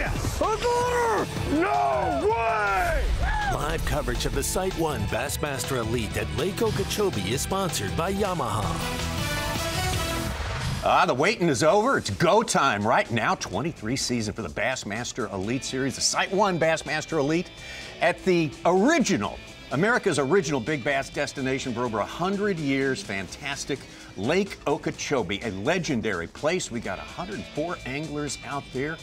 this? A glider? No way! Live coverage of the SiteOne Bassmaster Elite at Lake Okeechobee is sponsored by Yamaha. Ah, the waiting is over. It's go time right now. 23 season for the Bassmaster Elite Series, the SiteOne Bassmaster Elite at the original, America's original big bass destination for over 100 years. Fantastic Lake Okeechobee, a legendary place. We got 104 anglers out there.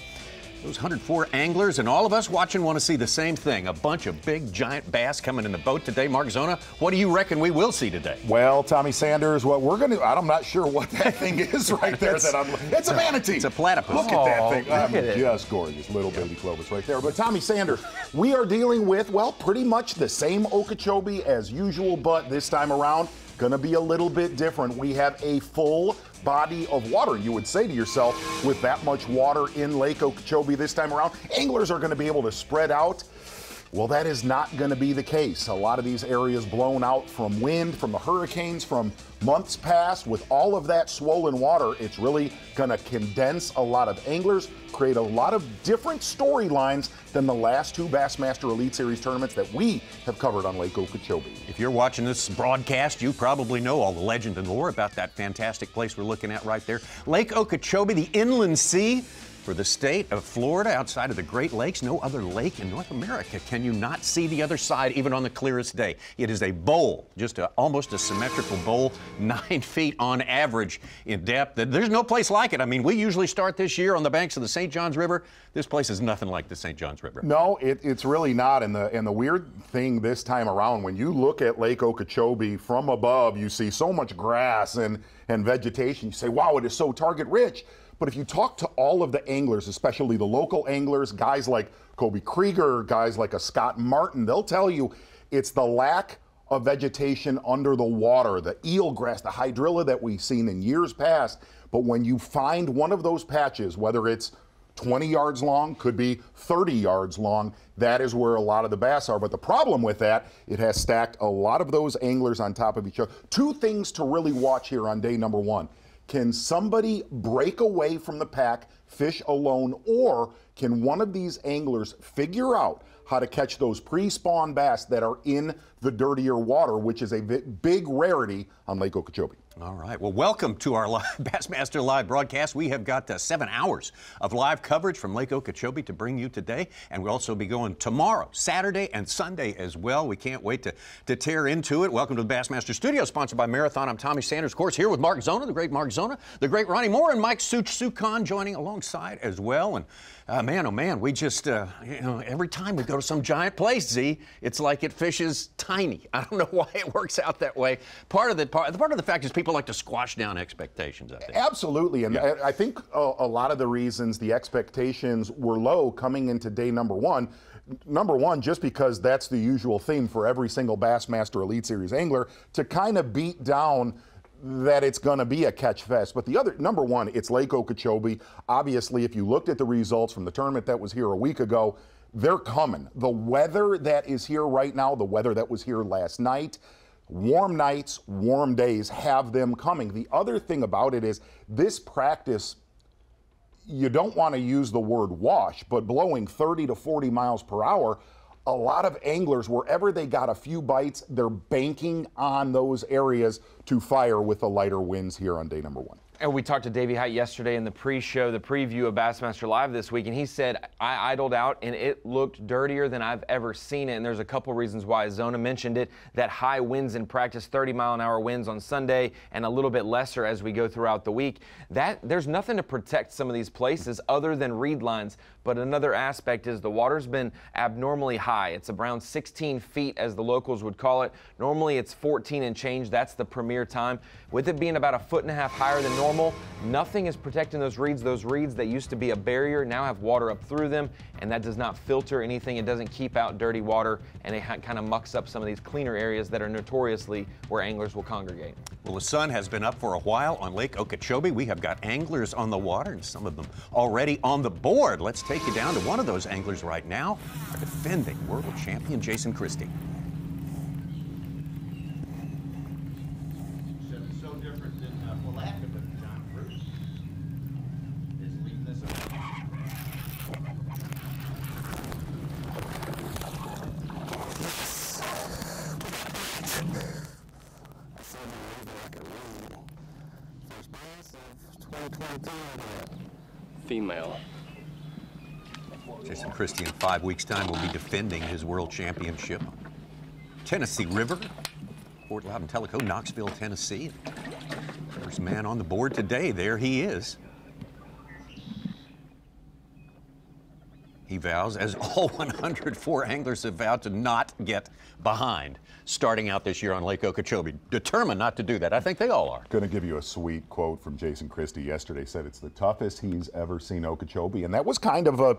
Those 104 anglers and all of us watching want to see the same thing. A bunch of big, giant bass coming in the boat today. Mark Zona, what do you reckon we will see today? Well, Tommy Sanders, what we're going to, I'm not sure what that thing is right there that I'm, it's a manatee. It's a platypus. Look at that thing. look Um, just gorgeous. Little baby Clovis right there. But Tommy Sanders, we are dealing with, well, pretty much the same Okeechobee as usual, but this time around, going to be a little bit different. We have a full body of water. You would say to yourself, with that much water in Lake Okeechobee this time around, anglers are going to be able to spread out. Well, that is not going to be the case. A lot of these areas blown out from wind, from the hurricanes, from months past. With all of that swollen water, it's really going to condense a lot of anglers, create a lot of different storylines than the last two Bassmaster Elite Series tournaments that we have covered on Lake Okeechobee. If you're watching this broadcast, you probably know all the legend and lore about that fantastic place we're looking at right there. Lake Okeechobee, the inland sea for the state of Florida, outside of the Great Lakes. No other lake in North America can you not see the other side, even on the clearest day. It is a bowl, just a, almost a symmetrical bowl, nine feet on average in depth. There's no place like it. I mean, we usually start this year on the banks of the St. Johns River. This place is nothing like the St. Johns River. No, it, it's really not. And the and the weird thing this time around, when you look at Lake Okeechobee from above, you see so much grass and and vegetation. You say, "Wow, it is so target rich." But if you talk to all of the anglers, especially the local anglers, guys like Koby Kreiger, guys like a Scott Martin, they'll tell you it's the lack of vegetation under the water, the eelgrass, the hydrilla that we've seen in years past. But when you find one of those patches, whether it's 20 yards long, could be 30 yards long. That is where a lot of the bass are. But the problem with that, it has stacked a lot of those anglers on top of each other. Two things to really watch here on day number one. Can somebody break away from the pack, fish alone, or can one of these anglers figure out how to catch those pre-spawn bass that are in the dirtier water, which is a big rarity on Lake Okeechobee? All right. Well, welcome to our live Bassmaster Live broadcast. We have got uh, seven hours of live coverage from Lake Okeechobee to bring you today, and we'll also be going tomorrow, Saturday, and Sunday as well. We can't wait to, to tear into it. Welcome to the Bassmaster Studio, sponsored by Marathon. I'm Tommy Sanders, of course, here with Mark Zona, the great Mark Zona, the great Ronnie Moore, and Mike Such Suchan joining alongside as well. And uh, man, oh man, we just, uh, you know, every time we go to some giant place, Z, it's like it fishes tiny. I don't know why it works out that way. Part of the part, part of the fact is people like to squash down expectations. I think. Absolutely, and I, I think a, a lot of the reasons the expectations were low coming into day number one. Number one, just because that's the usual theme for every single Bassmaster Elite Series angler to kind of beat down that it's going to be a catch fest. But the other, number one, it's Lake Okeechobee. Obviously, if you looked at the results from the tournament that was here a week ago, they're coming. The weather that is here right now, the weather that was here last night, warm nights, warm days have them coming. The other thing about it is this practice you don't want to use the word wash, but blowing 30 to 40 miles per hour, a lot of anglers, wherever they got a few bites, they're banking on those areas to fire with the lighter winds here on day number one. And we talked to Davy Hite yesterday in the pre-show, the preview of Bassmaster Live this week, and he said I idled out and it looked dirtier than I've ever seen it. And there's a couple reasons why. Zona mentioned it, that high winds in practice, 30 mile an hour winds on Sunday, and a little bit lesser as we go throughout the week. That there's nothing to protect some of these places other than reed lines. But another aspect is the water's been abnormally high. It's around 16 feet, as the locals would call it. Normally it's 14 and change. That's the premier time. With it being about a foot and a half higher than normal, nothing is protecting those reeds. Those reeds that used to be a barrier now have water up through them, and that does not filter anything. It doesn't keep out dirty water, and it kind of mucks up some of these cleaner areas that are notoriously where anglers will congregate. Well, the sun has been up for a while on Lake Okeechobee. We have got anglers on the water and some of them already on the board. Let's take take you down to one of those anglers right now, our defending world champion Jason Christie. Female. Jason Christie in five weeks' time will be defending his world championship. Tennessee River, Fort Loudoun Tellico, Knoxville, Tennessee. First man on the board today. There he is. He vows, as all 104 anglers have vowed, to not get behind starting out this year on Lake Okeechobee. Determined not to do that. I think they all are. Going to give you a sweet quote from Jason Christie yesterday. Said it's the toughest he's ever seen Okeechobee, and that was kind of a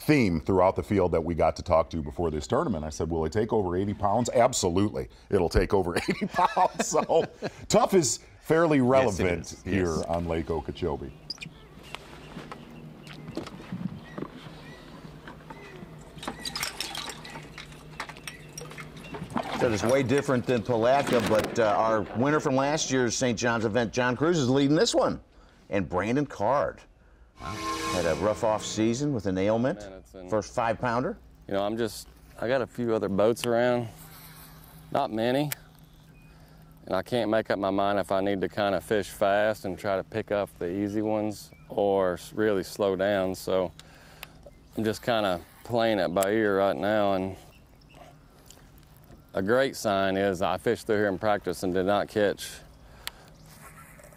theme throughout the field that we got to talk to before this tournament. I said, "Will it take over 80 pounds?" Absolutely, it'll take over 80 pounds. So tough is fairly relevant Yes, is. here Yes. on Lake Okeechobee. That is way different than Palatka, but uh, our winner from last year's St. John's event, John Cruz, is leading this one. And Brandon Card had a rough off season with an ailment. And- First five pounder. You know, I'm just, I got a few other boats around, not many. And I can't make up my mind if I need to kind of fish fast and try to pick up the easy ones or really slow down. So I'm just kind of playing it by ear right now. And a great sign is I fished through here in practice and did not catch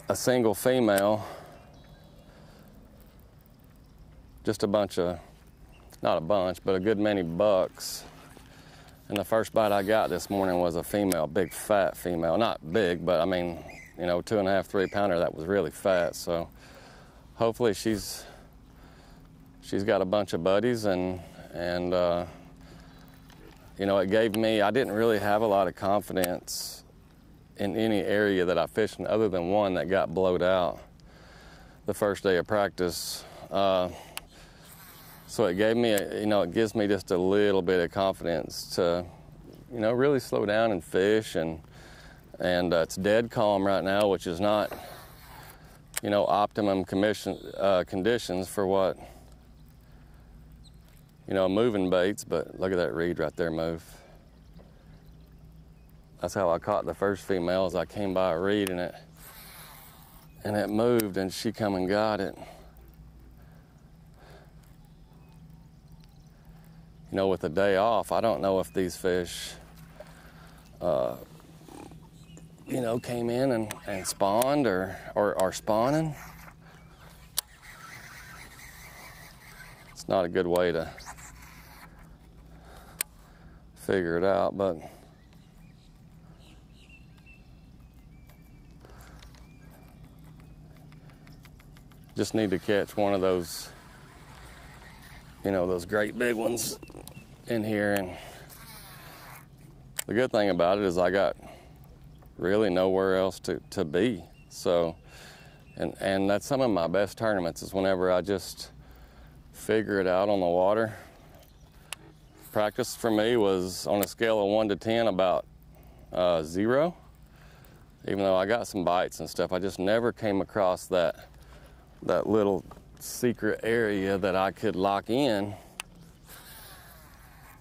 a single female. Just a bunch of not a bunch, but a good many bucks. And the first bite I got this morning was a female, big fat female. Not big, but I mean, you know, two and a half, three pounder that was really fat. So hopefully she's she's got a bunch of buddies and and uh, you know, it gave me I didn't really have a lot of confidence in any area that I fished in other than one that got blowed out the first day of practice. Uh, so it gave me, a, you know, it gives me just a little bit of confidence to, you know, really slow down and fish. And and uh, it's dead calm right now, which is not, you know, optimum commission, uh, conditions for what, you know, moving baits. But look at that reed right there move. That's how I caught the first female. As I came by a reed and it and it moved, and she come and got it. You know, with the day off, I don't know if these fish, uh, you know, came in and, and spawned or, or are spawning. It's not a good way to figure it out, but just need to catch one of those you know, those great big ones in here. And the good thing about it is I got really nowhere else to, to be. So, and, and that's some of my best tournaments is whenever I just figure it out on the water. Practice for me was on a scale of one to 10 about uh, zero. Even though I got some bites and stuff, I just never came across that, that little secret area that I could lock in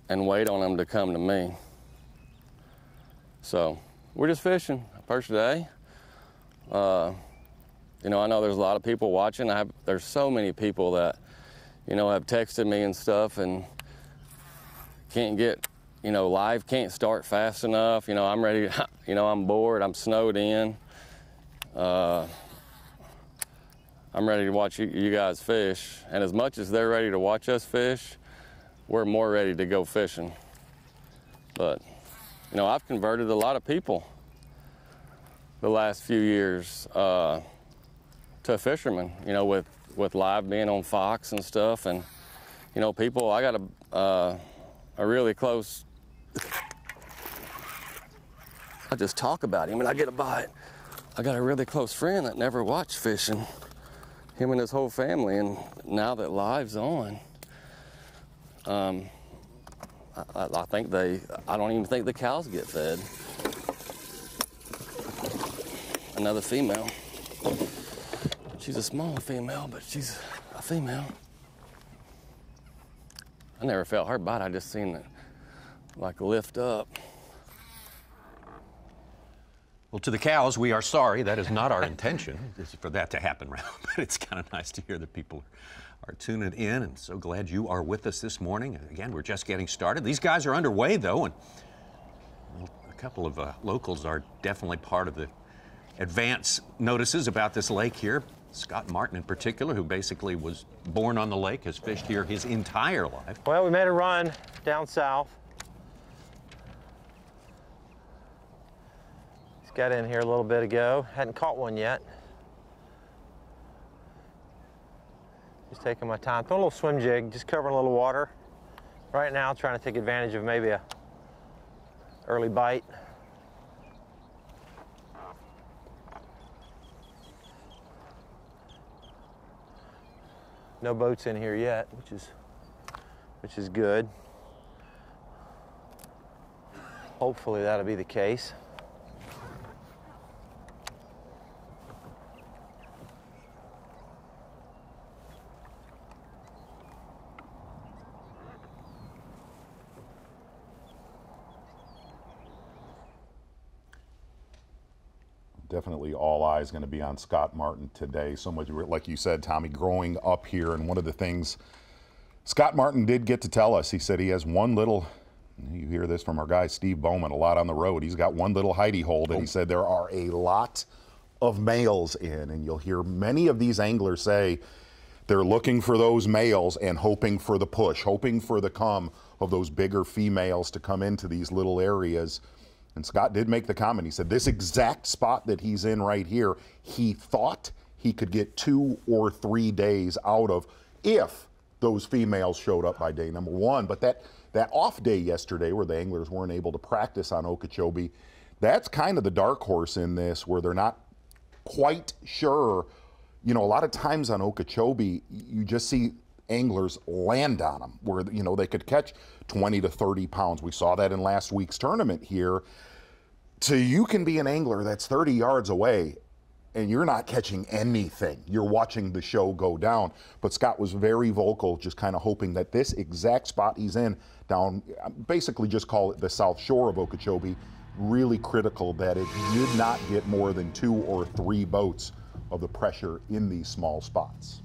and wait on them to come to me. So we're just fishing first day. Uh, you know, I know there's a lot of people watching. I have, there's so many people that, you know, have texted me and stuff and can't get, you know, live, can't start fast enough. You know, I'm ready, you know, I'm bored, I'm snowed in. Uh, I'm ready to watch you, guys fish. And as much as they're ready to watch us fish, we're more ready to go fishing. But, you know, I've converted a lot of people the last few years uh, to fishermen, you know, with, with live being on Fox and stuff. And, you know, people, I got a, uh, a really close, I just talk about him and I get a bite. I got a really close friend that never watched fishing him and his whole family. And now that live's on, um, I, I I think they, I don't even think the cows get fed. Another female. She's a small female, but she's a female. I never felt her bite. I just seen it like lift up. Well, to the cows, we are sorry. That is not our intention for that to happen, but it's kind of nice to hear that people are tuning in and so glad you are with us this morning. Again, we're just getting started. These guys are underway, though, and a couple of uh, locals are definitely part of the advance notices about this lake here. Scott Martin, in particular, who basically was born on the lake, has fished here his entire life. Well, we made a run down south. Got in here a little bit ago. Hadn't caught one yet. Just taking my time. Throwing a little swim jig, just covering a little water. Right now, trying to take advantage of maybe a early bite. No boats in here yet, which is which is good. Hopefully that'll be the case. Definitely all eyes going to be on Scott Martin today. So much, like you said, Tommy, growing up here, and one of the things Scott Martin did get to tell us, he said he has one little. You hear this from our guy Steve Bowman a lot on the road. He's got one little hidey hole that he said there are a lot of males in, and you'll hear many of these anglers say they're looking for those males and hoping for the push, hoping for the come of those bigger females to come into these little areas. And Scott did make the comment. He said, This exact spot that he's in right here, he thought he could get two or three days out of if those females showed up by day number one. But that, that off day yesterday, where the anglers weren't able to practice on Okeechobee, that's kind of the dark horse in this, where they're not quite sure. You know, a lot of times on Okeechobee, you just see anglers land on them where you know they could catch 20 to 30 pounds. We saw that in last week's tournament here. So you can be an angler that's 30 yards away and you're not catching anything. You're watching the show go down. But Scott was very vocal, just kind of hoping that this exact spot he's in down, basically just call it the south shore of Okeechobee, really critical that it did not get more than two or three boats of the pressure in these small spots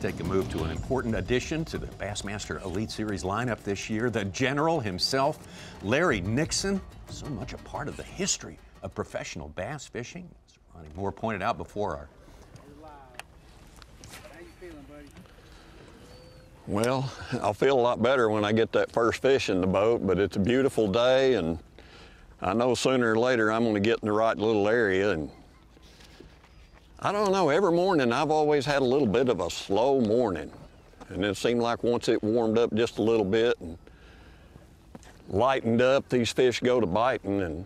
take a move to an important addition to the Bassmaster Elite Series lineup this year. The General himself, Larry Nixon, so much a part of the history of professional bass fishing. As Ronnie Moore pointed out before our. Well, I'll feel a lot better when I get that first fish in the boat, but it's a beautiful day, and I know sooner or later I'm going to get in the right little area and I don't know, every morning I've always had a little bit of a slow morning. And it seemed like once it warmed up just a little bit and lightened up, these fish go to biting. And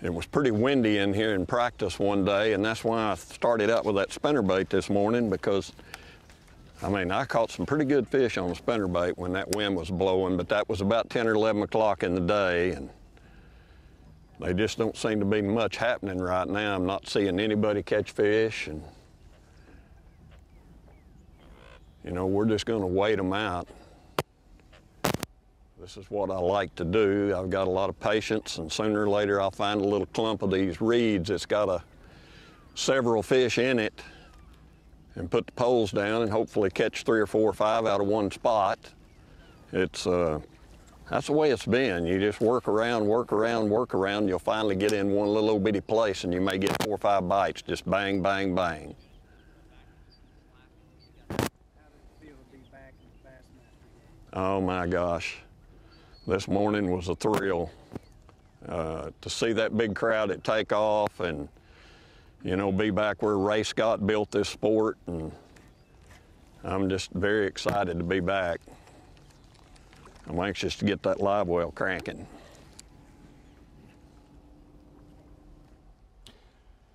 it was pretty windy in here in practice one day, and that's why I started out with that spinnerbait this morning because, I mean, I caught some pretty good fish on the spinnerbait when that wind was blowing, but that was about 10 or 11 o'clock in the day. and they just don't seem to be much happening right now. I'm not seeing anybody catch fish, and you know, we're just going to wait them out. This is what I like to do. I've got a lot of patience, and sooner or later I'll find a little clump of these reeds that's got a several fish in it, and put the poles down and hopefully catch three or four or five out of one spot. It's uh, that's the way it's been. You just work around, work around, work around. You'll finally get in one little bitty place and you may get four or five bites, just bang, bang, bang. Oh my gosh. This morning was a thrill. Uh, to see that big crowd at takeoff and, you know, be back where Ray Scott built this sport. And I'm just very excited to be back. I'm anxious to get that live well cranking.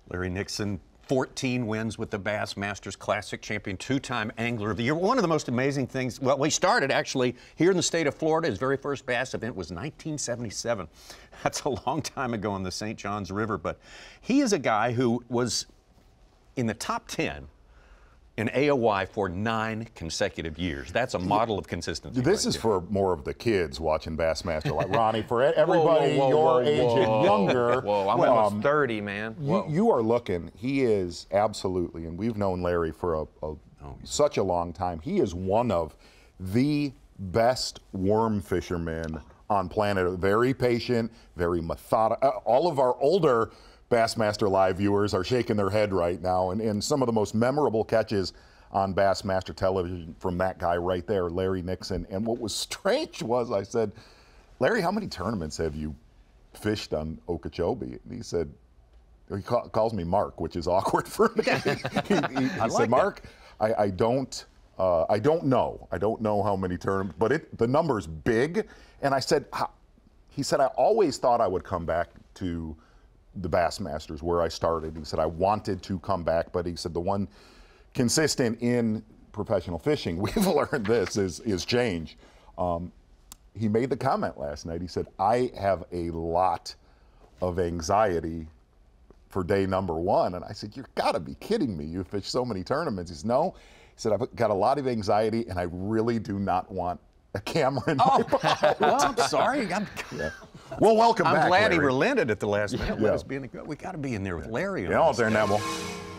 Larry Nixon, 14 wins with the Bassmasters Classic champion, two-time Angler of the Year. One of the most amazing things, well, we started actually here in the state of Florida. His very first bass event was 1977. That's a long time ago on the St. Johns River, but he is a guy who was in the top 10 in AOY for nine consecutive years. That's a model of consistency. This right is there. for more of the kids watching Bassmaster. Like Ronnie, for everybody whoa, whoa, your whoa, age whoa. and younger. Whoa, I'm well, almost um, 30, man. You, you are looking. He is absolutely, and we've known Larry for a, a such a long time. He is one of the best worm fishermen on planet. Very patient, very methodical. all of our older Bassmaster Live viewers are shaking their head right now, and, and some of the most memorable catches on Bassmaster television from that guy right there, Larry Nixon. And what was strange was I said, Larry, how many tournaments have you fished on Okeechobee? And he said, he ca- calls me Mark, which is awkward for me. he he- he like said, that. Mark, I, I don't, uh, I don't know. I don't know how many tournaments, but it, the number's big. And I said, "How-" he said, I always thought I would come back to the Bassmasters where I started. He said, I wanted to come back, but he said, the one consistent in professional fishing, we've learned this, is, is change. Um, he made the comment last night. He said, I have a lot of anxiety for day number one. And I said, You've got to be kidding me. You fish so many tournaments. He said, No. He said, I've got a lot of anxiety and I really do not want a camera in my boat. well, I'm sorry. I'm, Well, welcome back. I'm back. glad he relented at the last minute. Yeah. Let us be in the, we got to be in there with Larry. Yeah, this. there, Neville.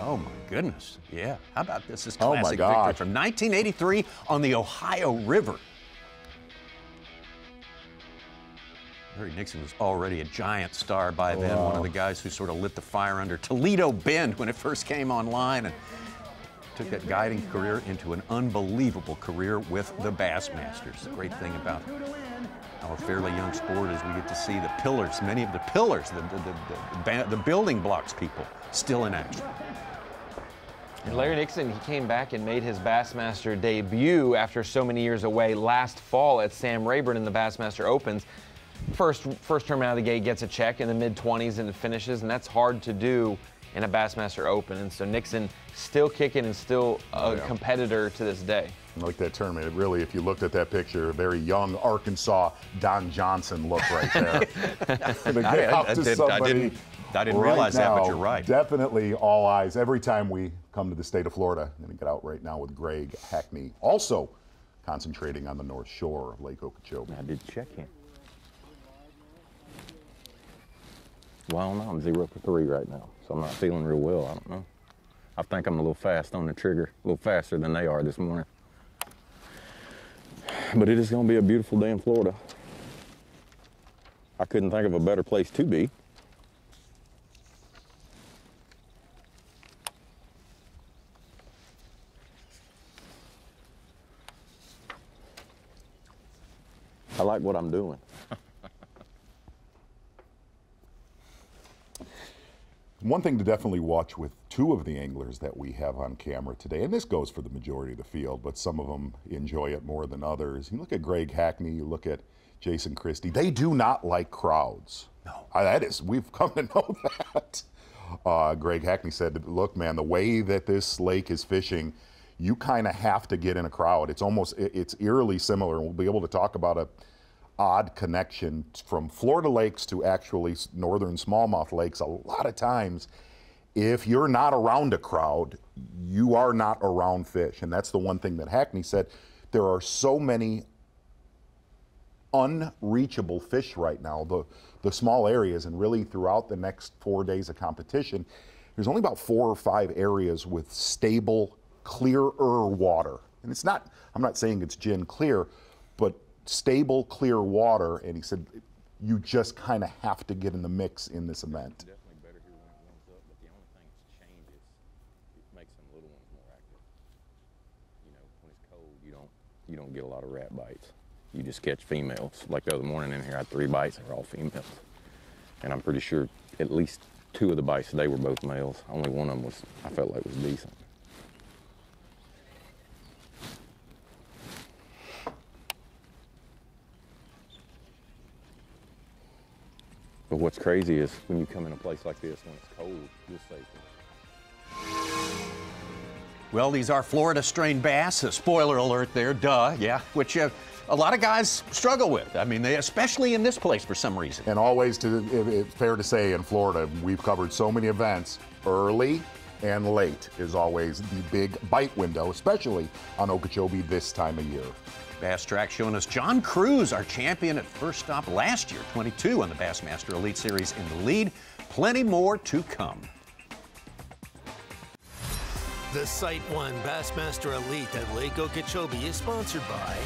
Oh my goodness. Yeah. How about this? This is Oh, my classic God. victory from 1983 on the Ohio River. Larry Nixon was already a giant star by then, one of the guys who sort of lit the fire under Toledo Bend when it first came online and took that guiding career into an unbelievable career with the Bassmasters. The great thing about our fairly young sport is we get to see the pillars, many of the pillars, the, the, the, the, building blocks people still in action. And Larry Nixon, he came back and made his Bassmaster debut after so many years away last fall at Sam Rayburn in the Bassmaster Opens. First, first term out of the gate gets a check in the mid 20s and it finishes, and that's hard to do in a Bassmaster Open. And so Nixon still kicking and still a oh, competitor to this day. I like that tournament. It really, if you looked at that picture, a very young Arkansas Don Johnson look right there. To get I- out I to did- I somebody didn't- I didn't right realize that, but you're right. Definitely all eyes every time we come to the state of Florida. I'm going to get out right now with Greg Hackney, also concentrating on the North Shore of Lake Okeechobee. I did check in. Well, I don't know. I'm zero for three right now, so I'm not feeling real well. I don't know. I think I'm a little fast on the trigger, a little faster than they are this morning. But it is going to be a beautiful day in Florida. I couldn't think of a better place to be. I like what I'm doing. One thing to definitely watch with two of the anglers that we have on camera today, and this goes for the majority of the field, but some of them enjoy it more than others. You look at Greg Hackney, you look at Jason Christie. They do not like crowds. No, that is we've come to know that. Uh, Greg Hackney said, "Look, man, the way that this lake is fishing, you kind of have to get in a crowd. It's almost it- it's eerily similar. And we'll be able to talk about a." odd connection from Florida lakes to actually northern smallmouth lakes. A lot of times, if you're not around a crowd, you are not around fish. And that's the one thing that Hackney said. There are so many unreachable fish right now, the, the small areas, and really throughout the next four days of competition, there's only about four or five areas with stable, clearer water. And it's not, I'm not saying it's gin clear, stable, clear water. And he said, you just kind of have to get in the mix in this event. Definitely better here when it warms up, but the only thing it makes them little ones more active. You know, when it's cold, you don't you don't get a lot of rat bites. You just catch females. Like the other morning in here, I had three bites. They were all females, and I'm pretty sure at least two of the bites today were both males. Only one of them was I felt like was decent. But what's crazy is when you come in a place like this, when it's cold, you'll say, Well, these are Florida strain bass. A spoiler alert there, duh, yeah, which uh, a lot of guys struggle with. I mean, they, especially in this place for some reason. And always, to, it- it's fair to say, in Florida, we've covered so many events early and late is always the big bite window, especially on Okeechobee this time of year. Bass Track showing us John Cruz, our champion at first stop last year, 22 on the Bassmaster Elite Series in the lead. Plenty more to come. The Site One Bassmaster Elite at Lake Okeechobee is sponsored by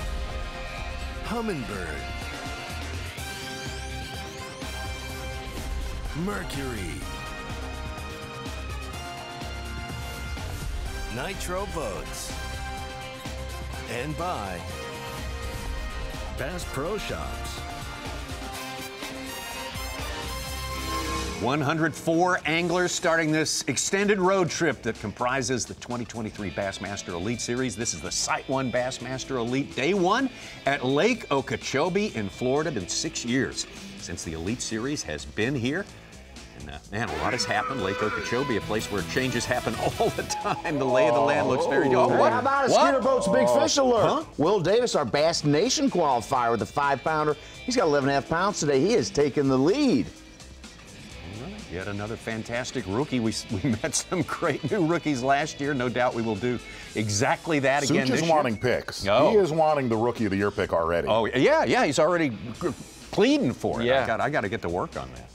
Humminbird, Mercury, Nitro Boats, and by Bass Pro Shops. 104 anglers starting this extended road trip that comprises the 2023 Bassmaster Elite Series. This is the SiteOne Bassmaster Elite Day One at Lake Okeechobee in Florida. Been six years since the Elite Series has been here. And uh, man, a lot has happened. Lake Okeechobee, a place where changes happen all the time. The lay of the land looks very. Oh, what? About a What? Skeeter Boats Big Fish Alert? Huh? Will Davis, our Bass Nation qualifier with a five pounder. He's got 11 and a half pounds today. He has taken the lead. Yet another fantastic rookie. We, we met some great new rookies last year. No doubt we will do exactly that again Such this is year. wanting picks. Oh. He is wanting the Rookie of the Year pick already. Oh yeah, yeah. He's already pleading for it. Yeah. I got, I got to get to work on that.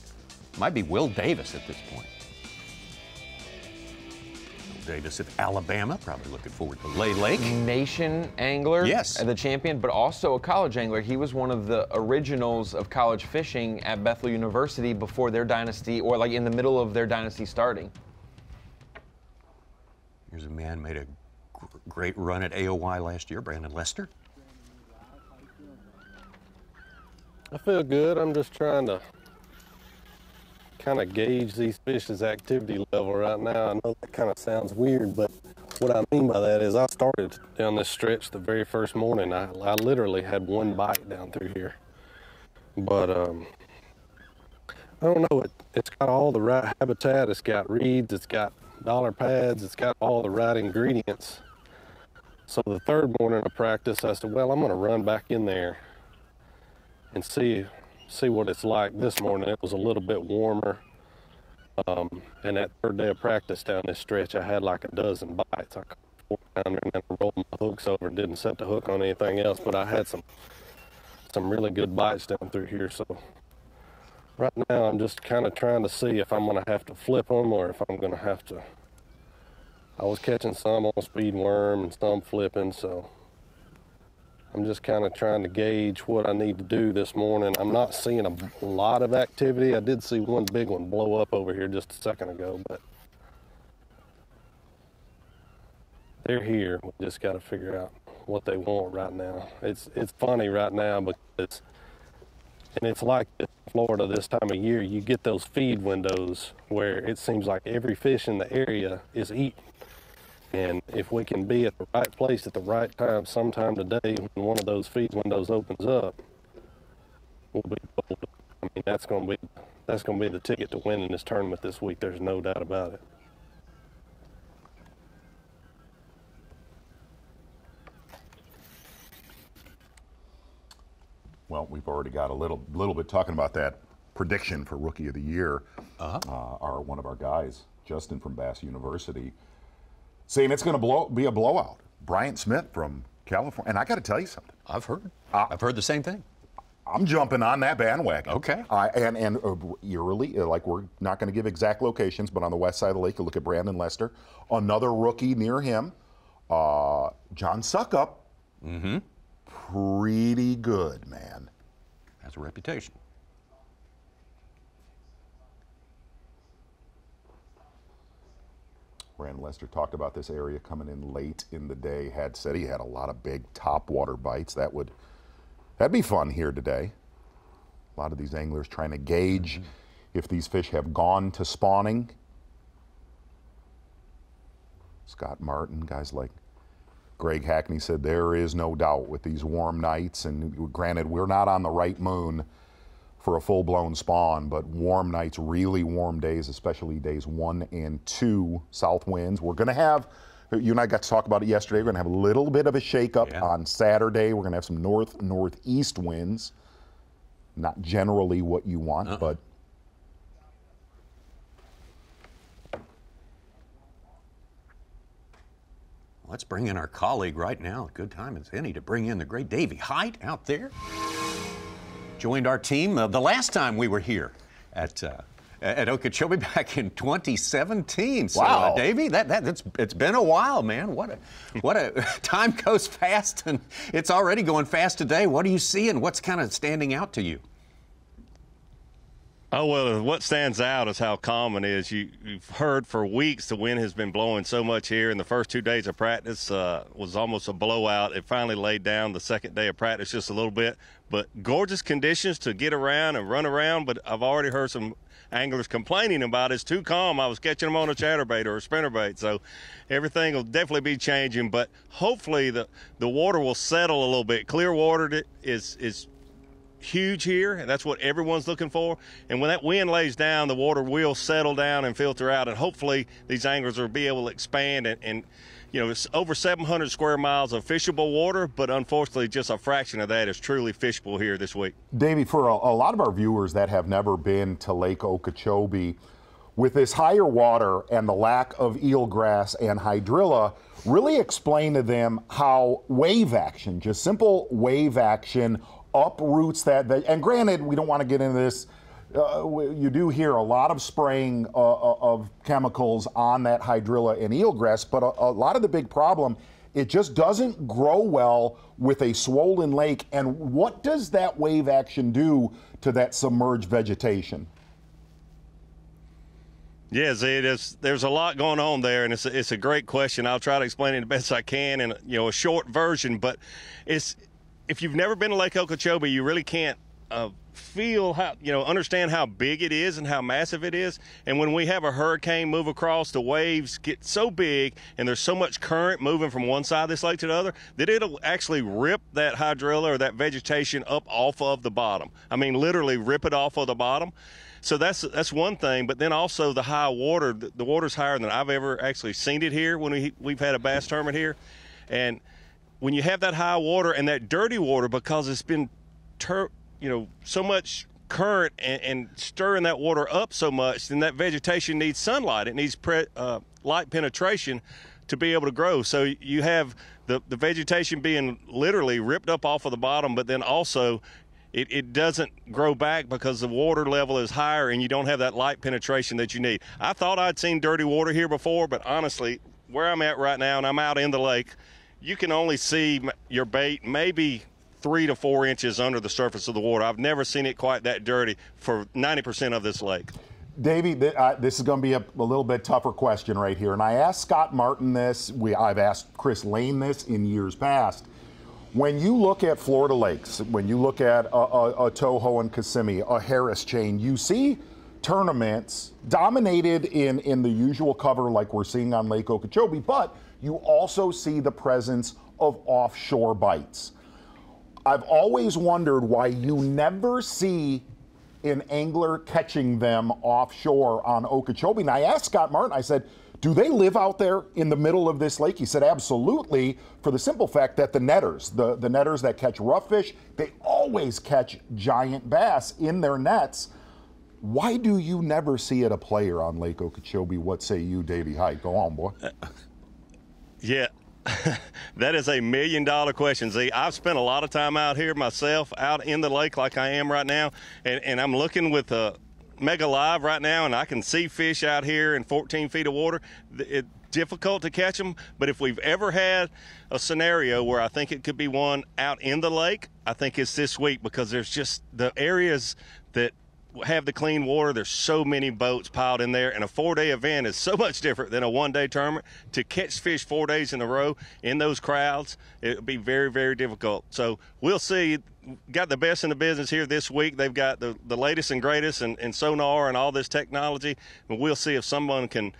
Might be Will Davis at this point. Will Davis of Alabama, probably looking forward to Lay Lake. Nation angler, Yes. Uh, the champion, but also a college angler. He was one of the originals of college fishing at Bethel University before their dynasty, or like in the middle of their dynasty starting. Here's a man made a great run at AOY last year, Brandon Lester. I feel good. I'm just trying to kind of gauge these fish's activity level right now. I know that kind of sounds weird, but what I mean by that is I started down this stretch the very first morning. I, I literally had one bite down through here. But um, I don't know. It, it's got all the right habitat. It's got reeds. It's got dollar pads. It's got all the right ingredients. So the third morning of practice, I said, well, I'm going to run back in there and see see what it's like this morning. It was a little bit warmer. Um, and that third day of practice down this stretch, I had like a dozen bites. I four pounder and I rolled my hooks over and didn't set the hook on anything else. But I had some some really good bites down through here. So right now, I'm just kind of trying to see if I'm going to have to flip them or if I'm going to have to. I was catching some on speed worm and some flipping, so I'm just kind of trying to gauge what I need to do this morning. I'm not seeing a lot of activity. I did see one big one blow up over here just a second ago, but they're here. We just got to figure out what they want right now. It's it's funny right now because and it's like Florida this time of year. You get those feed windows where it seems like every fish in the area is eating. And if we can be at the right place at the right time, sometime today, when one of those feed windows opens up, we'll be. gold. I mean, that's going to be that's going to be the ticket to winning this tournament this week. There's no doubt about it. Well, we've already got a little little bit talking about that prediction for Rookie of the Year. Uh-huh. our one of our guys, Justin from Bass University, saying it's going to blow be a blowout. Bryant Smith from California, and I got to tell you something. I've heard. I've heard the same thing. I'm jumping on that bandwagon. Okay. I and and uh, eerily, uh, like we're not going to give exact locations, but on the west side of the lake, you look at Brandon Lester, another rookie near him, uh, John Soukup. Mm-hmm. Pretty good, man. Has a reputation. Brandon Lester talked about this area coming in late in the day. Had said he had a lot of big top water bites. That would that'd be fun here today. A lot of these anglers trying to gauge mm-hmm. if these fish have gone to spawning. Scott Martin, guys like Greg Hackney said there is no doubt with these warm nights, and granted, we're not on the right moon for a full blown spawn, but warm nights, really warm days, especially days one and two, south winds. We're going to have, you and I got to talk about it yesterday, we're going to have a little bit of a shakeup on Saturday. We're going to have some north northeast winds. Not generally what you want, uh-uh. but Let's bring in our colleague right now. Good time as any to bring in the great Davy Hite out there. Joined our team uh, the last time we were here at uh, at Okeechobee back in 2017. So, uh, Wow. Davy, that, that it's it's been a while, man. What a what a time goes fast, and it's already going fast today. What are you seeing? What's kind of standing out to you? Oh well, what stands out is how calm it is. You, you've heard for weeks the wind has been blowing so much here, and the first two days of practice uh, was almost a blowout. It finally laid down the second day of practice just a little bit, but gorgeous conditions to get around and run around. But I've already heard some anglers complaining about it's too calm. I was catching them on a chatterbait or a spinnerbait, so everything will definitely be changing. But hopefully the the water will settle a little bit. Clear water is is huge here, and that's what everyone's looking for. And when that wind lays down, the water will settle down and filter out, and hopefully these anglers will be able to expand and. and you know, it's over 700 square miles of fishable water, but unfortunately, just a fraction of that is truly fishable here this week. Davy, for a, a lot of our viewers that have never been to Lake Okeechobee, with this higher water and the lack of eelgrass and hydrilla, really explain to them how wave action, just simple wave action, uproots that. and granted, we don't want to get into this. Uh, you do hear a lot of spraying uh, uh, of chemicals on that hydrilla and eelgrass, but a, a lot of the big problem it just doesn't grow well with a swollen lake. And what does that wave action do to that submerged vegetation? Yes, it is. There's a lot going on there, and it's a, it's a great question. I'll try to explain it the best I can in you know a short version. But it's if you've never been to Lake Okeechobee, you really can't uh, feel how you know understand how big it is and how massive it is. And when we have a hurricane move across, the waves get so big, and there's so much current moving from one side of this lake to the other that it'll actually rip that hydrilla or that vegetation up off of the bottom. I mean, literally rip it off of the bottom. So that's that's one thing, but then also the high water. The, the water's higher than I've ever actually seen it here when we we've had a bass tournament here, and when you have that high water and that dirty water because it's been, you know, so much current and, and stirring that water up so much, then that vegetation needs sunlight. It needs pre- uh, light penetration to be able to grow. So you have the, the vegetation being literally ripped up off of the bottom, but then also it, it doesn't grow back because the water level is higher and you don't have that light penetration that you need. I thought I'd seen dirty water here before, but honestly, where I'm at right now and I'm out in the lake, you can only see your bait maybe three to four inches under the surface of the water. I've never seen it quite that dirty for 90% of this lake. Davy, th- this is going to be a, a little bit tougher question right here. And I asked Scott Martin this. We, I've asked Chris Lane this in years past. When you look at Florida lakes, when you look at a, a, a Toho and Kissimmee, a Harris chain, you see tournaments dominated in, in the usual cover like we're seeing on Lake Okeechobee, but you also see the presence of offshore bites. I've always wondered why you never see an angler catching them offshore on Okeechobee. And I asked Scott Martin, I said, do they live out there in the middle of this lake? He said, absolutely, for the simple fact that the netters, the, the netters that catch rough fish, they always catch giant bass in their nets. Why do you never see it a player on Lake Okeechobee? What say you, Davy Hite? Go on, boy. Uh, Yeah, that is a million dollar question. Z, I've spent a lot of time out here myself, out in the lake like I am right now, and, and I'm looking with a Mega Live right now, and I can see fish out here in 14 feet of water. It's difficult to catch them, but if we've ever had a scenario where I think it could be one out in the lake, I think it's this week because there's just the areas that have the clean water. There's so many boats piled in there, and a four day event is so much different than a one day tournament. To catch fish four days in a row in those crowds, it would be very, very difficult. So we'll see. Got the best in the business here this week. They've got the, the latest and greatest and, and sonar and all this technology. And we'll see if someone can,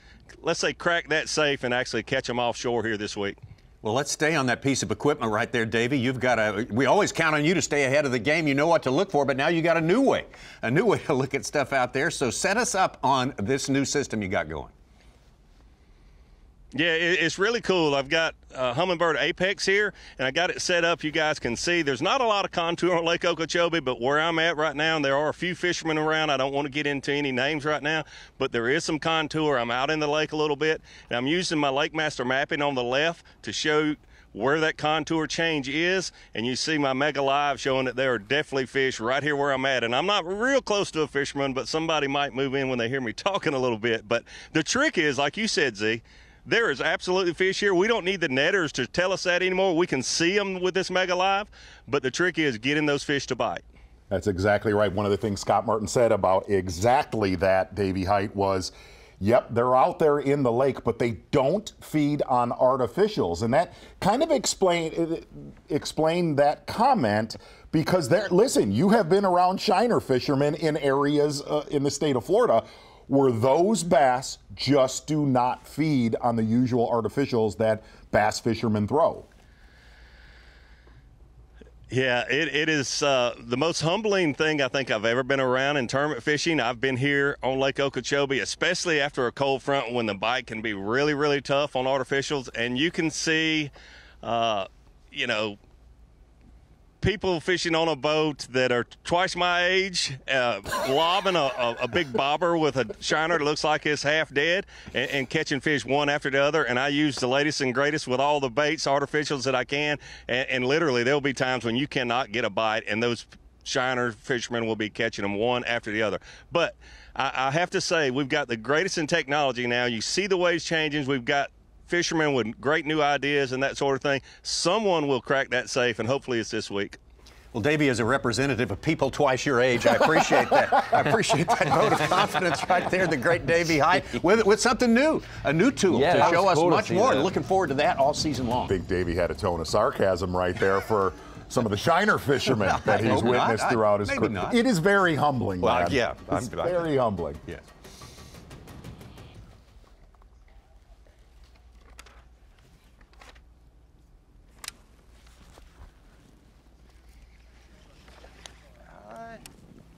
let's say, crack that safe and actually catch them offshore here this week. Well, let's stay on that piece of equipment right there, Davy. You've got a. We always count on you to stay ahead of the game. You know what to look for, but now you got a new way, a new way to look at stuff out there. So set us up on this new system you got going. Yeah, it's really cool. I've got uh, Humminbird Apex here, and I got it set up. You guys can see there's not a lot of contour on Lake Okeechobee, but where I'm at right now, and there are a few fishermen around. I don't want to get into any names right now, but there is some contour. I'm out in the lake a little bit, and I'm using my Lake Master mapping on the left to show where that contour change is and you see my mega live showing that there are definitely fish right here where i'm at and i'm not real close to a fisherman but somebody might move in when they hear me talking a little bit but the trick is like you said z there is absolutely fish here. We don't need the netters to tell us that anymore. We can see them with this Mega Live, but the trick is getting those fish to bite. That's exactly right. One of the things Scott Martin said about exactly that, Davy Hite, was Yep, they're out there in the lake, but they don't feed on artificials, and that kind of explain explain that comment because there. Listen, you have been around shiner fishermen in areas uh, in the state of Florida where those bass just do not feed on the usual artificials that bass fishermen throw. Yeah, it, it is uh, the most humbling thing I think I've ever been around in tournament fishing. I've been here on Lake Okeechobee, especially after a cold front when the bite can be really, really tough on artificials. And you can see, uh, you know, people fishing on a boat that are twice my age, uh, lobbing a, a, a, big bobber with a shiner that looks like it's half dead and, and, catching fish one after the other. And I use the latest and greatest with all the baits, artificials that I can. And, and literally, there'll be times when you cannot get a bite, and those shiner fishermen will be catching them one after the other. But I, I have to say, we've got the greatest in technology now. You see the waves changing. We've got fishermen with great new ideas and that sort of thing. Someone will crack that safe, and hopefully it's this week. Well, Davy, as a representative of people twice your age, I appreciate that. I appreciate that vote of confidence right there, the great Davy Hite, with, with something new, a new tool yeah, to show us cool much more. That. Looking forward to that all season long. I think Davy had a tone of sarcasm right there for some of the shiner fishermen that he's witnessed not. throughout his career. It is very humbling. Well, man. yeah, it's I'm, very humbling. Yes.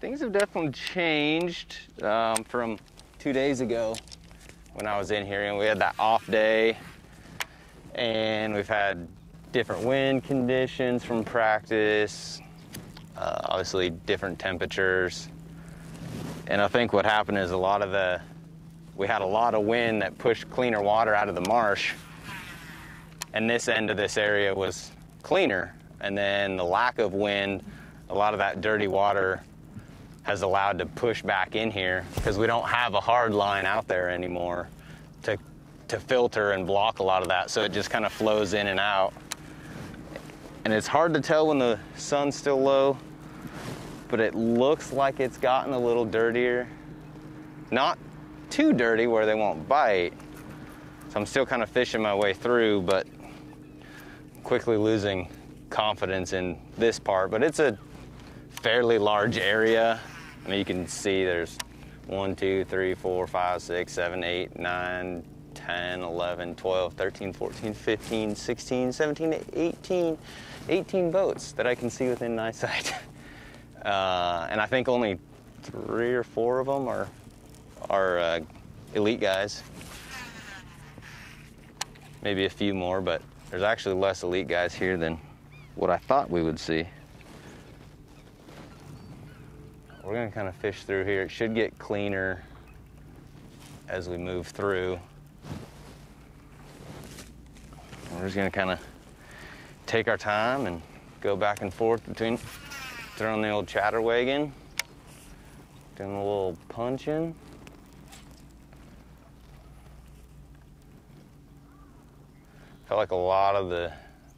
Things have definitely changed um, from two days ago when I was in here and we had that off day and we've had different wind conditions from practice, uh, obviously different temperatures. And I think what happened is a lot of the, we had a lot of wind that pushed cleaner water out of the marsh and this end of this area was cleaner. And then the lack of wind, a lot of that dirty water has allowed to push back in here because we don't have a hard line out there anymore to, to filter and block a lot of that. So it just kind of flows in and out. And it's hard to tell when the sun's still low, but it looks like it's gotten a little dirtier. Not too dirty where they won't bite. So I'm still kind of fishing my way through, but quickly losing confidence in this part. But it's a fairly large area I mean, you can see there's 1, 2, 3, 4, 5, 6, 7, 8, 9, 10, 11, 12, 13, 14, 15, 16, 17, 18, 18 boats that I can see within eyesight. Uh, and I think only three or four of them are, are uh, elite guys. Maybe a few more, but there's actually less elite guys here than what I thought we would see. We're gonna kind of fish through here. It should get cleaner as we move through. We're just gonna kind of take our time and go back and forth between throwing the old chatter wagon, doing a little punching. I felt like a lot of the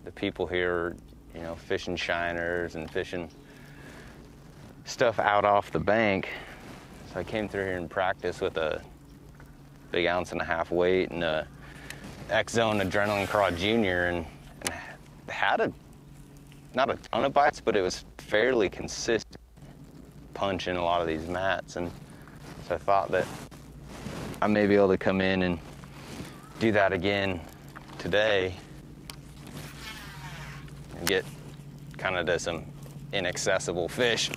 the people here you know, fishing shiners and fishing stuff out off the bank. So I came through here and practiced with a big ounce and a half weight and a X Zone Adrenaline Craw Junior and, and had a not a ton of bites, but it was fairly consistent punching a lot of these mats. And so I thought that I may be able to come in and do that again today and get kind of to some inaccessible fish.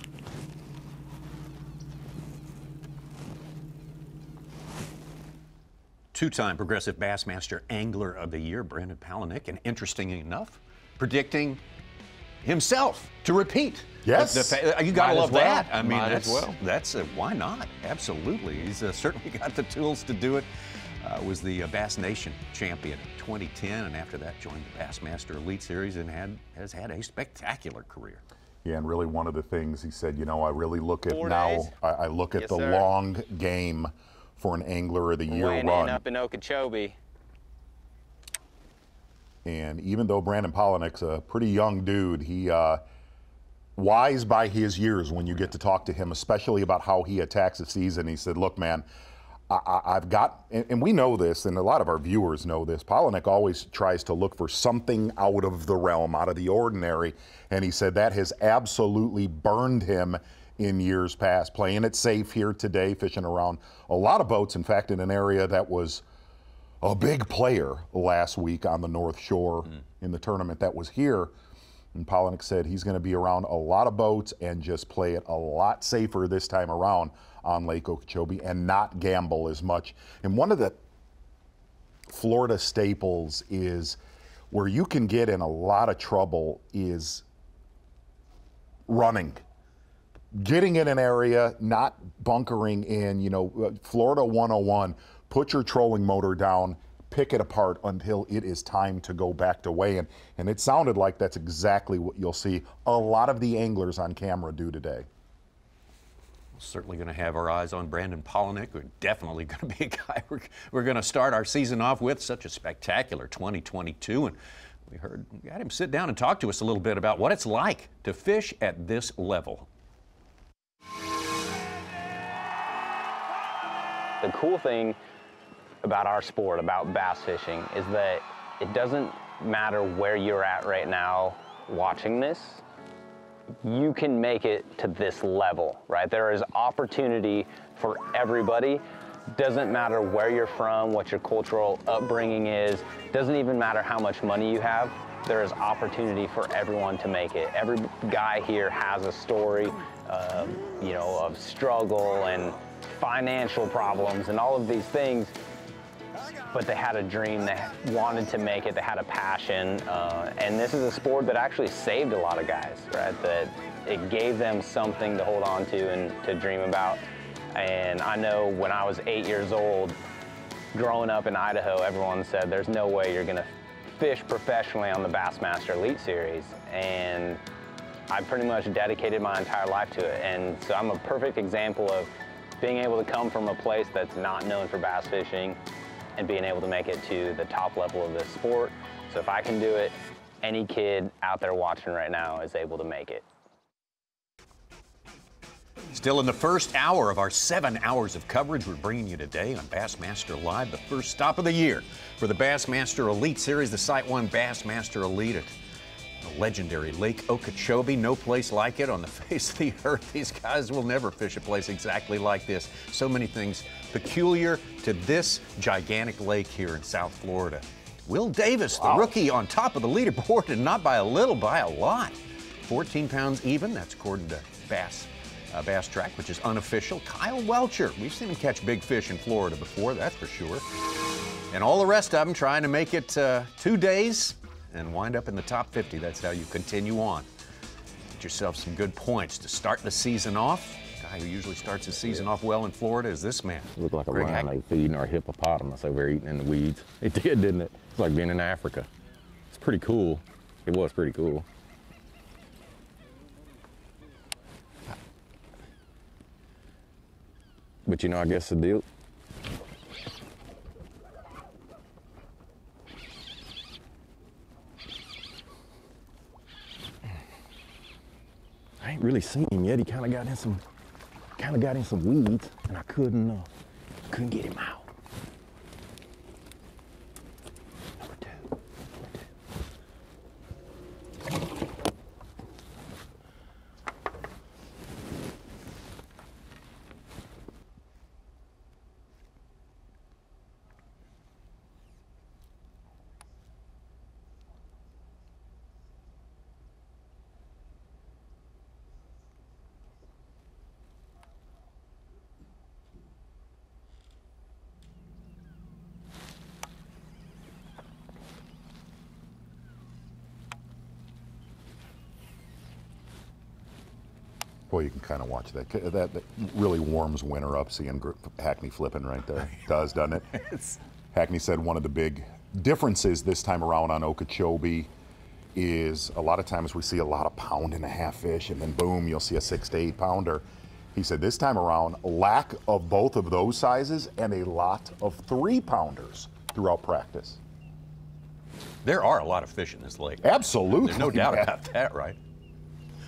Two-time Progressive Bassmaster Angler of the Year, Brandon Palaniuk, and interesting enough, predicting himself to repeat. Yes. The- the- you got to Might love well. that. I mean, Might that's as well. that's uh, why not? Absolutely. He's uh, certainly got the tools to do it. Uh, was the uh, Bass Nation champion in 2010, and after that joined the Bassmaster Elite Series and had has had a spectacular career. Yeah, and really one of the things he said, you know, I really look at Four now. I, I look at Yes, the sir. long game for an angler of the year Weighing run. up in Okeechobee. And even though Brandon Palaniuk's a pretty young dude, he uh, wise by his years when you get to talk to him, especially about how he attacks a season. He said, "Look, man." I- I, I've got, and, and we know this, and a lot of our viewers know this. Polinick always tries to look for something out of the realm, out of the ordinary, and he said that has absolutely burned him in years past. Playing it safe here today, fishing around a lot of boats. In fact, in an area that was a big player last week on the North Shore hmm. in the tournament that was here. And Palaniuk said he's going to be around a lot of boats and just play it a lot safer this time around on Lake Okeechobee and not gamble as much. And one of the Florida staples is where you can get in a lot of trouble is running getting in an area, not bunkering in, you know, uh, Florida 101, put your trolling motor down, pick it apart until it is time to go back to weighing. And it sounded like that's exactly what you'll see a lot of the anglers on camera do today. Certainly going to have our eyes on Brandon Palaniuk. We're definitely going to be a guy we're, we're going to start our season off with. Such a spectacular 2022. And we heard, we had him sit down and talk to us a little bit about what it's like to fish at this level. The cool thing about our sport, about bass fishing, is that it doesn't matter where you're at right now watching this. You can make it to this level, right? There is opportunity for everybody. Doesn't matter where you're from, what your cultural upbringing is, doesn't even matter how much money you have. There is opportunity for everyone to make it. Every guy here has a story, um, you know, of struggle and financial problems and all of these things but they had a dream, they wanted to make it, they had a passion, uh, and this is a sport that actually saved a lot of guys, right? That it gave them something to hold on to and to dream about. And I know when I was eight years old, growing up in Idaho, everyone said there's no way you're gonna fish professionally on the Bassmaster Elite Series. And I pretty much dedicated my entire life to it. And so I'm a perfect example of being able to come from a place that's not known for bass fishing and being able to make it to the top level of this sport. So if I can do it, any kid out there watching right now is able to make it. Still in the first hour of our seven hours of coverage we're bringing you today on Bassmaster Live, the first stop of the year for the Bassmaster Elite Series, the SiteOne Bassmaster Elite the legendary Lake Okeechobee. No place like it on the face of the earth. These guys will never fish a place exactly like this. So many things peculiar to this gigantic lake here in South Florida. Will Davis, the rookie, on top of the leaderboard, and not by a little, by a lot. 14 pounds even, that's according to Bass uh, BASSTrakk, which is unofficial. Kyle Welcher, we've seen him catch big fish in Florida before, that's for sure. And all the rest of them trying to make it uh, two days and wind up in the top 50. That's how you continue on. Get yourself some good points to start the season off. Guy who usually starts his season off well in Florida is this man. Looked like a Greg Hack- rhino feeding our hippopotamus over eating in the weeds. It did, didn't it? It's like being in Africa. It's pretty cool. It was pretty cool. But you know, I guess the deal. I ain't really seen him yet. He kind of got in some, kind of got in some weeds, and I couldn't, uh, couldn't get him out. Number two. Boy, you can kind of watch that. that. That really warms winter up seeing Hackney flipping right there. Does, doesn't it? Hackney said one of the big differences this time around on Okeechobee is a lot of times we see a lot of pound and a half fish, and then boom, you'll see a six to eight pounder. He said this time around, lack of both of those sizes and a lot of three pounders throughout practice. There are a lot of fish in this lake. Absolutely. There's no doubt about that, right?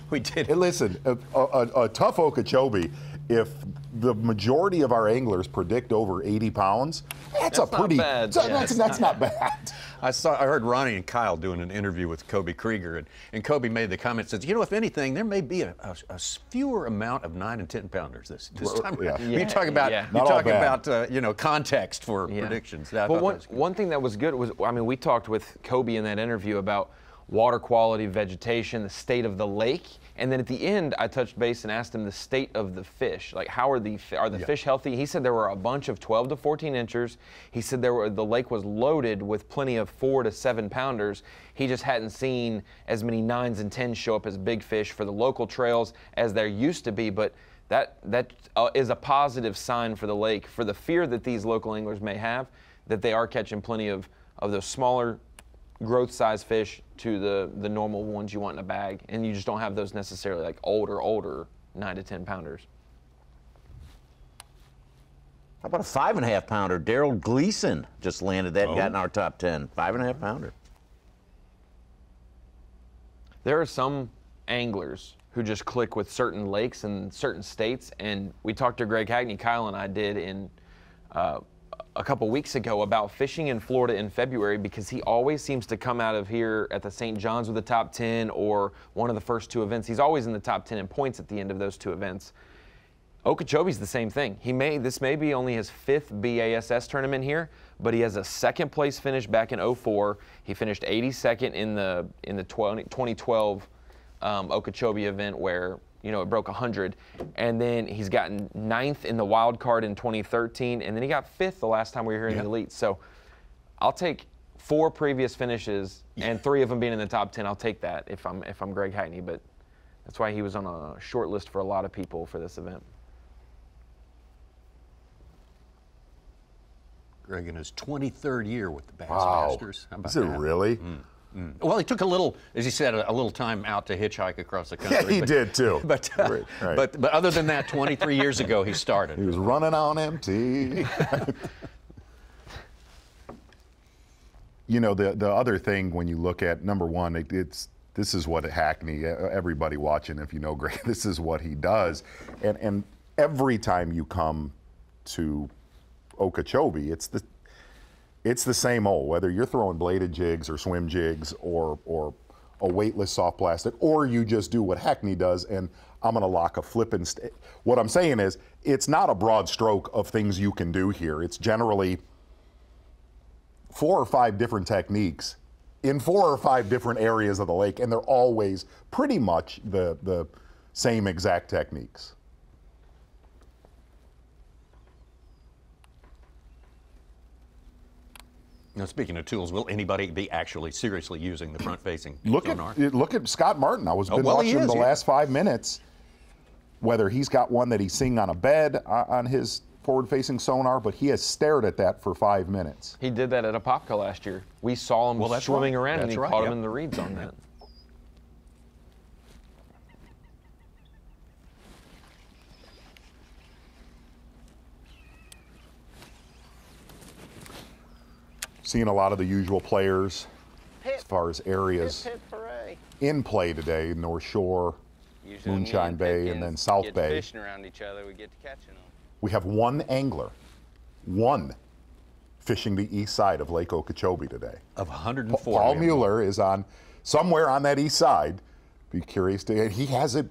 We did. Hey, listen, a, a, a tough Okeechobee, if the majority of our anglers predict over 80 pounds, that's, a That's not pretty, bad. so Yeah, that's, it's that's not- not bad. I saw. I heard Ronnie and Kyle doing an interview with Koby Kreiger, and, and Koby made the comment says, you know, if anything, there may be a, a, a fewer amount of nine and ten pounders this this Well, time. yeah. Yeah, you talk about yeah. you Not all talking bad. about uh, you know context for Yeah. predictions. I But one, one thing that was good was, I mean, we talked with Kobe in that interview about water quality, vegetation, the state of the lake, and then at the end, I touched base and asked him the state of the fish. Like, how are the are the Yeah. fish healthy? He said there were a bunch of 12 to 14 inchers. He said there were the lake was loaded with plenty of four to seven pounders. He just hadn't seen as many nines and tens show up as big fish for the local trails as there used to be, but. That that uh, is a positive sign for the lake, for the fear that these local anglers may have, that they are catching plenty of, of those smaller growth size fish to the, the normal ones you want in a bag. And you just don't have those necessarily like older, older nine to 10 pounders. How about a five and a half pounder? Daryl Gleason just landed that, Oh. got in our top 10. Five and a half pounder. There are some anglers who just click with certain lakes and certain states. And we talked to Greg Hackney, Kyle and I did in uh, a couple weeks ago about fishing in Florida in February because he always seems to come out of here at the St. John's with the top 10 or one of the first two events. He's always in the top 10 in points at the end of those two events. Okeechobee's the same thing. He may this may be only his fifth BASS tournament here, but he has a second place finish back in 04. He finished 82nd in the in the 20, 2012 um, Okeechobee event where you know it broke 100, and then he's gotten ninth in the wild card in 2013, and then he got fifth the last time we were here in Yeah. the elite. So I'll take four previous finishes and three of them being in the top 10. I'll take that if I'm if I'm Greg Hackney, but that's why he was on a short list for a lot of people for this event. Greg in his 23rd year with the Bass Wow. Masters. How about Is it that? really? Mm, mm. Well, he took a little, as he said, a, a little time out to hitchhike across the country. Yeah, he but- did too. But, uh, Right, right. but but other than that, 23 years ago he started. He was running on empty. you know, the the other thing when you look at number one, it, it's this is what Hackney. Everybody watching, if you know Greg, this is what he does, and and every time you come to Okeechobee, it's the it's the same old. Whether you're throwing bladed jigs or swim jigs or or a weightless soft plastic, or you just do what Hackney does, and I'm going to lock a flipping. What I'm saying is, it's not a broad stroke of things you can do here. It's generally four or five different techniques in four or five different areas of the lake, and they're always pretty much the the same exact techniques. Now, speaking of tools, will anybody be actually seriously using the front-facing Look sonar? at look at Scott Martin. I was Oh, been well, watching is, the yeah. last five minutes. Whether he's got one that he's seeing on a bed uh, on his forward-facing sonar, but he has stared at that for five minutes. He did that at Apopka last year. We saw him Well, swimming right. around and he right, caught yep. him in the reeds on that. Seeing a lot of the usual players as far as areas in play today: North Shore, Usually Moonshine and Bay, and then South get Bay. fishing around each other, we get to catching them. We have one angler, one, fishing the east side of Lake Okeechobee today. Of 104. Paul we have Mueller is on somewhere on that east side. Be curious to. and He has it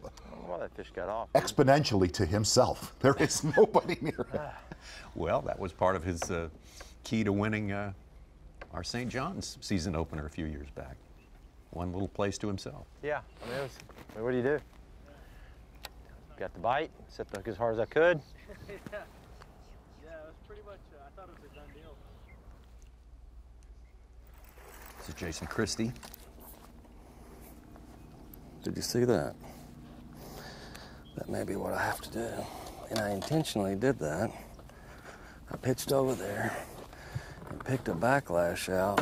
that fish got off. exponentially to himself. There is nobody near him. Well, that was part of his uh, key to winning uh, our St. John's season opener a few years back. One little place to himself. Yeah, I mean, it was, I mean, what do you do? Got the bite, set the hook as hard as I could. yeah. Yeah, it was pretty much, uh, I thought it was a done deal. This is Jason Christie. Did you see that? That may be what I have to do. And I intentionally did that. I pitched over there and picked a backlash out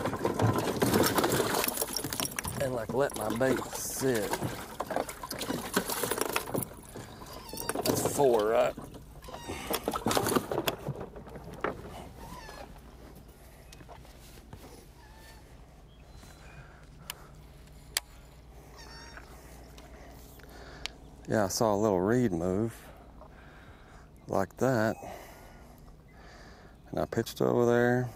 and like let my bait sit. That's four, right? Yeah, I saw a little reed move like that. And I pitched over there,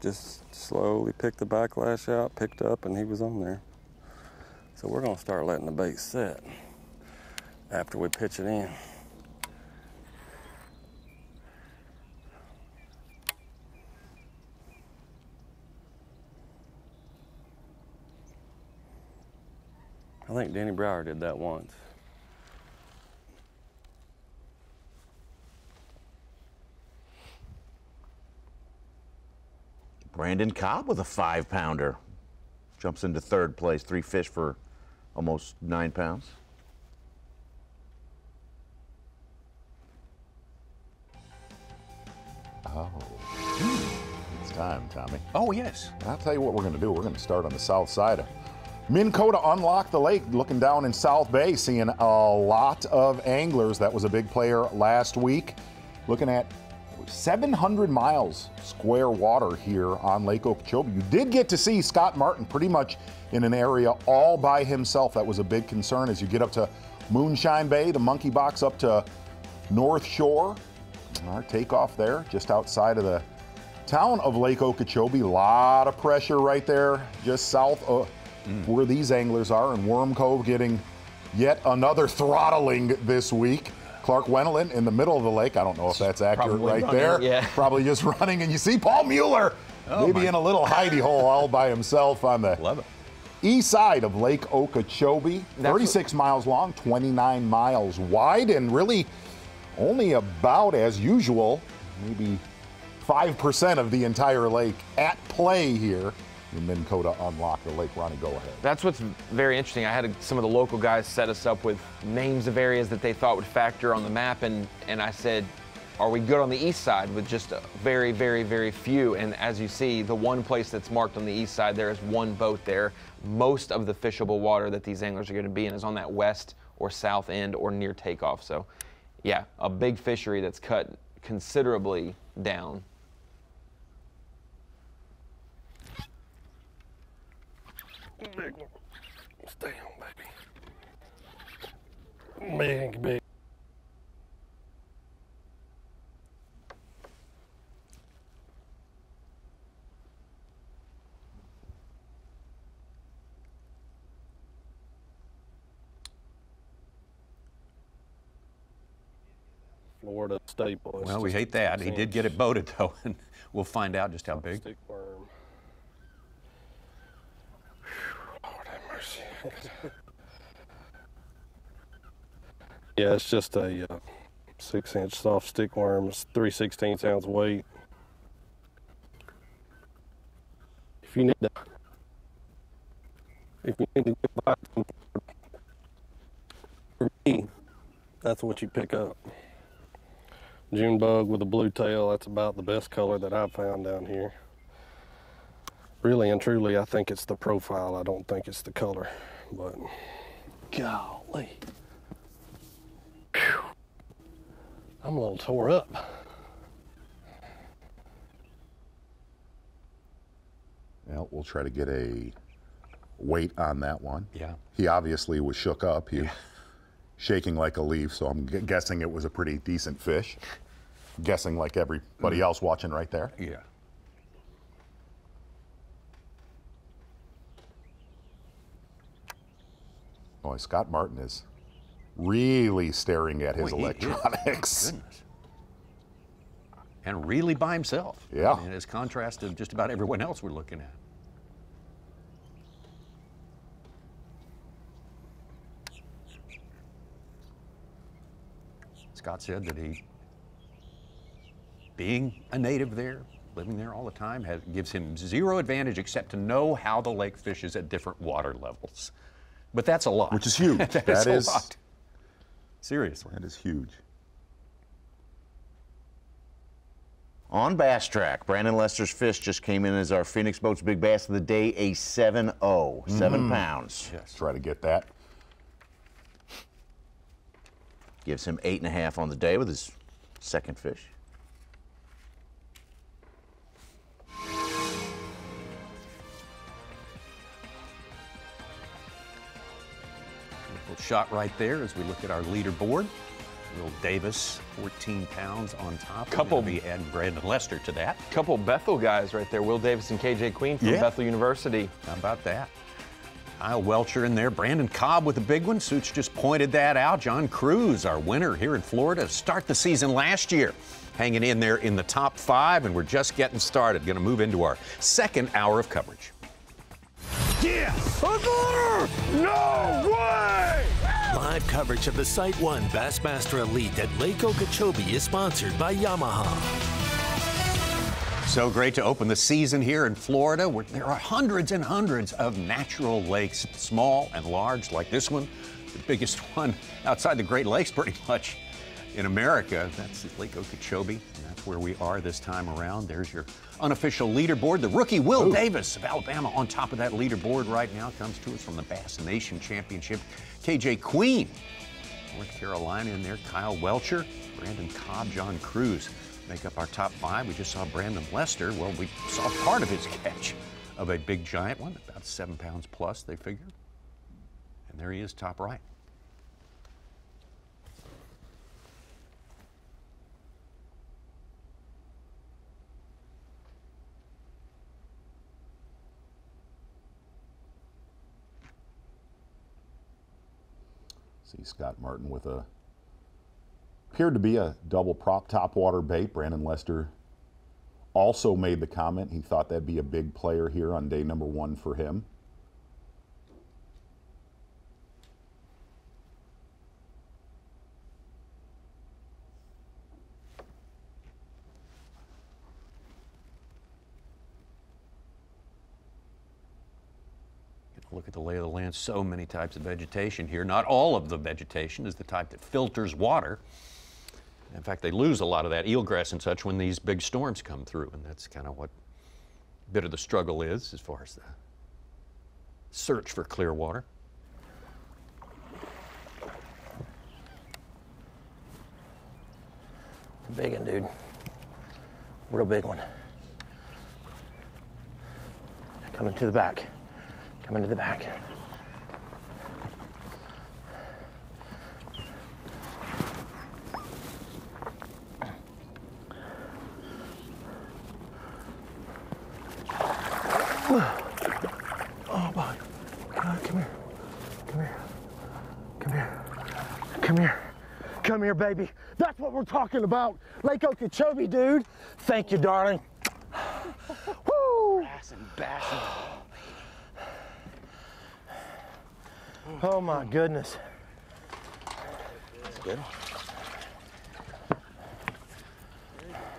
just slowly picked the backlash out, picked up, and he was on there. So we're gonna start letting the bait set after we pitch it in. I think Denny Brauer did that once. Brandon Cobb with a five pounder. Jumps into third place. Three fish for almost nine pounds. Oh. It's time, Tommy. Oh, yes. I'll tell you what we're going to do. We're going to start on the south side of Minn Kota Unlock the Lake, looking down in South Bay, seeing a lot of anglers. That was a big player last week. Looking at 700 miles square water here on Lake Okeechobee. You did get to see Scott Martin pretty much in an area all by himself. That was a big concern as you get up to Moonshine Bay, the monkey box up to North Shore. Our takeoff there, just outside of the town of Lake Okeechobee. A lot of pressure right there, just south of where these anglers are, and Worm Cove getting yet another throttling this week. Clark Wendlandt in the middle of the lake. I don't know if that's accurate Probably right there. yeah. Probably just running, and you see Paul Mueller Oh, maybe in a little hidey hole all by himself on the east side of Lake Okeechobee. That's 36 miles long, 29 miles wide, and really only about as usual, maybe 5% of the entire lake at play here in Minn Kota Unlock the Lake. Ronnie, go ahead. That's what's very interesting. I had some of the local guys set us up with names of areas that they thought would factor on the map, and, and I said, are we good on the east side with just a very, very, very few? And as you see, the one place that's marked on the east side, there is one boat there. Most of the fishable water that these anglers are going to be in is on that west or south end or near takeoff. So, yeah, a big fishery that's cut considerably down. Big one. Stay on, baby. Big, big. Florida staple. Well, we hate that. He did get it boated, though, and we'll find out just how big. Stick worm. Lord have mercy. yeah, it's just a uh, six inch soft stick worm. It's 3 16 ounce weight. If you need to, if you need to get by for me, that's what you pick up. June bug with a blue tail, that's about the best color that I've found down here. Really and truly, I think it's the profile. I don't think it's the color, but golly. Phew. I'm a little tore up. Well, we'll try to get a weight on that one. Yeah. He obviously was shook up. He shaking like a leaf, so I'm gu- guessing it was a pretty decent fish. Guessing like everybody mm-hmm. else watching right there. Yeah. Boy, Scott Martin is really staring at his Boy, electronics. And really by himself. Yeah. I mean, as contrast to just about everyone else we're looking at. Scott said that he, being a native there, living there all the time, has, gives him zero advantage except to know how the lake fishes at different water levels. But that's a lot. Which is huge. that That is is- a lot. Seriously. That is huge. On BASSTrakk, Brandon Lester's fish just came in as our Phoenix Boats Big Bass of the Day, a 7 0, 7 Mm. pounds. Yes. Try to get that. Gives him eight and a half on the day with his second fish. Shot right there as we look at our leaderboard. Will Davis, 14 pounds on top. Couple- We're be adding Brandon Lester to that. Couple Bethel guys right there, Will Davis and KJ Queen from Yeah. Bethel University. How about that? Kyle Welcher in there. Brandon Cobb with a big one. Suits just pointed that out. John Cruz, our winner here in Florida, start the season last year. Hanging in there in the top five, and we're just getting started. Going to move into our second hour of coverage. Yeah! I got! No way! Live coverage of the SiteOne Bassmaster Elite at Lake Okeechobee is sponsored by Yamaha. So great to open the season here in Florida, where there are hundreds and hundreds of natural lakes, small and large, like this one, the biggest one outside the Great Lakes, pretty much in America. That's Lake Okeechobee, and that's where we are this time around. There's your unofficial leaderboard. The rookie Will Davis of Alabama on top of that leaderboard right now comes to us from the Bass Nation Championship. KJ Queen, North Carolina in there. Kyle Welcher, Brandon Cobb, John Cruz make up our top five. We just saw Brandon Lester. Well, we saw part of his catch of a big giant one, about seven pounds plus, they figure. And there he is, top right. See Scott Martin with a appeared to be a double prop topwater bait. Brandon Lester also made the comment he thought that'd be a big player here on day number one for him. Look at the lay of the land. So many types of vegetation here. Not all of the vegetation is the type that filters water. In fact, they lose a lot of that eelgrass and such when these big storms come through, and that's kind of what a bit of the struggle is as far as the search for clear water. Big one, dude. Real big one. Coming to the back. Coming to the back. Oh my God, come here. Come here. Come here. Come here. Come here, baby. That's what we're talking about. Lake Okeechobee, dude. Thank you, darling. Woo! Oh my goodness. That's good.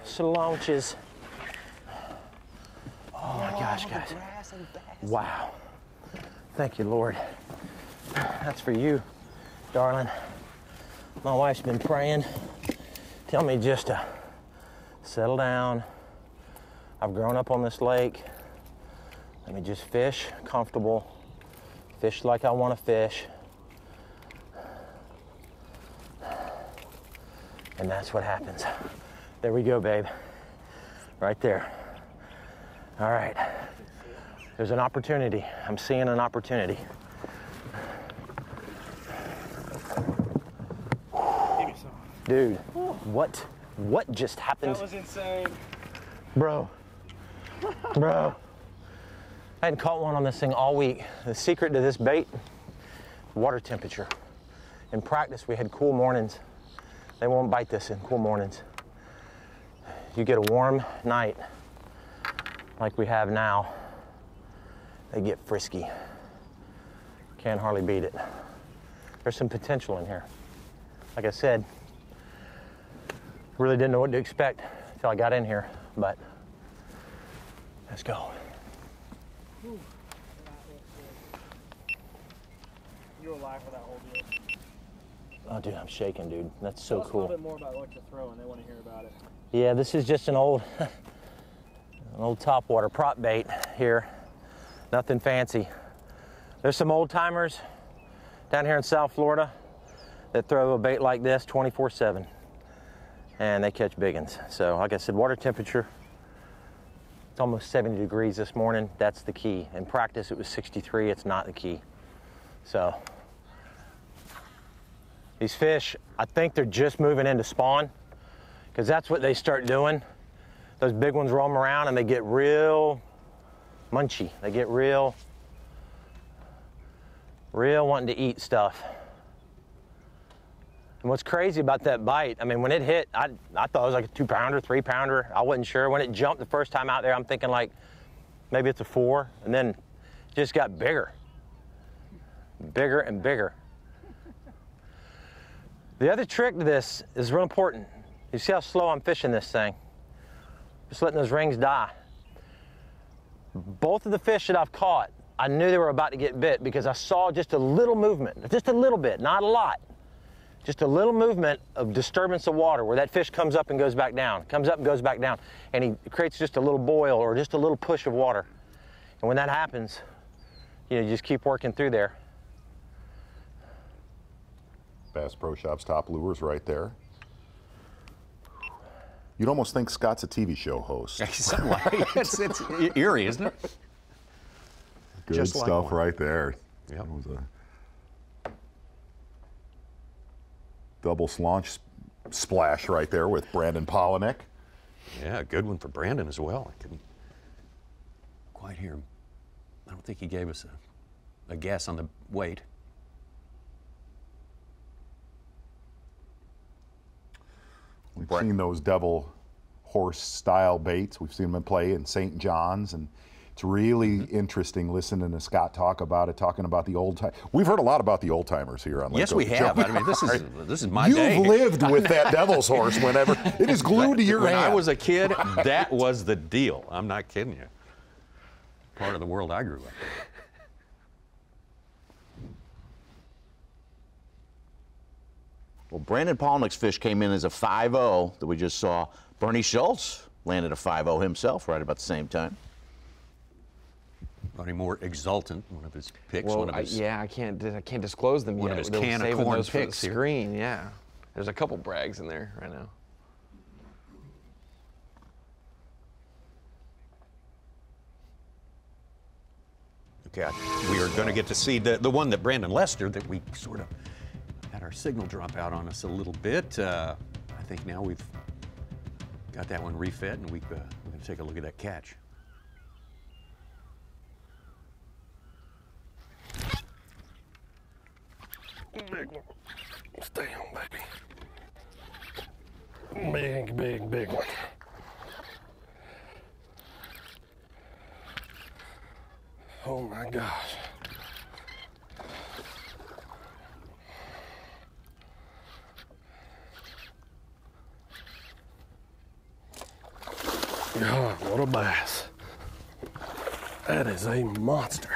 Salaunches. Oh my gosh, guys. Wow. Thank you, Lord. That's for you, darling. My wife's been praying. Tell me just to settle down. I've grown up on this lake. Let me just fish comfortable. Fish like I want to fish. And that's what happens. There we go, babe. Right there. All right. There's an opportunity. I'm seeing an opportunity. Dude, what what just happened? That was insane. Bro. Bro. I hadn't caught one on this thing all week. The secret to this bait, water temperature. In practice, we had cool mornings. They won't bite this in cool mornings. You get a warm night, like we have now, they get frisky. Can't hardly beat it. There's some potential in here. Like I said, really didn't know what to expect until I got in here, but let's go. You were alive for that whole deal. Oh, dude, I'm shaking, dude. That's so Tell us cool. a little bit more about what you're throwing. They want to hear about it. Yeah, this is just an old, an old topwater prop bait here. Nothing fancy. There's some old timers down here in South Florida that throw a bait like this 24/7, and they catch big ones. So, like I said, water temperature. It's almost 70 degrees this morning. That's the key. In practice, it was 63. It's not the key. So, these fish, I think they're just moving into spawn because that's what they start doing. Those big ones roam around and they get real munchy. They get real, real wanting to eat stuff. And what's crazy about that bite, I mean, when it hit, I, I thought it was like a two pounder, three pounder. I wasn't sure. When it jumped the first time out there, I'm thinking like maybe it's a four. And then just got bigger, bigger and bigger. The other trick to this is real important. You see how slow I'm fishing this thing? Just letting those rings die. Both of the fish that I've caught, I knew they were about to get bit because I saw just a little movement, just a little bit, not a lot. Just a little movement of disturbance of water where that fish comes up and goes back down, comes up and goes back down, and he creates just a little boil or just a little push of water. And when that happens, you know, you just keep working through there. Bass Pro Shops top lures right there. You'd almost think Scott's a TV show host. Something like it's, it's eerie, isn't it? Good Just stuff one. right there. Yep. That was a double slaunch splash right there with Brandon Palaniuk. Yeah, good one for Brandon as well. I couldn't quite hear him. I don't think he gave us a, a guess on the weight. We've seen those devil horse style baits. We've seen them play in St. John's, and it's really Mm-hmm. interesting listening to Scott talk about it, talking about the old time. We've heard a lot about the old timers here on. Lake Yes, we have. Okeechobee. I mean, this is this is my You've day. lived with that devil's horse whenever it is glued to your when hand. I was a kid, that was the deal. I'm not kidding you. Part of the world I grew up. in. Well, Brandon Palaniuk's fish came in as a 5-0 that we just saw. Bernie Schultz landed a 5-0 himself right about the same time. Probably more exultant. One of his picks. Well, one of I- yeah, I can't. I can't disclose them one of yet. his They're can of corn those for the picks here. screen. Yeah, there's a couple brags in there right now. Okay, we are going to get to see the, the one that Brandon Lester that we sort of had our signal drop out on us a little bit. Uh, I think now we've got that one refed, and we, uh, we're going to take a look at that catch. Big one. Stay on, baby. Big, big, big one. Oh my gosh. God, what a bass. That is a monster.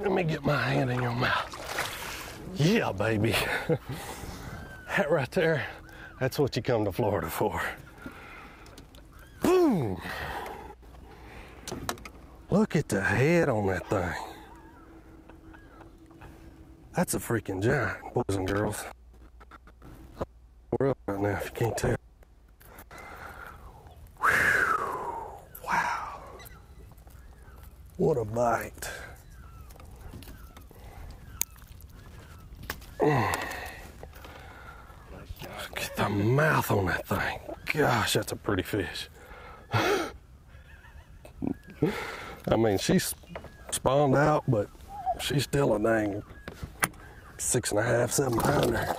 Let me get my hand in your mouth. Yeah, baby. that right there, that's what you come to Florida for. Boom! Look at the head on that thing. That's a freaking giant, boys and girls. We're up right now if you can't tell. Whew. Wow. What a bite. At the mouth on that thing. Gosh, that's a pretty fish. I mean, she's spawned out, but she's still a dang six and a half, seven pounder.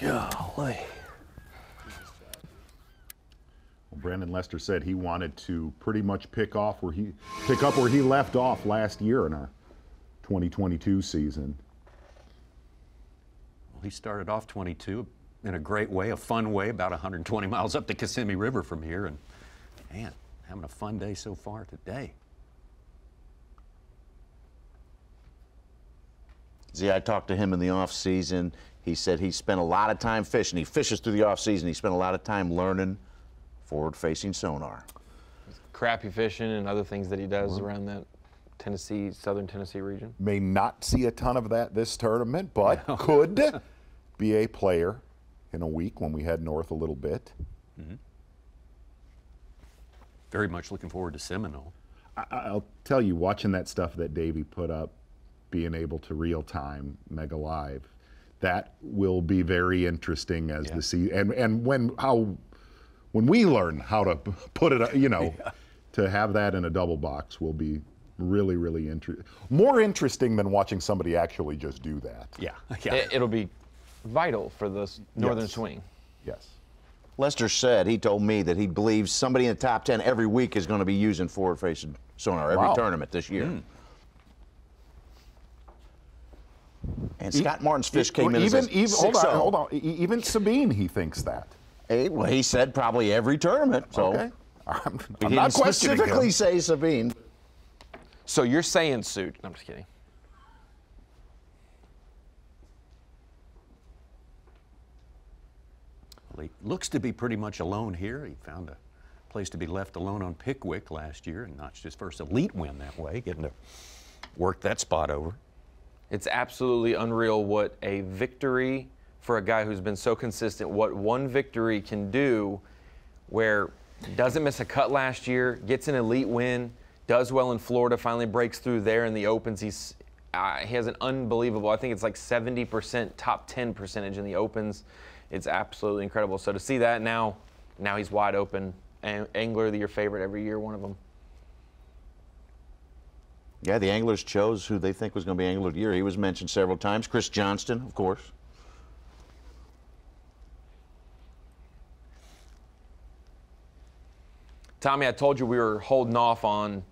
Golly. Well, Brandon Lester said he wanted to pretty much pick off where he pick up where he left off last year in our 2022 season. Well, he started off 22 in a great way, a fun way, about 120 miles up the Kissimmee River from here, and man, having a fun day so far today. See, I talked to him in the off season. He said he spent a lot of time fishing. He fishes through the off season. He spent a lot of time learning forward-facing sonar. Crappie fishing and other things that he does around that Tennessee, southern Tennessee region. May not see a ton of that this tournament, but could be a player in a week when we head north a little bit. Mm-hmm. Very much looking forward to Seminole. I, I'll tell you, watching that stuff that Davy put up, being able to real time Mega Live, that will be very interesting as the season and and when how when we learn how to put it, you know, to have that in a double box will be really really interesting. More interesting than watching somebody actually just do that. Yeah, It, it'll be vital for the northern Yes. swing. Yes. Lester said he told me that he believes somebody in the top 10 every week is going to be using forward-facing sonar every Wow. tournament this year. Mm. And Scott Martin's fish E- came in even as a even hold on hold on E- even Sabine he thinks that. Hey, well, he said probably every tournament. So Okay. I'm, I'm didn't not questioning specifically him. say Sabine. So you're saying suit? I'm just kidding. Well, he looks to be pretty much alone here. He found a place to be left alone on Pickwick last year and notched his first elite win that way, getting to work that spot over. It's absolutely unreal what a victory for a guy who's been so consistent, what one victory can do where doesn't miss a cut last year, gets an elite win, does well in Florida, finally breaks through there in the opens. He's uh, he has an unbelievable, I think it's like 70% top 10 percentage in the opens. It's absolutely incredible. So to see that now, now he's wide open. An- Angler of the year favorite every year, one of them. Yeah, the anglers chose who they think was going to be angler of the year. He was mentioned several times. Chris Johnston, of course. Tommy, I told you we were holding off on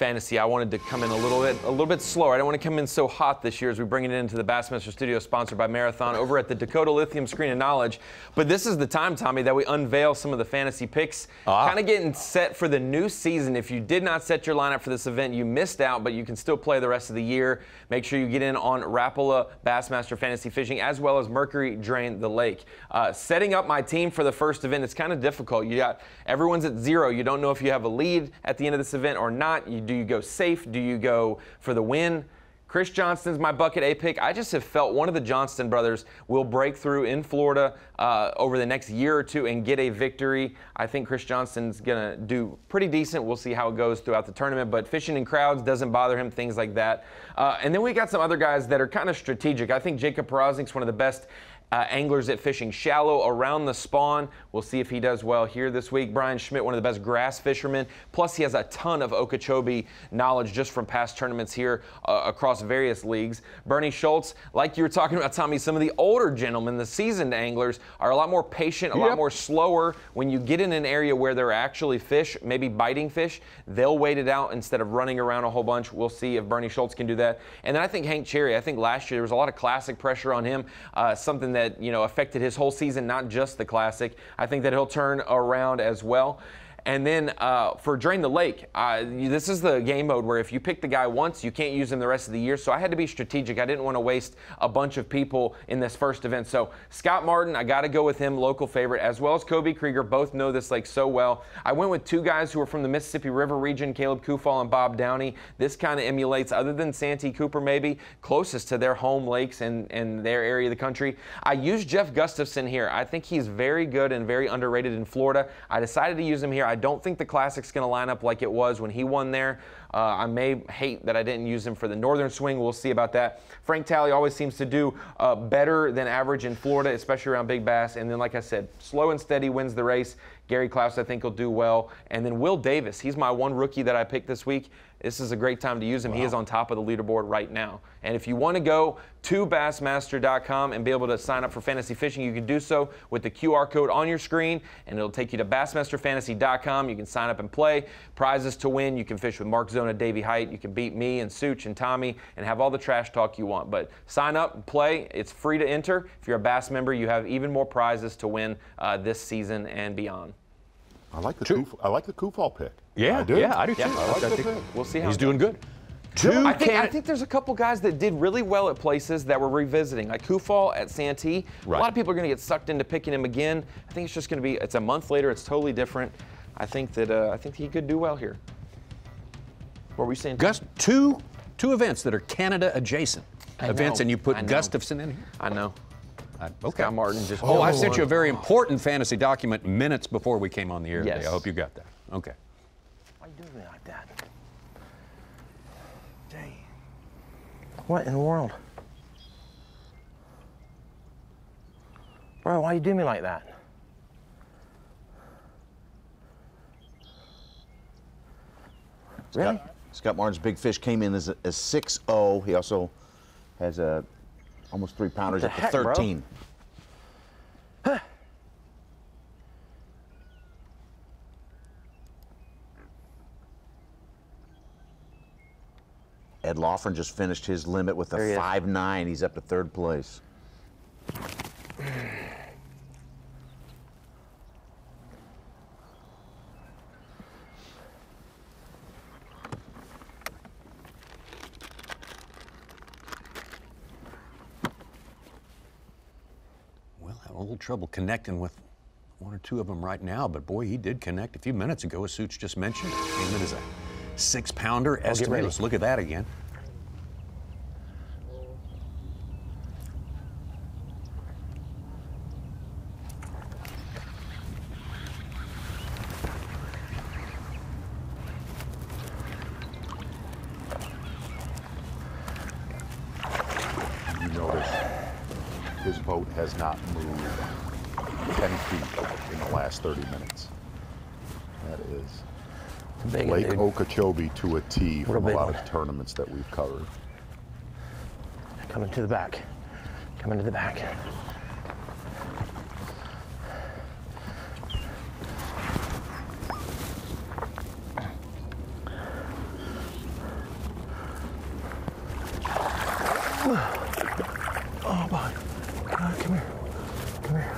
fantasy. I wanted to come in a little bit, a little bit slower. I don't want to come in so hot this year as we bring it into the Bassmaster Studio, sponsored by Marathon, over at the Dakota Lithium Screen of Knowledge. But this is the time, Tommy, that we unveil some of the fantasy picks. Kind of getting set for the new season. If you did not set your lineup for this event, you missed out, but you can still play the rest of the year. Make sure you get in on Rapala Bassmaster Fantasy Fishing as well as Mercury Drain the Lake. Uh, setting up my team for the first event is kind of difficult. You got everyone's at zero. You don't know if you have a lead at the end of this event or not. You, do you go safe? Do you go for the win? Chris Johnston's my bucket A pick. I just have felt one of the Johnston brothers will break through in Florida uh, over the next year or two and get a victory. I think Chris Johnston's going to do pretty decent. We'll see how it goes throughout the tournament, but fishing in crowds doesn't bother him, things like that. Uh, and then we got some other guys that are kind of strategic. I think Jacob Powroznik's one of the best uh, anglers at fishing shallow around the spawn. We'll see if he does well here this week. Bryan Schmitt, one of the best grass fishermen. Plus, he has a ton of Okeechobee knowledge just from past tournaments here uh, across various leagues. Bernie Schultz, like you were talking about, Tommy, some of the older gentlemen, the seasoned anglers, are a lot more patient, a lot more slower. When you get in an area where there are actually fish, maybe biting fish, they'll wait it out instead of running around a whole bunch. We'll see if Bernie Schultz can do that. And then I think Hank Cherry, I think last year there was a lot of classic pressure on him, uh, something that, you know, affected his whole season, not just the classic. I think that he'll turn around as well. And then uh, for Drain the Lake, uh, this is the game mode where if you pick the guy once, you can't use him the rest of the year. So I had to be strategic. I didn't want to waste a bunch of people in this first event. So Scott Martin, I got to go with him, local favorite, as well as Koby Kreiger. Both know this lake so well. I went with two guys who are from the Mississippi River region, Caleb Kuphall and Bob Downey. This kind of emulates, other than Santee Cooper maybe, closest to their home lakes and, and their area of the country. I used Jeff Gustafson here. I think he's very good and very underrated in Florida. I decided to use him here. I don't think the Classic's going to line up like it was when he won there. Uh, I may hate that I didn't use him for the Northern Swing. We'll see about that. Frank Talley always seems to do uh, better than average in Florida, especially around big bass. And then, like I said, slow and steady wins the race. Gary Klaus, I think, will do well. And then Will Davis, he's my one rookie that I picked this week. This is a great time to use him. He is on top of the leaderboard right now. And if you want to go to Bassmaster.com and be able to sign up for fantasy fishing, you can do so with the QR code on your screen, and it'll take you to BassmasterFantasy.com. You can sign up and play. Prizes to win. You can fish with Mark Zona, Davy Hite. You can beat me and Suchan Tommy and have all the trash talk you want. But sign up and play. It's free to enter. If you're a Bass member, you have even more prizes to win uh, this season and beyond. I like the Kuf, I like the Kuphall pick. Yeah, I do. yeah, I do too. I like I the think pick. We'll see how He's doing good. Two I think, I think there's a couple guys that did really well at places that we're revisiting, like Kuphall at Santee. Right. A lot of people are going to get sucked into picking him again. I think it's just going to be. It's a month later. It's totally different. I think that uh, I think he could do well here. What were we saying? Gus, two two events that are Canada adjacent I events, know, and you put Gustafson in here. I know. Okay. Scott Martin just. Oh, I oh, sent you a very important fantasy document minutes before we came on the air today. Yes. I hope you got that. Okay. Why you doing me like that? Dang. What in the world? Bro, why you do me like that? Really? Scott, Scott Martin's big fish came in as a, as 6-0. He also has a almost three pounders up the to heck, bro? 13. Ed Loughran just finished his limit with a There he is. 5-9. He's up to third place. Well, having a little trouble connecting with one or two of them right now, but boy, he did connect a few minutes ago, as Suits just mentioned. Came in as a six pounder. Let's oh, look at that again. You notice his boat has not moved 10 feet in the last 30 minutes. That is Big one, Lake dude. Okeechobee to a T What a from a lot one. of tournaments that we've covered. Coming to the back. Coming to the back. Oh, boy. Uh, come here. Come here.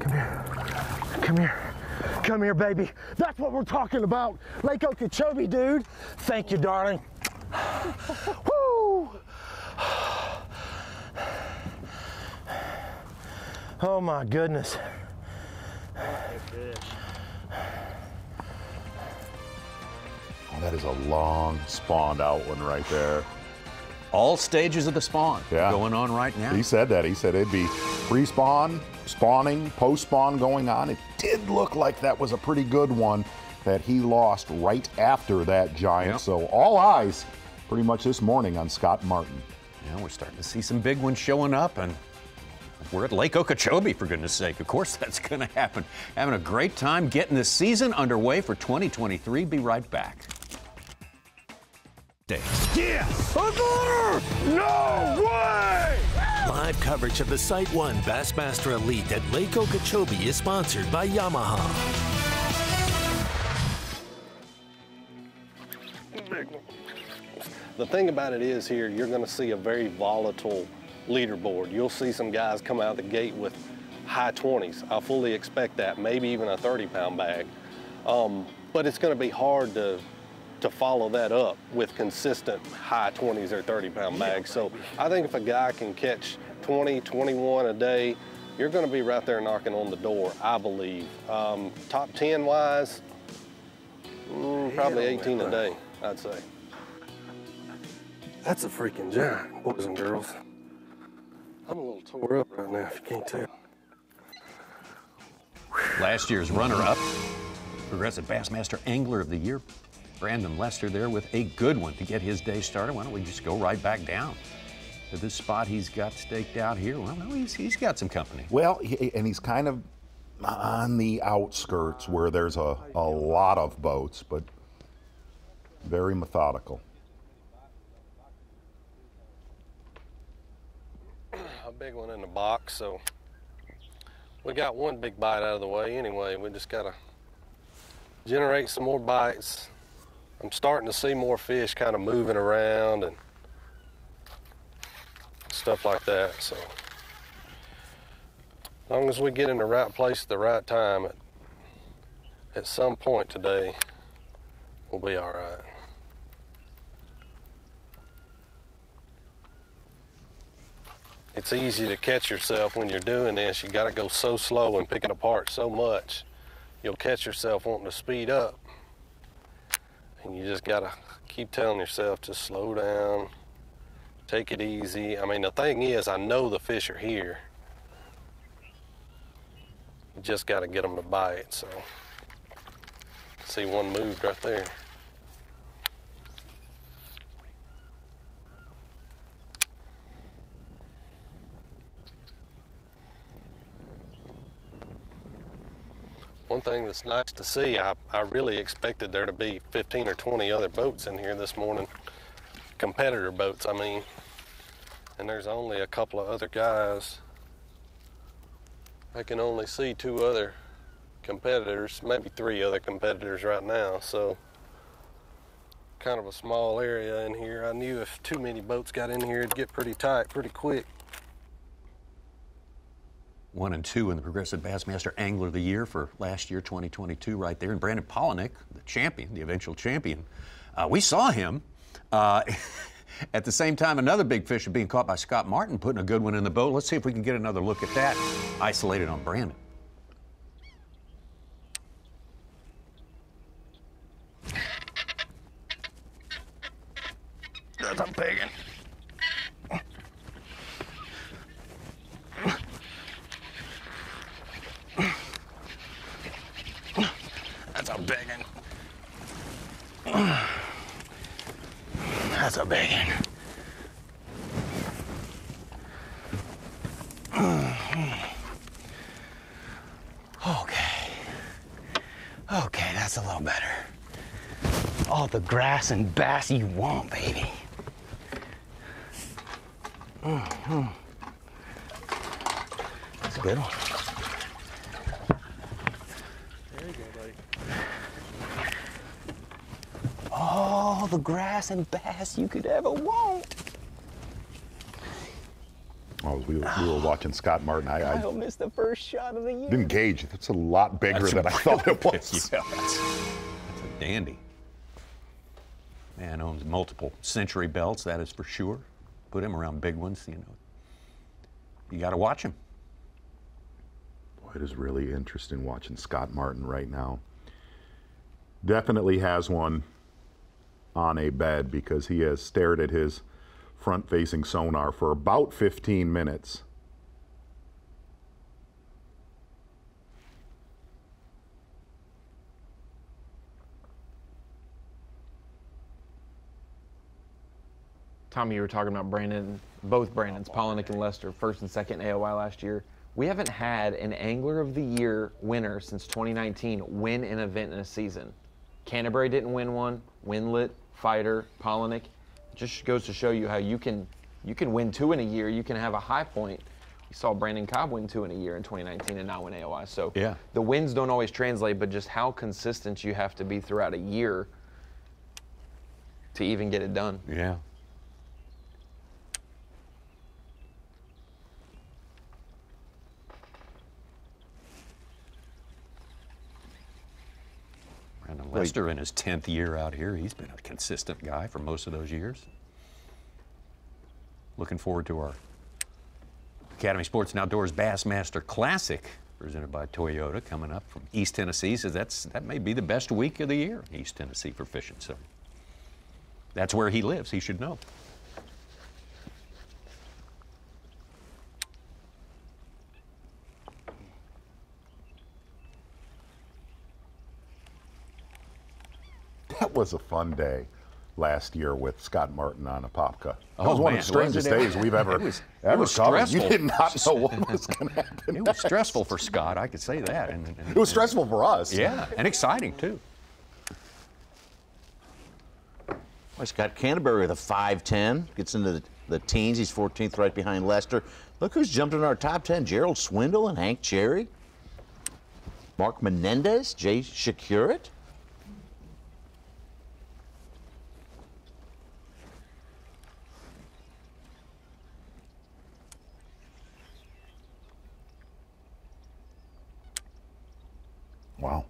Come here. Come here. Come here, baby. That's what we're talking about. Lake Okeechobee, dude. Thank you, darling. Woo! Oh my goodness. Oh, that is a long spawned out one right there. All stages of the spawn Yeah. going on right now. He said that. He said it'd be pre-spawn, spawning, post-spawn going on. It did look like that was a pretty good one that he lost right after that giant. Yep. So all eyes pretty much this morning on Scott Martin. Yeah, we're starting to see some big ones showing up, and we're at Lake Okeechobee, for goodness sake. Of course, that's going to happen. Having a great time getting the season underway for 2023. Be right back. Yeah! Another! No way! Live coverage of the SiteOne Bassmaster Elite at Lake Okeechobee is sponsored by Yamaha. The thing about it is here, you're gonna see a very volatile leaderboard. You'll see some guys come out of the gate with high 20s. I fully expect that, maybe even a 30 pound bag. Um, but it's gonna be hard to, to follow that up with consistent high 20s or 30 pound bags. So I think if a guy can catch 20, 21 a day, you're gonna be right there knocking on the door, I believe. Um, top 10 wise, mm, probably 18 a day, I'd say. That's a freaking giant, boys and girls. I'm a little tore up right now, if you can't tell. Last year's runner-up, Progressive Bassmaster Angler of the Year, Brandon Lester there with a good one to get his day started. Why don't we just go right back down to this spot he's got staked out here? Well, no, he's, he's got some company. Well, he, and he's kind of on the outskirts where there's a, a lot of boats, but very methodical. A big one in the box, so we got one big bite out of the way anyway. We just gotta generate some more bites. I'm starting to see more fish kind of moving around and stuff like that. So as long as we get in the right place at the right time, at, at some point today, we'll be all right. It's easy to catch yourself when you're doing this. You got to go so slow and pick it apart so much. You'll catch yourself wanting to speed up and you just got to keep telling yourself to slow down, take it easy. I mean, the thing is, I know the fish are here. You just got to get them to bite. So, see one moved right there. One thing that's nice to see, I, I really expected there to be 15 or 20 other boats in here this morning. Competitor boats, I mean. And there's only a couple of other guys. I can only see two other competitors, maybe three other competitors right now. So, kind of a small area in here. I knew if too many boats got in here, it'd get pretty tight pretty quick. One and two in the Progressive Bassmaster Angler of the Year for last year, 2022, right there. And Brandon Palaniuk, the champion, the eventual champion, uh, we saw him. Uh, At the same time, another big fish is being caught by Scott Martin, putting a good one in the boat. Let's see if we can get another look at that, isolated on Brandon. That's a big one. That's a big one. That's a big one. Okay. Okay, that's a little better. All the grass and bass you want, baby. Mhm. That's a good one. There you go, buddy. All the grass and bass you could ever want. Oh, we, were- we were watching Scott Martin. I, I I missed the first shot of the year. didn't gauge. That's a lot bigger That's than I thought it was. Yeah, that's, that's a dandy. Multiple century belts, that is for sure. Put him around big ones, you know. You got to watch him. Boy, it is really interesting watching Scott Martin right now. Definitely has one on a bed because he has stared at his front facing sonar for about 15 minutes. Tommy, you were talking about Brandon, both Brandons, Palaniuk and Lester, first and second AOY last year. We haven't had an Angler of the Year winner since 2019 win an event in a season. Canterbury didn't win one. Wendlandt, Feider, Palaniuk. Just goes to show you how you can you can win two in a year. You can have a high point. You saw Brandon Cobb win two in a year in 2019 and not win AOY. So Yeah. the wins don't always translate, but just how consistent you have to be throughout a year to even get it done. Yeah. Brandon Lester in his 10th year out here. He's been a consistent guy for most of those years. Looking forward to our Academy Sports and Outdoors Bassmaster Classic presented by Toyota coming up from East Tennessee. So that's that may be the best week of the year East Tennessee for fishing. So that's where he lives. He should know. That was a fun day last year with Scott Martin on Apopka. That Oh, was one man, of the strangest days we've ever It was- it ever was covered. You stressful. did not know what was going to happen. It was stressful for Scott, I could say that. And, and- It was stressful for us. Yeah, and exciting too. Well, Scott Canterbury with a 5'10, gets into the, the teens. He's 14th right behind Lester. Look who's jumped in our top 10 Gerald Swindle and Hank Cherry. Mark Menendez, Jay Przekurat. Wow.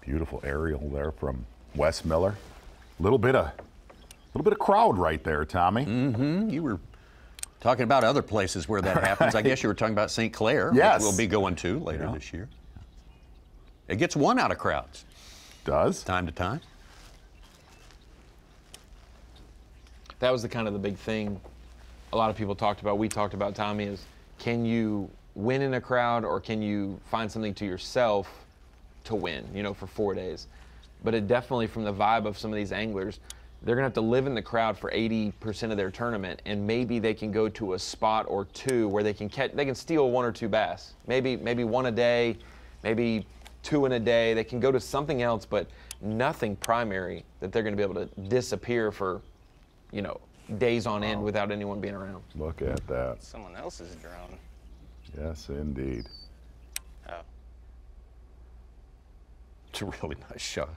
Beautiful aerial there from Wes Miller. Little bit of little bit of crowd right there, Tommy. Mm-hmm. You were Talking about other places where that happens, I guess you were talking about St. Clair, Yes. which we'll be going to later Yeah. this year. It gets one out of crowds. Does? Time to time. that was the kind of the big thing a lot of people talked about we talked about tommy is can you win in a crowd or can you find something to yourself to win you know for four days but it definitely from the vibe of some of these anglers they're going to have to live in the crowd for 80% of their tournament and maybe they can go to a spot or two where they can catch they can steal one or two bass maybe maybe one a day maybe two in a day they can go to something else but nothing primary that they're going to be able to disappear for you know, days on end without anyone being around. Look at that. Someone else's drone. Yes, indeed. Oh. It's a really nice shot.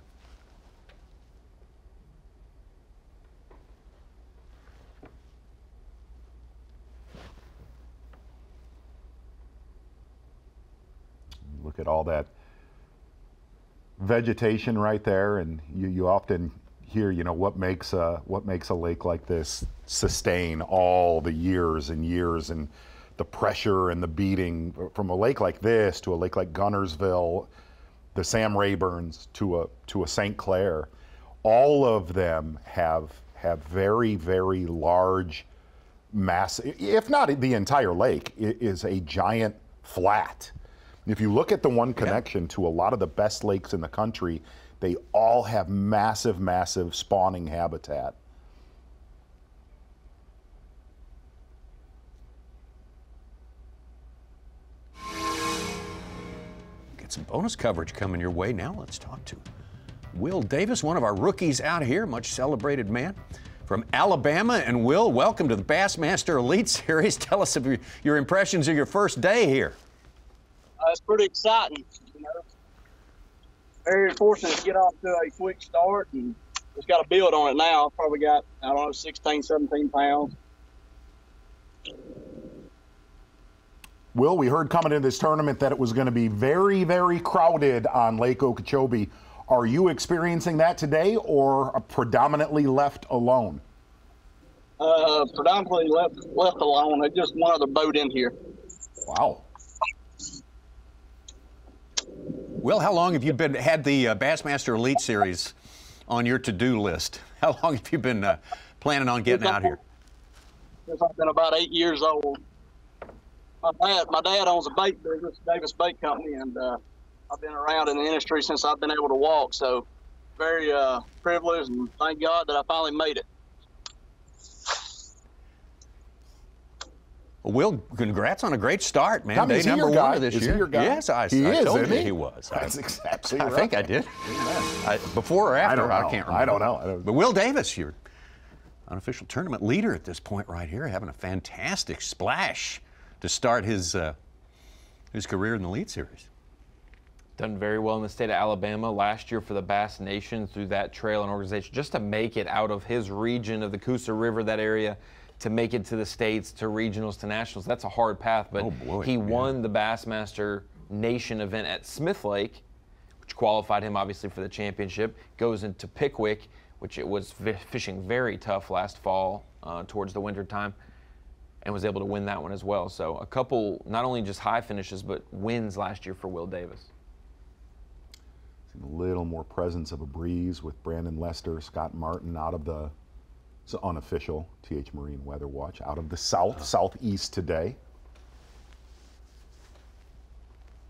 Look at all that vegetation right there, and you, you often hear, you know, what makes a what makes a lake like this sustain all the years and years and the pressure and the beating from a lake like this to a lake like Guntersville, the Sam Rayburns to a to a St. Clair, all of them have have very very large mass. If not the entire lake, is a giant flat. If you look at the one connection to a lot of the best lakes in the country, they all have massive, massive spawning habitat. Some bonus coverage coming your way. Now let's talk to Will Davis, one of our rookies out here, much celebrated man from Alabama. And Will, welcome to the Bassmaster Elite Series. Tell us of your, impressions of your first day here. Uh, it's pretty exciting. You know, very fortunate to get off to a quick start and just got to build on it now. Probably got I don't know 16, 17 pounds. Will, we heard coming into this tournament that it was going to be very, very crowded on Lake Okeechobee. Are you experiencing that today or predominantly left alone? Uh, predominantly left left alone. There's just one other boat in here. Wow. Will, how long have you been had the uh, Bassmaster Elite Series on your to-do list? How long have you been uh, planning on getting out here? Since I've been about eight years old. My dad, my dad owns a bait business, Davis Bait Company, and uh, I've been around in the industry since I've been able to walk. So, very uh, privileged, and thank God that I finally made it. Well, Will, congrats on a great start, man. Tommy, Day is he number your one guy? of this Is he year. your guy? Yes, I, He I is, told isn't you he? he was. I- That's exactly I right. think I did. I, before or after, don't know. can't remember. I don't know. I don't- But Will Davis, your unofficial tournament leader at this point right here, having a fantastic splash to start his uh, his career in the lead series. Done very well in the state of Alabama last year for the Bass Nation through that trail and organization, just to make it out of his region of the Coosa River, that area, to make it to the states, to regionals, to nationals. That's a hard path, but Oh, boy, he won the Bassmaster Nation event at Smith Lake, which qualified him obviously for the championship. Goes into Pickwick, which it was fi- fishing very tough last fall uh, towards the winter time, and was able to win that one as well. So a couple, not only just high finishes, but wins last year for Will Davis. A little more presence of a breeze with Brandon Lester, Scott Martin out of the it's unofficial TH Marine Weather Watch out of the south, uh-huh. southeast today.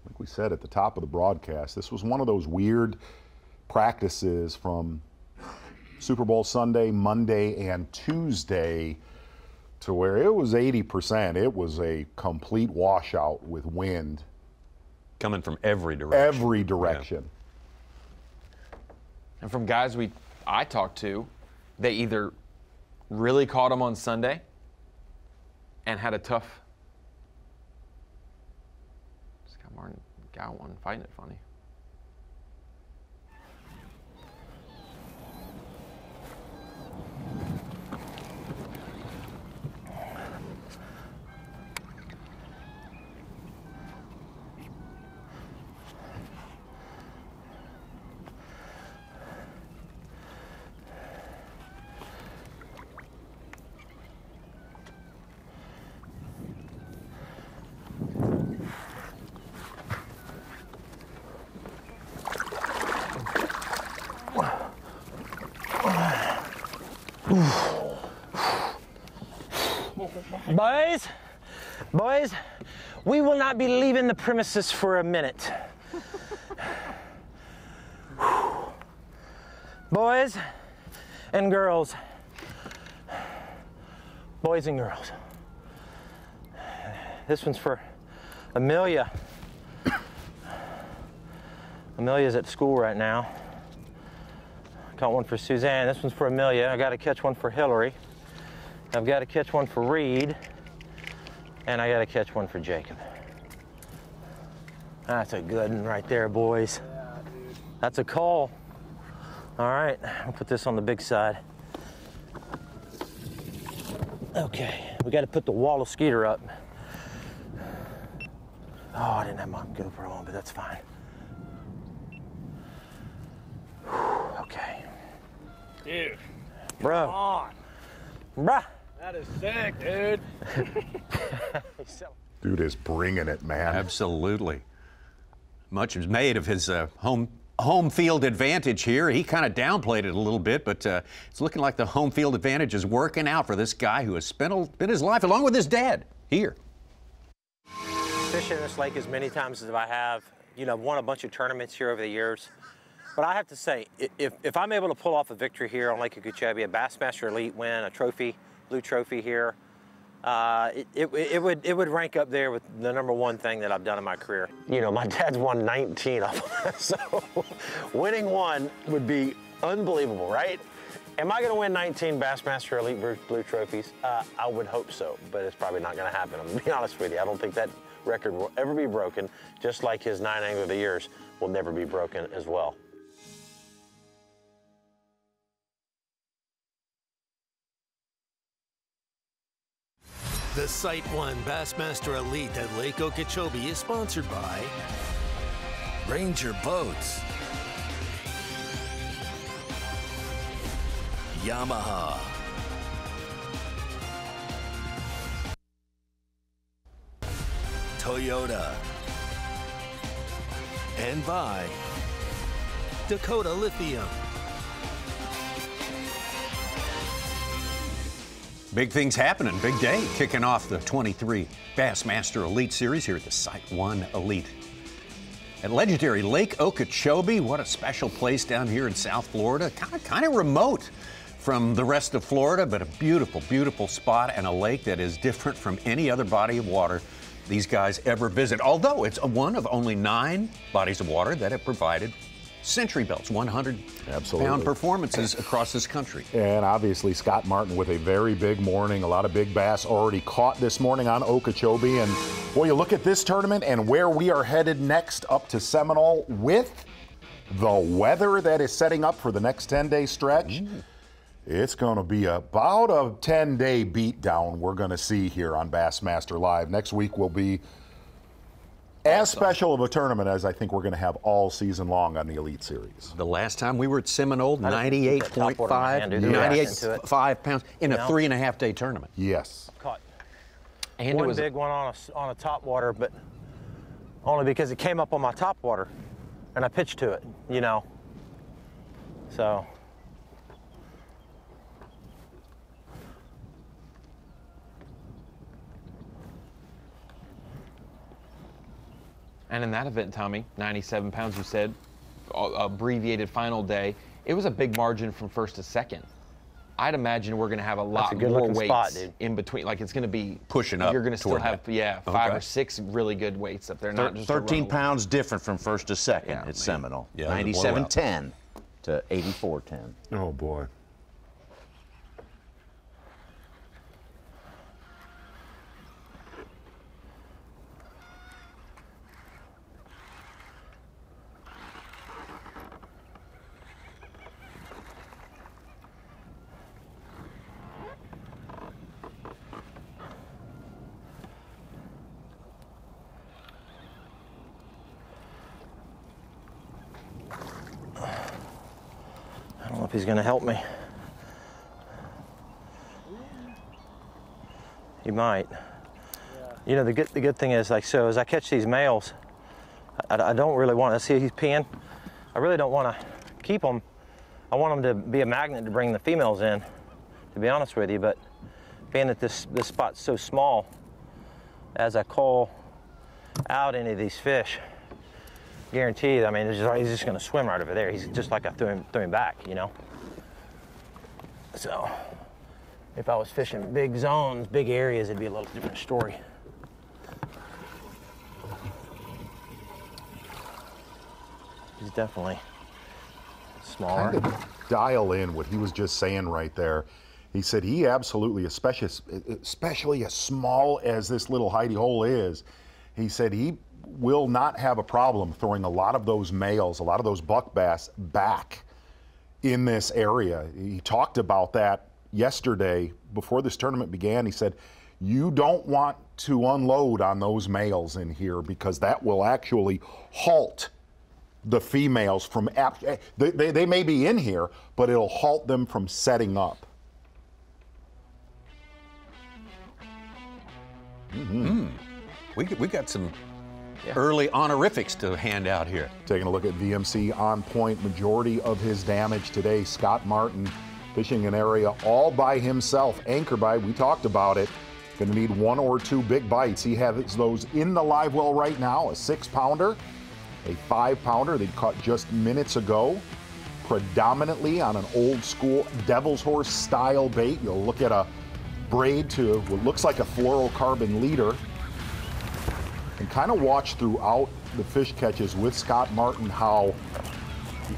Like we said at the top of the broadcast, this was one of those weird practices from Super Bowl Sunday, Monday, and Tuesday to where it was 80%. It was a complete washout with wind Coming from every direction. every direction. And from guys we I talked to, they either really caught them on Sunday and had a tough Scott Martin got one fighting it funny. We will not be leaving the premises for a minute. boys and girls, boys and girls. This one's for Amelia. Amelia's at school right now. I caught one for Suzanne. This one's for Amelia. I got to catch one for Hillary. I've got to catch one for Reed. And I got to catch one for Jacob. That's a good one right there, boys. That's a call. All right, I'll put this on the big side. Okay, we got to put the wall of skeeter up. Oh, I didn't have my GoPro on, but that's fine. Okay. Dude. Bro. Come on. Bruh. That is sick, dude. Dude is bringing it, man. Absolutely. Much is made of his uh, home home field advantage here. He kind of downplayed it a little bit, but uh, it's looking like the home field advantage is working out for this guy who has spent, a, spent his life along with his dad here. Fishing this lake as many times as I have, you know, I've won a bunch of tournaments here over the years. But I have to say, if, if I'm able to pull off a victory here on Lake Okeechobee, a Bassmaster Elite win, a trophy, blue trophy here, uh, it, it, it would it would rank up there with the number one thing that I've done in my career. You know, my dad's won 19 of them, so winning one would be unbelievable, right? Am I going to win 19 Bassmaster Elite Blue, trophies? Uh, I would hope so, but it's probably not going to happen. I'm to be honest with you. I don't think that record will ever be broken, just like his nine angler of the years will never be broken as well. The SiteOne Bassmaster Elite at Lake Okeechobee is sponsored by Ranger Boats, Yamaha, Toyota, and by Dakota Lithium. Big things happening, big day, kicking off the 23 Bassmaster Elite Series here at the Site One Elite. At legendary Lake Okeechobee, what a special place down here in South Florida. Kind of, kind of remote from the rest of Florida, but a beautiful, beautiful spot and a lake that is different from any other body of water these guys ever visit. Although it's one of only nine bodies of water that have provided century belts, 100 Absolutely. pound performances across this country. And obviously, Scott Martin with a very big morning. A lot of big bass already caught this morning on Okeechobee. And boy, you look at this tournament and where we are headed next up to Seminole with the weather that is setting up for the next 10 day stretch. Mm. It's going to be about a 10 day beatdown we're going to see here on Bassmaster Live. Next week will be as special of a tournament as I think we're going to have all season long on the Elite Series. The last time we were at Seminole, I didn't put that top water in my hand, 98.5, 98.5 pounds in a three and a half day tournament. Yes. Caught And one it was big one on a, s- on a top water, but only because it came up on my top water and I pitched to it, you know. So And in that event, Tommy, 97 pounds, you said, abbreviated final day. It was a big margin from first to second. I'd imagine we're going to have a lot a good more weights spot, in between. Like it's going to be Pushing up You're going to still have that. yeah five Okay. or six really good weights up there. Thir- Not just 13 pounds different from first to second Yeah, at man. Seminole. Yeah, the 97.10 to 84.10. Oh, boy. I don't know if he's going to help me. He might. You know, the good, the good thing is, like, so as I catch these males, I, I don't really want to see he's peeing. I really don't want to keep them. I want them to be a magnet to bring the females in, to be honest with you. But being that this, this spot's so small, as I call out any of these fish, guaranteed, I mean, just, he's just going to swim right over there. He's just like I threw him, threw him back, you know? So, if I was fishing big zones, big areas, it'd be a little different story. He's definitely smaller. Kind of dial in what he was just saying right there. He said he absolutely, especially especially as small as this little hidey hole is, he said he will not have a problem throwing a lot of those males, a lot of those buck bass back in this area. He talked about that yesterday before this tournament began. He said, You don't want to unload on those males in here because that will actually halt the females from, they, they, they may be in here, but it'll halt them from setting up. Mm-hmm. We, we got some early honorifics to hand out here. Taking a look at VMC on point, majority of his damage today. Scott Martin fishing an area all by himself. Anchor bite, we talked about it. Going to need one or two big bites. He has those in the live well right now, a six pounder, a five pounder they caught just minutes ago, predominantly on an old school devil's horse style bait. You'll look at a braid to what looks like a fluorocarbon leader and kind of watch throughout the fish catches with Scott Martin how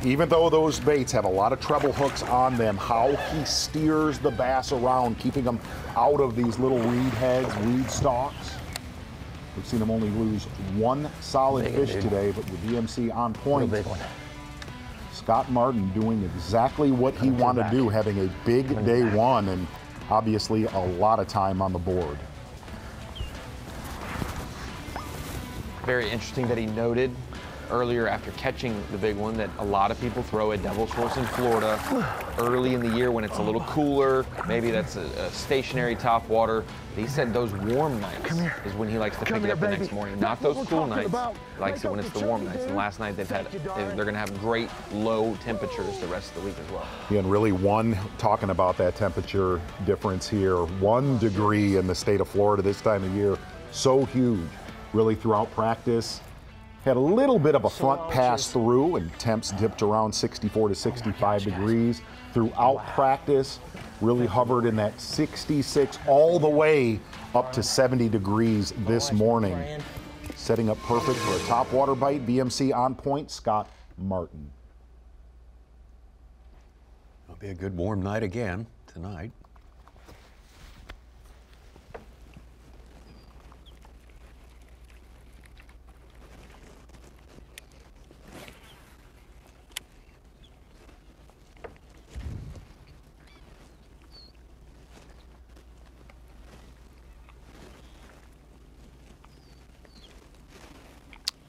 even though those baits have a lot of treble hooks on them, how he steers the bass around, keeping them out of these little reed heads, reed stalks. We've seen him only lose one solid Big, fish today, but with VMC on point. Scott Martin doing exactly what he wanted to do, having a big day one and obviously a lot of time on the board. Very interesting that he noted earlier after catching the big one that a lot of people throw a devil's horse in Florida early in the year when it's a little cooler. Maybe that's a, a stationary top water. He said those warm nights is when he likes to Come pick it here, up the next morning, not what those we're cool nights. about. He likes it when it's the warm Lake nights. And last night they've had, you, they- darling. they're going to have great low temperatures the rest of the week as well. Yeah, and really one, talking about that temperature difference here, one degree in the state of Florida this time of year, so huge. Really throughout practice, had a little bit of a front pass through and temps dipped around 64 to 65 degrees throughout practice. Really hovered in that 66 all the way up to 70 degrees this morning. Setting up perfect for a top water bite. VMC on point, Scott Martin. It'll be a good warm night again tonight.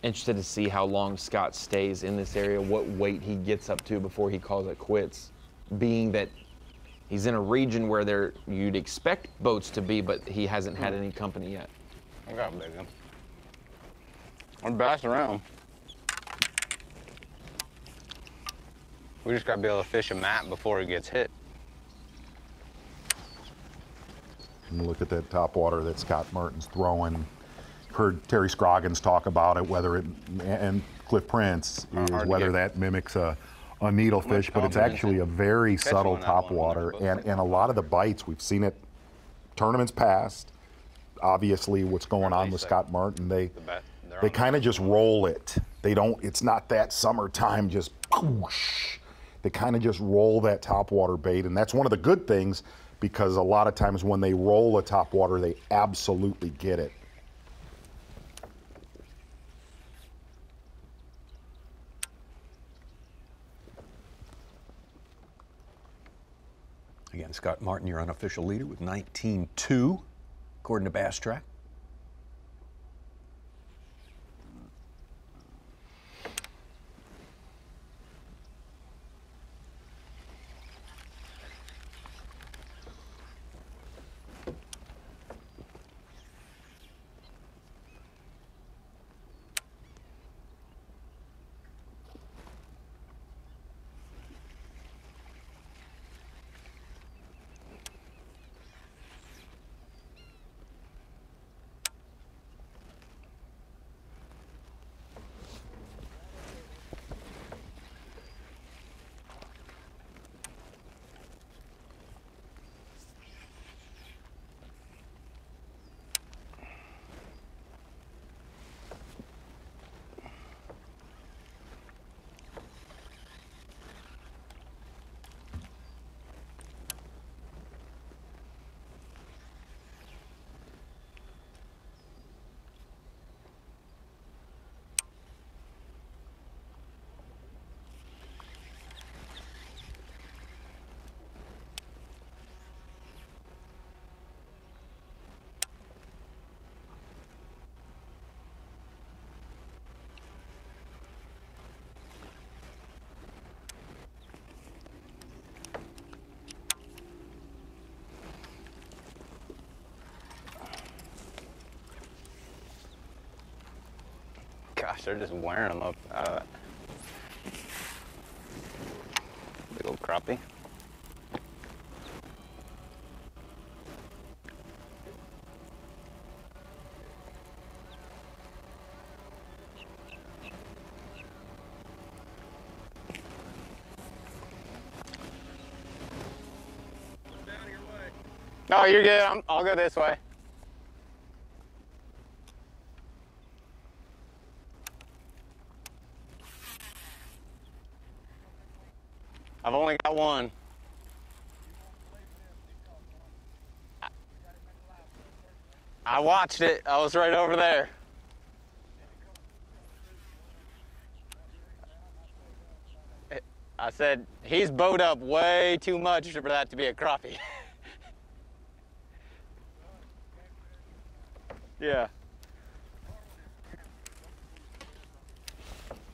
Interested to see how long Scott stays in this area, what weight he gets up to before he calls it quits. Being that he's in a region where there you'd expect boats to be, but he hasn't had any company yet. I got a big one. I'm bass around. We just gotta be able to fish a mat before it gets hit. And look at that top water that Scott Martin's throwing. Heard Terry Scroggins talk about it, whether it and Cliff Prince is hard whether that mimics a, a needlefish, but it's actually a very subtle on that top one when they're water. And and a lot of the bites we've seen it tournaments past. Obviously, what's going on with Scott Martin, they they kind of just roll it. They don't. It's not that summertime just. Whoosh. They kind of just roll that top water bait, and that's one of the good things because a lot of times when they roll a top water, they absolutely get it. Again, Scott Martin, your unofficial leader with 19-2, according to BASSTrakk. They're just wearing them up that. Big old crappie. No, you're good. I'm, I'll go this way. I've only got one. I watched it. I was right over there. I said, he's bowed up way too much for that to be a crappie. yeah.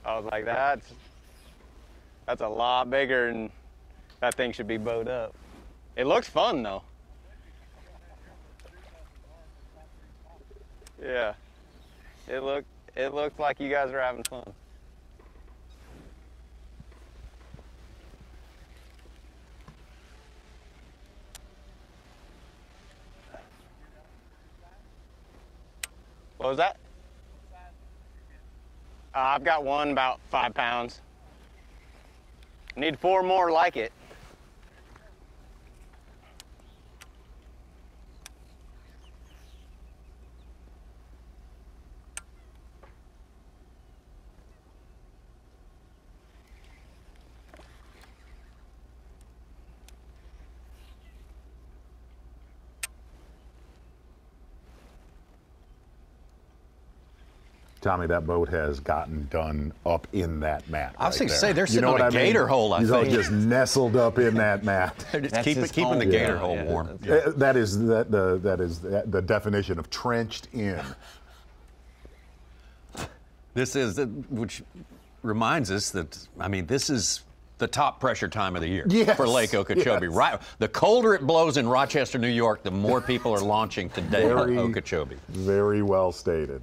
I was like, that's that's a lot bigger and that thing should be bowed up. It looks fun though. Yeah. It looked it looked like you guys were having fun. What was that? Uh, I've got one about five pounds. Need four more like it. Tommy, that boat has gotten done up in that mat. I was right going to say, they're You know on what a I mean? gator hole, I He's all think. just nestled up in that mat. They're just keeping, keeping the gator hole warm. Uh, That is that the that is the, the definition of trenched in. This is, the- which reminds us that, I mean, this is the top pressure time of the year Yes, for Lake Okeechobee. yes. Right, the colder it blows in Rochester, New York, the more people are launching today on Okeechobee. Very well stated.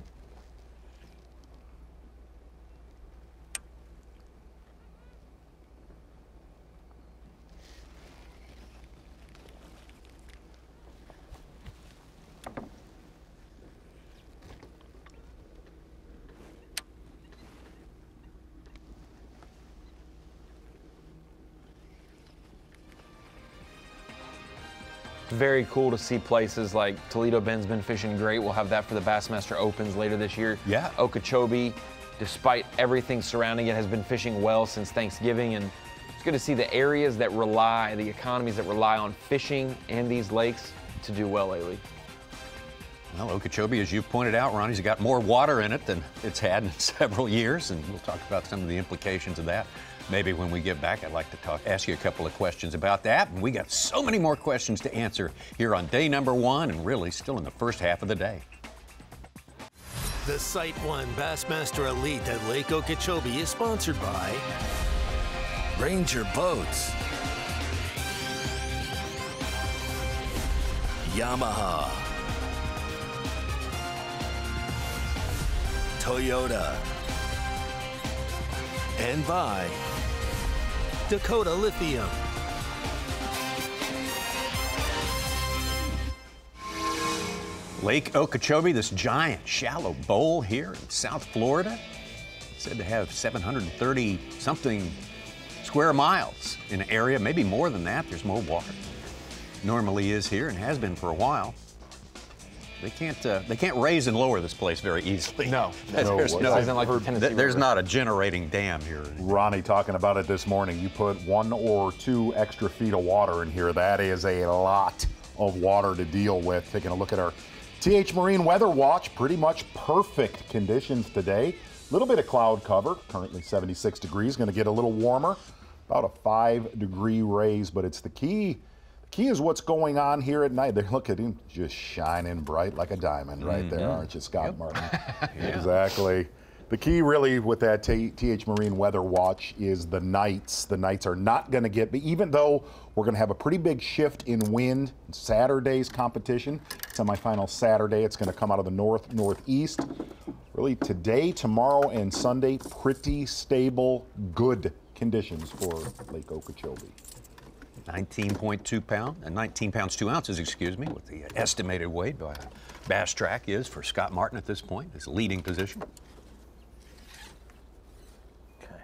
Very cool to see places like Toledo Bend's been fishing great. We'll have that for the Bassmaster Opens later this year. Yeah. Okeechobee, despite everything surrounding it, has been fishing well since Thanksgiving. And it's good to see the areas that rely, the economies that rely on fishing and these lakes to do well lately. Well, Okeechobee, as you've pointed out, Ronnie's got more water in it than it's had in several years, and we'll talk about some of the implications of that. Maybe when we get back, I'd like to talk, ask you a couple of questions about that. And we got so many more questions to answer here on day number one, and really still in the first half of the day. The SiteOne Bassmaster Elite at Lake Okeechobee is sponsored by Ranger Boats, Yamaha, Toyota, and by Dakota Lithium. Lake Okeechobee, this giant shallow bowl here in South Florida, said to have 730 something square miles in area, maybe more than that. There's more water. Normally is here and has been for a while. They can't uh, they can't raise and lower this place very easily. No, there's No, no, th- there's not a generating dam here. Ronnie talking about it this morning. You put one or two extra feet of water in here. That is a lot of water to deal with. Taking a look at our TH Marine Weather Watch. Pretty much perfect conditions today. A little bit of cloud cover. Currently 76 degrees. Going to get a little warmer. About a five degree raise, but it's the key. Key is what's going on here at night. They look at him just shining bright like a diamond right there, Mhm. aren't you, Scott Martin? Exactly. The key, really, with that TH Marine Weather Watch is the nights. The nights are not going to get, even though we're going to have a pretty big shift in wind, Saturday's competition, semifinal Saturday, it's going to come out of the north northeast. really today, tomorrow, and Sunday, pretty stable, good conditions for Lake Okeechobee. 19.2 pound, and 19 pounds 2 ounces, excuse me, with the estimated weight by BASSTrakk is for Scott Martin at this point, his leading position. Okay.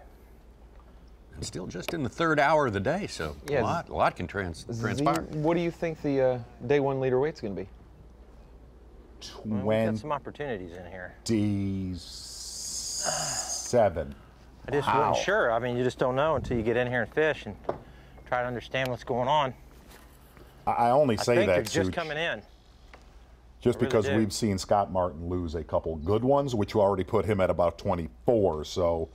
And still just in the third hour of the day, so Yeah, a lot, a lot can trans, Z, transpire. what do you think the uh, day one leader weight's going to be? Well, we've got some opportunities in here. D seven. I just Wow. wasn't sure. I mean, you just don't know until you get in here and fish and try to understand what's going on. I I only I say think that they're just Such, coming in. just I really because do. we've seen Scott Martin lose a couple good ones, which already put him at about 24. So,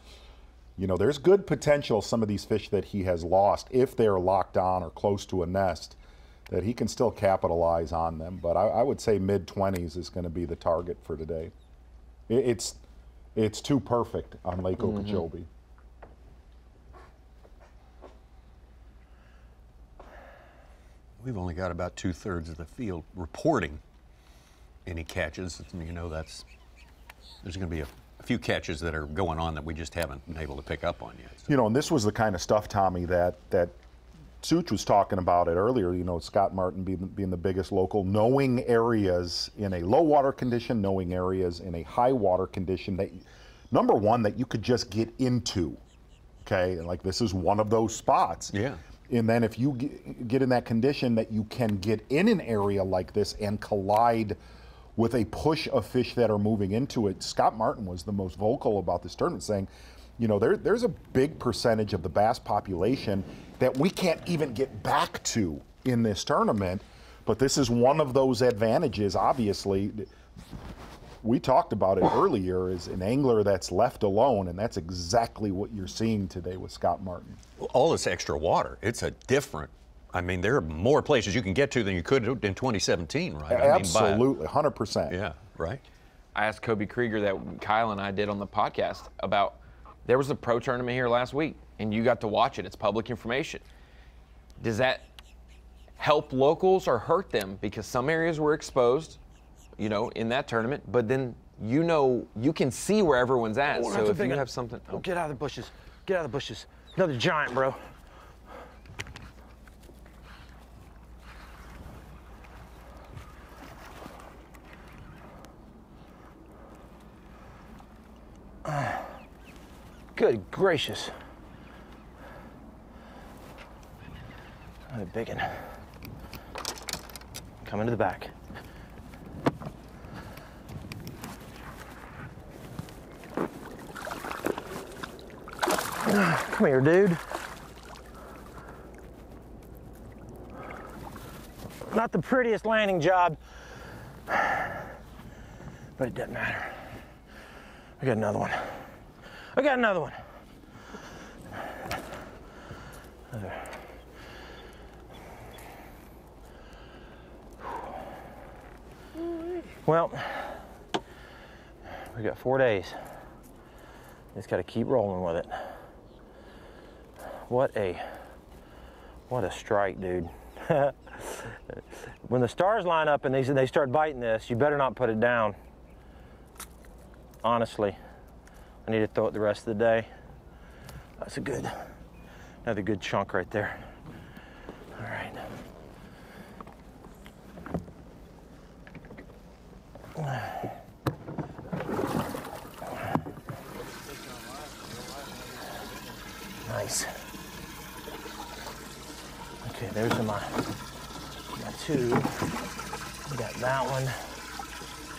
you know, there's good potential. Some of these fish that he has lost, if they're locked on or close to a nest, that he can still capitalize on them. But I, I would say mid 20s is going to be the target for today. It, it's it's too perfect on Lake Mhm. Okeechobee. We've only got about two thirds of the field reporting any catches. You know, that's there's going to be a, a few catches that are going on that we just haven't been able to pick up on yet. You know, and this was the kind of stuff, Tommy, that that Such was talking about it earlier. You know, Scott Martin being, being the biggest local, knowing areas in a low water condition, knowing areas in a high water condition that, number one, that you could just get into. Okay, and like this is one of those spots. Yeah. And then if you get in that condition that you can get in an area like this and collide with a push of fish that are moving into it. Scott Martin was the most vocal about this tournament, saying, you know, there, there's a big percentage of the bass population that we can't even get back to in this tournament. But this is one of those advantages, obviously. We talked about it earlier, is an angler that's left alone, and that's exactly what you're seeing today with Scott Martin. All this extra water, it's a different. I mean, there are more places you can get to than you could in 2017, right? I mean, by- Absolutely, 100%. yeah, right. I asked Koby Kreiger that Kyle and I did on the podcast about there was a pro tournament here last week and you got to watch it. It's public information. Does that help locals or hurt them? Because some areas were exposed, you know, in that tournament, but then you know you can see where everyone's at. Oh, so if you one. have something, Oh, get out of the bushes. Get out of the bushes. Another giant, bro. Good gracious. Another big one. Coming to the back. Come here, dude. Not the prettiest landing job, but it doesn't matter. I got another one. I got another one. Another. Well, we got four days. Just got to keep rolling with it. What a what a strike, dude. when the stars line up and they they start biting this, you better not put it down. Honestly, I need to throw it the rest of the day. That's a good, another good chunk right there. All right. Nice. Okay, there's my, my two. We got that one,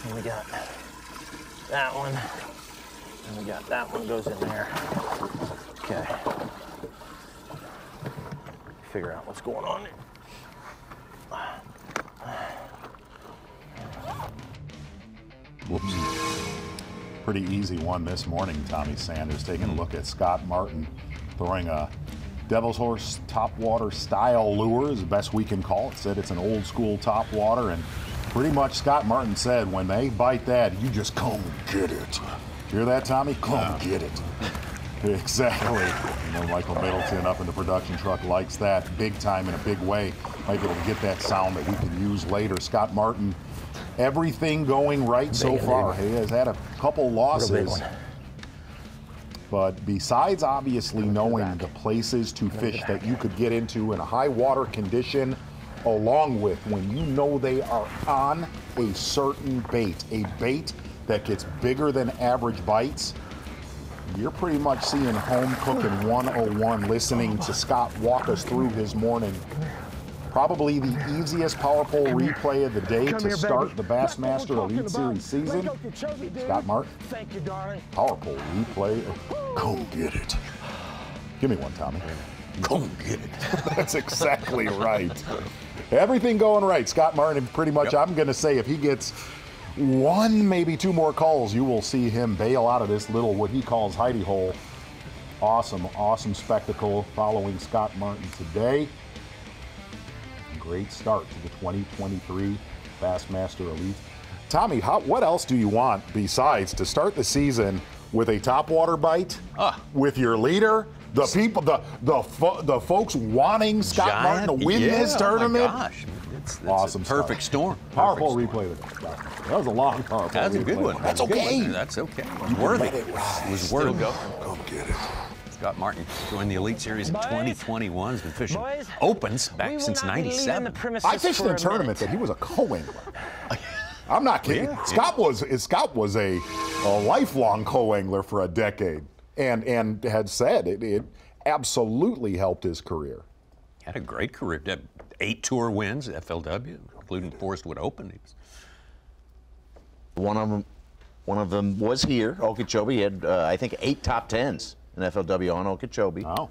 and we got that one, and we got that one goes in there. Okay. Figure out what's going on. Whoops. Pretty easy one this morning, Tommy Sanders taking a look at Scott Martin throwing a Devil's Horse topwater style lure is the best we can call it. Said it's an old school topwater, and pretty much Scott Martin said when they bite that, you just come get it. Hear that, Tommy? Come get it. Exactly. You know, Michael Middleton up in the production truck likes that big time in a big way. Might be able to get that sound that we can use later. Scott Martin everything going right so far. He has had a couple losses. But besides obviously knowing the places to fish that you could get into in a high water condition, along with when you know they are on a certain bait, a bait that gets bigger than average bites, you're pretty much seeing home cooking 101 listening to Scott walk us through his morning. Probably the easiest power pole replay of the day Come to here, start baby. the Bassmaster Elite about. Series season. Lego Scott Martin, Thank you, darling. power pole replay. Go get it. Give me one, Tommy. Go get it. That's exactly right. Everything going right. Scott Martin, pretty much, I'm going to say if he gets one, maybe two more calls, you will see him bail out of this little, what he calls hidey hole. Awesome, awesome spectacle following Scott Martin today. Great start to the 2023 Bassmaster Elite. Tommy, how, what else do you want besides to start the season with a topwater bite ah. with your leader? The people, the the fo- the folks wanting Scott Martin to win yeah, this oh my tournament. gosh. It's, it's awesome, a perfect storm. Powerful replay. Today. That was a long powerful. That's a good one. That's okay. That's okay. It was let it. It was Still worthy. going. Come get it. Scott Martin joined the Elite Series in Boys. 2021. Has been fishing Boys, opens back since not be leaving '97. the I fished in a a tournament that he was a co-angler. I'm not kidding. Yeah, Scott was Scott was a, a lifelong co-angler for a decade, and and had said it, it absolutely helped his career. Had a great career. Had Eight tour wins at FLW, including Forrest Wood Open. He was One of them, one of them was here. Okeechobee He had, uh, I think, eight top tens in FLW on Okeechobee. Oh.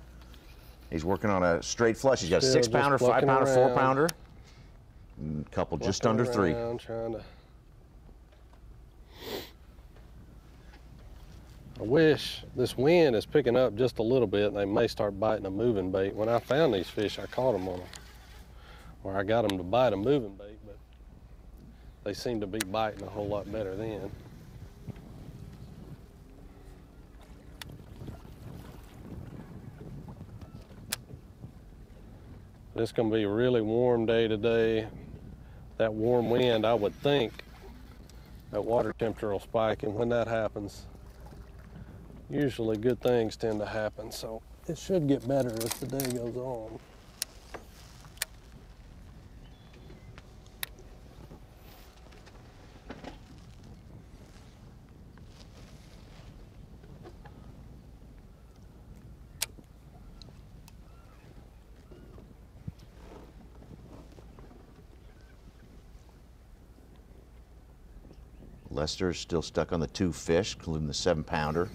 He's working on a straight flush. He's got a six pounder, five plucking pounder, four pounder, and a couple just under three. around, Trying to. I wish this wind is picking up just a little bit and they may start biting a moving bait. When I found these fish, I caught them on them. Or I got them to bite a moving bait, but they seem to be biting a whole lot better then. It's going to be a really warm day today. That warm wind, I would think, that water temperature will spike, and when that happens, usually good things tend to happen. So it should get better as the day goes on. Lester is still stuck on the two fish, including the seven pounder.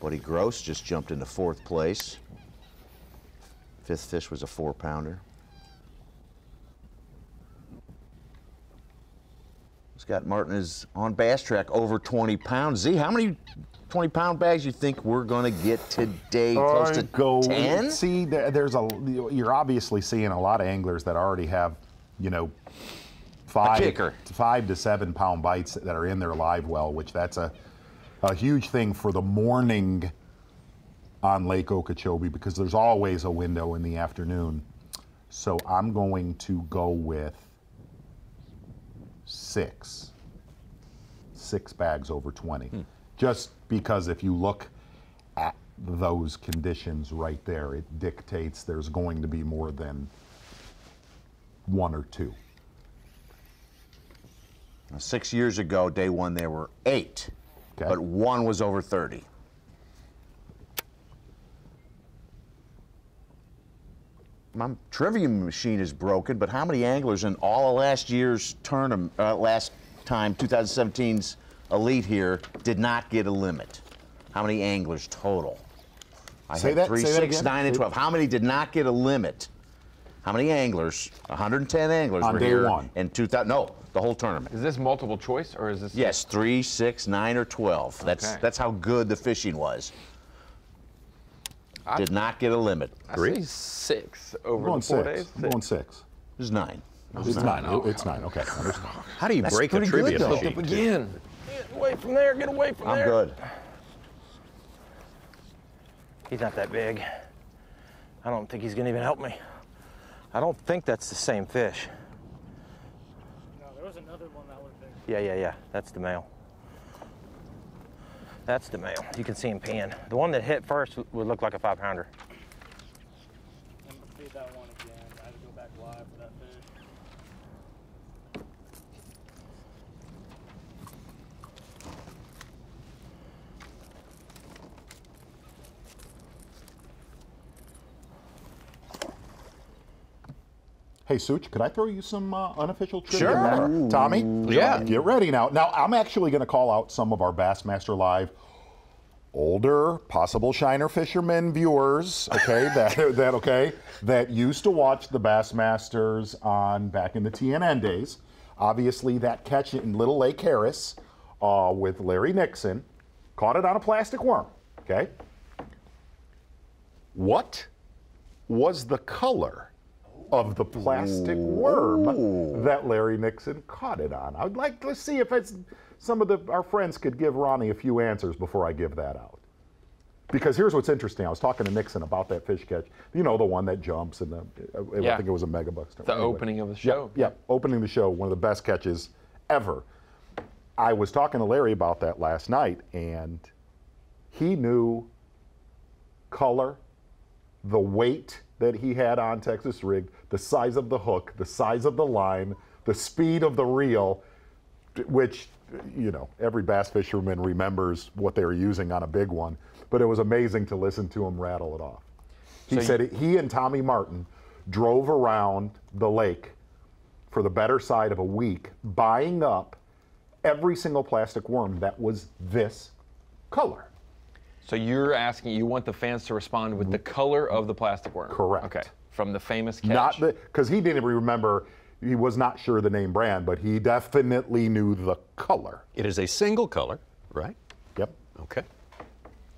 Buddy Gross just jumped into fourth place. Fifth fish was a four pounder. Scott Martin is on BASSTrakk over 20 pounds. Z, how many 20 pound bags you think we're going to get today? Close to go 10? see there's a you're obviously seeing a lot of anglers that already have you know five kicker. five to seven pound bites that are in their live well which that's a, a huge thing for the morning on lake okeechobee because there's always a window in the afternoon so i'm going to go with six six bags over 20 hmm. just because if you look at those conditions right there, it dictates there's going to be more than one or two. Six years ago, day one, there were eight, but one was over 30. My trivia machine is broken, but how many anglers in all of last year's tournament, uh, last time, 2017's Elite here, did not get a limit? How many anglers total? I Say had that- three, six, nine, and 12. How many did not get a limit? How many anglers? 110 anglers On were day here one. in 2000. No, the whole tournament. Is this multiple choice or is this? Yes, three, six, nine, or twelve. That's Okay. that's how good the fishing was. Did not get a limit. I see six over I'm the four six. days. I'm going six. It was nine. It It's nine. It's nine. Okay. How do you That's break a pretty trivia good, though. sheet? Again. Get away from there. Get away from I'm there. good. He's not that big. I don't think he's gonna even help me. I don't think that's the same fish. No, there was another one that was big. Yeah, yeah, yeah. That's the male. That's the male. You can see him pan. The one that hit first would look like a five pounder. Feed that one again. I had to go back live for that fish. Hey, Such, could I throw you some uh, unofficial trivia? Sure. Tommy? Yeah. Get ready now. Now, I'm actually going to call out some of our Bassmaster Live older, possible Shiner fishermen viewers, okay, that, that, okay, that used to watch the Bassmasters on back in the TNN days. Obviously, that catch in Little Lake Harris uh, with Larry Nixon caught it on a plastic worm, okay? What was the color of the plastic worm that Larry Nixon caught it on? I'd like to see if it's some of the, our friends could give Ronnie a few answers before I give that out. Because here's what's interesting. I was talking to Nixon about that fish catch. You know, the one that jumps and the, I Yeah. think it was a megabuck. The opening of the show. Yeah, opening the show, one of the best catches ever. I was talking to Larry about that last night, and he knew color, the weight that he had on Texas rig, the size of the hook, the size of the line, the speed of the reel, which, you know, every bass fisherman remembers what they were using on a big one. But it was amazing to listen to him rattle it off. He So said he and Tommy Martin drove around the lake for the better side of a week, buying up every single plastic worm that was this color. So you're asking, you want the fans to respond with the mm-hmm. color of the plastic worm? Correct. Okay. From the famous catch. Not the because he didn't remember. He was not sure the name brand, but he definitely knew the color. It is a single color, right? Yep. Okay.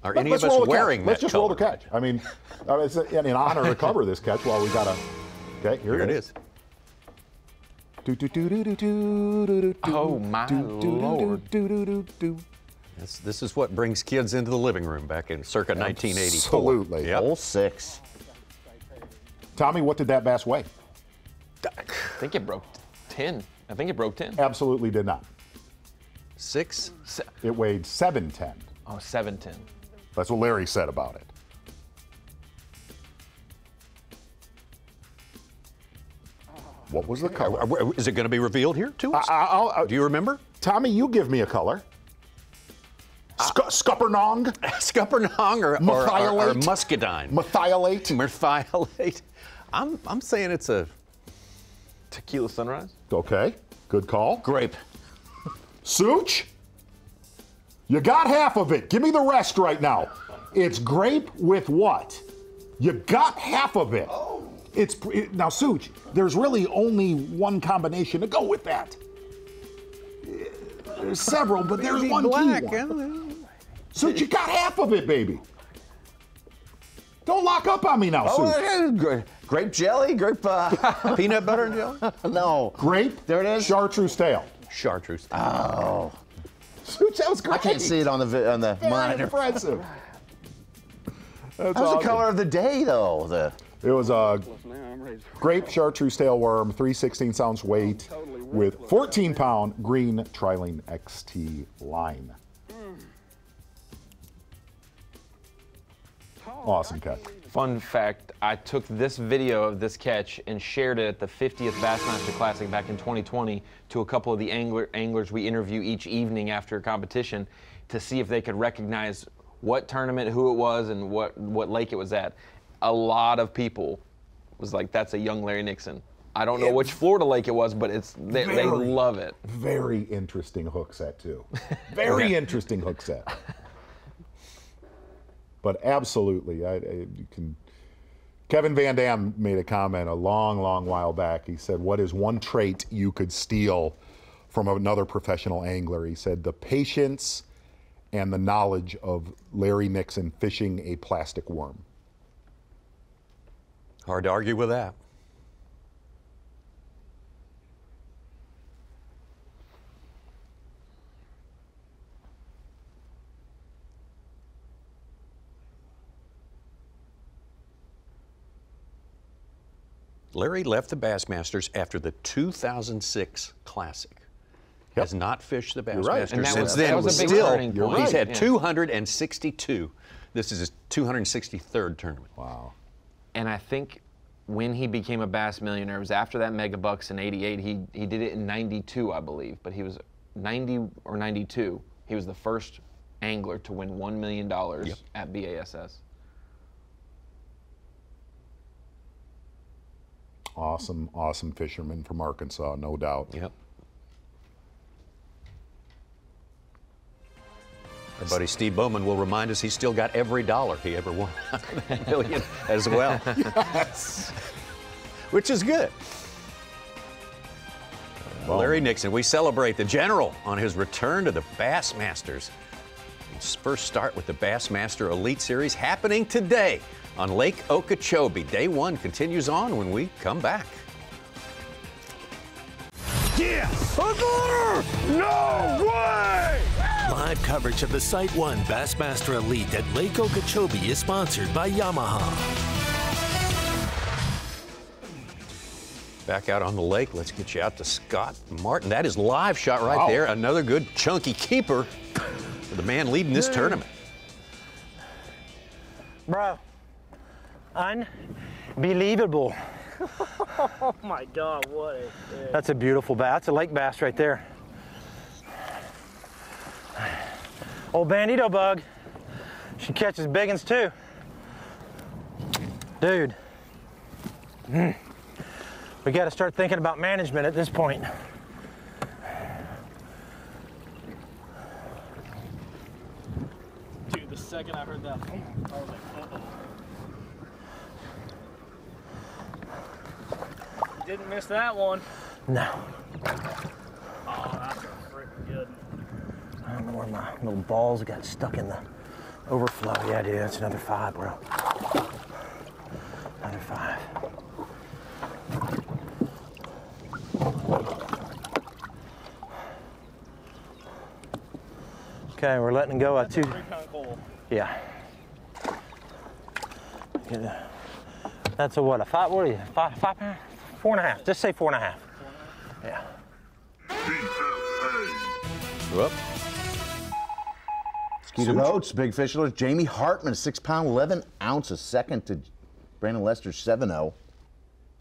Are Let- any let's of us roll the wearing catch. Let's that just roll the catch. I mean, uh, it's in honor to cover this catch while we got a. Okay, here, Here it is. Oh my lord. This, this is what brings kids into the living room back in circa 1984. Absolutely. Yep. Hole six. Tommy, what did that bass weigh? I think it broke 10. I think it broke 10. Absolutely did not. Six? It weighed 710. Oh, 710. That's what Larry said about it. What was the color? Are- are- Is it going to be revealed here to us? I- I'll- I'll- Do you remember? Tommy, you give me a color. Sc- Scuppernong? Scuppernong or, or, or, or muscadine? Methylate? Methylate. I'm, I'm saying it's a Tequila Sunrise? Okay, good call. grape. Such? You got half of it. Give me the rest right now. It's grape with what? You got half of it. Oh. It's it, now Such. There's really only one combination to go with that. There's several, but there's Maybe one black, key one. Such, you got half of it, baby. Don't lock up on me now, Oh, Such. Yeah, gra- grape jelly? Grape. Uh, Peanut butter and jelly? no. Grape. There it is. Chartreuse tail. Chartreuse. Oh. Such, that was great. I can't see it on the on the Very monitor. impressive. That's That was awesome. the color of the day, though. The It was a grape chartreuse tail worm, 316 ounce weight, with 14 pound green trilene XT line. Awesome catch. Fun fact I took this video of this catch and shared it at the 50th Bassmaster Classic back in 2020 to a couple of the angler, anglers we interview each evening after a competition to see if they could recognize what tournament, who it was, and what, what lake it was at. A lot of people was like, that's a young Larry Nixon. I don't know which Florida lake it was, but it's they, they love it. Very interesting hook set, too. Very interesting hook set. But absolutely, I, I, you can. Kevin Van Dam made a comment a long, long while back. He said, What is one trait you could steal from another professional angler? He said, The patience and the knowledge of Larry Nixon fishing a plastic worm. Hard to argue with that. Larry left the Bassmasters after the 2006 Classic. has not fished the You're right. Bassmaster And that since was- then. that was a big Still, turning point. he's had Yeah. 262. This is his 263rd tournament. Wow. And I think when he became a Bass millionaire, it was after that Mega Bucks in '88. He he did it in '92, I believe, but he was 90 or '92. He was the first angler to win one million dollars at BASS. Awesome, awesome fisherman from Arkansas, no doubt. Yep. Our buddy Steve Bowman will remind us he's still got every dollar he ever won out of that million as well. yes. Which is good. Larry Nixon, we celebrate the general on his return to the Bassmasters. His first start with the Bassmaster Elite Series happening today on Lake Okeechobee. Day one continues on when we come back. Yeah! No way! Live coverage of the SiteOne Bassmaster Elite at Lake Okeechobee is sponsored by Yamaha. Back out on the lake, let's get you out to Scott Martin. That is live shot right Wow. there. Another good chunky keeper for the man leading this Hey. tournament. Bro, unbelievable. oh my God, what a. That's a beautiful bass. That's a lake bass right there. Old bandito bug. She catches big ones too. Dude. Mm. We got to start thinking about management at this point. Dude, the second I heard that, I was like, Didn't miss that one. No. Oh, that's freaking good. I don't know where my little balls got stuck in the overflow. Yeah, dude, that's another five, bro. Another five. Okay, we're letting go at two. Three pound coal. Yeah. That's a what? A five? What are you? Five? Five pound? Four and a half. Just say four and a half. Yeah. Whoop. Skeeter Boats, Big Fish Alert. Jamie Hartman, six pound, 11 ounces, second to Brandon Lester, 7 0.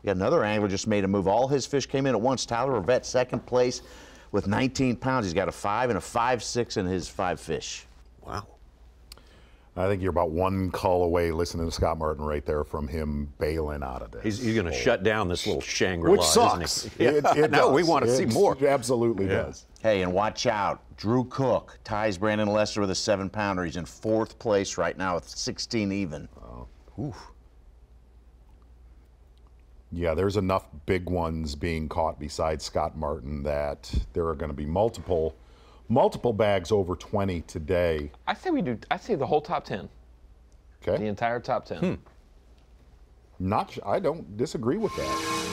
We got another angler just made a move. All his fish came in at once. Tyler Rivette, second place with 19 pounds. He's got a 5 and a 5 6 in his five fish. Wow. I think you're about one call away listening to Scott Martin right there from him bailing out of this. He's, he's going to shut down this little Shangri-La, Which isn't sucks. he? It, it no, we want to see more. absolutely Yeah. does. Hey, and watch out. Drew Cook ties Brandon Lester with a seven pounder. He's in fourth place right now with 16 even. Oh. Oof. Yeah, there's enough big ones being caught besides Scott Martin that there are going to be multiple, multiple bags over 20 today. I say we do. I say the whole top ten. Okay. The entire top ten. Hmm. Not, I don't disagree with that.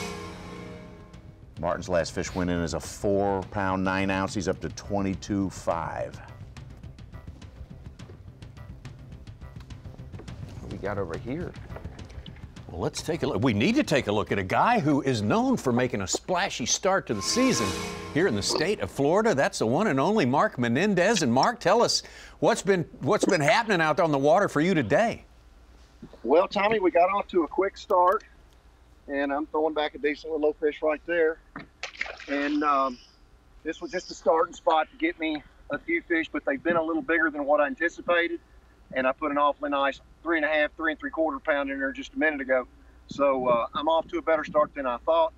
Martin's last fish went in as a four pound, nine ounce. He's up to 22 5. What we got over here? Well, let's take a look. We need to take a look at a guy who is known for making a splashy start to the season here in the state of Florida. That's the one and only Mark Menendez. And Mark, tell us what's been what's been happening out on the water for you today. Well, Tommy, we got off to a quick start, and I'm throwing back a decent little fish right there. And um, this was just a starting spot to get me a few fish, but they've been a little bigger than what I anticipated. And I put an awfully nice three and a half, three and three quarter pound in there just a minute ago. So uh, I'm off to a better start than I thought.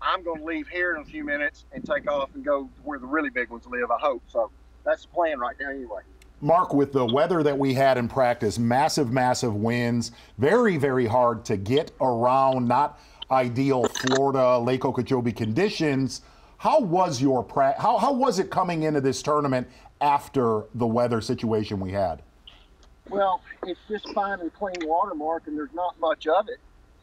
I'm going to leave here in a few minutes and take off and go where the really big ones live, I hope. So that's the plan right now, anyway. Mark, with the weather that we had in practice, massive, massive winds, very, very hard to get around, not ideal Florida, Lake Okeechobee conditions. How was your pra- how, how was it coming into this tournament after the weather situation we had? Well, it's just finding clean water, Mark, and there's not much of it.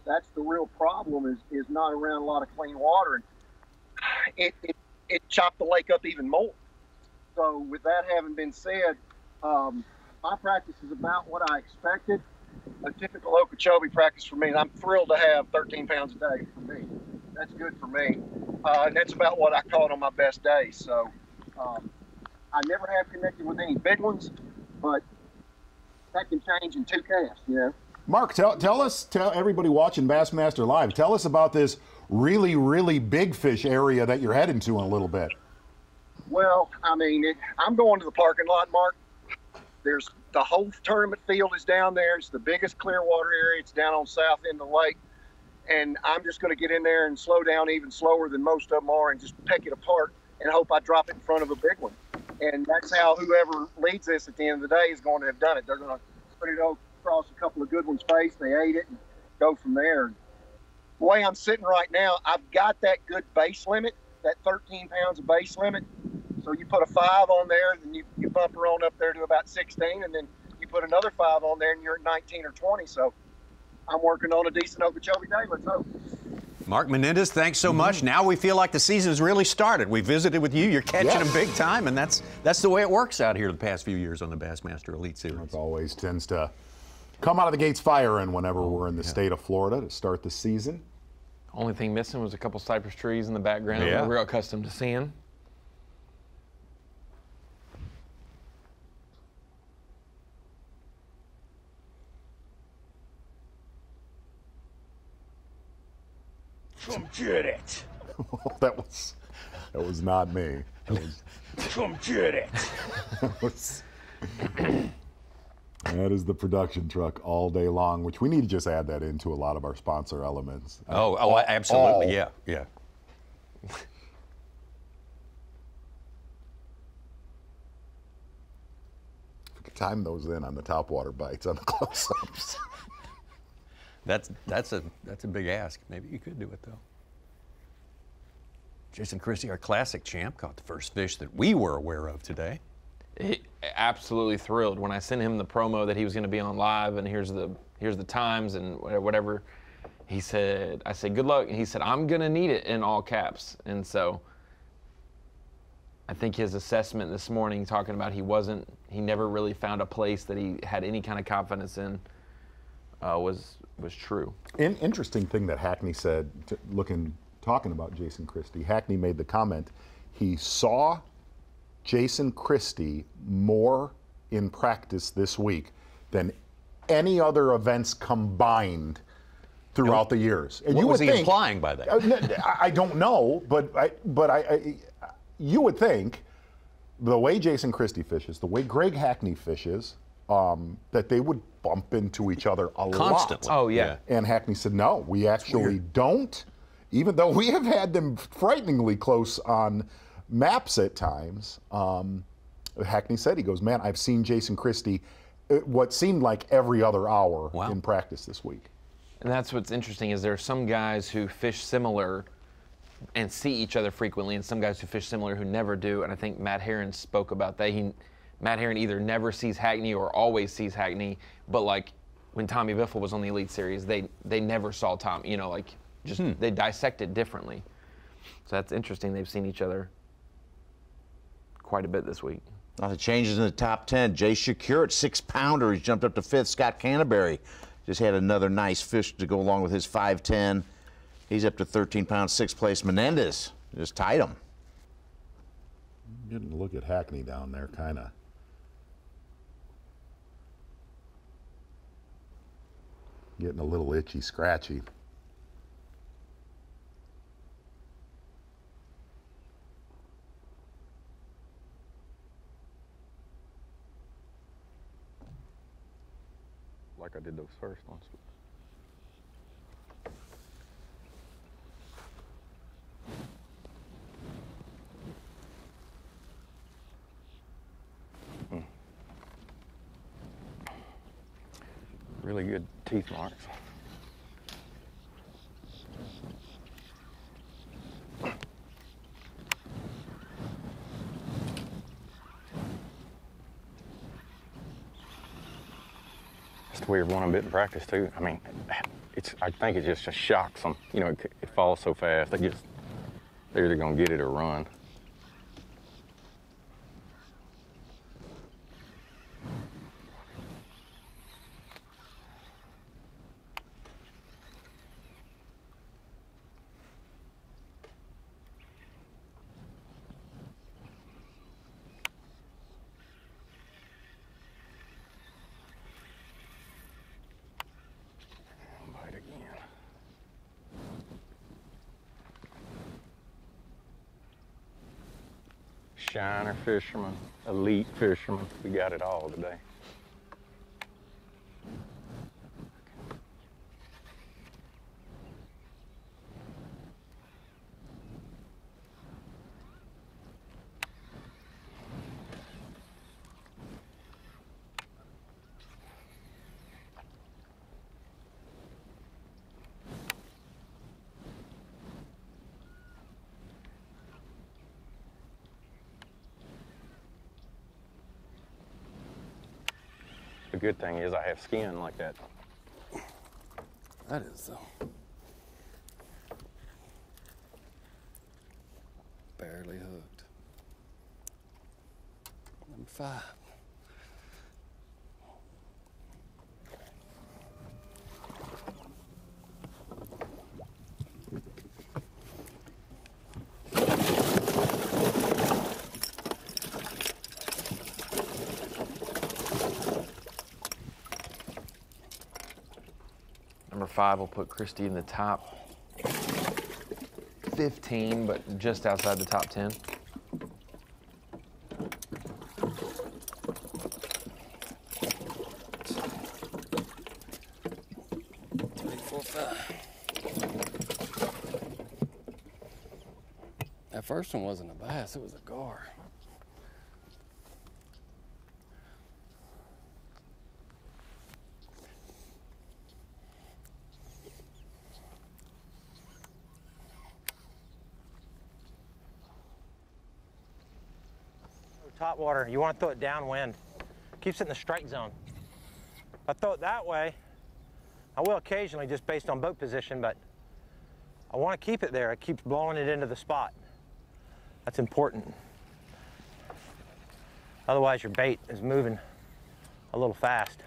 That's the real problem is is not around a lot of clean water, and it it, it chopped the lake up even more. So, with that having been said, um, my practice is about what I expected. A typical Okeechobee practice for me, and I'm thrilled to have 13 pounds a day for me. That's good for me, uh, and that's about what I caught on my best day. So, Um, I never have connected with any big ones, but that can change in two casts, you know. Mark, tell, tell us, tell everybody watching Bassmaster Live, tell us about this really, really big fish area that you're heading to in a little bit. Well, I mean, it, I'm going to the parking lot, Mark. There's the whole tournament field is down there. It's the biggest clear water area. It's down on south end of the lake. And I'm just going to get in there and slow down even slower than most of them are and just peck it apart and hope I drop it in front of a big one. And that's how whoever leads this at the end of the day is going to have done it. They're going to put it across a couple of good ones' face. They ate it and go from there. The way I'm sitting right now, I've got that good base limit, that 13 pounds of base limit. So you put a five on there, then you, you bump her on up there to about 16, and then you put another five on there, and you're at 19 or 20. So I'm working on a decent Okeechobee day. Let's hope. Mark Menendez, thanks so mm-hmm. much. Now we feel like the season has really started. We visited with you. You're catching Yes. them big time, and that's that's the way it works out here the past few years on the Bassmaster Elite Series. It always tends to come out of the gates firing whenever oh, we're in the state of Florida to start the season. Only thing missing was a couple cypress trees in the background. Yeah. We're accustomed to seeing. Come get it. that was that was not me. That was, Come get it. that was- that is the production truck all day long, which we need to just add that into a lot of our sponsor elements. Oh, oh, All- absolutely, all. yeah, yeah. If we could time those in on the top water bites on the close-ups. That's that's a that's a big ask. Maybe you could do it though. Jason Christie, our classic champ, caught the first fish that we were aware of today. He, absolutely thrilled when I sent him the promo that he was going to be on live, and here's the here's the times and whatever. He said, I said, good luck, and he said, I'm going to need it in all caps, and so. I think his assessment this morning, talking about he wasn't, he never really found a place that he had any kind of confidence in, uh, was was true. An interesting thing that Hackney said, looking, talking about Jason Christie. Hackney made the comment he saw Jason Christie more in practice this week than any other events combined throughout the years. And What you was he think- implying by that? Uh, I- I don't know, but I, but I, I, you would think the way Jason Christie fishes, the way Greg Hackney fishes, um, that they would bump into each other a lot. Constantly. Oh, yeah. And Hackney said, no, we actually don't. Even though we have had them frighteningly close on maps at times, um, Hackney said, he goes, man, I've seen Jason Christie uh, what seemed like every other hour in practice this week. And that's what's interesting is there are some guys who fish similar and see each other frequently, and some guys who fish similar who never do. And I think Matt Herren spoke about that. He, Matt Herren either never sees Hackney or always sees Hackney, but like when Tommy Biffle was on the Elite Series, they they never saw Tom. You know, like just hmm. they dissect it differently. So that's interesting. They've seen each other quite a bit this week. Lot of changes in the top 10. Jay Shakir at six pounder. He's jumped up to fifth. Scott Canterbury just had another nice fish to go along with his 5'10. He's up to 13 pounds, sixth place. Menendez just tied him. Getting a look at Hackney down there, kind of. Getting a little itchy, scratchy. Like I did those first ones. Hmm. Really good teeth marks. It's the weird one a bit in practice too. I mean, it's I think it just, just shocks them. You know, it, it falls so fast. They just they're either gonna get it or run. shiner fishermen, elite fishermen. We got it all today. The good thing is I have skin like that. That is though. Barely hooked. Number five. Number five will put Christie in the top 15, but just outside the top 10. Three, four, five. That first one wasn't a bass, it was a gar. Top water, you want to throw it downwind. Keeps it in the strike zone. If I throw it that way, I will occasionally just based on boat position, but I want to keep it there. It keeps blowing it into the spot. That's important. Otherwise, your bait is moving a little fast.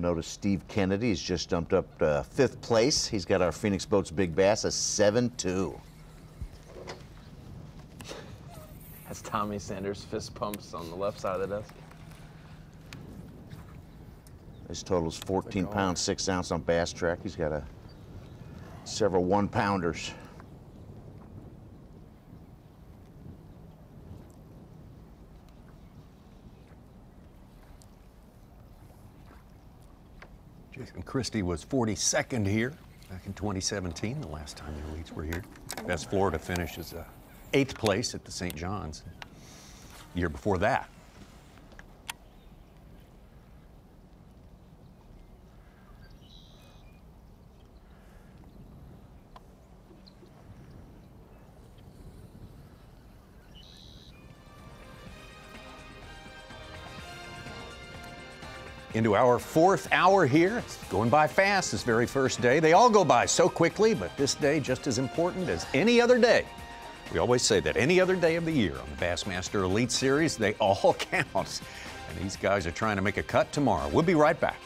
Notice Steve Kennedy has just jumped up uh, fifth place. He's got our Phoenix Boats Big Bass a 7-2. That's Tommy Sanders fist pumps on the left side of the desk. His total is 14 pounds, 6 ounce on BASSTrakk. He's got a several one Jason Christie was 42nd here back in 2017, the last time the elites were here. Best Florida finish is uh, eighth place at the St. John's. The year before that. Into our fourth hour here. It's going by fast this very first day. They all go by so quickly, but this day just as important as any other day. We always say that any other day of the year on the Bassmaster Elite Series, they all count. And these guys are trying to make a cut tomorrow. We'll be right back.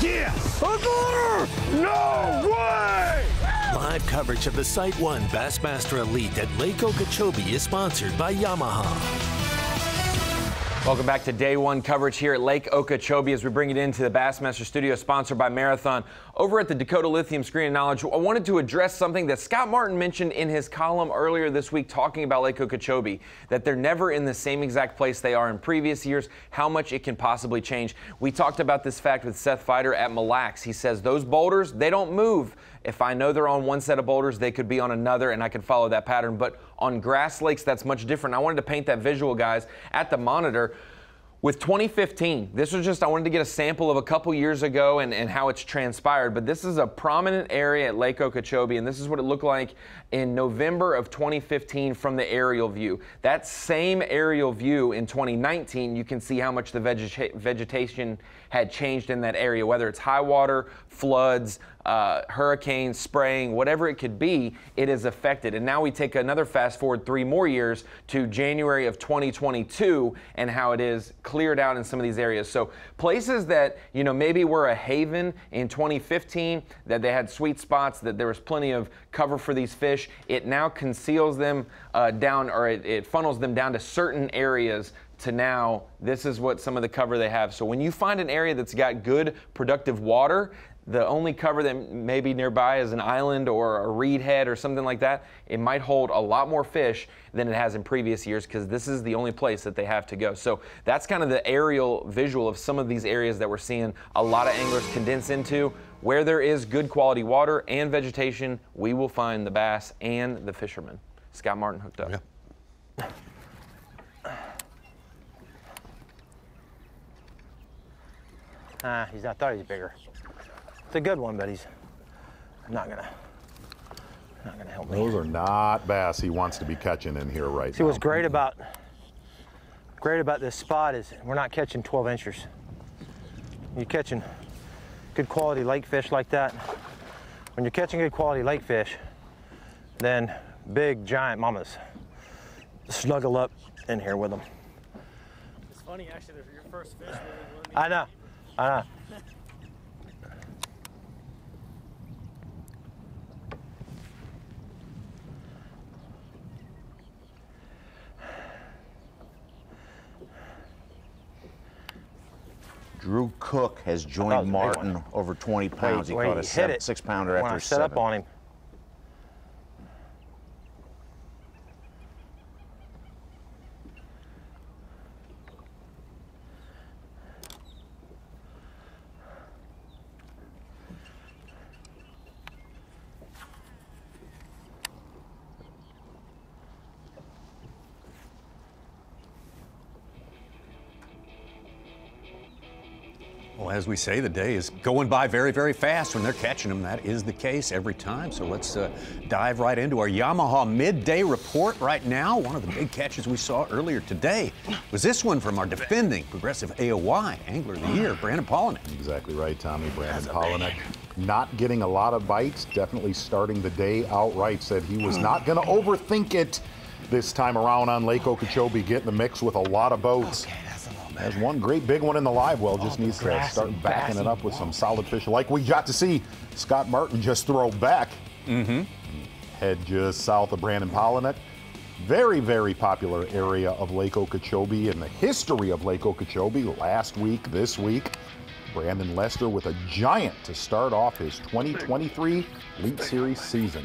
Yeah! A No way! Live coverage of the SiteOne Bassmaster Elite at Lake Okeechobee is sponsored by Yamaha. Welcome back to day one coverage here at Lake Okeechobee as we bring it into the Bassmaster Studio, sponsored by Marathon. Over at the Dakota Lithium Screen of Knowledge, I wanted to address something that Scott Martin mentioned in his column earlier this week talking about Lake Okeechobee, that they're never in the same exact place they are in previous years, how much it can possibly change. We talked about this fact with Seth Feider at Mille Lacs. He says those boulders, they don't move. If I know they're on one set of boulders, they could be on another, and I can follow that pattern. But on grass lakes, that's much different. I wanted to paint that visual, guys, at the monitor. with 2015, this was just, I wanted to get a sample of a couple years ago and, and how it's transpired, but this is a prominent area at Lake Okeechobee, and this is what it looked like in November of 2015 from the aerial view. That same aerial view in 2019, you can see how much the vegeta- vegetation had changed in that area, whether it's high water, floods, uh, hurricanes, spraying, whatever it could be, it is affected. And now we take another fast forward three more years to January of 2022 and how it is cleared out in some of these areas. So places that, you know, maybe were a haven in 2015, that they had sweet spots, that there was plenty of cover for these fish, it now conceals them uh, down or it, it funnels them down to certain areas to now this is what some of the cover they have. So when you find an area that's got good productive water, the only cover that may be nearby is an island or a reed head or something like that. It might hold a lot more fish than it has in previous years because this is the only place that they have to go. So that's kind of the aerial visual of some of these areas that we're seeing a lot of anglers condense into. Where there is good quality water and vegetation, we will find the bass and the fishermen. Scott Martin hooked up. Yeah. Ah, he's. I thought he's bigger. It's a good one, but he's not gonna. Not gonna help me. Those are not bass he wants to be catching in here right See now. See what's great about great about this spot is we're not catching 12 inchers. You're catching good quality lake fish like that. When you're catching good quality lake fish, then big giant mamas snuggle up in here with them. It's funny, actually, they're your first fish. Really, really I know, I. Drew Cook has joined was a big Martin over 20 pounds. he wait, caught a seven, six pounder after I set seven. up on him. As we say, the day is going by very, very fast when they're catching them. That is the case every time. So let's uh, dive right into our Yamaha midday report right now. One of the big catches we saw earlier today was this one from our defending progressive AOY Angler of the Year, Brandon Palaniuk. Exactly right, Tommy. Brandon Palaniuk. Not getting a lot of bites, definitely starting the day outright. Said he was not going to overthink it this time around on Lake Okeechobee, getting the mix with a lot of boats. Has one great big one in the live well, just needs to start backing grassy it up with some solid fish, like we got to see Scott Martin just throw back. Mm-hmm. Head just south of Brandon Palaniuk. Very, very popular area of Lake Okeechobee in the history of Lake Okeechobee. Last week, this week, Brandon Lester with a giant to start off his 2023 Elite Series season.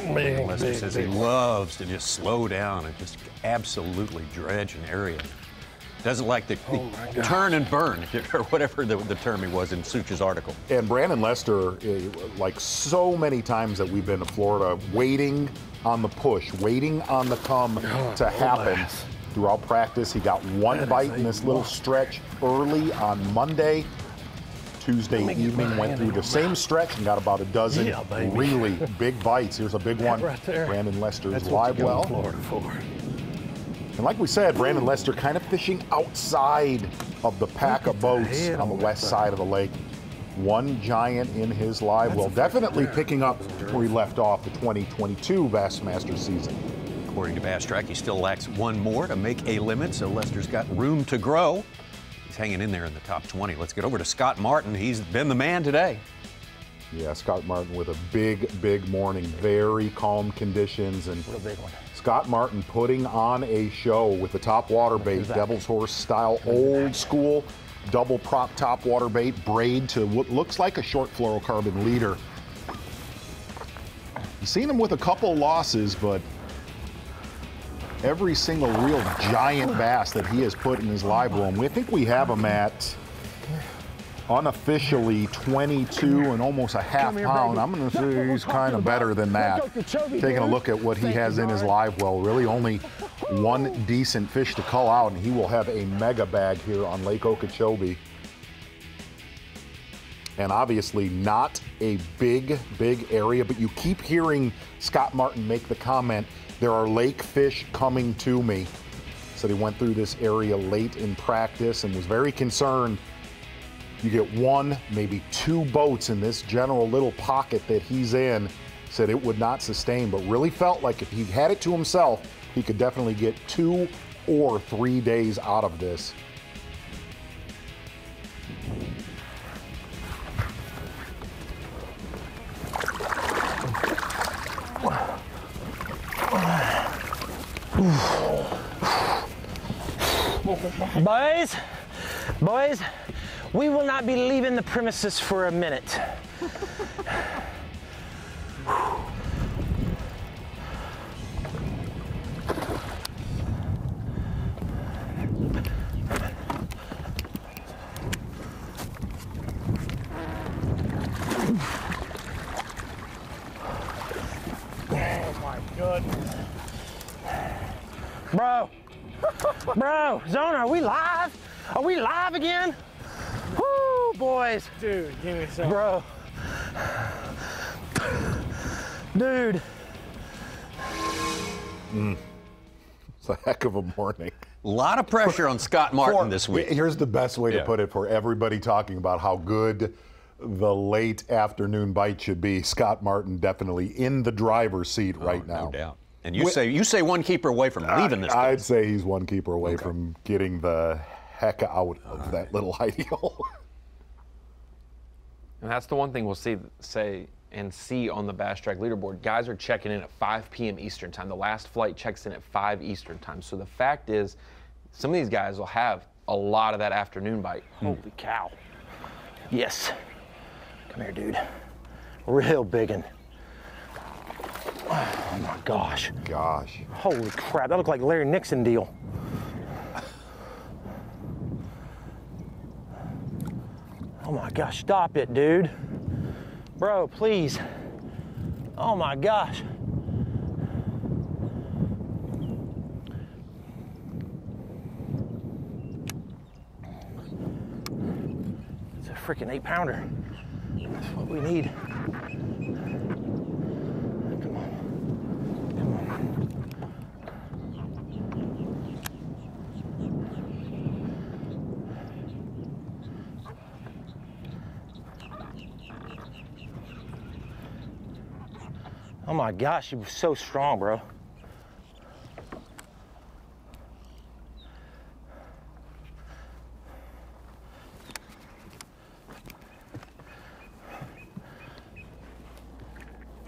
Brandon Lester says he loves to just slow down and just absolutely dredge an area. Doesn't like the, the turn and burn, or whatever the, the term he was in Such's article. And Brandon Lester, eh, like so many times that we've been to Florida, waiting on the push, waiting on the come to happen. Throughout practice, he got one bite in this little stretch early on Monday. Tuesday evening, went through the same stretch and got about a dozen Yeah, really big bites. Here's a big That one. right there. Brandon Lester's That's live you well. Florida for. And like we said, Brandon Lester kind of fishing outside of the pack of boats head on the west thing. side of the lake. One giant in his live well, definitely picking up where he left off the 2022 Bassmaster season. According to BASSTrakk, he still lacks one more to make a limit, so Lester's got room to grow. He's hanging in there in the top 20. Let's get over to Scott Martin. He's been the man today. Yeah, Scott Martin with a big, big morning. Very calm conditions. And What a big one. Scott Martin putting on a show with the top water bait. Devil's Horse style, old school, double prop top water bait, braid to what looks like a short fluorocarbon leader. You've seen him with a couple losses, but every single real giant bass that he has put in his live well, we think we have him at unofficially 22 and almost a half pound. I'm going to say he's kind of better than that. Taking a look at what he has in his live well, really only one decent fish to cull out, and he will have a mega bag here on Lake Okeechobee. And obviously not a big, big area, but you keep hearing Scott Martin make the comment, there are lake fish coming to me. Said he went through this area late in practice and was very concerned. You get one, maybe two boats in this general little pocket that he's in. Said it would not sustain, but really felt like if he had it to himself, he could definitely get two or three days out of this. Boys, boys, we will not be leaving the premises for a minute. Oh my goodness. Bro, bro, Zona, are we live? Are we live again? Woo, boys. Dude, give me some. Bro. Dude. Mm. It's a heck of a morning. A lot of pressure on Scott Martin For- this week. Here's the best way Yeah. to put it for everybody talking about how good the late afternoon bite should be. Scott Martin definitely in the driver's seat right now. Oh, No doubt. And you Wi- say you say one keeper away from leaving this. I, I'd say he's one keeper away from getting the heck out of that little hidey hole. And that's the one thing we'll see, say, and see on the BASSTrakk leaderboard. Guys are checking in at 5 p.m. Eastern time. The last flight checks in at 5 Eastern time. So the fact is, some of these guys will have a lot of that afternoon bite. Hmm. Holy cow. Yes. Come here, dude. Real big one. Oh my gosh. Gosh. Holy crap. That looked like Larry Nixon deal. Oh my gosh. Stop it, dude. Bro, please. Oh my gosh. It's a freaking eight pounder. That's what we need. Come on. Come on. Oh my gosh, you were so strong, bro.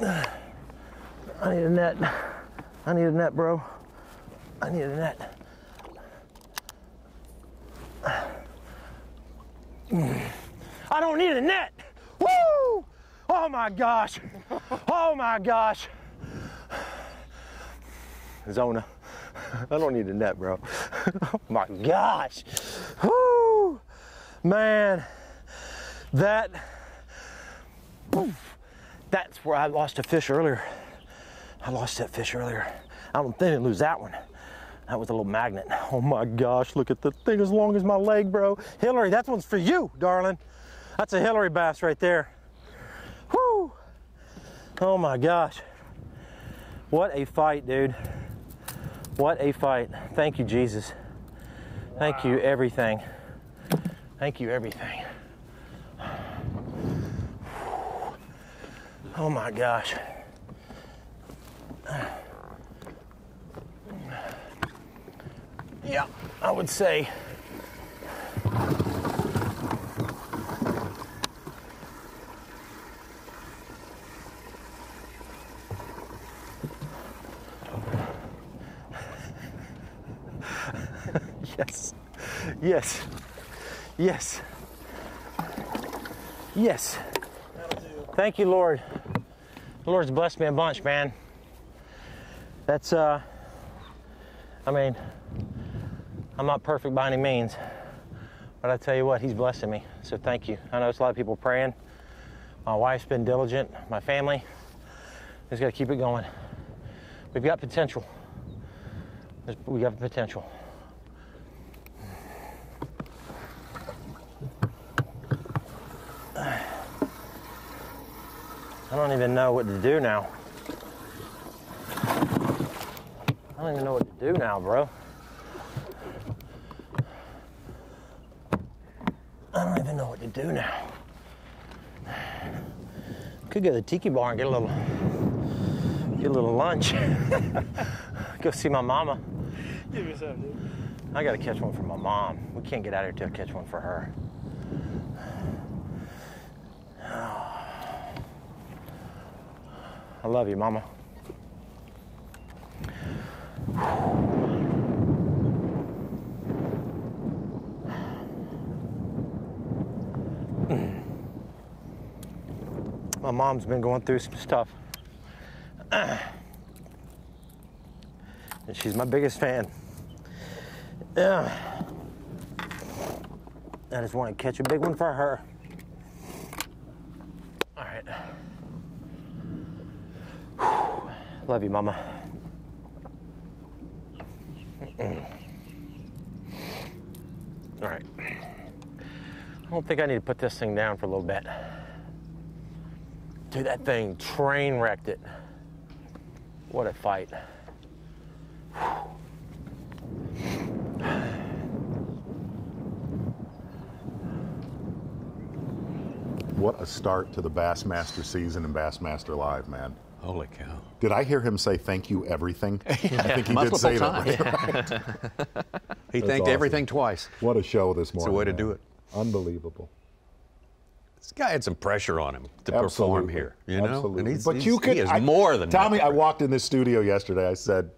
I need a net. I need a net, bro. I need a net. I don't need a net. Woo! Oh my gosh. Oh my gosh. Zona. I don't need a net, bro. Oh my gosh. Woo! Man. That Oof. that's where I lost a fish earlier. I lost that fish earlier. I don't think I lose that one. That was a little magnet. Oh my gosh, look at the thing as long as my leg, bro. Hillary, that one's for you, darling. That's a Hillary bass right there. Whoo! Oh my gosh. What a fight, dude. What a fight. Thank you, Jesus. Thank you, everything. Thank you, everything. Oh my gosh. Yeah, I would say. Yes. Yes. Yes. Yes. Thank you, Lord. The Lord's blessed me a bunch, man. That's, uh, I mean, I'm not perfect by any means, but I tell you what, He's blessing me. So thank you. I know there's a lot of people praying. My wife's been diligent, my family. Just got to keep it going. We've got potential. There's, we got potential. I don't even know what to do now. I don't even know what to do now, bro. I don't even know what to do now. Could go to the tiki bar and get a little, get a little lunch. go see my mama. Give me something, dude. I gotta catch one for my mom. We can't get out of here till I catch one for her. Oh. I love you, mama. My mom's been going through some stuff. And she's my biggest fan. Yeah. I just want to catch a big one for her. All right. Love you, Mama. All right. I don't think I need to put this thing down for a little bit. Dude, that thing train wrecked it. What a fight. What a start to the Bassmaster season and Bassmaster Live, man. Holy cow. Did I hear him say thank you everything? I think he did say times. that. right? He That's thanked awesome. everything twice. What a show this It's morning. a way to man. do it. Unbelievable. This guy had some pressure on him to perform here. You know, Absolutely. And he's, but he's- you could he is I- more than that. Tommy. that. I walked in this studio yesterday. I said,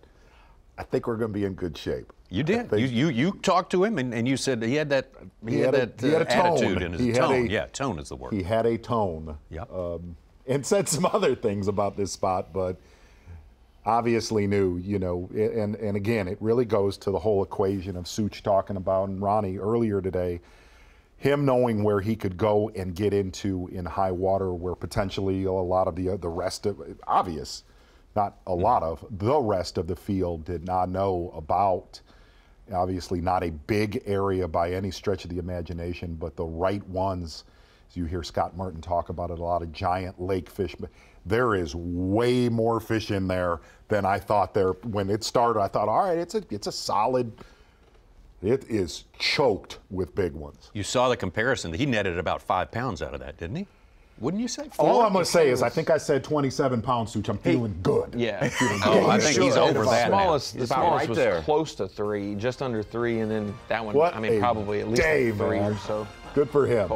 I think we're going to be in good shape. You did. You, you you talked to him and, and you said he had that he, had, a- that he had uh, a tone. attitude in his He tone. a- yeah, tone is the word. He had a tone. Yep. Um, and said some other things about this spot, but obviously knew, you know, and, and again, it really goes to the whole equation of Such talking about and Ronnie earlier today, him knowing where he could go and get into in high water where potentially a lot of the, the rest of, obvious, not a lot of, the rest of the field did not know about. Obviously, not a big area by any stretch of the imagination, but the right ones. As you hear Scott Martin talk about it, a lot of giant lake fish. But There is way more fish in there than I thought there when it started. I thought, all right, it's a it's a solid. It is choked with big ones. You saw the comparison. He netted about five pounds out of that, didn't he? Wouldn't you say? All I'm gonna say is, I think I said 27 pounds, Such. I'm feeling good. Yeah. I'm feeling Oh. I think he's over the that now. smallest, the smallest right was there. close to three, just under three, and then that one. What I mean, probably at least day, like three man. or so. Good for him.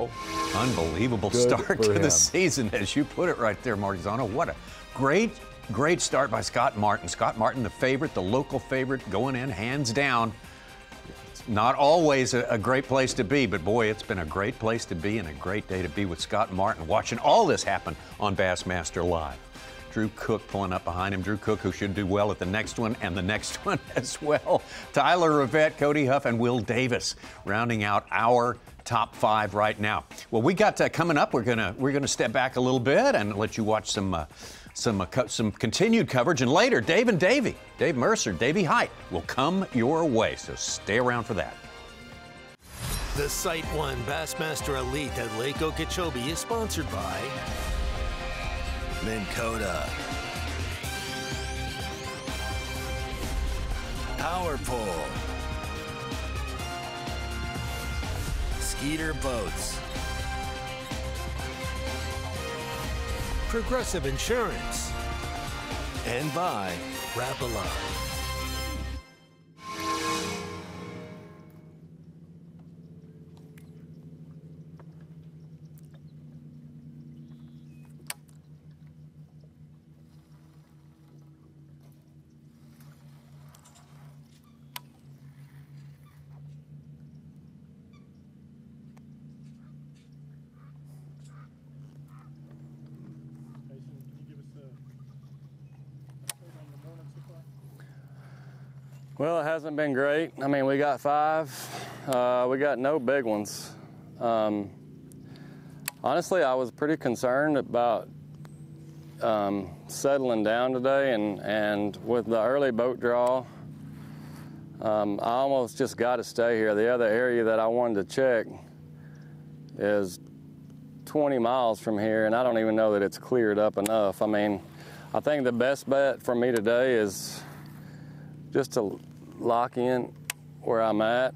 Unbelievable Good start to him. the season, as you put it right there, Mark Zona. What a great, great start by Scott Martin. Scott Martin, the favorite, the local favorite, going in hands down. It's not always a, a great place to be, but boy, it's been a great place to be and a great day to be with Scott Martin, watching all this happen on Bassmaster Live. Drew Cook pulling up behind him. Drew Cook, who should do well at the next one and the next one as well. Tyler Rivet, Cody Huff, and Will Davis rounding out our top five right now. Well, we got uh, coming up. We're gonna we're gonna step back a little bit and let you watch some. Uh, some, uh, co- some continued coverage, and later, Dave and Davy, Dave Mercer, Davy Hite will come your way. So stay around for that. The Site One Bassmaster Elite at Lake Okeechobee is sponsored by Minn Kota, Power Pole, Skeeter Boats, Progressive Insurance, and by Rapala. Well, it hasn't been great. I mean, we got five. Uh, we got no big ones. Um, honestly, I was pretty concerned about um, settling down today, and, and with the early boat draw, Um, I almost just got to stay here. The other area that I wanted to check is 20 miles from here, and I don't even know that it's cleared up enough. I mean, I think the best bet for me today is just to lock in where I'm at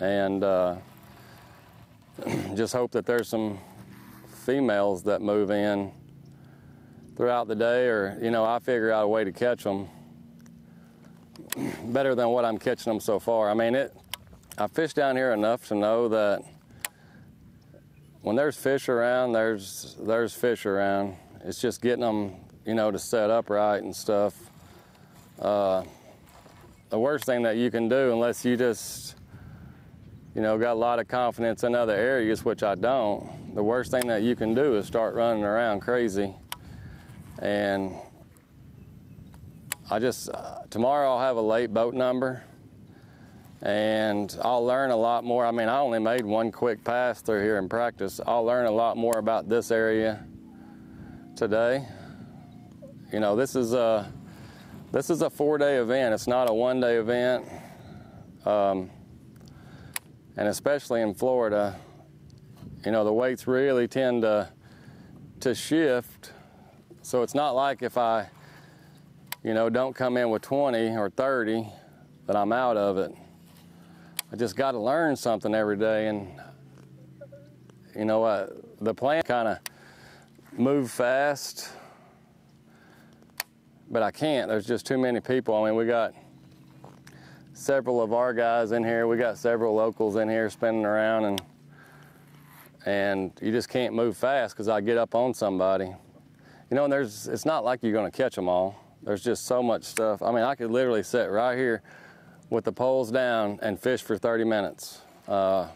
and uh, just hope that there's some females that move in throughout the day, or you know, I figure out a way to catch them better than what I'm catching them so far. I mean, it. I fish down here enough to know that when there's fish around, there's there's fish around. It's just getting them, you know, to set up right and stuff. Uh, the worst thing that you can do, unless you just, you know, got a lot of confidence in other areas, which I don't, the worst thing that you can do is start running around crazy. And I just, uh, tomorrow I'll have a late boat number and I'll learn a lot more. I mean, I only made one quick pass through here in practice. I'll learn a lot more about this area today. You know, this is a this is a four-day event. It's not a one-day event, um, and especially in Florida, you know, the weights really tend to to shift. So it's not like if I, you know, don't come in with 20 or 30, that I'm out of it. I just got to learn something every day. And, you know, uh, the plan kind of move fast, but I can't. There's just too many people. I mean, we got several of our guys in here. We got several locals in here spinning around, and and you just can't move fast because I get up on somebody. You know, and there's it's not like you're going to catch them all. There's just so much stuff. I mean, I could literally sit right here with the poles down and fish for 30 minutes. Uh,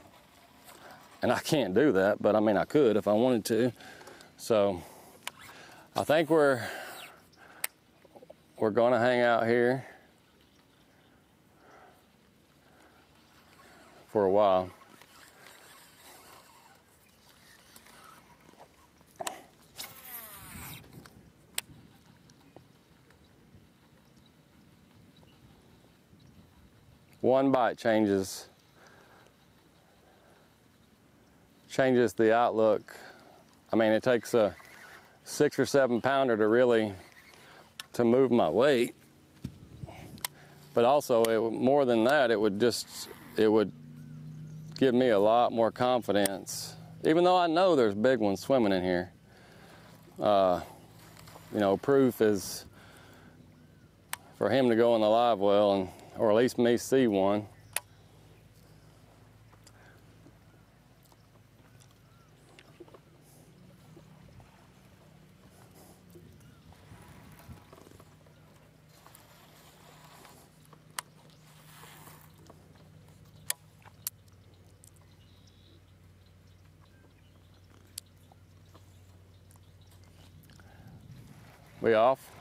and I can't do that, but I mean, I could if I wanted to. So I think we're, we're gonna hang out here for a while. one bite changes changes the outlook. I mean, it takes a six or seven pounder to really to move my weight, but also it, more than that, it would just it would give me a lot more confidence. Even though I know there's big ones swimming in here, uh, you know, proof is for him to go in the live well and or at least me see one. We off?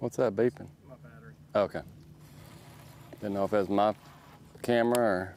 What's that beeping? My battery. Okay. Didn't know if it was my camera or.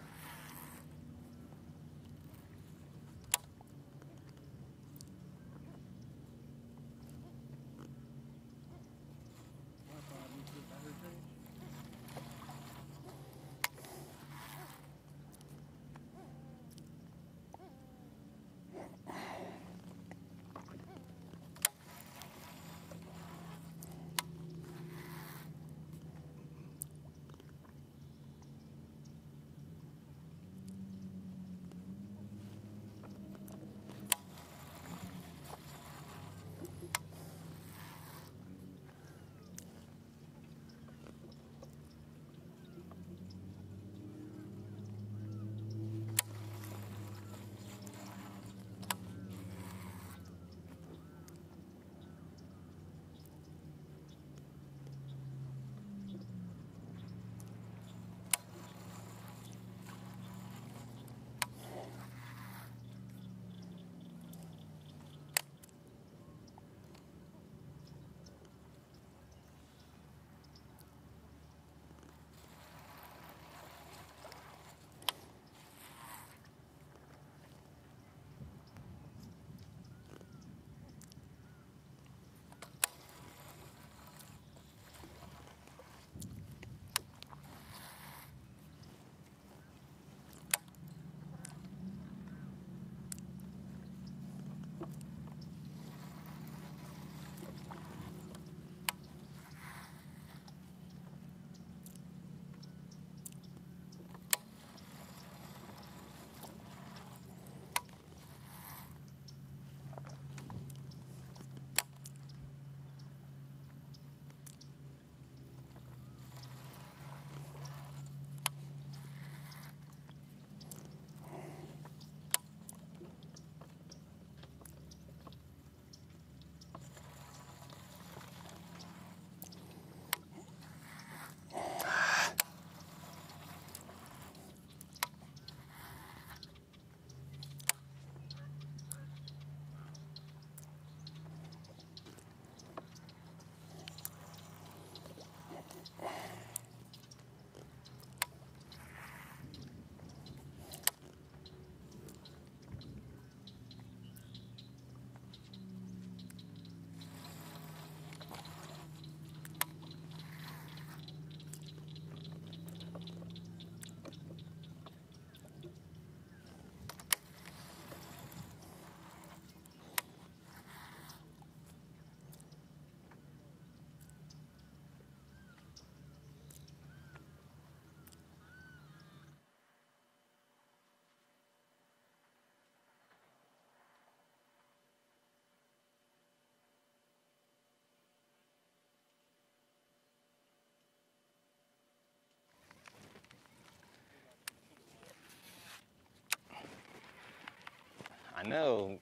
I know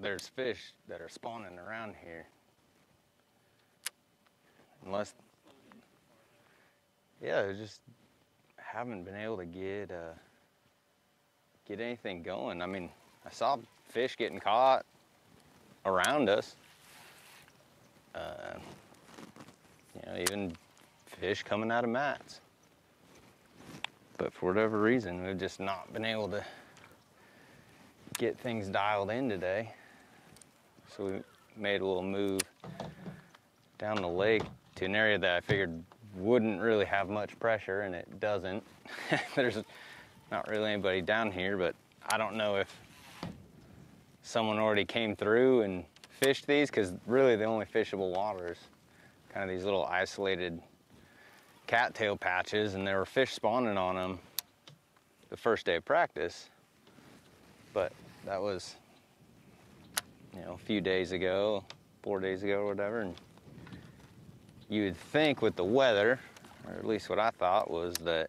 there's fish that are spawning around here. Unless, yeah, just haven't been able to get uh, get anything going. I mean, I saw fish getting caught around us. Uh, you know, even fish coming out of mats. But for whatever reason, we've just not been able to get things dialed in today. So we made a little move down the lake to an area that I figured wouldn't really have much pressure, and it doesn't. There's not really anybody down here, but I don't know if someone already came through and fished these, because really the only fishable water is kind of these little isolated cattail patches, and there were fish spawning on them the first day of practice. That was, you know, a few days ago, four days ago or whatever. And you would think with the weather, or at least what I thought, was that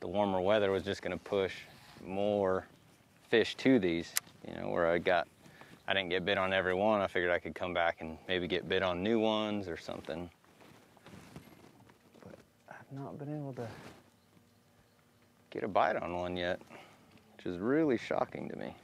the warmer weather was just going to push more fish to these. You know, where I got, I didn't get bit on every one. I figured I could come back and maybe get bit on new ones or something. But I've not been able to get a bite on one yet which is really shocking to me.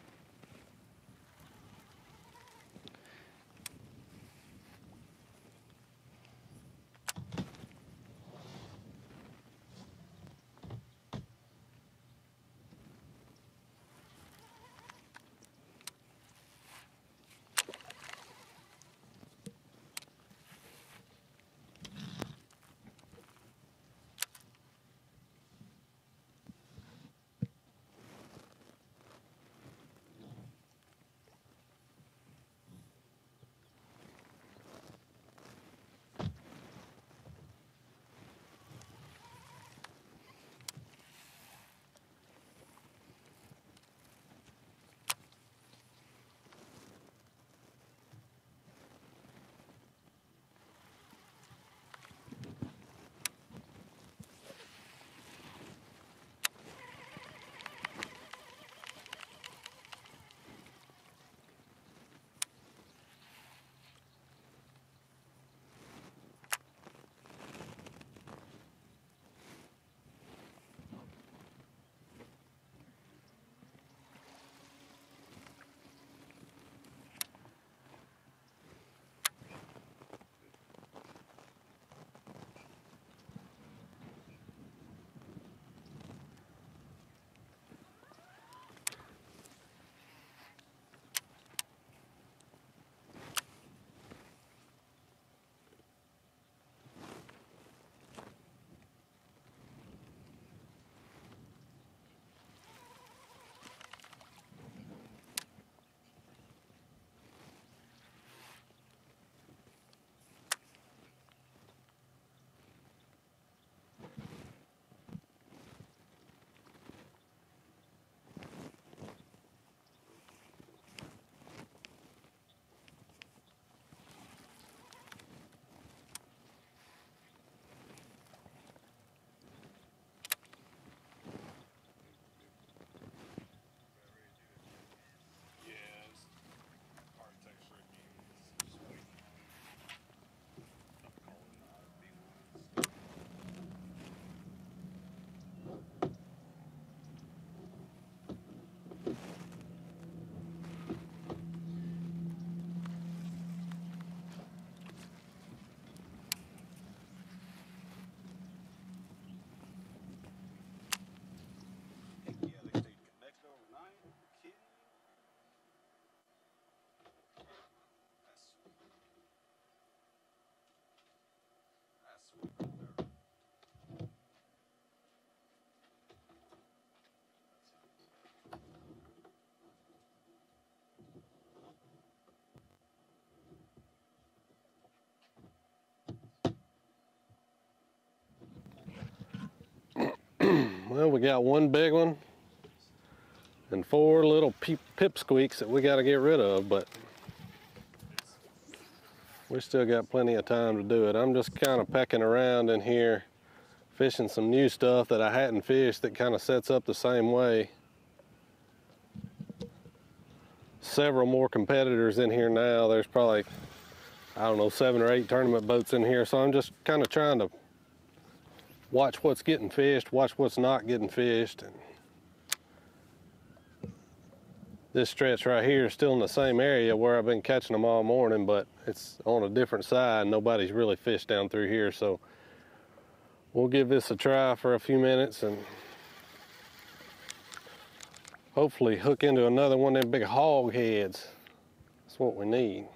well, we got one big one and four little pipsqueaks that we got to get rid of, but we still got plenty of time to do it. I'm just kind of pecking around in here, fishing some new stuff that I hadn't fished that kind of sets up the same way. Several more competitors in here now. There's probably, I don't know, seven or eight tournament boats in here. So I'm just kind of trying to watch what's getting fished, watch what's not getting fished. And this stretch right here is still in the same area where I've been catching them all morning, but it's on a different side. Nobody's really fished down through here, so we'll give this a try for a few minutes and hopefully hook into another one of them big hog heads. That's what we need.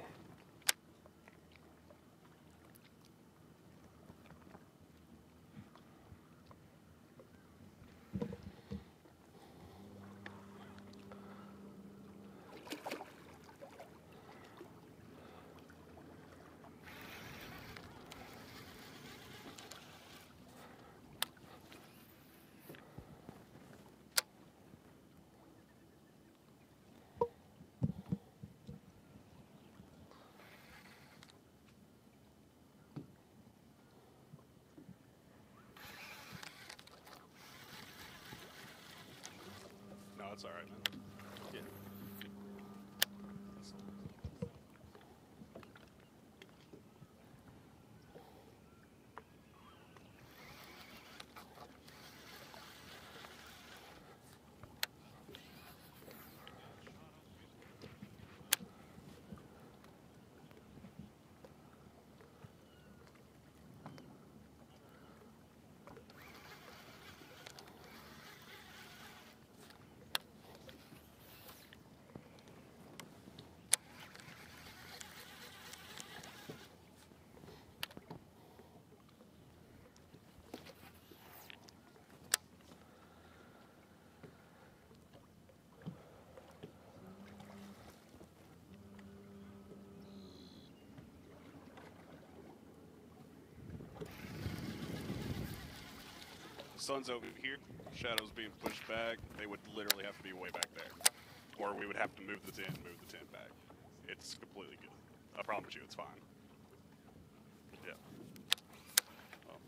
Sun's over here, shadows being pushed back. They would literally have to be way back there. Or we would have to move the tent, move the tent back. It's completely good. I promise you, it's fine. Yeah. Um,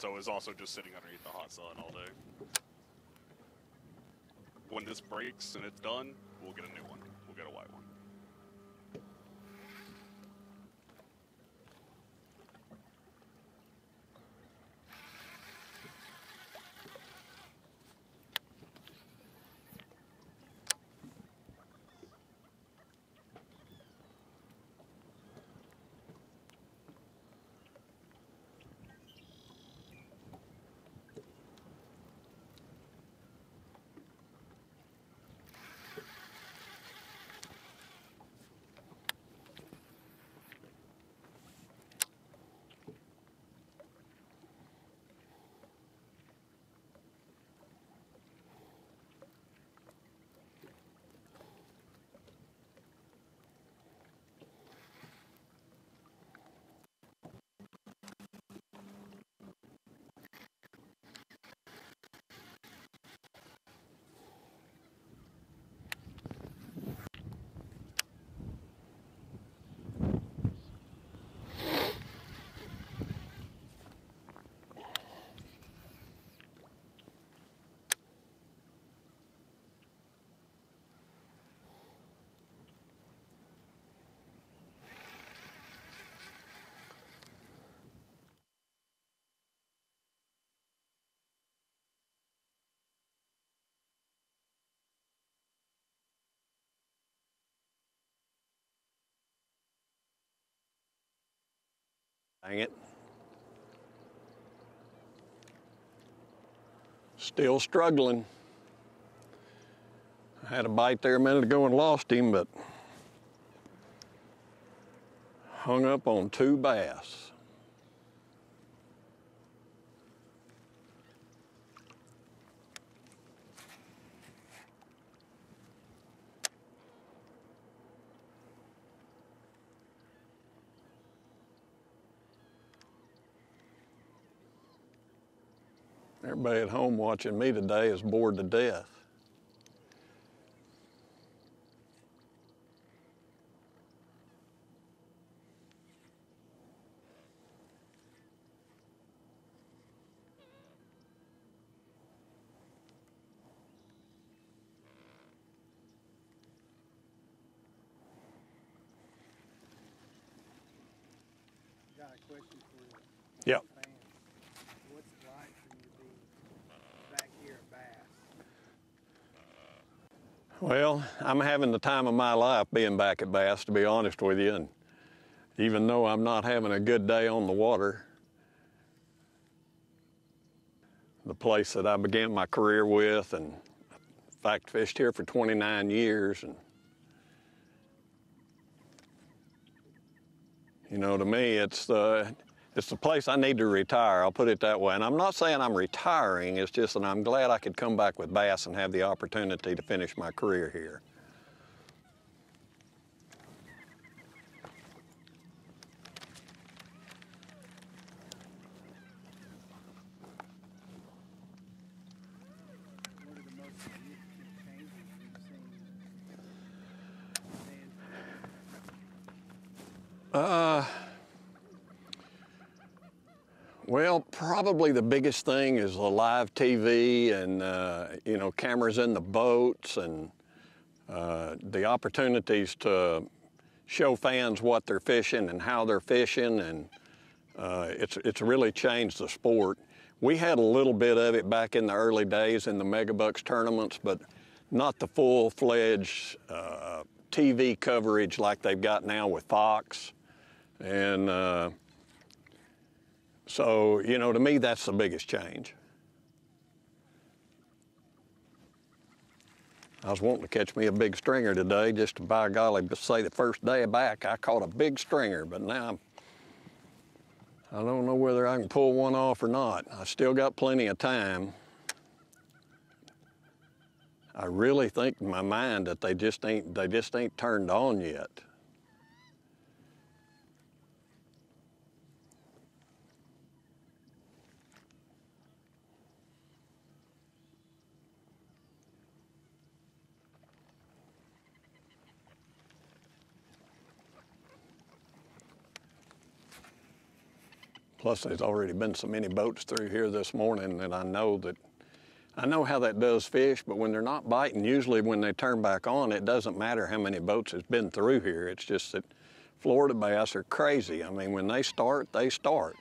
so it's also just sitting underneath the hot sun all day. When this breaks and it's done, we'll get a new one. Dang it. Still struggling. I had a bite there a minute ago and lost him, but hung up on two bass. Everybody at home watching me today is bored to death. Got a question for you. Yep. What's it like for you to be back here at Bass? Well, I'm having the time of my life being back at Bass, to be honest with you. And even though I'm not having a good day on the water, the place that I began my career with, and in fact, fished here for 29 years. And you know, to me, it's the it's the place I need to retire. I'll put it that way. And I'm not saying I'm retiring. It's just that I'm glad I could come back with Bass and have the opportunity to finish my career here. What are the most significant changes you've seen? Uh, well, probably the biggest thing is the live TV and, uh, you know, cameras in the boats and uh, the opportunities to show fans what they're fishing and how they're fishing. And uh, it's, it's really changed the sport. We had a little bit of it back in the early days in the Megabucks tournaments, but not the full-fledged uh, TV coverage like they've got now with Fox. And uh, so, you know, to me, that's the biggest change. I was wanting to catch me a big stringer today, just to by golly, say the first day back I caught a big stringer, but now I'm, I don't know whether I can pull one off or not. I still got plenty of time. I really think in my mind that they just ain't they just ain't turned on yet. Plus, there's already been so many boats through here this morning that I know that I know how that does fish, but when they're not biting, usually when they turn back on, it doesn't matter how many boats has been through here. It's just that Florida bass are crazy. I mean, when they start, they start.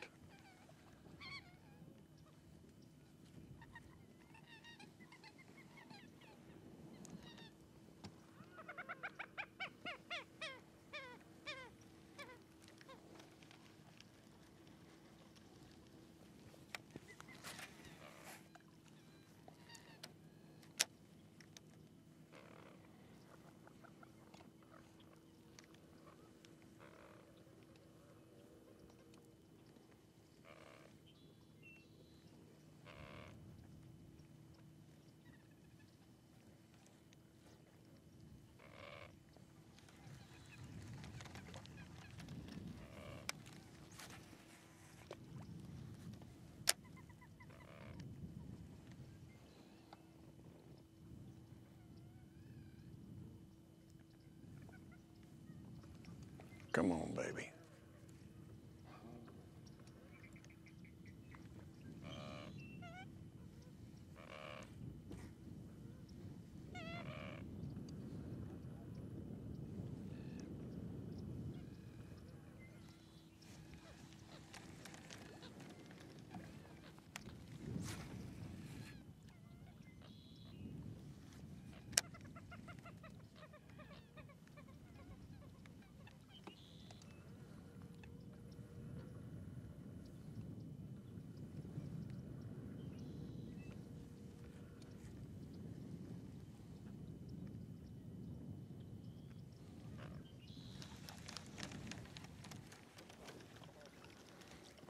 Come on, baby.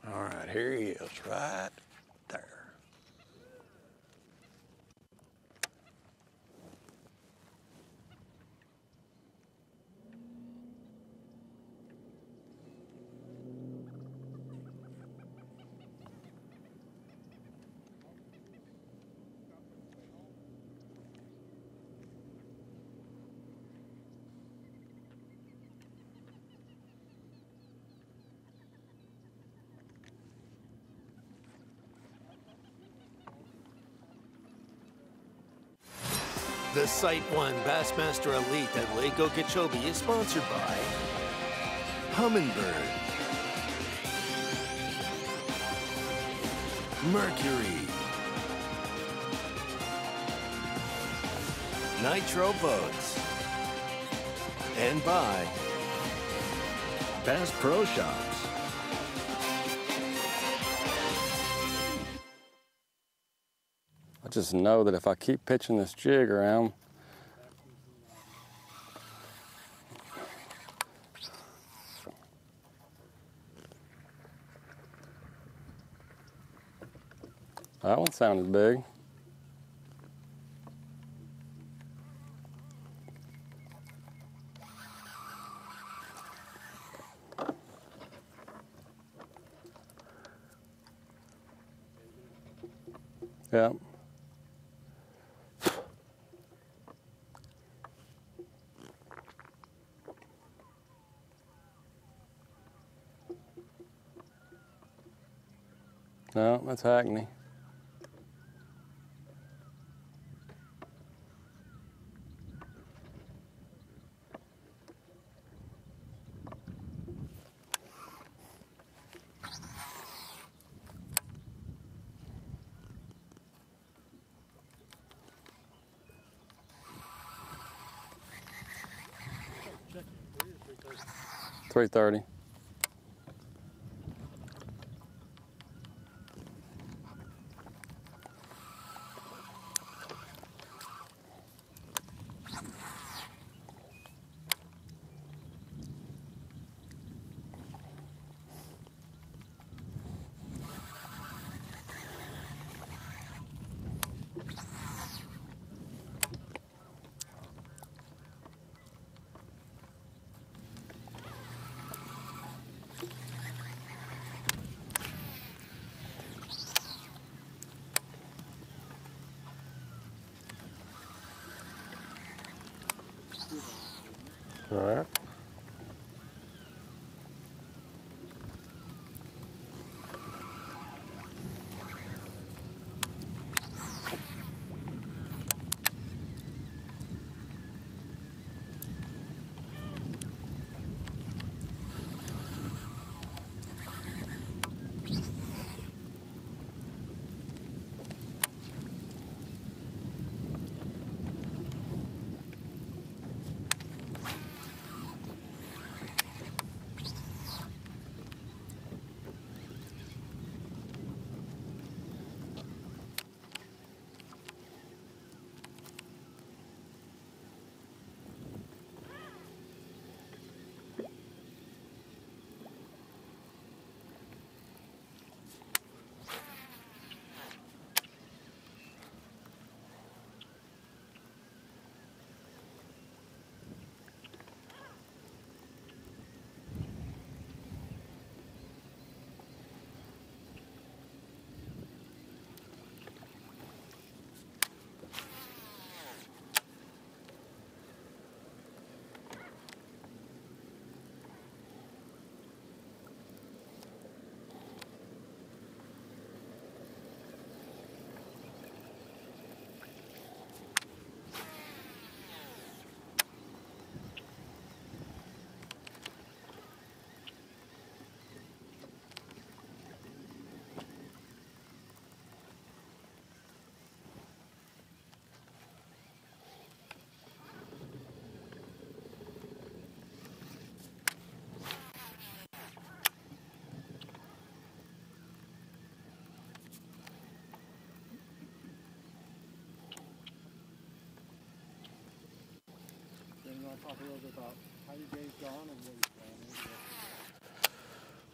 All right, here he is, right there. The Site One Bassmaster Elite at Lake Okeechobee is sponsored by Humminbird, Mercury, Nitro Boats, and by Bass Pro Shops. Just know that if I keep pitching this jig around, that one sounded big. Yeah. No, that's Hackney. Three thirty.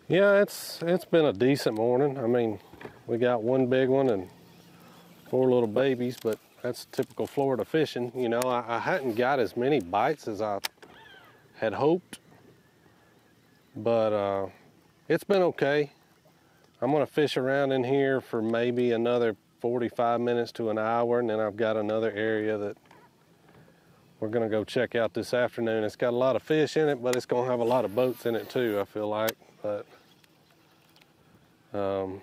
Yeah, it's it's been a decent morning. I mean, we got one big one and four little babies, but that's typical Florida fishing. You know, I, I hadn't got as many bites as I had hoped, but uh, it's been okay. I'm gonna fish around in here for maybe another 45 minutes to an hour, and then I've got another area that we're gonna go check out this afternoon. It's got a lot of fish in it, but it's gonna have a lot of boats in it too. I feel like, but um,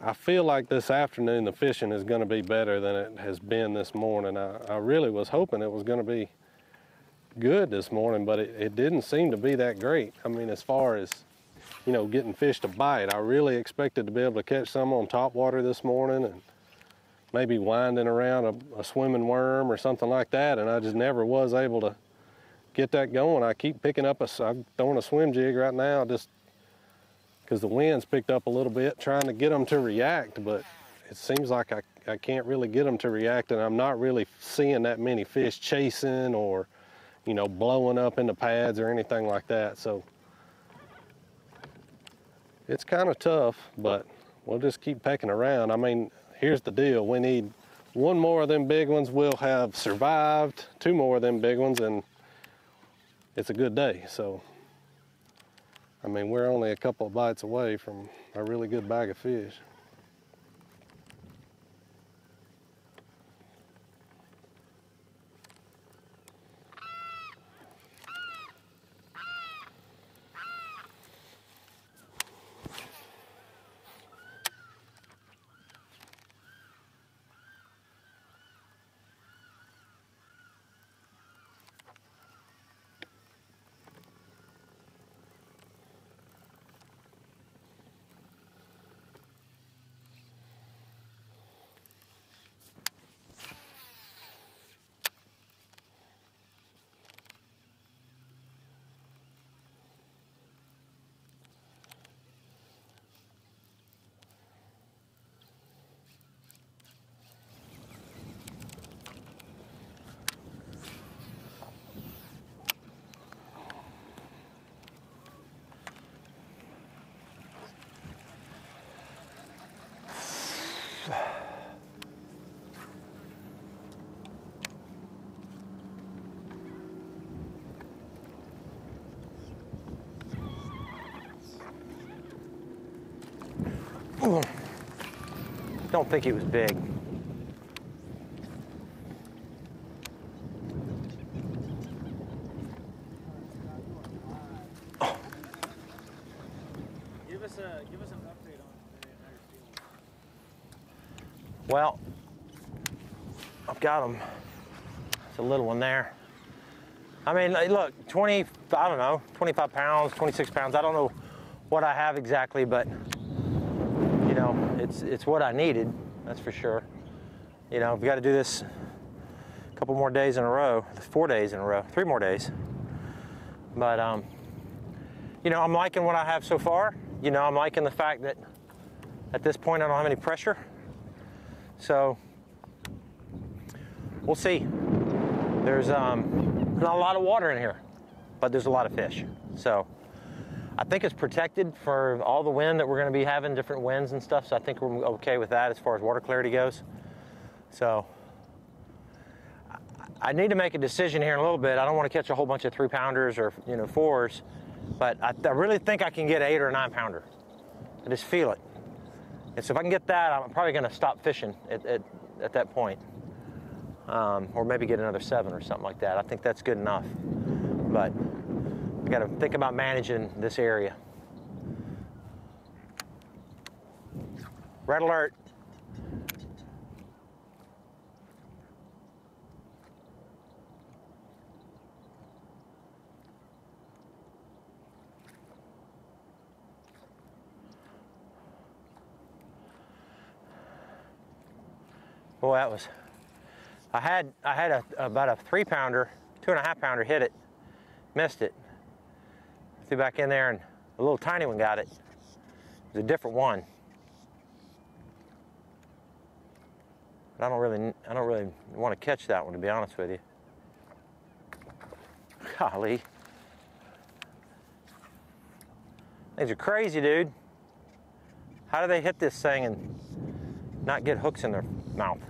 I, I feel like this afternoon the fishing is going to be better than it has been this morning. I, I really was hoping it was going to be good this morning, but it, it didn't seem to be that great. I mean, as far as you know, getting fish to bite, I really expected to be able to catch some on top water this morning and maybe winding around a, a swimming worm or something like that, and I just never was able to get that going. I keep picking up a, I'm throwing a swim jig right now, just because the wind's picked up a little bit, trying to get them to react, but it seems like I, I can't really get them to react, and I'm not really seeing that many fish chasing or, you know, blowing up in the pads or anything like that. So it's kind of tough, but we'll just keep pecking around. I mean, here's the deal. We need one more of them big ones. We'll have survived two more of them big ones, and it's a good day. So, I mean, we're only a couple of bites away from a really good bag of fish. I don't think he was big. Give us a give us an update on today and how you're feeling. Well, I've got him. It's a little one there. I mean, look, 20, I don't know, 25 pounds, 26 pounds. I don't know what I have exactly, but you know, it's it's what I needed. That's for sure. You know, we've got to do this a couple more days in a row, four days in a row, three more days. But um, you know, I'm liking what I have so far. You know, I'm liking the fact that at this point I don't have any pressure. So we'll see. There's um, not a lot of water in here, but there's a lot of fish. So I think it's protected for all the wind that we're going to be having, different winds and stuff. So I think we're okay with that as far as water clarity goes. So I need to make a decision here in a little bit. I don't want to catch a whole bunch of three pounders or you know fours, but I, I really think I can get eight or a nine pounder. I just feel it. And so if I can get that, I'm probably going to stop fishing at, at, at that point. Um, or maybe get another seven or something like that. I think that's good enough. But I got to think about managing this area. Red alert. Boy, that was. I had I had a, about a three pounder, two and a half pounder hit it, missed it. Threw back in there and a little tiny one got it. It was a different one. But I don't really I don't really want to catch that one to be honest with you. Golly. These are crazy, dude. How do they hit this thing and not get hooks in their mouth?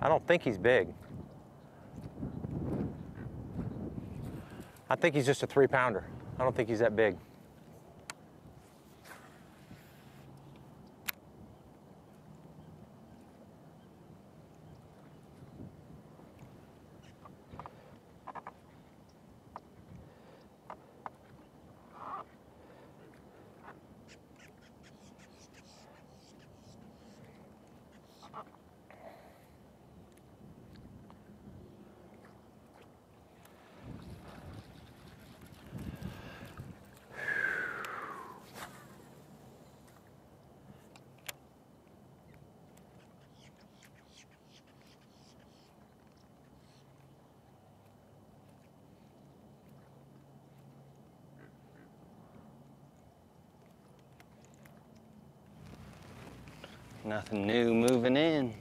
I don't think he's big. I think he's just a three pounder. I don't think he's that big. Nothing new moving in.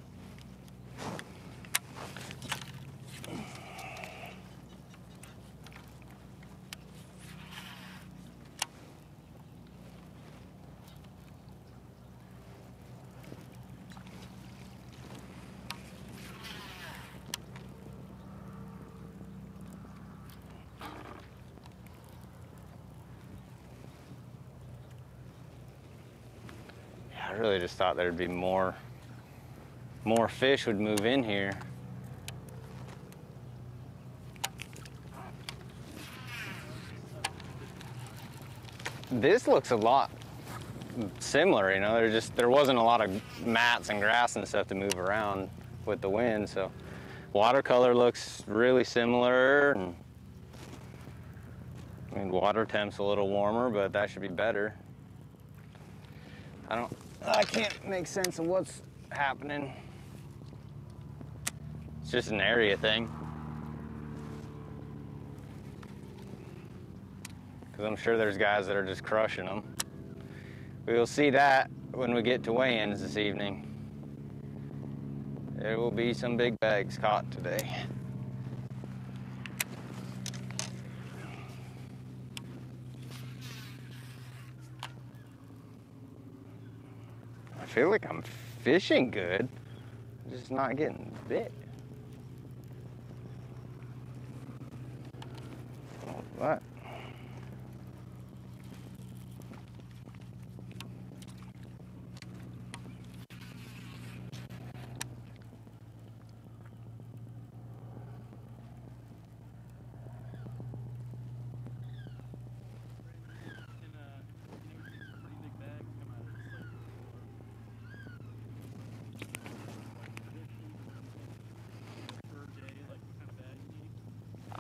I really just thought there'd be more more fish would move in here. This looks a lot similar, you know. There just there wasn't a lot of mats and grass and stuff to move around with the wind, so watercolor looks really similar. And, I mean, water temp's a little warmer, but that should be better. Can't make sense of what's happening. It's just an area thing. Because I'm sure there's guys that are just crushing them. We will see that when we get to weigh-ins this evening. There will be some big bags caught today. I feel like I'm fishing good, just not getting bit. What?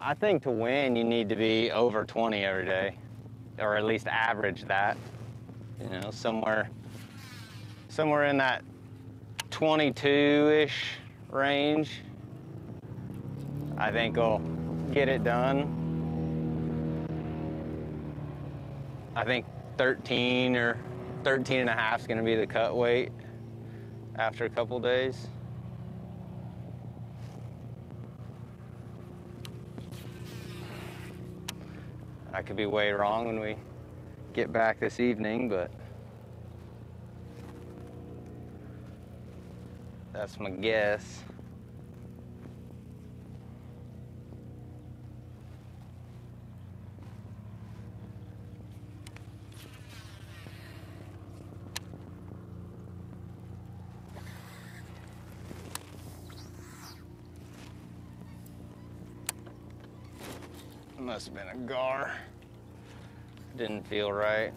I think to win, you need to be over 20 every day, or at least average that. You know, somewhere, somewhere in that 22-ish range. I think will get it done. I think 13 or 13 and a half is going to be the cut weight after a couple days. Could be way wrong when we get back this evening, but that's my guess. Must have been a gar. Didn't feel right.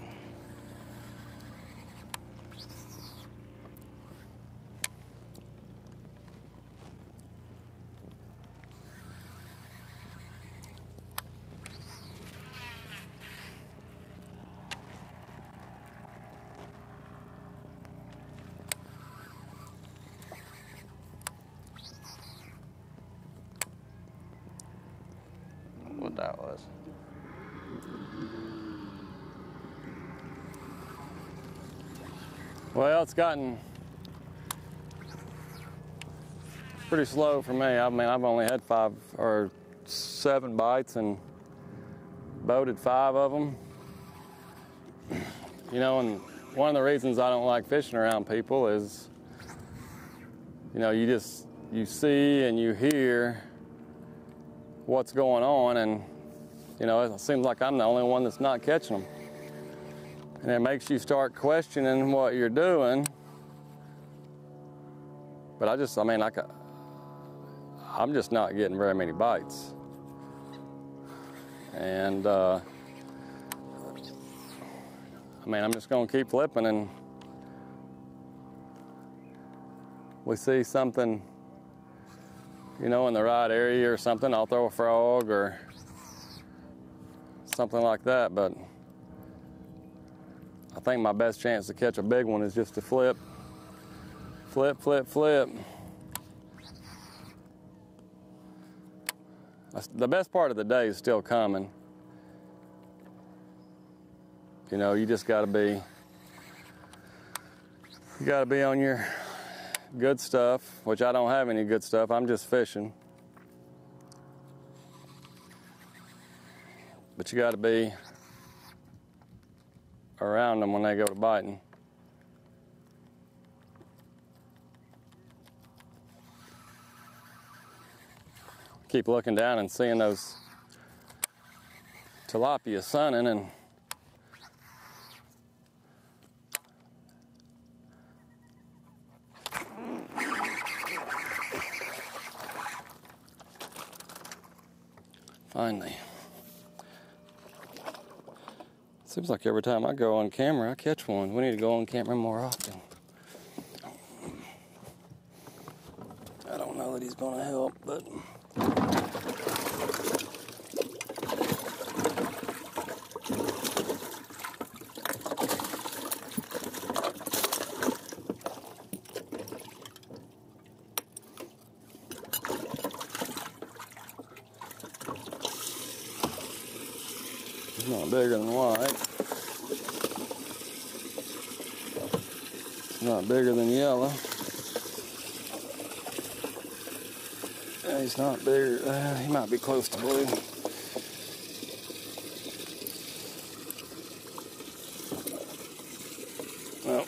What that was. Well, it's gotten pretty slow for me. I mean, I've only had five or seven bites and boated five of them. You know, and one of the reasons I don't like fishing around people is, you know, you just you see and you hear what's going on, and you know, it seems like I'm the only one that's not catching them. And it makes you start questioning what you're doing. But I just, I mean, like, I'm just not getting very many bites. And, uh, I mean, I'm just to keep flipping and we see something, you know, in the right area or something, I'll throw a frog or something like that. But think my best chance to catch a big one is just to flip, flip, flip, flip. The best part of the day is still coming. You know, you just got to be You got to be on your good stuff, which I don't have any good stuff. I'm just fishing. But you got to be around them when they go to biting. Keep looking down and seeing those tilapia sunning and finally seems like every time I go on camera I catch one. We need to go on camera more often. I don't know that he's gonna help, but He's not bigger than white. It's not bigger than yellow. Yeah, he's not bigger. Uh, he might be close to blue. Well,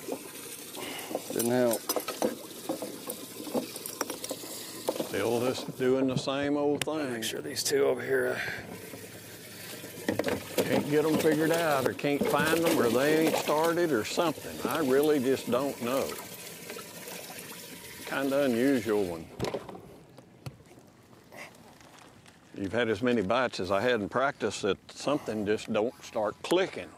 didn't help. Still just doing the same old thing. Make sure these two over here. Can't get them figured out, or can't find them, or they ain't started, or something. I really just don't know. Kind of unusual one. you've had as many bites as I had in practice that something just don't start clicking.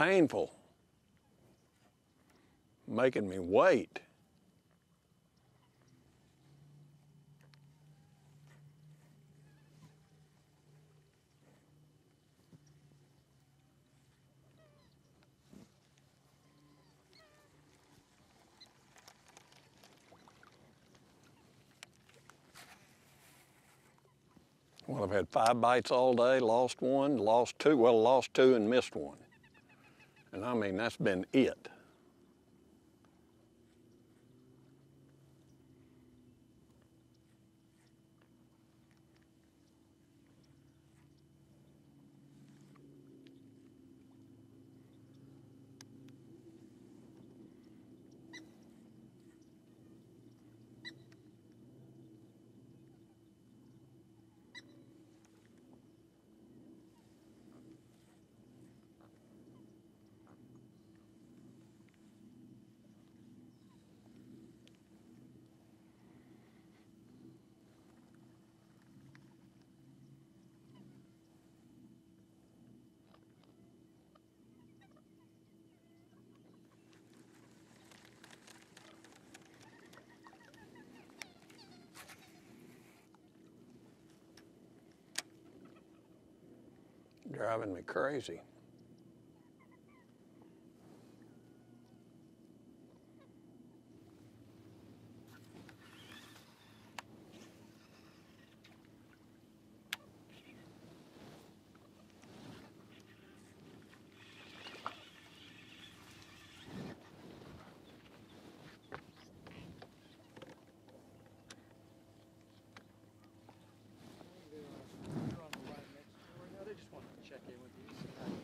Painful. Making me wait. Well, I've had five bites all day, lost one, lost two, well, lost two and missed one. And I mean, that's been it. Driving me crazy.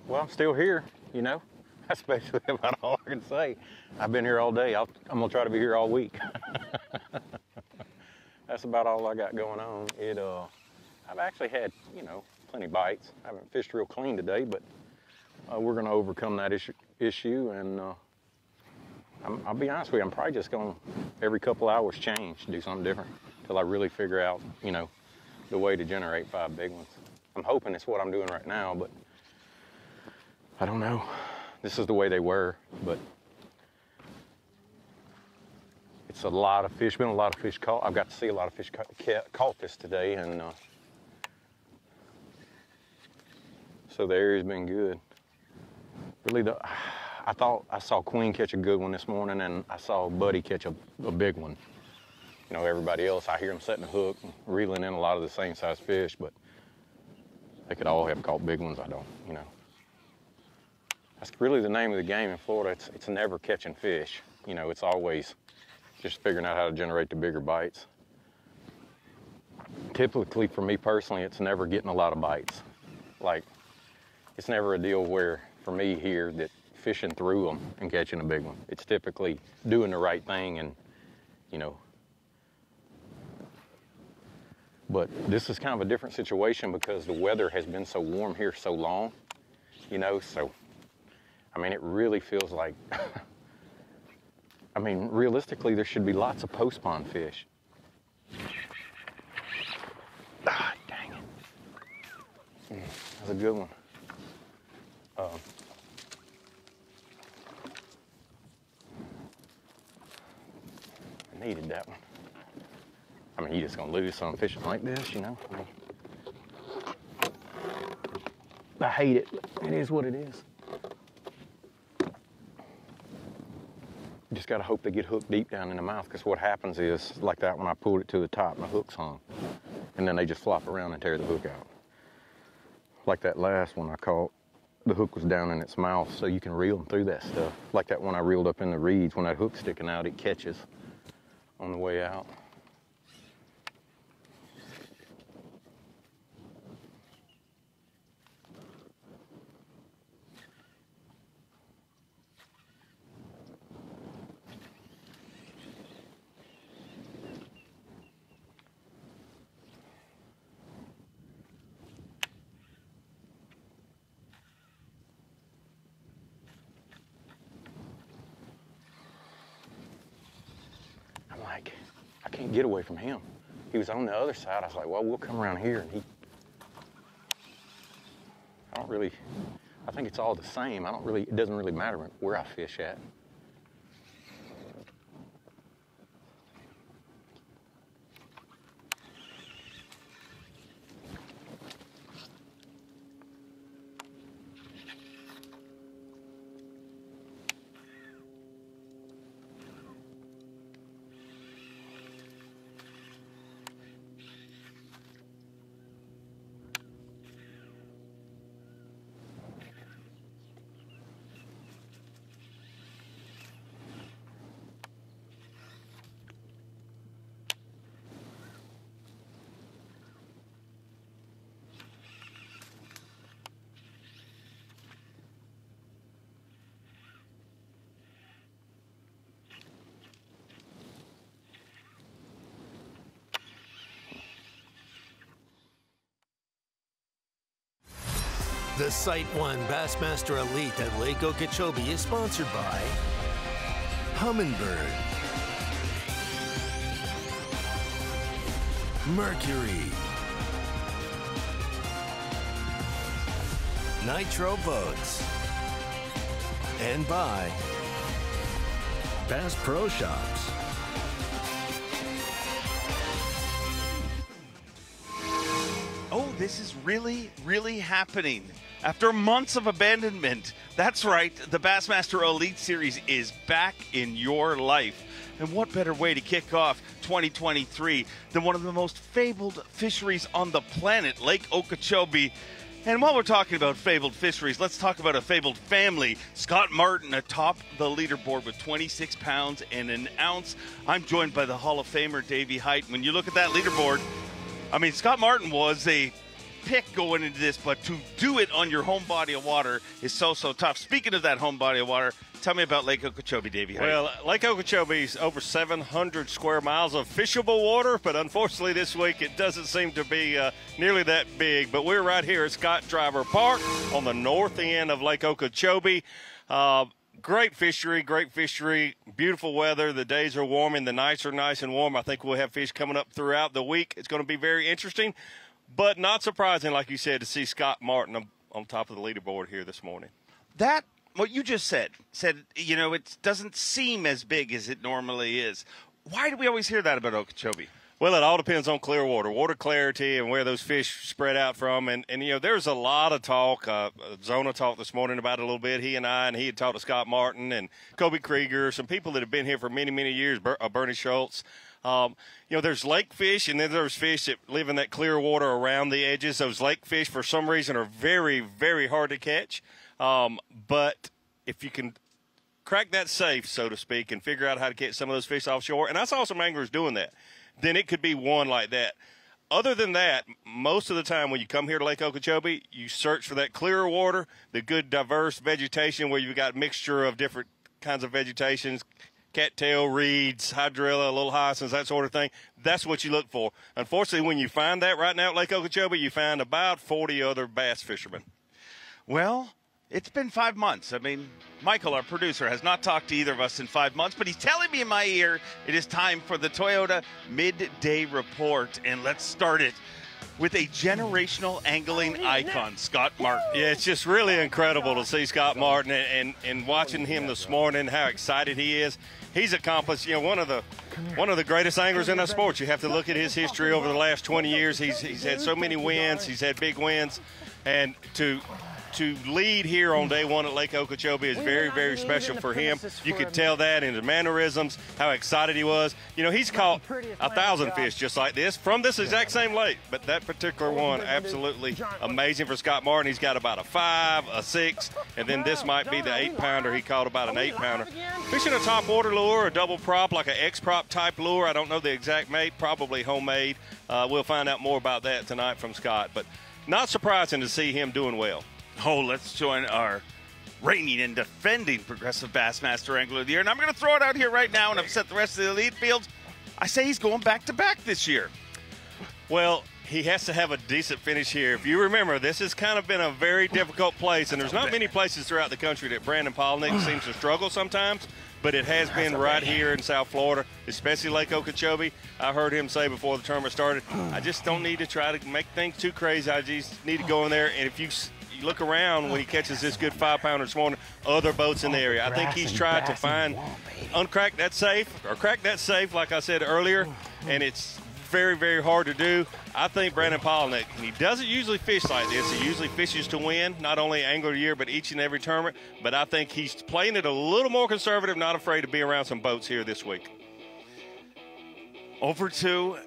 Well, I'm still here, you know. That's basically about all I can say. I've been here all day. I'll, I'm gonna try to be here all week. That's about all I got going on. It, uh, I've actually had, you know, plenty bites. I haven't fished real clean today, but uh, we're going to overcome that issue, issue and uh, I'm, I'll be honest with you, I'm probably just going to every couple hours change, do something different until I really figure out, you know, the way to generate five big ones. I'm hoping it's what I'm doing right now, but I don't know. This is the way they were, but it's a lot of fish. Been a lot of fish caught. I've got to see a lot of fish caught, ca- caught this today, and uh, so the area's been good. Really, the I thought I saw Queen catch a good one this morning, and I saw Buddy catch a, a big one. You know, everybody else, I hear them setting a hook, reeling in a lot of the same size fish, but they could all have caught big ones. I don't, you know. That's really the name of the game in Florida. It's, it's never catching fish. You know, it's always just figuring out how to generate the bigger bites. Typically, for me personally, it's never getting a lot of bites. Like, it's never a deal where, for me here, that fishing through them and catching a big one. It's typically doing the right thing and, you know. But this is kind of a different situation because the weather has been so warm here so long, you know, so, I mean, it really feels like, I mean, realistically, there should be lots of post spawn fish. Ah, dang it. Mm, that's a good one. Um, I needed that one. I mean, you just gonna lose some fishing like this, you know? I, mean, I hate it. It is what it is. Just gotta hope they get hooked deep down in the mouth, because what happens is, like that when I pulled it to the top, my hook's hung. And then they just flop around and tear the hook out. Like that last one I caught, the hook was down in its mouth, so you can reel them through that stuff. Like that one I reeled up in the reeds, when that hook's sticking out, it catches on the way out. Get away from him. He was on the other side. I was like, well, we'll come around here. And he, I don't really, I think it's all the same. I don't really, it doesn't really matter where I fish at. The SiteOne Bassmaster Elite at Lake Okeechobee is sponsored by Humminbird, Mercury, Nitro Boats, and by Bass Pro Shops. Oh, this is really, really happening. After months of abandonment, that's right, the Bassmaster Elite Series is back in your life. And what better way to kick off 2023 than one of the most fabled fisheries on the planet, Lake Okeechobee? And while we're talking about fabled fisheries, let's talk about a fabled family. Scott Martin atop the leaderboard with 26 pounds and an ounce. I'm joined by the Hall of Famer Davy Hite. When you look at that leaderboard, I mean, Scott Martin was a pick going into this, but to do it on your home body of water is so so tough. Speaking of that home body of water, tell me about Lake Okeechobee, Davy. Well, Lake Okeechobee's over 700 square miles of fishable water, but unfortunately this week it doesn't seem to be uh, nearly that big. But we're right here at Scott Driver Park on the north end of Lake Okeechobee. Uh, great fishery, great fishery, beautiful weather. The days are warm and the nights are nice and warm. I think we'll have fish coming up throughout the week. It's going to be very interesting, but not surprising, like you said, to see Scott Martin on- on top of the leaderboard here this morning. that what you just said said you know it doesn't seem as big as it normally is. Why do we always hear that about Okeechobee? Well, it all depends on clear water, water clarity, and where those fish spread out from. And, and you know, there's a lot of talk. Uh, Zona talked this morning about it a little bit. He and I, and he had talked to Scott Martin and Koby Kreiger, some people that have been here for many, many years, uh, Bernie Schultz. Um, you know, there's lake fish, and then there's fish that live in that clear water around the edges. Those lake fish, for some reason, are very, very hard to catch. Um, but if you can crack that safe, so to speak, and figure out how to catch some of those fish offshore. And I saw some anglers doing that. Then it could be one like that. Other than that, most of the time when you come here to Lake Okeechobee, you search for that clearer water, the good diverse vegetation where you've got mixture of different kinds of vegetations, cattail, reeds, hydrilla, little hyacinths, that sort of thing. That's what you look for. Unfortunately, when you find that right now at Lake Okeechobee, you find about 40 other bass fishermen. Well, it's been five months. I mean, Michael, our producer, has not talked to either of us in five months, but he's telling me in my ear it is time for the Toyota Midday Report. And let's start it with a generational angling icon, Scott Martin. Yeah, it's just really incredible to see Scott Martin and, and, and watching him this morning, how excited he is. He's accomplished, you know, one of the one of the greatest anglers in our sport. You have to look at his history over the last 20 years. He's he's had so many wins. He's had big wins, and to to lead here on day one at Lake Okeechobee is very, very special for him. You could tell that in his mannerisms, how excited he was. You know, he's caught a thousand fish just like this from this exact same lake, but that particular one, absolutely amazing for Scott Martin. He's got about a five, a six, and then this might be the eight pounder. He caught about an eight pounder. Fishing a top water lure, a double prop, like an X prop type lure. I don't know the exact mate, probably homemade. Uh, we'll find out more about that tonight from Scott, but not surprising to see him doing well. Oh, let's join our reigning and defending Progressive Bassmaster Angler of the Year. And I'm going to throw it out here right now and upset the rest of the elite fields. I say he's going back to back this year. Well, he has to have a decent finish here. If you remember, this has kind of been a very difficult place, and there's not many places throughout the country that Brandon Palaniuk seems to struggle sometimes, but it has been right here in South Florida, especially Lake Okeechobee. I heard him say before the tournament started, I just don't need to try to make things too crazy. I just need to go in there, and if you you look around when he catches this good five pounder this morning, other boats in the area. I think he's tried to find, uncrack that safe or crack that safe, like I said earlier, and it's very, very hard to do. I think Brandon Palaniuk, and he doesn't usually fish like this. He usually fishes to win, not only Angler of the Year, but each and every tournament. But I think he's playing it a little more conservative, not afraid to be around some boats here this week. Over to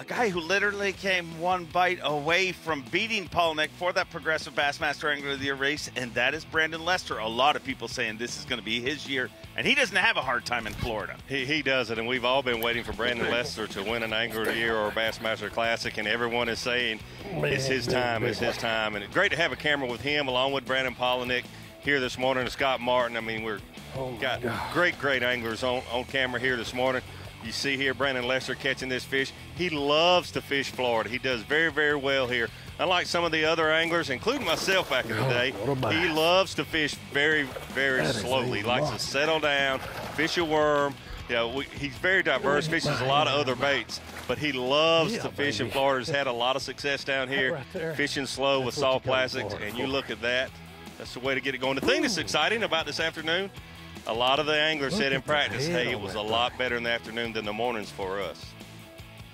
a guy who literally came one bite away from beating Palaniuk for that Progressive Bassmaster Angler of the Year race, and that is Brandon Lester. A lot of people saying this is going to be his year, and he doesn't have a hard time in Florida. He, he does it, and we've all been waiting for Brandon Lester to win an Angler of the Year or a Bassmaster Classic, and everyone is saying it's his time, it's his time. And great to have a camera with him along with Brandon Palaniuk here this morning and Scott Martin. I mean, we're oh got great, great anglers on, on camera here this morning. You see here Brandon Lester catching this fish. He loves to fish Florida. He does very, very well here. Unlike some of the other anglers, including myself back in the day, he loves to fish very, very That slowly. He likes to settle down, fish a worm. You know, we, he's very diverse, fishes a lot of other baits, but he loves Yeah, to fish in. Florida. Has had a lot of success down here, right fishing slow with That's what salt you got it plastics, and you look at that. That's the way to get it going. The thing that's exciting about this afternoon, a lot of the anglers Look said in practice, hey, it was that a lot better in the afternoon than the mornings for us.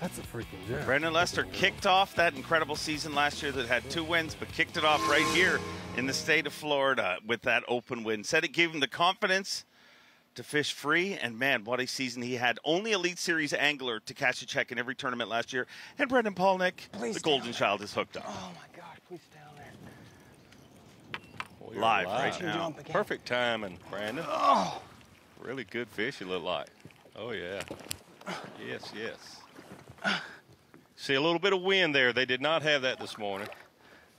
That's a freaking job. Brandon Lester kicked off that incredible season last year that had two wins, but kicked it off right here in the state of Florida with that open win. Said it gave him the confidence to fish free, and man, what a season he had. Only Elite Series angler to catch a check in every tournament last year. And Brendan Palaniuk, the Golden Child, is hooked up. Oh my God, please stay on there. We're Live right now. Perfect timing, Brandon. Oh. Really good fish, you look like. Oh, yeah. Yes, yes. See a little bit of wind there. They did not have that this morning.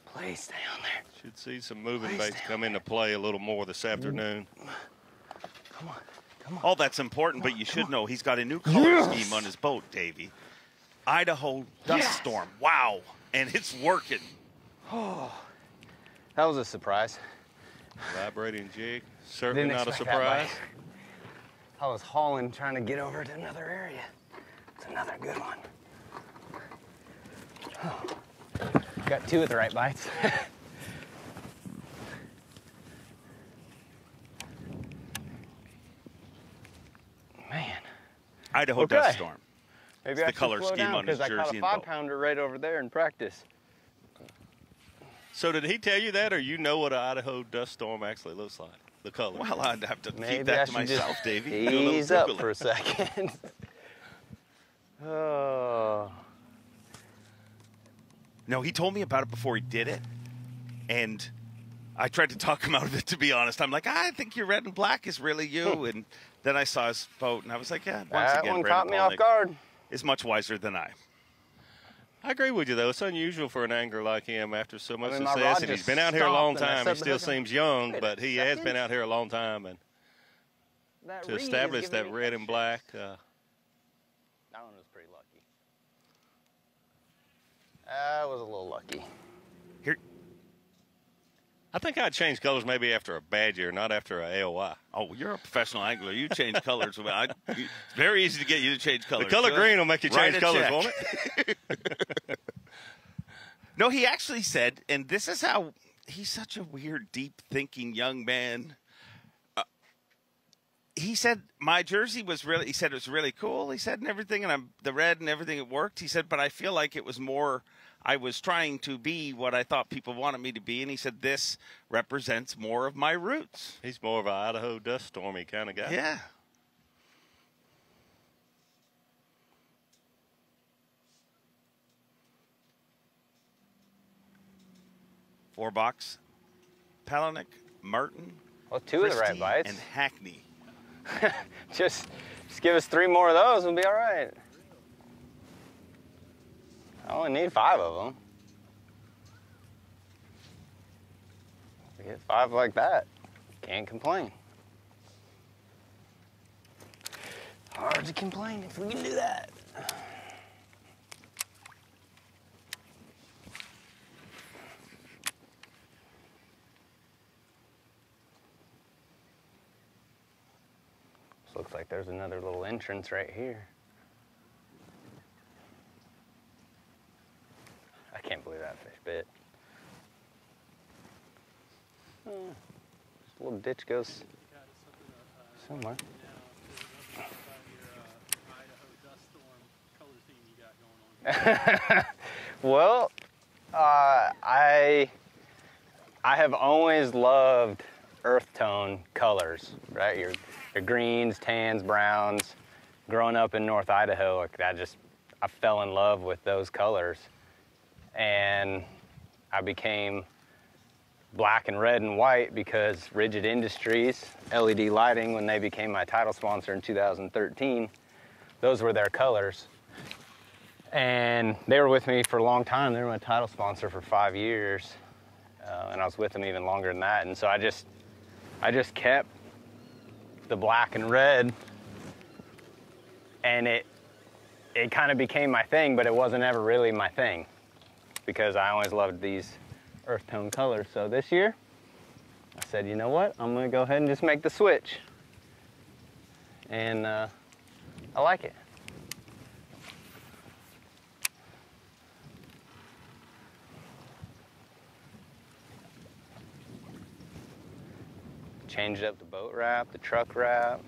Please stay on there. Should see some moving Please baits stay come into play a little more this afternoon. Come on. Come on. All that's important, but you should know he's got a new color Yes. scheme on his boat, Davy. Idaho Dust Yes. Storm. Wow. And it's working. Oh, that was a surprise. Vibrating jig. Certainly Didn't a surprise. I was hauling, trying to get over to another area. It's another good one. Got two of the right bites. Man. Idaho Okay. Dust Storm. Maybe It's I the color scheme down on his because I caught jersey a five pounder right over there in practice. So did he tell you that, or you know what an Idaho dust storm actually looks like? The color. Well, I'd have to Maybe keep that I to myself, Davy. Do Ease up for a second. oh. No, he told me about it before he did it, and I tried to talk him out of it. To be honest, I'm like, ah, I think your red and black is really you. and then I saw his boat, and I was like, Yeah, once That again, one Brandon caught me off guard. Is much wiser than I. I agree with you though. It's unusual for an angler like him after so much mean, success, rod and he's just been out here a long stopped and I time. He still seems young, but he has been out here a long time, and That to establish that red and black. Uh, That one was pretty lucky. That was a little lucky. I think I'd change colors maybe after a bad year, not after a AOY. Oh, you're a professional angler. You change colors. I, it's very easy to get you to change colors. The color Just green will make you change colors, check. won't it? no, he actually said, and this is how he's such a weird, deep thinking young man. Uh, he said my jersey was really. He said it was really cool. He said and everything, and I'm the red and everything. It worked. He said, but I feel like it was more. I was trying to be what I thought people wanted me to be, and he said this represents more of my roots. He's more of an Idaho dust stormy kind of guy. Yeah. Four box, Palaniuk, Martin, Well, two of the right bites. and Hackney. just, just give us three more of those, and we'll be all right. I only need five of them. We get five like that, can't complain. Hard to complain if we can do that. Looks like there's another little entrance right here. I can't believe that fish bit. This little ditch goes somewhere. well, uh, I I have always loved earth tone colors, right? Your your greens, tans, browns. Growing up in North Idaho, I just I fell in love with those colors, and I became black and red and white because Rigid Industries LED lighting, when they became my title sponsor in 2013, those were their colors. And they were with me for a long time. They were my title sponsor for five years, uh, and I was with them even longer than that. And so I just, I just kept the black and red, and it, it kind of became my thing, but it wasn't ever really my thing, because I always loved these earth tone colors. So this year, I said, you know what? I'm gonna go ahead and just make the switch, and uh, I like it. Changed up the boat wrap, the truck wrap.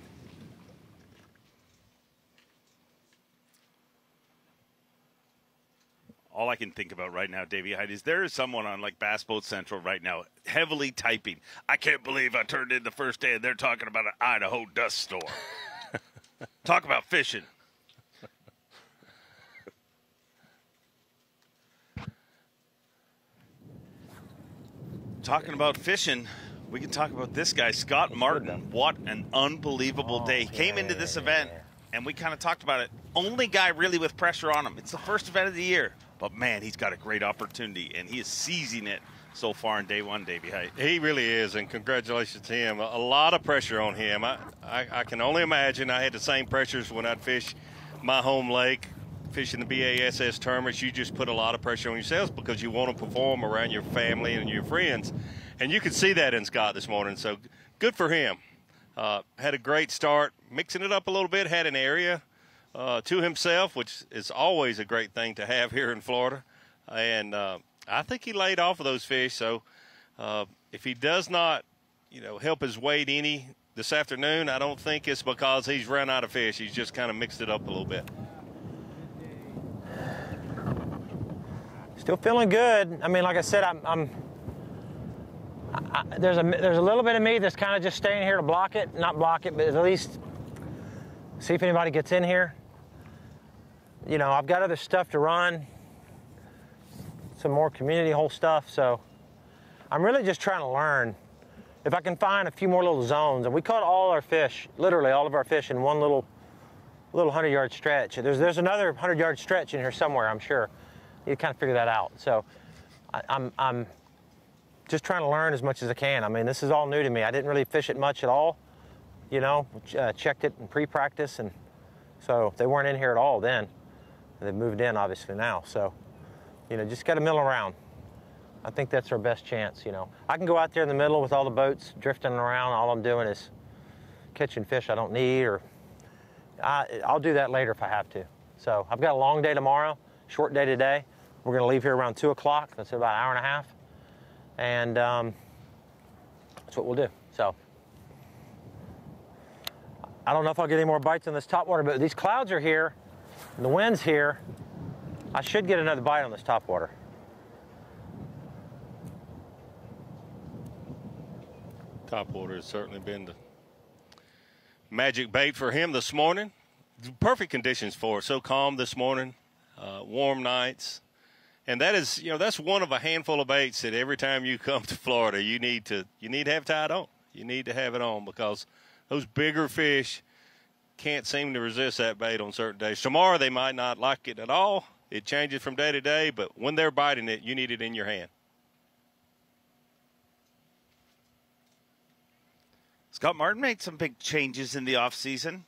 All I can think about right now, Davy Hite, is there is someone on like Bass Boat Central right now heavily typing. I can't believe I turned in the first day and they're talking about an Idaho dust storm. Talk about fishing. Talking about fishing, we can talk about this guy, Scott Martin. What an unbelievable day. He came into this event and we kind of talked about it. Only guy really with pressure on him. It's the first event of the year. But man, he's got a great opportunity, and he is seizing it so far in day one, Davy Hite. He really is, and congratulations to him. A, lot of pressure on him. I, I, I can only imagine I had the same pressures when I'd fish my home lake, fishing the BASS tournaments. You just put a lot of pressure on yourselves because you want to perform around your family and your friends. And you could see that in Scott this morning. So good for him. Uh, had a great start, mixing it up a little bit, had an area uh, to himself, which is always a great thing to have here in Florida. And uh, I think he laid off of those fish. So uh, if he does not, you know, help his weight any this afternoon, I don't think it's because he's run out of fish. He's just kind of mixed it up a little bit. Still feeling good. I mean, like I said, I'm, I'm I, there's a there's a little bit of me that's kind of just staying here to block it, not block it, but at least see if anybody gets in here. You know, I've got other stuff to run, some more community hole stuff, so I'm really just trying to learn. If I can find a few more little zones, and we caught all our fish, literally all of our fish in one little little 100 yard stretch. There's there's another 100 yard stretch in here somewhere, I'm sure. You kind of figure that out. So I, I'm I'm just trying to learn as much as I can. I mean, this is all new to me. I didn't really fish it much at all. You know, uh, checked it in pre-practice, and so they weren't in here at all then. They've moved in obviously now. So, you know, just got to mill around. I think that's our best chance. You know, I can go out there in the middle with all the boats drifting around. All I'm doing is catching fish I don't need, or I, I'll do that later if I have to. So I've got a long day tomorrow, short day today. We're going to leave here around two o'clock. That's about an hour and a half and um, that's what we'll do. So I don't know if I'll get any more bites on this top water, but these clouds are here, and the wind's here. I should get another bite on this top water. Top water has certainly been the magic bait for him this morning. Perfect conditions for it. So calm this morning, uh, warm nights and that is you know that's one of a handful of baits that every time you come to Florida you need to you need to have tied on. You need to have it on because those bigger fish can't seem to resist that bait on certain days. Tomorrow they might not like it at all. It changes from day to day, but when they're biting it, you need it in your hand. Scott Martin made some big changes in the offseason.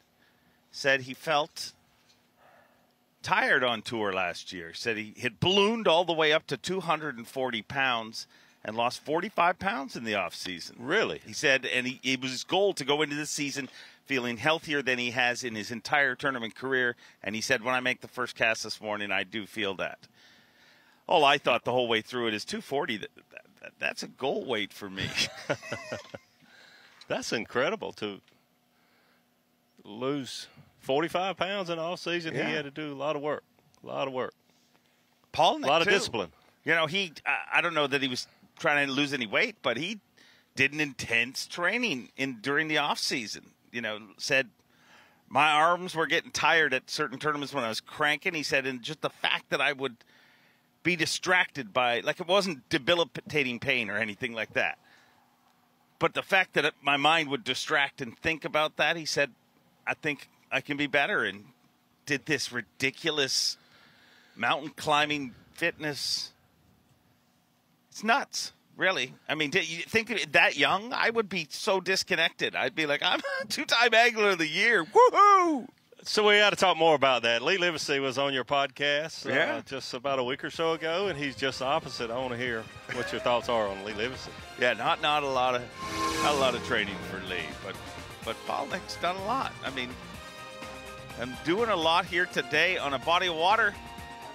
Said he felt tired on tour last year. Said he had ballooned all the way up to 240 pounds and lost 45 pounds in the off season. Really? He said, and he, it was his goal to go into this season feeling healthier than he has in his entire tournament career. And he said, when I make the first cast this morning, I do feel that. All I thought the whole way through it is 240. That, that, that's a goal weight for me. that's incredible to lose 45 pounds in all season. Yeah. He had to do a lot of work, a lot of work. Paul, a lot too. of discipline. You know, he. I, I don't know that he was trying to lose any weight, but he did an intense training in during the off season. You know, said my arms were getting tired at certain tournaments when I was cranking. He said, and just the fact that I would be distracted by, like, it wasn't debilitating pain or anything like that. But the fact that it, my mind would distract and think about that, he said, I think I can be better and did this ridiculous mountain climbing fitness. It's nuts, really. I mean, did you think that young, I would be so disconnected. I'd be like, I'm a two-time angler of the year. Woohoo! So we got to talk more about that. Lee Livesey was on your podcast uh, yeah. Uh, just about a week or so ago, and he's just the opposite. I want to hear what your thoughts are on Lee Livesey. Yeah, not not a lot of not a lot of training for Lee, but but Palaniuk's done a lot. I mean, I'm doing a lot here today on a body of water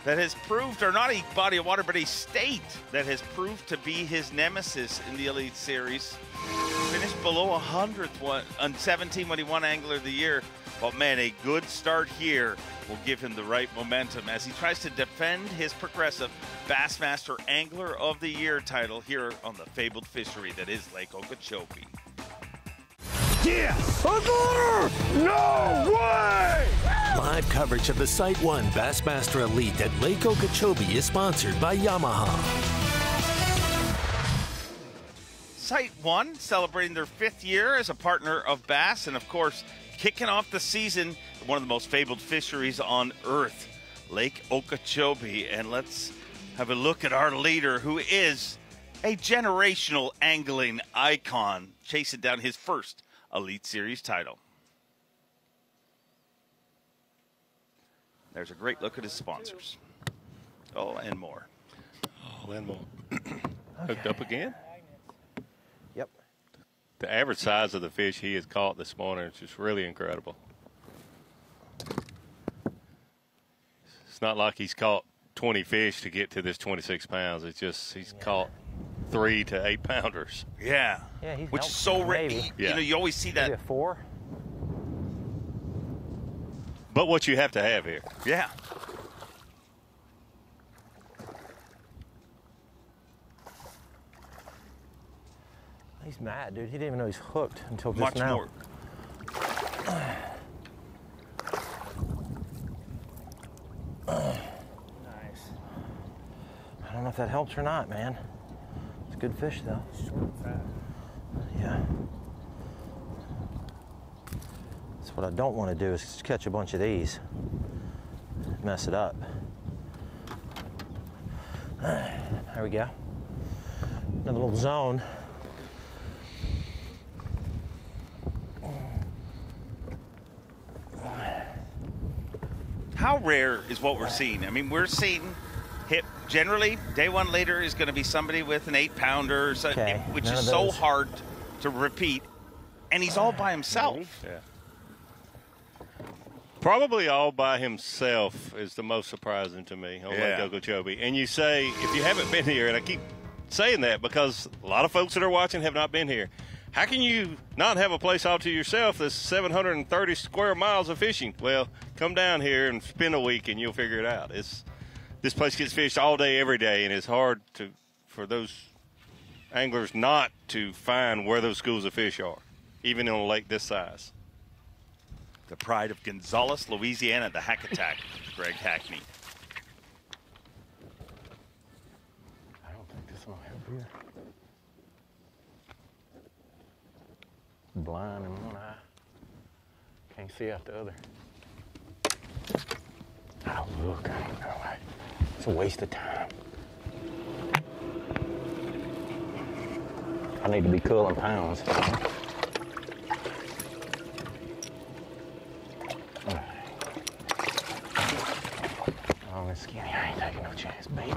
that has proved, or not a body of water, but a state that has proved to be his nemesis in the Elite Series. Finished below 100th one, on 17 when he won Angler of the Year. But man, a good start here will give him the right momentum as he tries to defend his progressive Bassmaster Angler of the Year title here on the fabled fishery that is Lake Okeechobee. Yes! No way! Live coverage of the SiteOne Bassmaster Elite at Lake Okeechobee is sponsored by Yamaha. Site 1 celebrating their fifth year as a partner of Bass, and of course, kicking off the season one of the most fabled fisheries on earth. Lake Okeechobee. And let's have a look at our leader, who is a generational angling icon, chasing down his first Elite Series title. There's a great look at his sponsors. Oh, and more. Oh, and more. Hooked up again? Yep. The average size of the fish he has caught this morning is just really incredible. It's not like he's caught 20 fish to get to this 26 pounds. It's just he's caught three to eight pounders. Yeah. Yeah, he's Which is so rare. maybe. You know, you always see that. Maybe a four. But what you have to have here. Yeah. He's mad, dude. He didn't even know he's hooked until just Much now. more. Nice. I don't know if that helps or not, man. It's good fish, though. Yeah. That's what I don't want to do is just catch a bunch of these. Mess it up. There we go. Another little zone. How rare is what we're seeing? I mean, we're seeing hit generally day one later is going to be somebody with an eight pounder, so, Okay, which none is so hard to repeat, and he's all by himself. Yeah. Probably all by himself is the most surprising to me on Yeah. Lake Okeechobee. And you say, if you haven't been here, and I keep saying that because a lot of folks that are watching have not been here. How can you not have a place all to yourself that's 730 square miles of fishing? Well, come down here and spend a week and you'll figure it out. It's this place gets fished all day, every day, and it's hard to for those anglers not to find where those schools of fish are, even in a lake this size. The pride of Gonzales, Louisiana, the Hack Attack, Greg Hackney. I don't think this one will help here. Blind in one eye. Can't see out the other. Oh, look. I don't know. I- It's a waste of time. I need to be culling pounds. Long oh, and skinny, I ain't taking no chance, baby.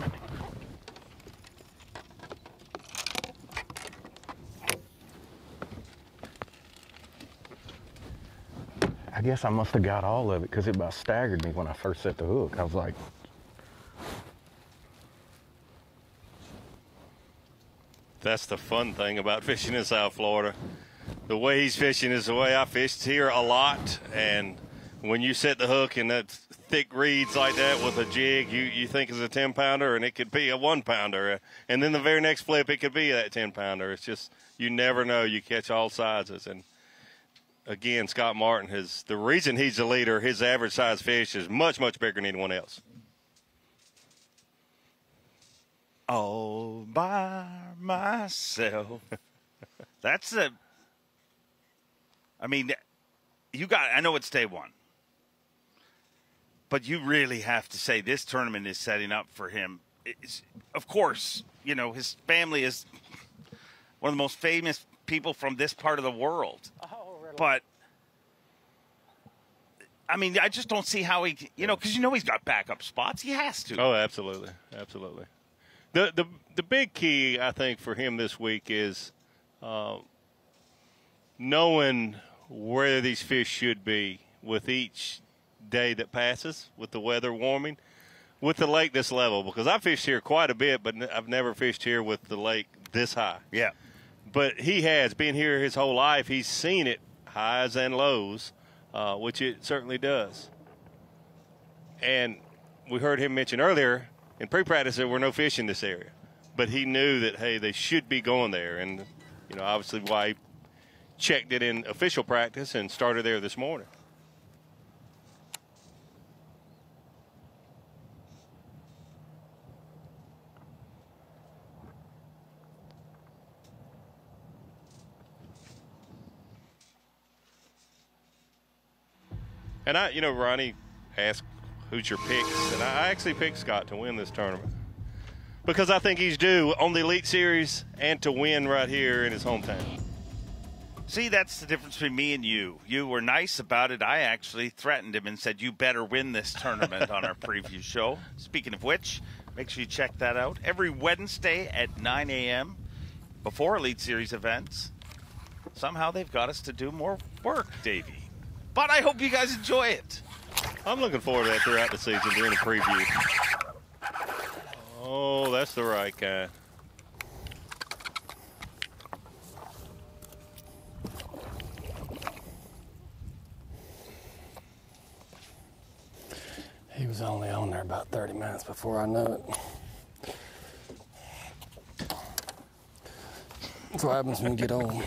I guess I must have got all of it because it about staggered me when I first set the hook. I was like, That's the fun thing about fishing in South Florida. The way he's fishing is the way I fished here a lot. And when you set the hook in that thick reeds like that with a jig, you, you think it's a 10 pounder and it could be a one pounder. And then the very next flip, it could be that 10 pounder. It's just, you never know. You catch all sizes. And again, Scott Martin has, the reason he's the leader, his average size fish is much, much bigger than anyone else. all by myself. That's a. I mean, you got. I know it's day one, but you really have to say this tournament is setting up for him. It's, of course, you know his family is one of the most famous people from this part of the world, but. I mean, I just don't see how he, you know, because you know he's got backup spots. He has to. Oh, absolutely, absolutely. The the the big key I think for him this week is uh, knowing where these fish should be with each day that passes, with the weather warming, with the lake this level. Because I fished here quite a bit, but I've never fished here with the lake this high. Yeah. But he has been here his whole life. He's seen it highs and lows, uh, which it certainly does. And we heard him mention earlier in pre-practice there were no fish in this area, but he knew that hey they should be going there, and you know obviously why he checked it in official practice and started there this morning. And I, you know, Ronnie asked who's your picks, and I actually picked Scott to win this tournament because I think he's due on the Elite Series and to win right here in his hometown. See, that's the difference between me and you. You were nice about it. I actually threatened him and said, You better win this tournament on our preview show. Speaking of which, make sure you check that out every Wednesday at 9 a.m. before Elite Series events. Somehow they've got us to do more work, Davy. But I hope you guys enjoy it. I'm looking forward to that throughout the season, doing a preview. Oh, that's the right guy. He was only on there about 30 minutes before I knew it. That's what happens when you get old.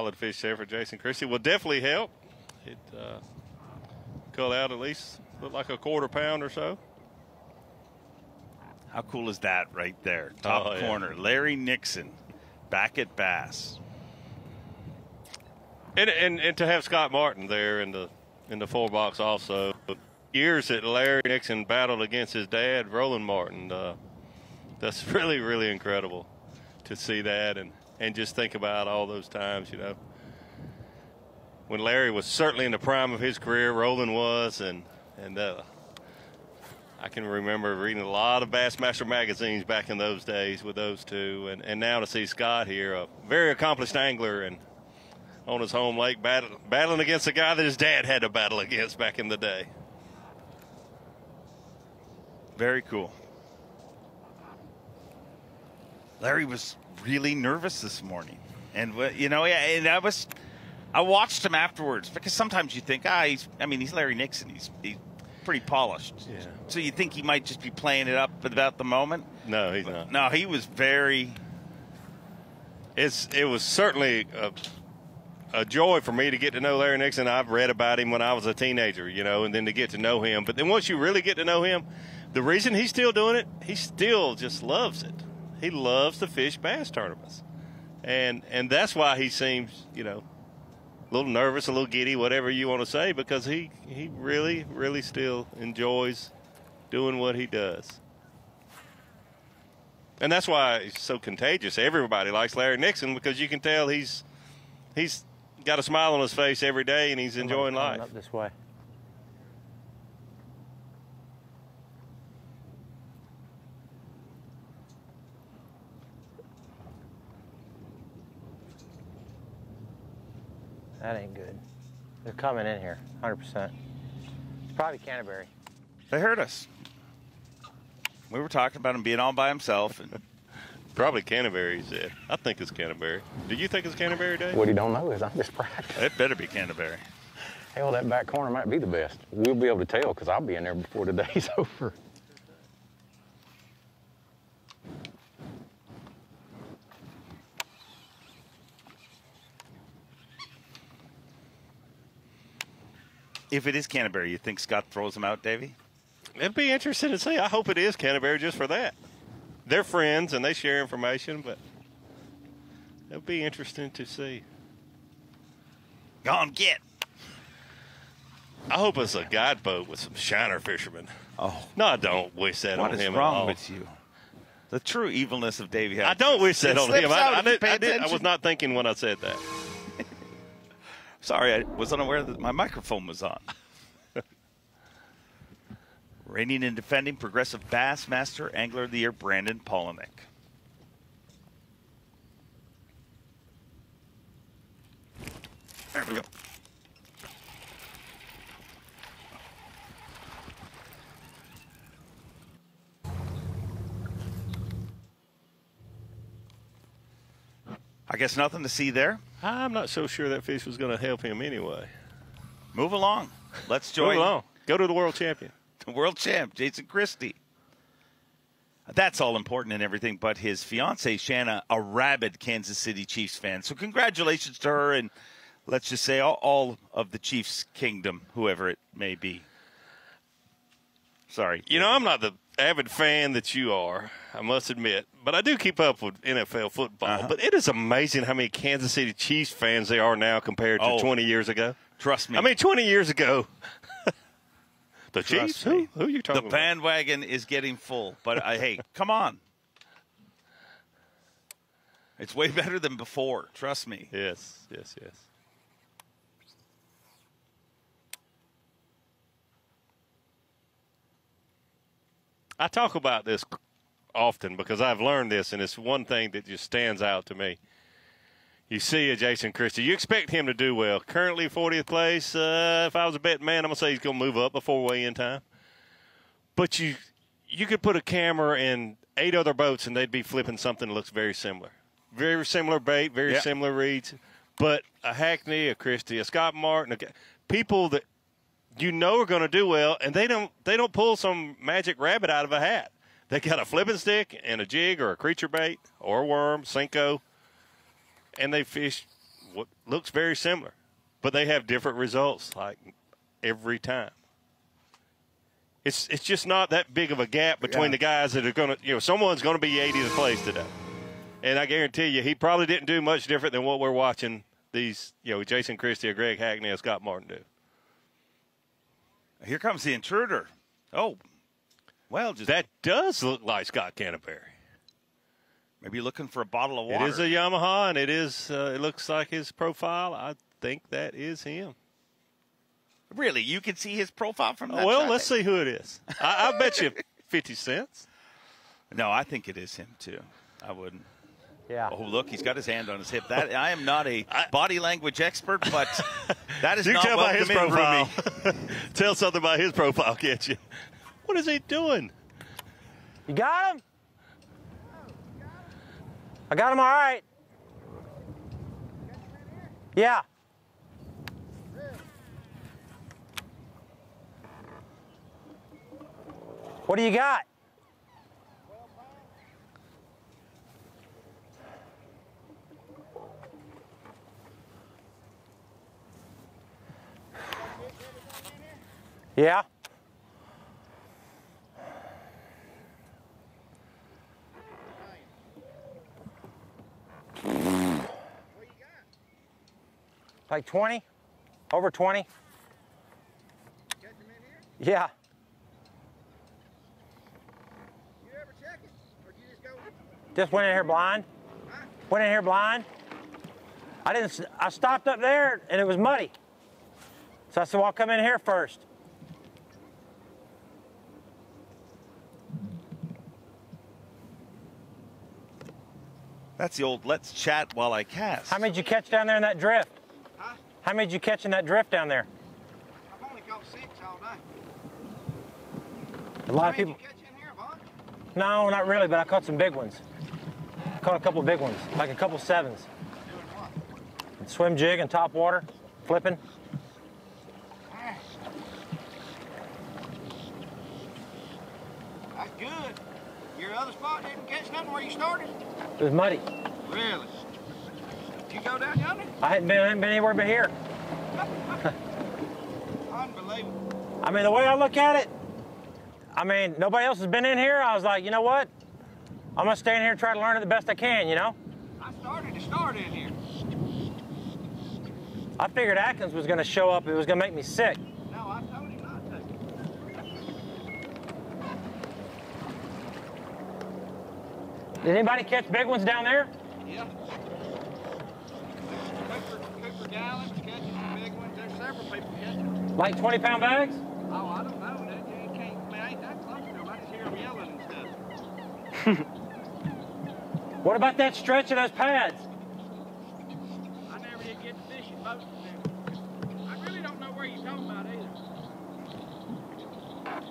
Solid fish there for Jason Christie. Will definitely help. It uh, cut out at least look like a quarter pound or so. How cool is that right there? Top Oh, yeah. corner. Larry Nixon back at Bass. And, and and to have Scott Martin there in the in the four box also. Years that Larry Nixon battled against his dad, Roland Martin. Uh, that's really really incredible to see that and and just think about all those times. You know, when Larry was certainly in the prime of his career, Roland was, and and uh, I can remember reading a lot of Bassmaster magazines back in those days with those two, and, and now to see Scott here, a very accomplished angler and on his home lake, battle, battling against a guy that his dad had to battle against back in the day. Very cool. Larry was really nervous this morning, and you know, yeah, and I was, I watched him afterwards because sometimes you think, ah, he's, I mean, he's Larry Nixon, he's he's pretty polished, Yeah. so you think he might just be playing it up about the moment. No, he's not. No, he was very. It's it was certainly a, a joy for me to get to know Larry Nixon. I've read about him when I was a teenager, you know, and then to get to know him. But then once you really get to know him, the reason he's still doing it, he still just loves it. He loves to fish bass tournaments, and and that's why he seems, you know, a little nervous, a little giddy, whatever you want to say, because he he really really still enjoys doing what he does. And that's why he's so contagious. Everybody likes Larry Nixon because you can tell he's he's got a smile on his face every day and he's enjoying life. Up this way. That ain't good. They're coming in here, 100%. It's probably Canterbury. They heard us. We were talking about him being all by himself, and Probably Canterbury's he said. I think it's Canterbury. Do you think it's Canterbury, Dave? What he don't know is I'm just practicing. it better be Canterbury. Hell, that back corner might be the best. We'll be able to tell because I'll be in there before the day's over. If it is Canterbury, you think Scott throws him out, Davy? It'd be interesting to see. I hope it is Canterbury just for that. They're friends and they share information, but it'll be interesting to see. Gone get. I hope it's a guide boat with some shiner fishermen. Oh. No, I don't wish that What on is him wrong at all. with you? The true evilness of Davy. I don't wish that on him. I, I did, I, did, I was not thinking when I said that. Sorry, I was unaware that my microphone was on. Reigning and defending Progressive Bassmaster Angler of the Year, Brandon Palaniuk. There we go. I guess nothing to see there. I'm not so sure that fish was going to help him anyway. Move along. Let's join. Move along. Go to the world champion. The world champ, Jason Christie. That's all important and everything, but his fiancee Shanna, a rabid Kansas City Chiefs fan. So congratulations to her, and let's just say all, all of the Chiefs' kingdom, whoever it may be. Sorry. You know, I'm not the avid fan that you are, I must admit, but I do keep up with NFL football. Uh-huh. But it is amazing how many Kansas City Chiefs fans there are now compared to Oh. 20 years ago. Trust me. I mean, 20 years ago. the Trust Chiefs? Who, who are you talking The about? bandwagon is getting full, but I, hey, come on. It's way better than before. Trust me. Yes, yes, yes. I talk about this often because I've learned this, and it's one thing that just stands out to me. You see a Jason Christie, you expect him to do well. Currently 40th place. Uh, if I was a betting man, I'm gonna say he's gonna move up before weigh-in time. But you, you could put a camera in eight other boats, and they'd be flipping something that looks very similar. Very similar bait, very Yeah. similar reads. But a Hackney, a Christie, a Scott Martin, a, people that you know are going to do well, and they don't they don't pull some magic rabbit out of a hat. They got a flipping stick and a jig or a creature bait or a worm, Senko, and they fish what looks very similar, but they have different results like every time. It's it's just not that big of a gap between Yeah. the guys that are going to you know someone's going to be 80th place today, and I guarantee you he probably didn't do much different than what we're watching these you know Jason Christie or Greg Hackney or Scott Martin do. Here comes the intruder. Oh, well, just That does look like Scott Canterbury. maybe looking for a bottle of water. It is a Yamaha, and it is. Uh, it looks like his profile. I think that is him. really, you can see his profile from that. well, shot? let's see who it is. I, I bet you fifty cents. No, I think it is him too. I wouldn't. Yeah. Oh, look, he's got his hand on his hip. That I am not a body language expert, but that is you not tell by his profile. Tell something about his profile, can't you? What is he doing? You got him? I got him all right. Yeah. What do you got? Yeah. Like 20? Over 20? Yeah. Just went in here blind. Went in here blind. I didn't. I stopped up there and it was muddy. So I said, "Well, I'll come in here first. That's the old let's chat while I cast. How many did you catch down there in that drift? How many did you catch in that drift down there? I've only caught six all day. A lot of people. Can you catch in here, no, not really, but I caught some big ones. Caught a couple big ones, like a couple sevens. Swim jig and top water, flipping. That's good. Your other spot didn't catch nothing where you started? It was muddy. Really? Did you go down yonder? I hadn't been, I hadn't been anywhere but here. Unbelievable. I mean, the way I look at it, I mean, nobody else has been in here. I was like, you know what? I'm gonna stay in here and try to learn it the best I can, you know? I started to start in here. I figured Atkins was gonna show up. It was gonna make me sick. No, I told him not to. Did anybody catch big ones down there? Yeah. Cooper, Cooper Gallant catching some big ones. There's several people catching them. Like 20 pound bags? Oh, I don't know. That, you can't, I mean, I ain't that close to them. I just hear them yelling and stuff. What about that stretch of those pads? I never did get to fishing boats them. I really don't know where you're talking about either.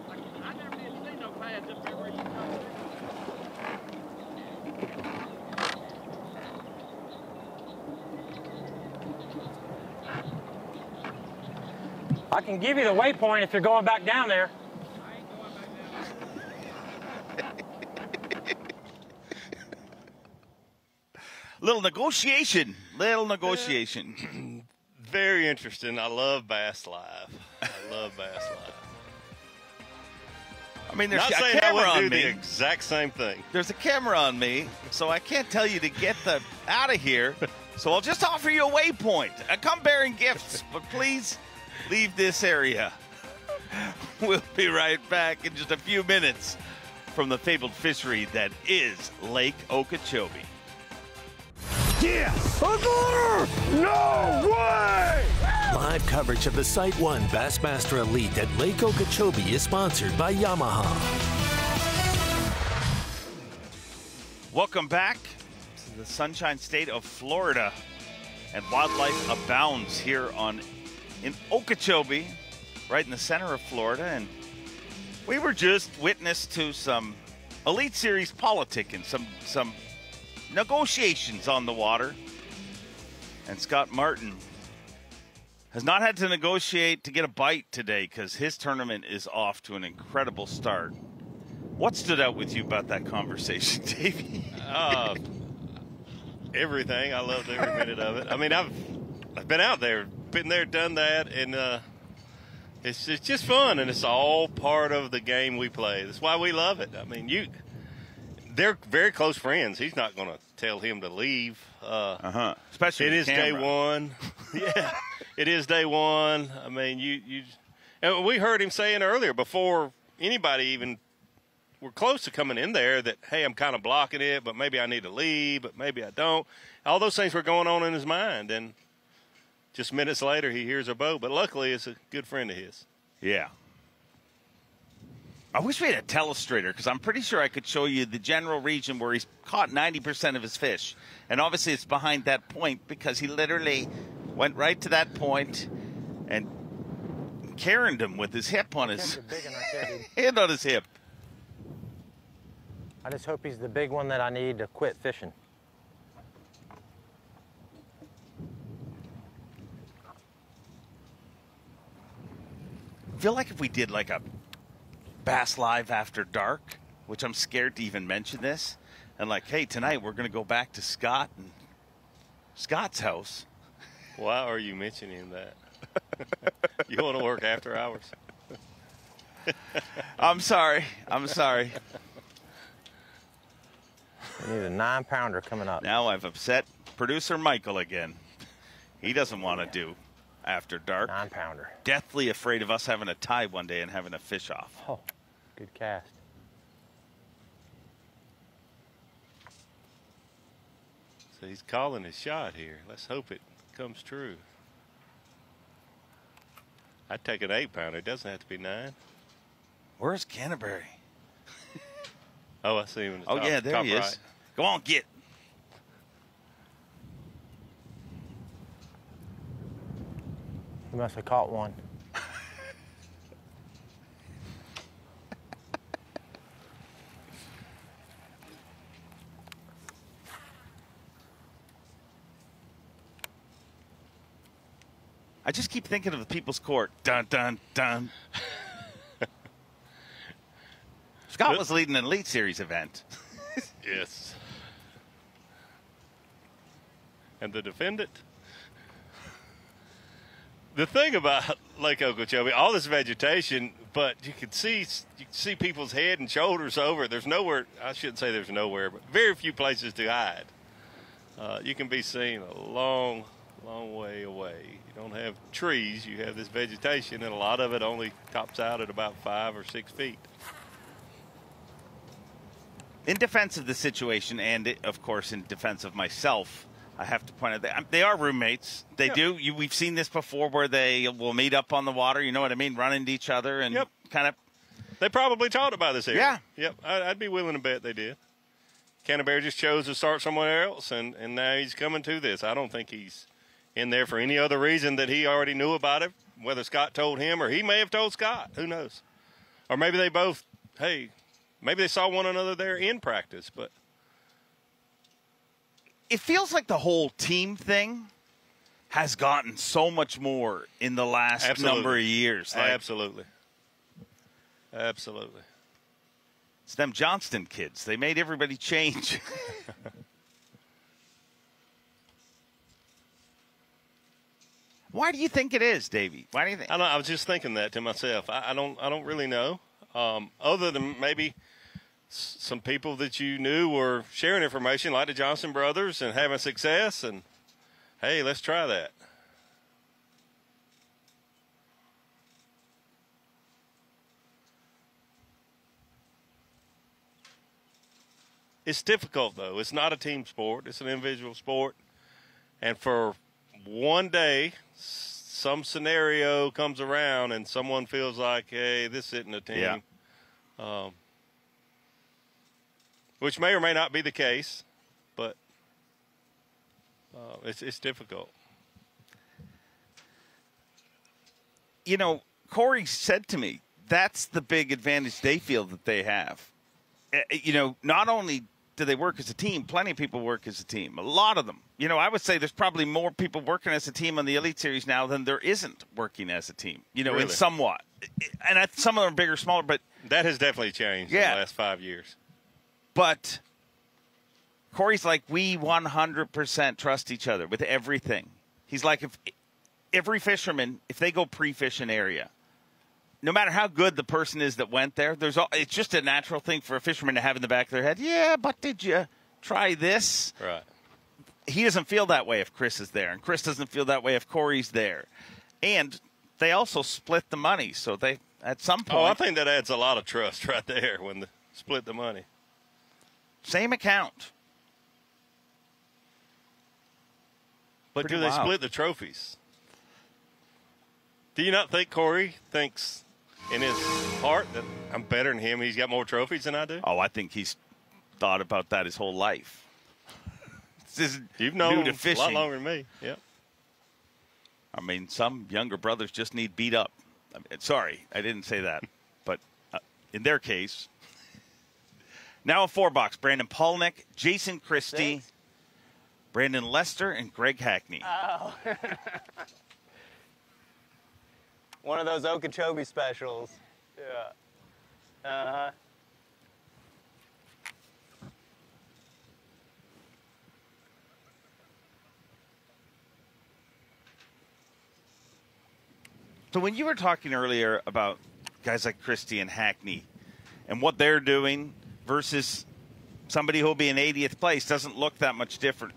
Like, I never did see no pads up there where you're talking about. I can give you the waypoint if you're going back down there. Little negotiation. Little negotiation. Very interesting. I love Bass Live. I love Bass Live. I mean, there's Not a saying I camera would on do me. the exact same thing. There's a camera on me, so I can't tell you to get the out of here. So I'll just offer you a waypoint. I come bearing gifts, but please leave this area. We'll be right back in just a few minutes from the fabled fishery that is Lake Okeechobee. Yes! No way! Live coverage of the SiteOne Bassmaster Elite at Lake Okeechobee is sponsored by Yamaha. Welcome back to the Sunshine State of Florida. And wildlife abounds here on in Okeechobee, right in the center of Florida. And we were just witness to some Elite Series politicking, some some negotiations on the water. And Scott Martin has not had to negotiate to get a bite today because his tournament is off to an incredible start. What stood out with you about that conversation, Davy? Uh, everything. I loved every minute of it. I mean, I've I've been out there, been there, done that, and uh, it's it's just fun, and it's all part of the game we play. That's why we love it. I mean, you, they're very close friends. He's not going to tell him to leave. Uh huh. Especially it is is day one. yeah, it is day one. I mean, you you, and we heard him saying earlier before anybody even were close to coming in there that hey, I'm kind of blocking it, but maybe I need to leave, but maybe I don't. All those things were going on in his mind, and just minutes later he hears a boat. But luckily, it's a good friend of his. Yeah. I wish we had a telestrator because I'm pretty sure I could show you the general region where he's caught 90% of his fish. And obviously, it's behind that point because he literally went right to that point and carried him with his hip on his there, hand on his hip. I just hope he's the big one that I need to quit fishing. Feel like if we did like a Bass Live after dark, which I'm scared to even mention this, and like, hey, tonight we're going to go back to Scott and Scott's house. Why are you mentioning that? you want to work after hours? I'm sorry. I'm sorry. We need a nine pounder coming up. Now I've upset producer Michael again. He doesn't want to do after dark. Nine pounder. Deathly afraid of us having a tie one day and having a fish off. Oh, good cast. So he's calling his shot here. Let's hope it comes true. I'd take an eight pounder. It doesn't have to be nine. Where's Canterbury? Oh, I see him. In the Oh top, yeah, there top he is. right. Go on, get. He must have caught one. I just keep thinking of the People's Court. Dun dun dun. Scott was leading an Elite Series event. Yes. And the defendant. The thing about Lake Okeechobee, all this vegetation, but you can see you can see people's head and shoulders over. There's nowhere. I shouldn't say there's nowhere, but very few places to hide. Uh, you can be seen a long, long way away. You don't have trees. You have this vegetation, and a lot of it only tops out at about five or six feet. In defense of the situation, and of course in defense of myself, I have to point out that they are roommates. They Yeah. do. You, we've seen this before, where they will meet up on the water. You know what I mean? Run into each other and kind of. They probably talked about this area. Yeah. Yep. I, I'd be willing to bet they did. Canterbury just chose to start somewhere else, and, and now he's coming to this. I don't think he's in there for any other reason that he already knew about it, whether Scott told him or he may have told Scott. Who knows? Or maybe they both, hey, maybe they saw one another there in practice, but It feels like the whole team thing has gotten so much more in the last Absolutely. number of years. Like, Absolutely. Absolutely. It's them Johnston kids. They made everybody change. Why do you think it is, Davy? Why do you think? I, don't, I was just thinking that to myself. I, I don't. I don't really know. Um, other than maybe some people that you knew were sharing information, like the Johnston brothers, and having success. And hey, let's try that. It's difficult though. It's not a team sport. It's an individual sport. And for one day, some scenario comes around and someone feels like, hey, this isn't a team. Yeah. Um, which may or may not be the case, but uh, it's, it's difficult. you know, Cory said to me, that's the big advantage they feel that they have. Uh, You know, not only do they work as a team, plenty of people work as a team. A lot of them. You know, I would say there's probably more people working as a team on the Elite Series now than there isn't working as a team. You know, in somewhat. And I, some of them are bigger, smaller, but That has definitely changed in the last five years. But Cory's like, we 100% trust each other with everything. He's like, if every fisherman, if they go pre-fish an area, no matter how good the person is that went there, there's all, it's just a natural thing for a fisherman to have in the back of their head. Yeah, but did you try this? Right. He doesn't feel that way if Chris is there, and Chris doesn't feel that way if Cory's there. And they also split the money, so they at some point Oh, I think that adds a lot of trust right there when they split the money. Same account. But Pretty do they wild. split the trophies? Do you not think Cory thinks in his heart that I'm better than him? He's got more trophies than I do. Oh, I think he's thought about that his whole life. This is You've new known to a lot longer than me. Yep. I mean, some younger brothers just need beat up. I mean, sorry, I didn't say that, but uh, in their case, now a four box: Brandon Palaniuk, Jason Christie, Brandon Lester, and Greg Hackney. Oh. One of those Okeechobee specials. Yeah. Uh huh. So when you were talking earlier about guys like Christie and Hackney and what they're doing versus somebody who'll be in 80th place doesn't look that much different.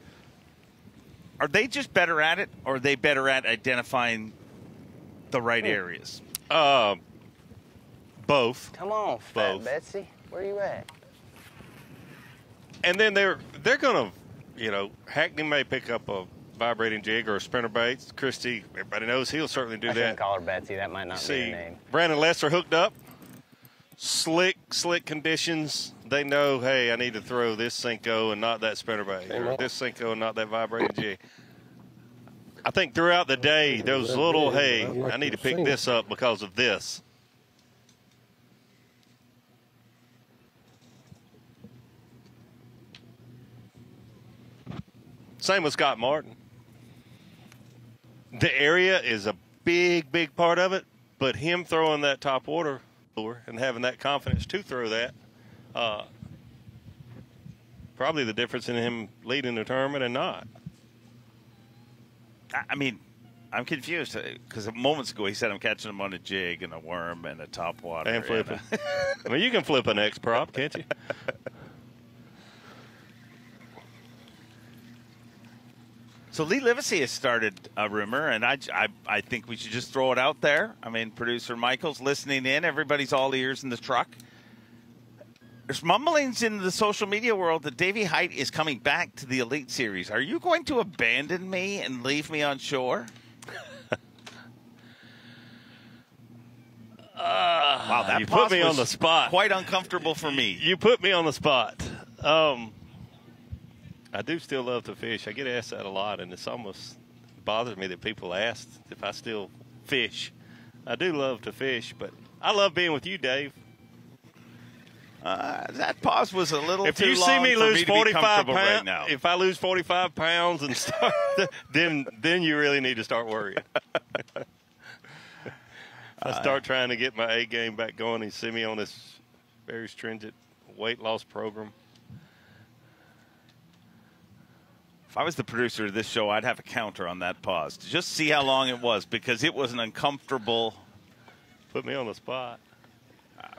Are they just better at it, or are they better at identifying the right areas? Uh, both. Come on, Fat Both. Betsy. Where are you at? And then they're they're gonna, you know, Hackney may pick up a vibrating jig or a spinner bait. Christie, everybody knows he'll certainly do I that. shouldn't call her Betsy. That might not be See, her name. Brandon Lester hooked up. Slick, slick conditions. They know, hey, I need to throw this Senko and not that spinner bait, or this Senko and not that vibrating jig. I think throughout the day, those little, hey, I need to pick this up because of this. Same with Scott Martin. The area is a big, big part of it, but him throwing that top water and having that confidence to throw that, uh, probably the difference in him leading the tournament and not. I- mean, I'm confused because moments ago he said I'm catching him on a jig and a worm and a top water And flipping. I mean, you can flip an X prop, can't you? So Lee Livesay has started a rumor, and I, I, I think we should just throw it out there. I mean, producer Michael's listening in. Everybody's all ears in the truck. There's mumblings in the social media world that Davy Hite is coming back to the Elite Series. Are you going to abandon me and leave me on shore? wow, that you put me on the spot. Quite uncomfortable for me. You put me on the spot. Um, I do still love to fish. I get asked that a lot, and it's almost bothers me that people ask if I still fish. I do love to fish, but I love being with you, Dave. Uh, that pause was a little If too you see me lose me to be 45 comfortable pounds, right now. if I lose 45 pounds and start, then then you really need to start worrying. I start trying to get my A game back going, and see me on this very stringent weight loss program. If I was the producer of this show, I'd have a counter on that pause to just see how long it was because it was an uncomfortable. Put me on the spot. I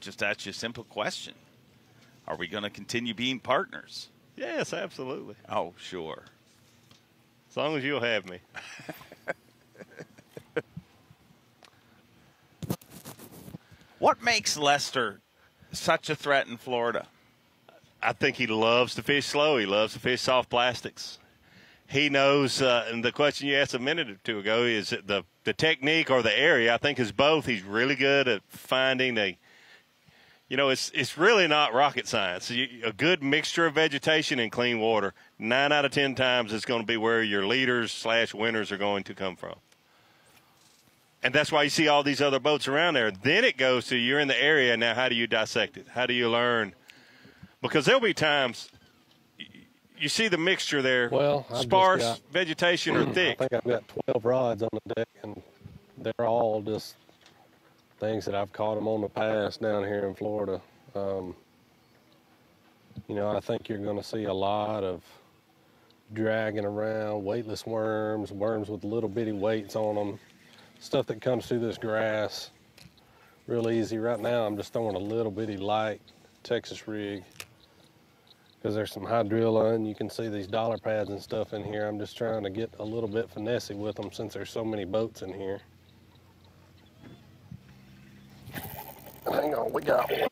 just ask you a simple question: Are we going to continue being partners? Yes, absolutely. Oh, sure. As long as you'll have me. What makes Lester such a threat in Florida? I think he loves to fish slow. He loves to fish soft plastics. He knows, uh, and the question you asked a minute or two ago is the the technique or the area. I think is both. He's really good at finding a. You know, it's it's really not rocket science. You, a good mixture of vegetation and clean water. Nine out of ten times is going to be where your leaders slash winners are going to come from. And that's why you see all these other boats around there. Then it goes to you're in the area now. How do you dissect it? How do you learn? Because there'll be times you see the mixture there. Well, I've sparse got- vegetation or thick. I think I've got 12 rods on the deck, and they're all just things that I've caught them on the past down here in Florida. Um, you know, I think you're going to see a lot of dragging around weightless worms, worms with little bitty weights on them, stuff that comes through this grass real easy. Right now, I'm just throwing a little bitty light Texas rig because there's some hydrilla and you can see these dollar pads and stuff in here. I'm just trying to get a little bit finessey with them since there's so many boats in here. Hang on, we got one.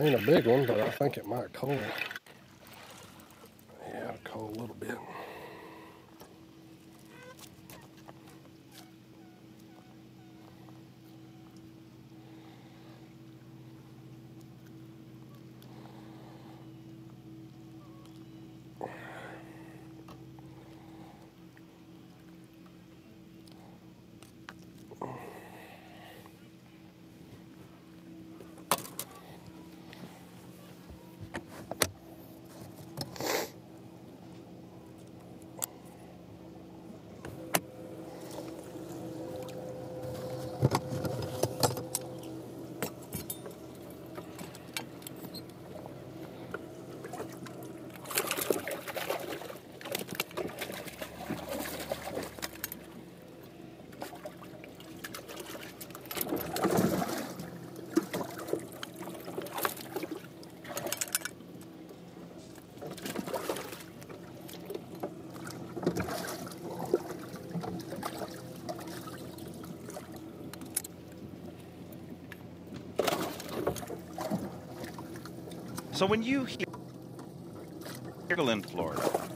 Ain't a big one, but I think it might cold. Yeah, it'll a little bit. So when you hear in Florida,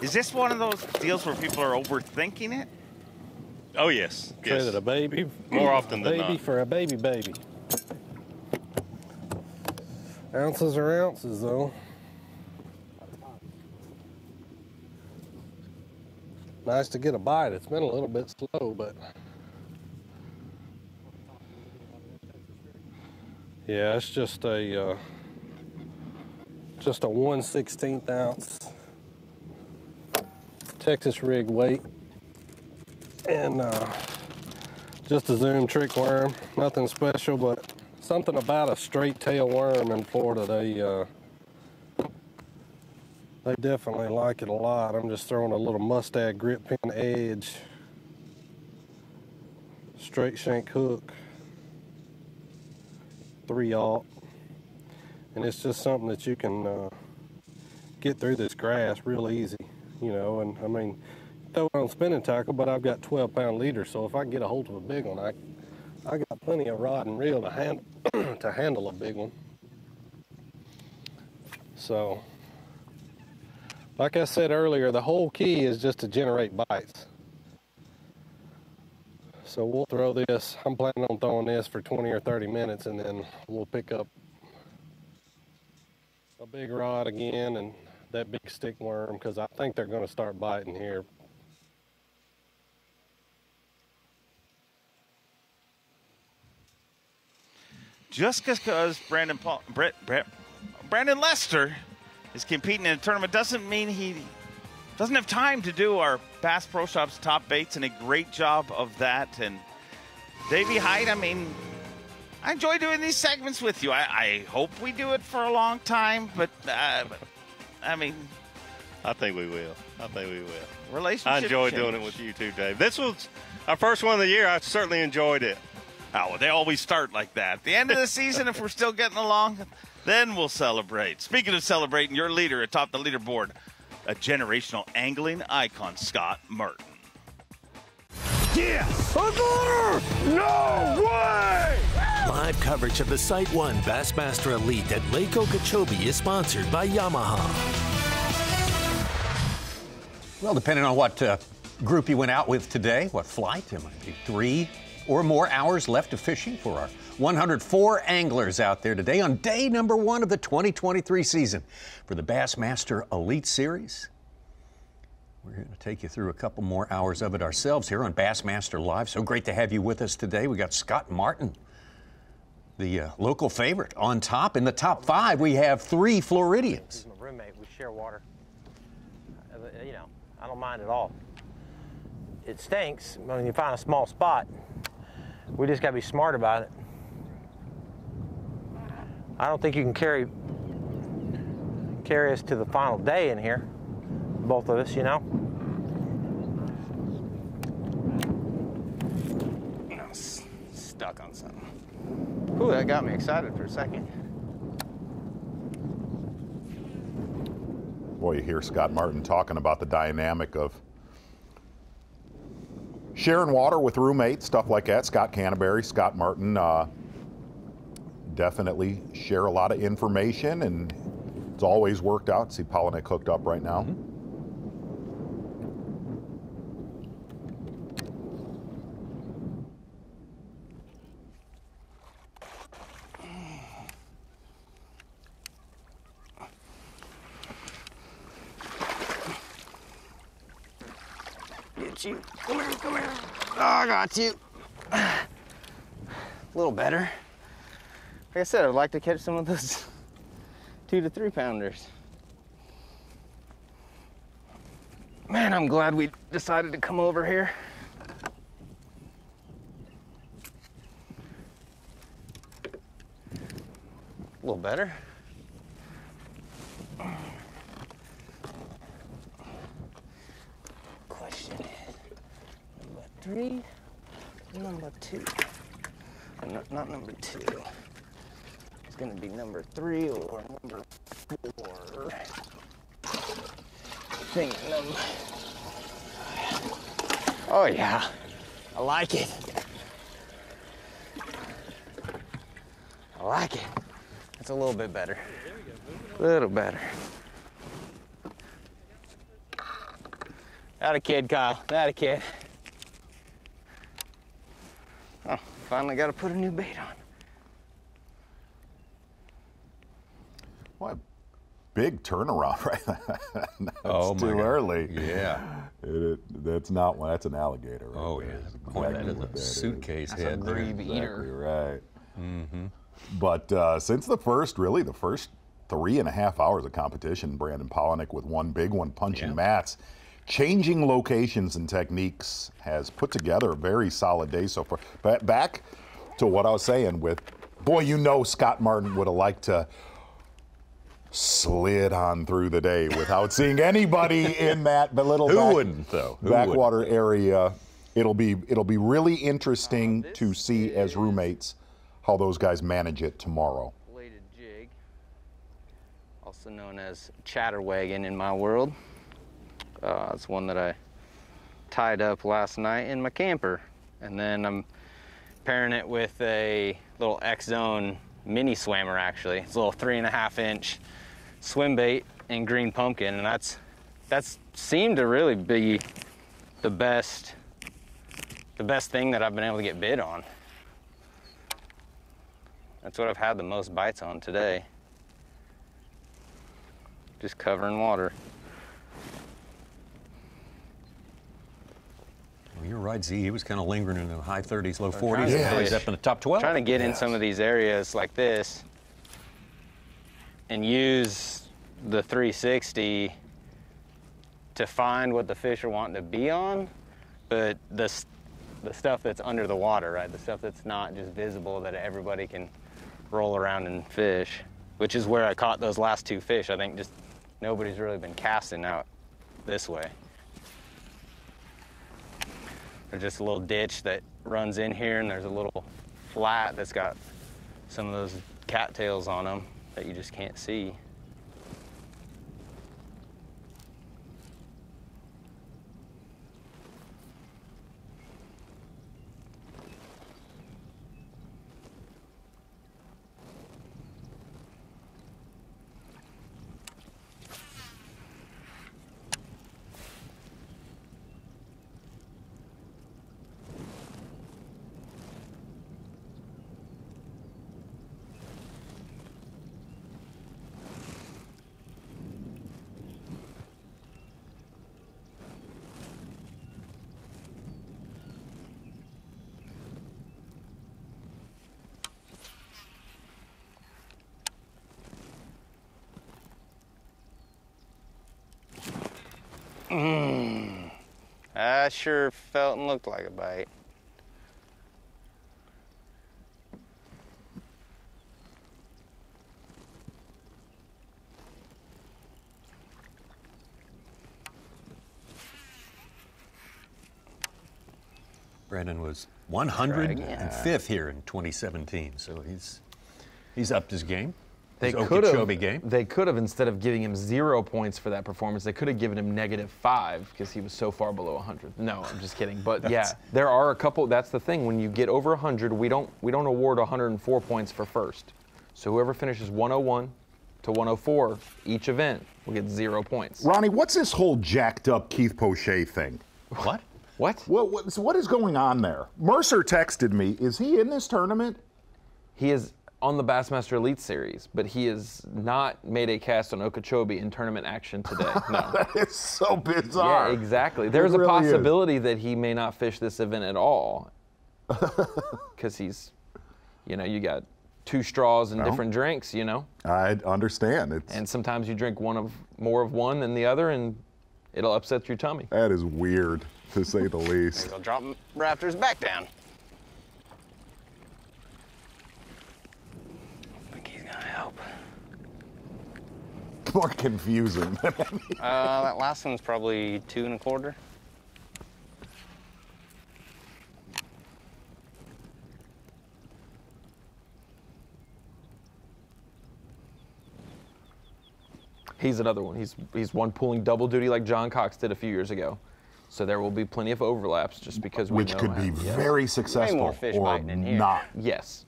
is this one of those deals where people are overthinking it? Oh yes, Say yes. that a baby. More often than baby not. for a baby baby. Ounces are ounces, though. Nice to get a bite. It's been a little bit slow, but yeah, it's just a uh, just a 1 16th ounce Texas rig weight and uh, just a zoom trick worm. Nothing special, but something about a straight tail worm in Florida. They uh, they definitely like it a lot. I'm just throwing a little mustad grip pin edge, straight shank hook, three aught, and it's just something that you can uh, get through this grass real easy, you know. And I mean, throw it on spinning tackle, but I've got 12 pound leader, so if I can get a hold of a big one, I I got plenty of rod and reel to handle to handle a big one. So, like I said earlier, the whole key is just to generate bites. So we'll throw this. I'm planning on throwing this for 20 or 30 minutes, and then we'll pick up a big rod again and that big stick worm because I think they're going to start biting here just because Brandon Paul, Brett, Brett, Brandon Lester is competing in a tournament doesn't mean he doesn't have time to do our Bass Pro Shops top baits and a great job of that. And Davy Hite, I mean, I enjoy doing these segments with you. I, I hope we do it for a long time, but uh, I mean, I think we will. I think we will. Relationship I enjoy change. doing it with you too, Dave. This was our first one of the year. I certainly enjoyed it. Oh, well, they always start like that. At the end of the season, if we're still getting along, then we'll celebrate. Speaking of celebrating, your leader atop the leaderboard, a generational angling icon, Scott Martin. Yeah! No way! Live coverage of the SiteOne Bassmaster Elite at Lake Okeechobee is sponsored by Yamaha. Well, depending on what uh, group you went out with today, what flight, there might be three or more hours left of fishing for our 104 anglers out there today on day number one of the 2023 season for the Bassmaster Elite Series. We're going to take you through a couple more hours of it ourselves here on Bassmaster Live. So great to have you with us today. We got Scott Martin, the uh, local favorite, on top. In the top five, we have three Floridians. My roommate. We share water. Uh, You know, I don't mind at all. It stinks when you find a small spot. We just got to be smart about it. I don't think you can carry carry us to the final day in here, both of us. You know. Stuck on something. Ooh, that got me excited for a second. Boy, you hear Scott Martin talking about the dynamic of sharing water with roommates, stuff like that. Scott Canterbury, Scott Martin, uh, definitely share a lot of information, and it's always worked out. See Palaniuk hooked up right now. You. Come here, come here. Oh, I got you. A little better. Like I said, I'd like to catch some of those two to three pounders. Man, I'm glad we decided to come over here. A little better. Question is, number three, number two. No- not number two. It's gonna be number three or number four. I think number. Oh yeah, I like it. I like it. It's a little bit better. A little better. That a kid, Kyle. That a kid. Oh, finally got to put a new bait on. What big turnaround right That's Oh, too God. early. Yeah. It, it- that's not one. That's an alligator. Right Oh, there. yeah. That's Boy, that exactly is a what that suitcase That's a head grebe Exactly eater. right. Mm-hmm. But uh, since the first, really, the first three and a half hours of competition, Brandon Palaniuk with one big one punching mats, changing locations and techniques, has put together a very solid day so far. But back to what I was saying with, boy, you know Scott Martin would have liked to slid on through the day without seeing anybody in that little Who back- wouldn't, though? Who backwater area. It'll be it'll be really interesting to see as roommates how those guys manage it tomorrow. Bladed jig, also known as chatterwagon in my world. Uh, it's one that I tied up last night in my camper, and then I'm pairing it with a little X Zone mini swammer. Actually, it's a little three and a half inch swim bait in green pumpkin, and that's that's seemed to really be the best the best thing that I've been able to get bid on. That's what I've had the most bites on today. Just covering water. Well, you're right, Z. He was kind of lingering in the high 30s, low 40s. to Now he's up in the top 12. Trying to get in some of these areas like this and use the 360 to find what the fish are wanting to be on, but the the stuff that's under the water, right? The stuff that's not just visible that everybody can roll around and fish, which is where I caught those last two fish. I think just nobody's really been casting out this way. There's just a little ditch that runs in here, and there's a little flat that's got some of those cattails on them that you just can't see. That sure felt and looked like a bite. Brandon was 105th here in 2017, so he's he's upped his game. They could have. Game. They could have instead of giving him zero points for that performance, they could have given him negative five because he was so far below 100. No, I'm just kidding. But yeah, there are a couple. That's the thing. When you get over 100, we don't we don't award 104 points for first. So whoever finishes 101 to 104 each event will get zero points. Ronnie, what's this whole jacked up Keith Poche thing? What? What? What, what, so what is going on there? Mercer texted me. Is he in this tournament? He is on the Bassmaster Elite Series, but he has not made a cast on Okeechobee in tournament action today. No. that is so bizarre. Yeah, exactly. It There's a really is. possibility that he may not fish this event at all because he's, you know, you got two straws and No. different drinks, you know, I understand. It's, and sometimes you drink one of more of one than the other, and it'll upset your tummy. that is weird, to say the least. They'll drop Raptors back down. I think he's gonna help. More confusing. than any- Uh, that last one's probably two and a quarter. He's another one. He's he's one pulling double duty like John Cox did a few years ago. So there will be plenty of overlaps just because we Which know could be him. Yeah. very successful more fish or biting in here. not. Yes.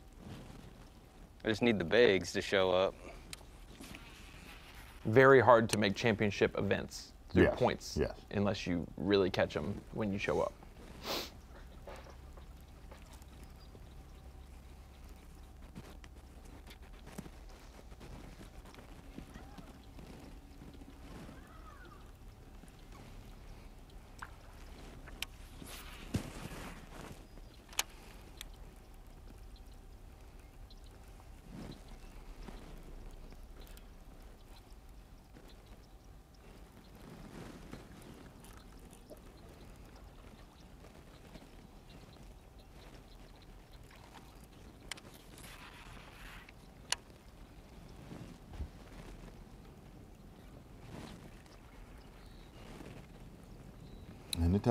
I just need the bigs to show up. Very hard to make championship events through Yes, points yes. unless you really catch them when you show up.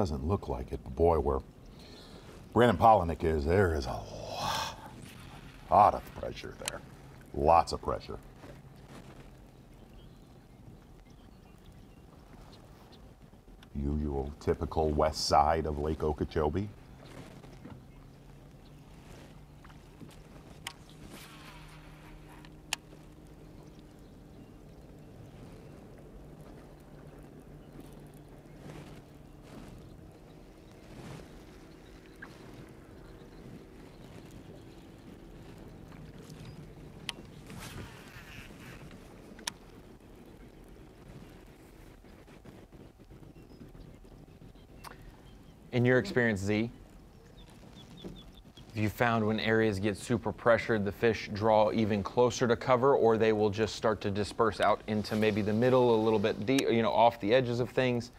Doesn't look like it, but boy, where Brandon Palaniuk is, there is a lot, lot of pressure there. Lots of pressure. Usual, typical west side of Lake Okeechobee. Experience, Z, have you found when areas get super pressured, the fish draw even closer to cover, or they will just start to disperse out into maybe the middle, a little bit deep, you know, off the edges of things,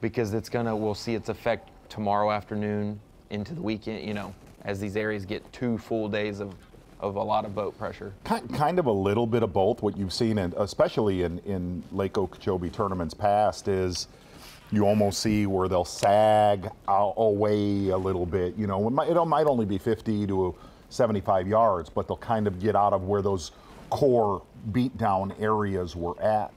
because it's gonna, we'll see its effect tomorrow afternoon into the weekend, you know, as these areas get two full days of, of a lot of boat pressure. Kind of a little bit of both. What you've seen, in, especially in, in Lake Okeechobee tournaments past, is you almost see where they'll sag away a little bit. You know, it might, it might only be 50 to 75 yards, but they'll kind of get out of where those core beatdown areas were at.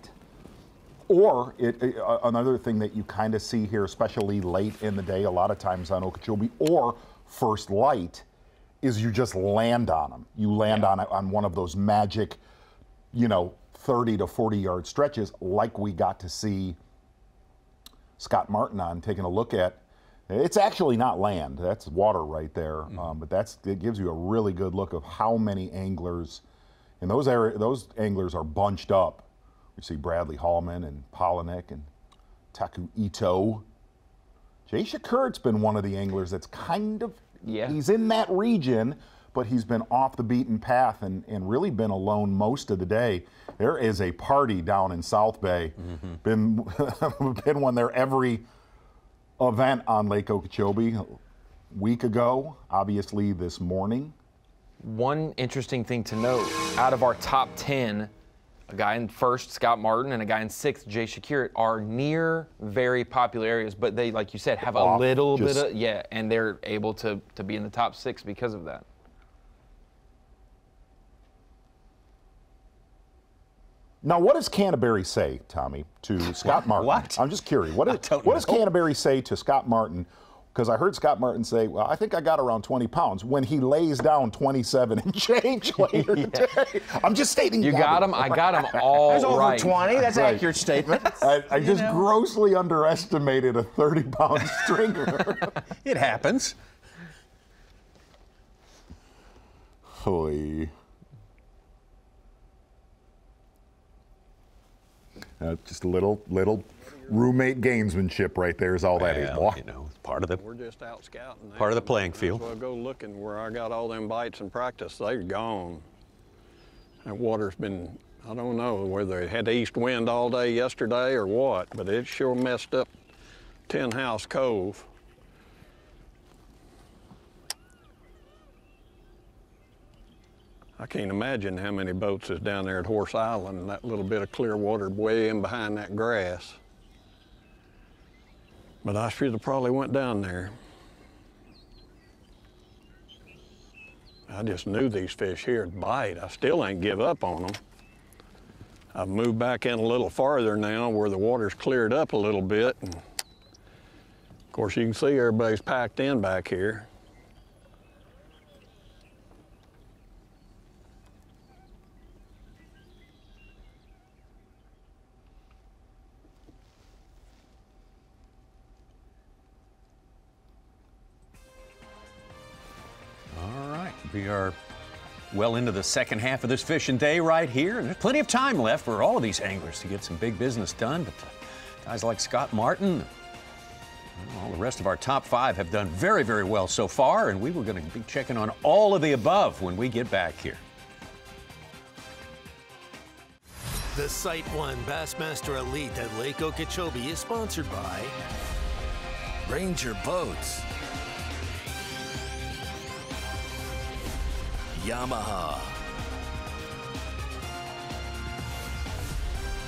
Or it, it- another thing that you kind of see here, especially late in the day, a lot of times on Okeechobee or first light, is you just land on them. You land on on one of those magic, you know, 30 to 40 yard stretches, like we got to see Scott Martin on taking a look at. It's actually not land; that's water right there. Um, but that's it gives you a really good look of how many anglers, and those area, those anglers are bunched up. You see Bradley Hallman and Palaniuk and Taku Ito. Jay Przekurat's been one of the anglers that's kind of yeah. he's in that region, but he's been off the beaten path and, and really been alone most of the day. There is a party down in South Bay. Mm-hmm. Been been one there every event on Lake Okeechobee. Week ago, obviously this morning. One interesting thing to note out of our top 10, a guy in first, Scott Martin, and a guy in sixth, Jay Przekurat, are near very popular areas, but they, like you said, have a little bit of, yeah, and they're able to, to be in the top six because of that. Now, what does Canterbury say, Tommy, to Scott Martin? What? I'm just curious. What, is, what does. Canterbury say to Scott Martin? Because I heard Scott Martin say, "Well, I think I got around 20 pounds." When he lays down 27 and change later today, I'm just stating. You got 'em, I got 'em all That's over 20. That's an accurate statement. I, I just know. grossly underestimated a 30 pound stringer. It happens. Hoy. Uh, just a little little roommate gamesmanship right there is all that is. Well, boy. you know, part of the We're just out scouting. part of the playing field. well go looking where I got all them bites in practice. They're gone. That water's been, I don't know whether it had east wind all day yesterday or what, but it sure messed up Tin House Cove. I can't imagine how many boats is down there at Horse Island, and that little bit of clear water way in behind that grass. But I should have probably went down there. I just knew these fish here would bite. I still ain't give up on them. I've moved back in a little farther now where the water's cleared up a little bit. And of course, you can see everybody's packed in back here. We are well into the second half of this fishing day right here, and there's plenty of time left for all of these anglers to get some big business done. But uh, guys like Scott Martin, all the rest of our top five have done very, very well so far, and we were going to be checking on all of the above when we get back here. The SiteOne Bassmaster Elite at Lake Okeechobee is sponsored by Ranger Boats, Yamaha,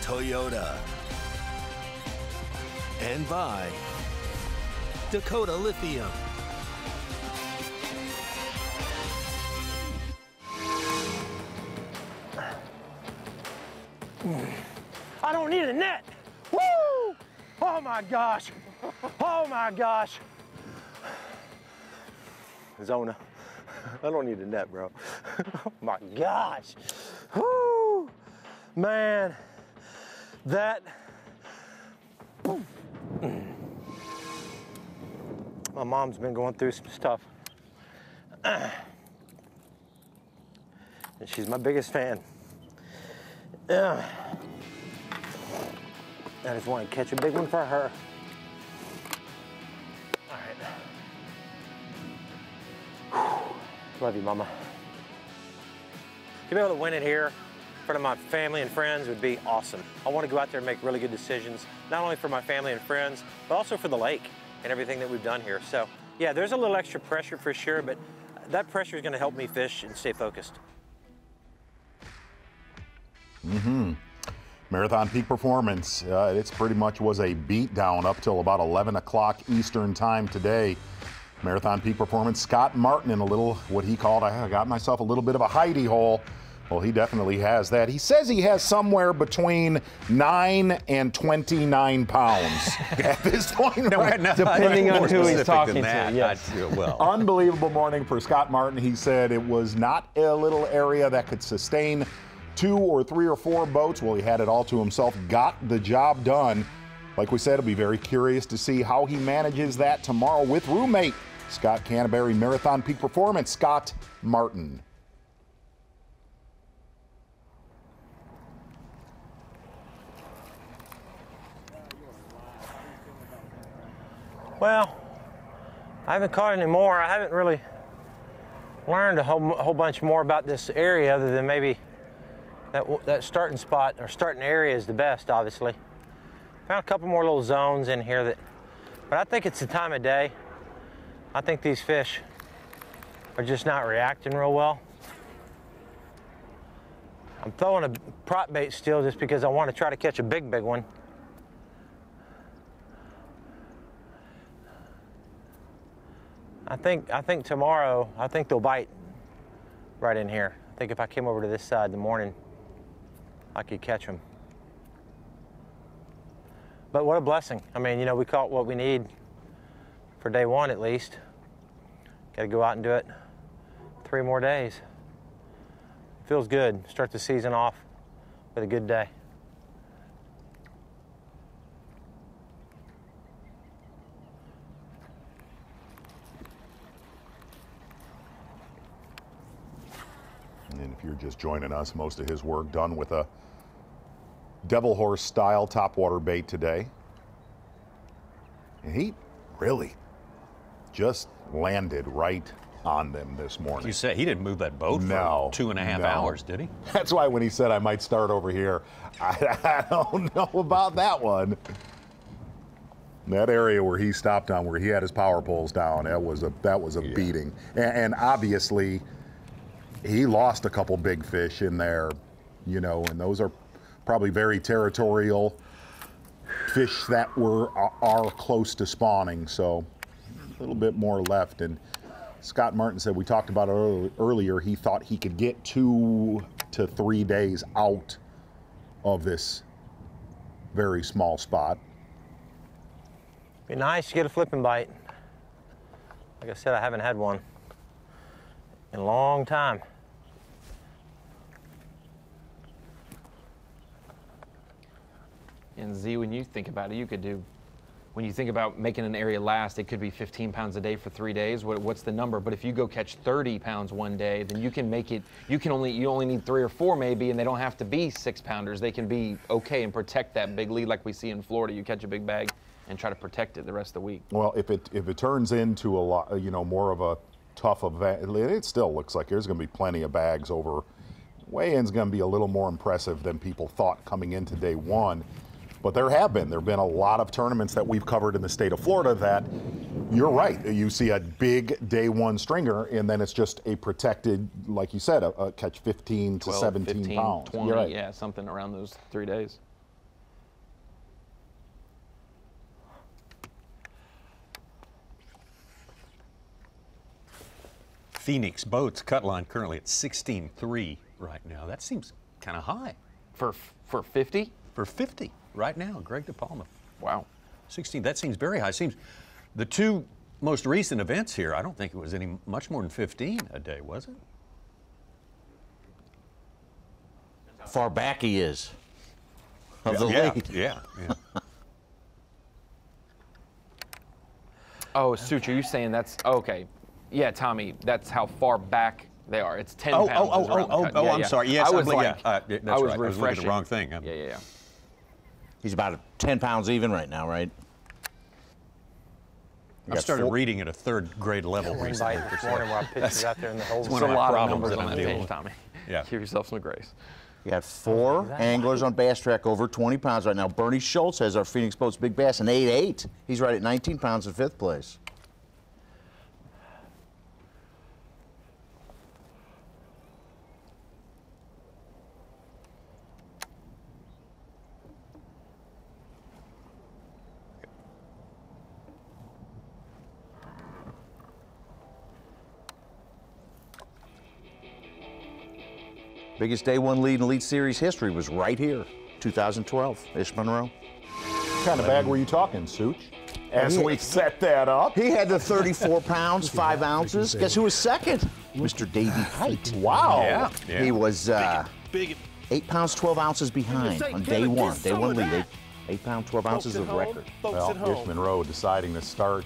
Toyota, and by Dakota Lithium. I don't need a net. Woo! Oh my gosh. Oh my gosh. Zona. I don't need a net, bro. oh my gosh. Woo! Man, that. My mom's been going through some stuff. And she's my biggest fan. I just want to catch a big one for her. Love you, Mama. To be able to win it here in front of my family and friends would be awesome. I want to go out there and make really good decisions, not only for my family and friends, but also for the lake and everything that we've done here. So, yeah, there's a little extra pressure for sure, but that pressure is going to help me fish and stay focused. Mm-hmm. Marathon Peak Performance. Uh, it's pretty much was a beatdown up till about 11 o'clock Eastern time today. Marathon Peak Performance. Scott Martin in a little what he called I got myself a little bit of a hidey hole. Well, he definitely has that. He says he has somewhere between nine and 29 pounds at this point. No, right? no, Depending on who he's talking to. That, yes. well. Unbelievable morning for Scott Martin. He said it was not a little area that could sustain two or three or four boats. Well, he had it all to himself, got the job done. Like we said, I'll be very curious to see how he manages that tomorrow with roommate Scott Canterbury, Marathon Peak Performance, Scott Martin. Well, I haven't caught any more. I haven't really learned a whole, whole bunch more about this area other than maybe that, that starting spot or starting area is the best, obviously. Found a couple more little zones in here that, but I think it's the time of day. I think these fish are just not reacting real well. I'm throwing a prop bait still just because I want to try to catch a big, big one. I think I think tomorrow I think they'll bite right in here. I think if I came over to this side in the morning, I could catch them. But what a blessing! I mean, you know, we caught what we need for day one at least. Got to go out and do it three more days. Feels good. Start the season off with a good day. And if you're just joining us, most of his work done with a devil horse style topwater bait today. And he really just landed right on them this morning. You said he didn't move that boat no, for two and a half no. hours, did he? That's why when he said I might start over here, I, I don't know about that one. That area where he stopped on, where he had his power poles down, that was a that was a yeah. beating. And, and obviously, he lost a couple big fish in there, you know, and those are probably very territorial fish that were uh, are close to spawning. So little bit more left. And Scott Martin said we talked about it earlier. He thought he could get two to three days out of this very small spot. Be nice to get a flipping bite. Like I said, I haven't had one in a long time. And Z, when you think about it, you could do, when you think about making an area last, it could be 15 pounds a day for three days. What, what's the number? But if you go catch 30 pounds one day, then you can make it. You can only you only need three or four maybe, and they don't have to be six pounders. They can be okay and protect that big lead like we see in Florida. You catch a big bag and try to protect it the rest of the week. Well, if it if it turns into a lot, you know, more of a tough event, it still looks like there's going to be plenty of bags over. Weigh-in's going to be a little more impressive than people thought coming into day one. But there have been. There have been a lot of tournaments that we've covered in the state of Florida that you're right. You see a big day one stringer, and then it's just a protected, like you said, a, a catch 15 to 12, 17 15, pounds. 20, right. yeah, something around those three days. Phoenix Boats cut line currently at 16.3 right now. That seems kind of high. For for 50? For 50 right now, Greg DePalma. Wow. 16, that seems very high. Seems the two most recent events here, I don't think it was any much more than 15 a day, was it? Far back he is of yeah, the yeah, lead. Yeah, yeah. Oh, Suchan, you saying that's okay? Yeah, Tommy, that's how far back they are. It's 10 Oh, pounds. oh, is oh, around oh, cut. oh, Yeah, I'm sorry. Yes, I was I'm- like, yeah, uh, that's I was right. I was looking at the wrong thing. Yeah, yeah, yeah. He's about 10 pounds even right now, right? I started reading at a third grade level One recently. bite this morning where I pitched it out there in the hole. It's one of my lot of problems numbers that on I'm that dealing page, with. Tommy. Yeah. Give yourself some grace. You got four anglers on BASSTrakk over 20 pounds right now. Bernie Schultz has our Phoenix Boats Big Bass an 8-8. He's right at 19 pounds in fifth place. Biggest day one lead in Elite Series history was right here, 2012, Ish Monroe. What kind of bag were you talking, Such? As He- we set that up. He had the 34 pounds, 5 ounces. Guess who was second? Mr. Davy Hite. Wow. Yeah, yeah. He was uh, Big. 8 pounds, 12 ounces behind on day one. Day one lead. 8, eight pounds, 12 ounces of record. Well, Ish Monroe deciding to start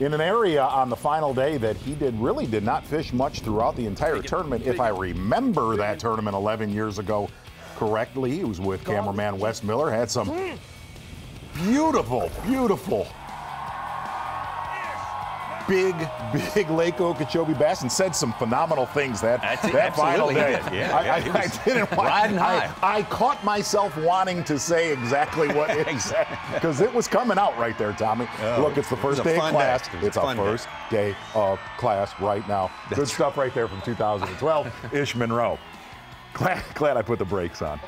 in an area on the final day that he did really did not fish much throughout the entire tournament. If I remember that tournament 11 years ago correctly, he was with cameraman Wes Miller. Had some beautiful, beautiful, big, big Lake Okeechobee bass, and said some phenomenal things that That's that final day. did. Yeah, I, yeah, I- he I didn't want, riding I- high. I caught myself wanting to say exactly what exactly because it was coming out right there, Tommy. Oh, Look, it's the first a day of fun day. class. It It's a fun day. first day of class right now. Good stuff right there from 2012. Ish Monroe. Glad, glad I put the brakes on.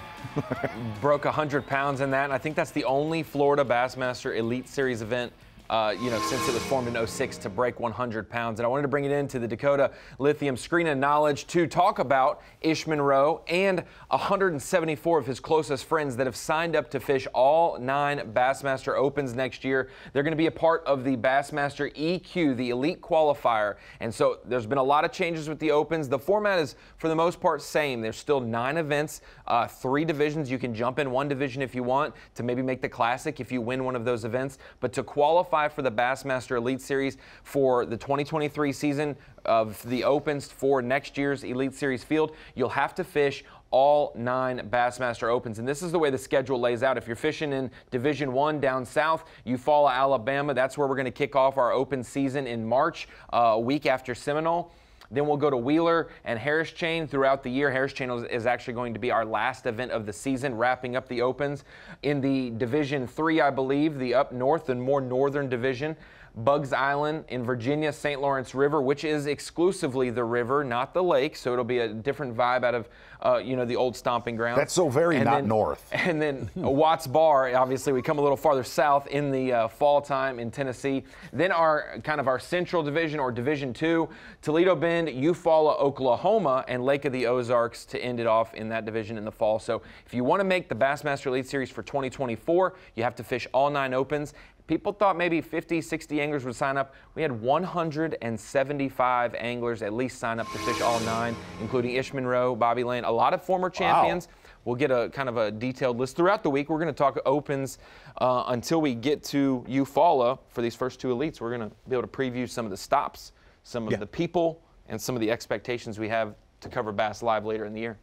broke 100 pounds in that. And I think that's the only Florida Bassmaster Elite Series event. Uh, you know, since it was formed in 06 to break 100 pounds. And I wanted to bring it into the Dakota Lithium Screen of Knowledge to talk about Ish Monroe and 174 of his closest friends that have signed up to fish all nine Bassmaster Opens next year. They're going to be a part of the Bassmaster EQ, the elite qualifier. And so there's been a lot of changes with the Opens. The format is, for the most part, same. There's still nine events, uh, three divisions. You can jump in one division if you want to maybe make the Classic if you win one of those events. But to qualify for the Bassmaster Elite Series for the 2023 season of the Opens for next year's Elite Series field, you'll have to fish all nine Bassmaster Opens. And this is the way the schedule lays out. If you're fishing in Division One down south, Eufaula, Alabama, that's where we're going to kick off our open season in March, uh, a week after Seminole. Then we'll go to Wheeler and Harris Chain throughout the year. Harris Chain is- actually going to be our last event of the season, wrapping up the opens. In the Division 3, I believe, the up north and more northern division, Buggs Island in Virginia, St. Lawrence River, which is exclusively the river, not the lake. So it'll be a different vibe out of, uh, you know, the old stomping ground. That's so very And not then- north. and then Watts Bar, obviously, we come a little farther south in the uh, fall time in Tennessee. Then our kind of our central division or Division Two, Toledo Bend, Eufaula, Oklahoma, and Lake of the Ozarks to end it off in that division in the fall. So if you want to make the Bassmaster Elite Series for 2024, you have to fish all nine opens. People thought maybe 50, 60 anglers would sign up. We had 175 anglers at least sign up to fish all nine, including Ish Monroe, Bobby Lane, a lot of former champions. Wow. We'll get a kind of a detailed list throughout the week. We're going to talk opens uh, until we get to Eufaula for these first two elites. We're going to be able to preview some of the stops, some of the people, and some of the expectations we have to cover Bass Live later in the year.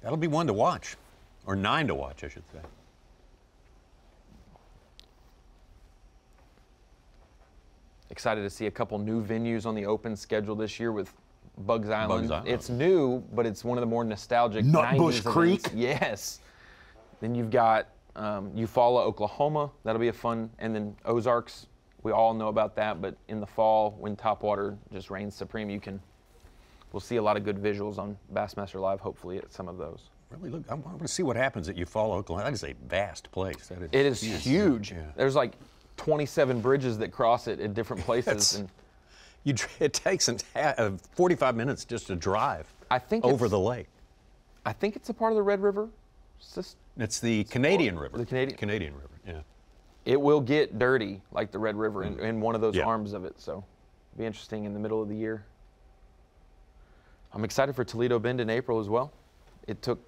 That'll be one to watch, or nine to watch, I should say. Excited to see a couple new venues on the open schedule this year with Buggs Island. Island. It's new, but it's one of the more nostalgic Nutbush 90s Creek? events. Yes. Then you've got um, Eufaula, Oklahoma. That'll be a fun. And then Ozarks. We all know about that, but in the fall, when topwater just reigns supreme, you can. We'll see a lot of good visuals on Bassmaster Live, hopefully, at some of those. Really, look, I want to see what happens at Eufaula, Oklahoma. That is a vast place. That is, It is yes. huge. Yeah. There's like 27 bridges that cross it at different places. And You, it takes an, uh, 45 minutes just to drive I think over the lake. I think it's a part of the Red River system. It's the Canadian River. The Canadian Canadian River, yeah. It will get dirty like the Red River in, in one of those Yeah. arms of it. So, be interesting in the middle of the year. I'm excited for Toledo Bend in April as well. It took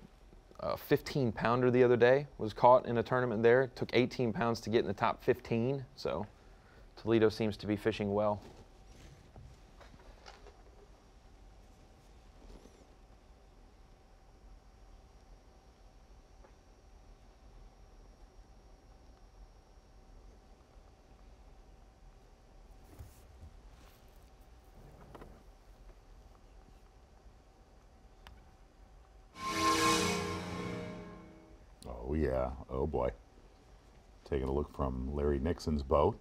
a 15 pounder the other day was caught in a tournament there. It took 18 pounds to get in the top 15. So, Toledo seems to be fishing well. From Larry Nixon's boat.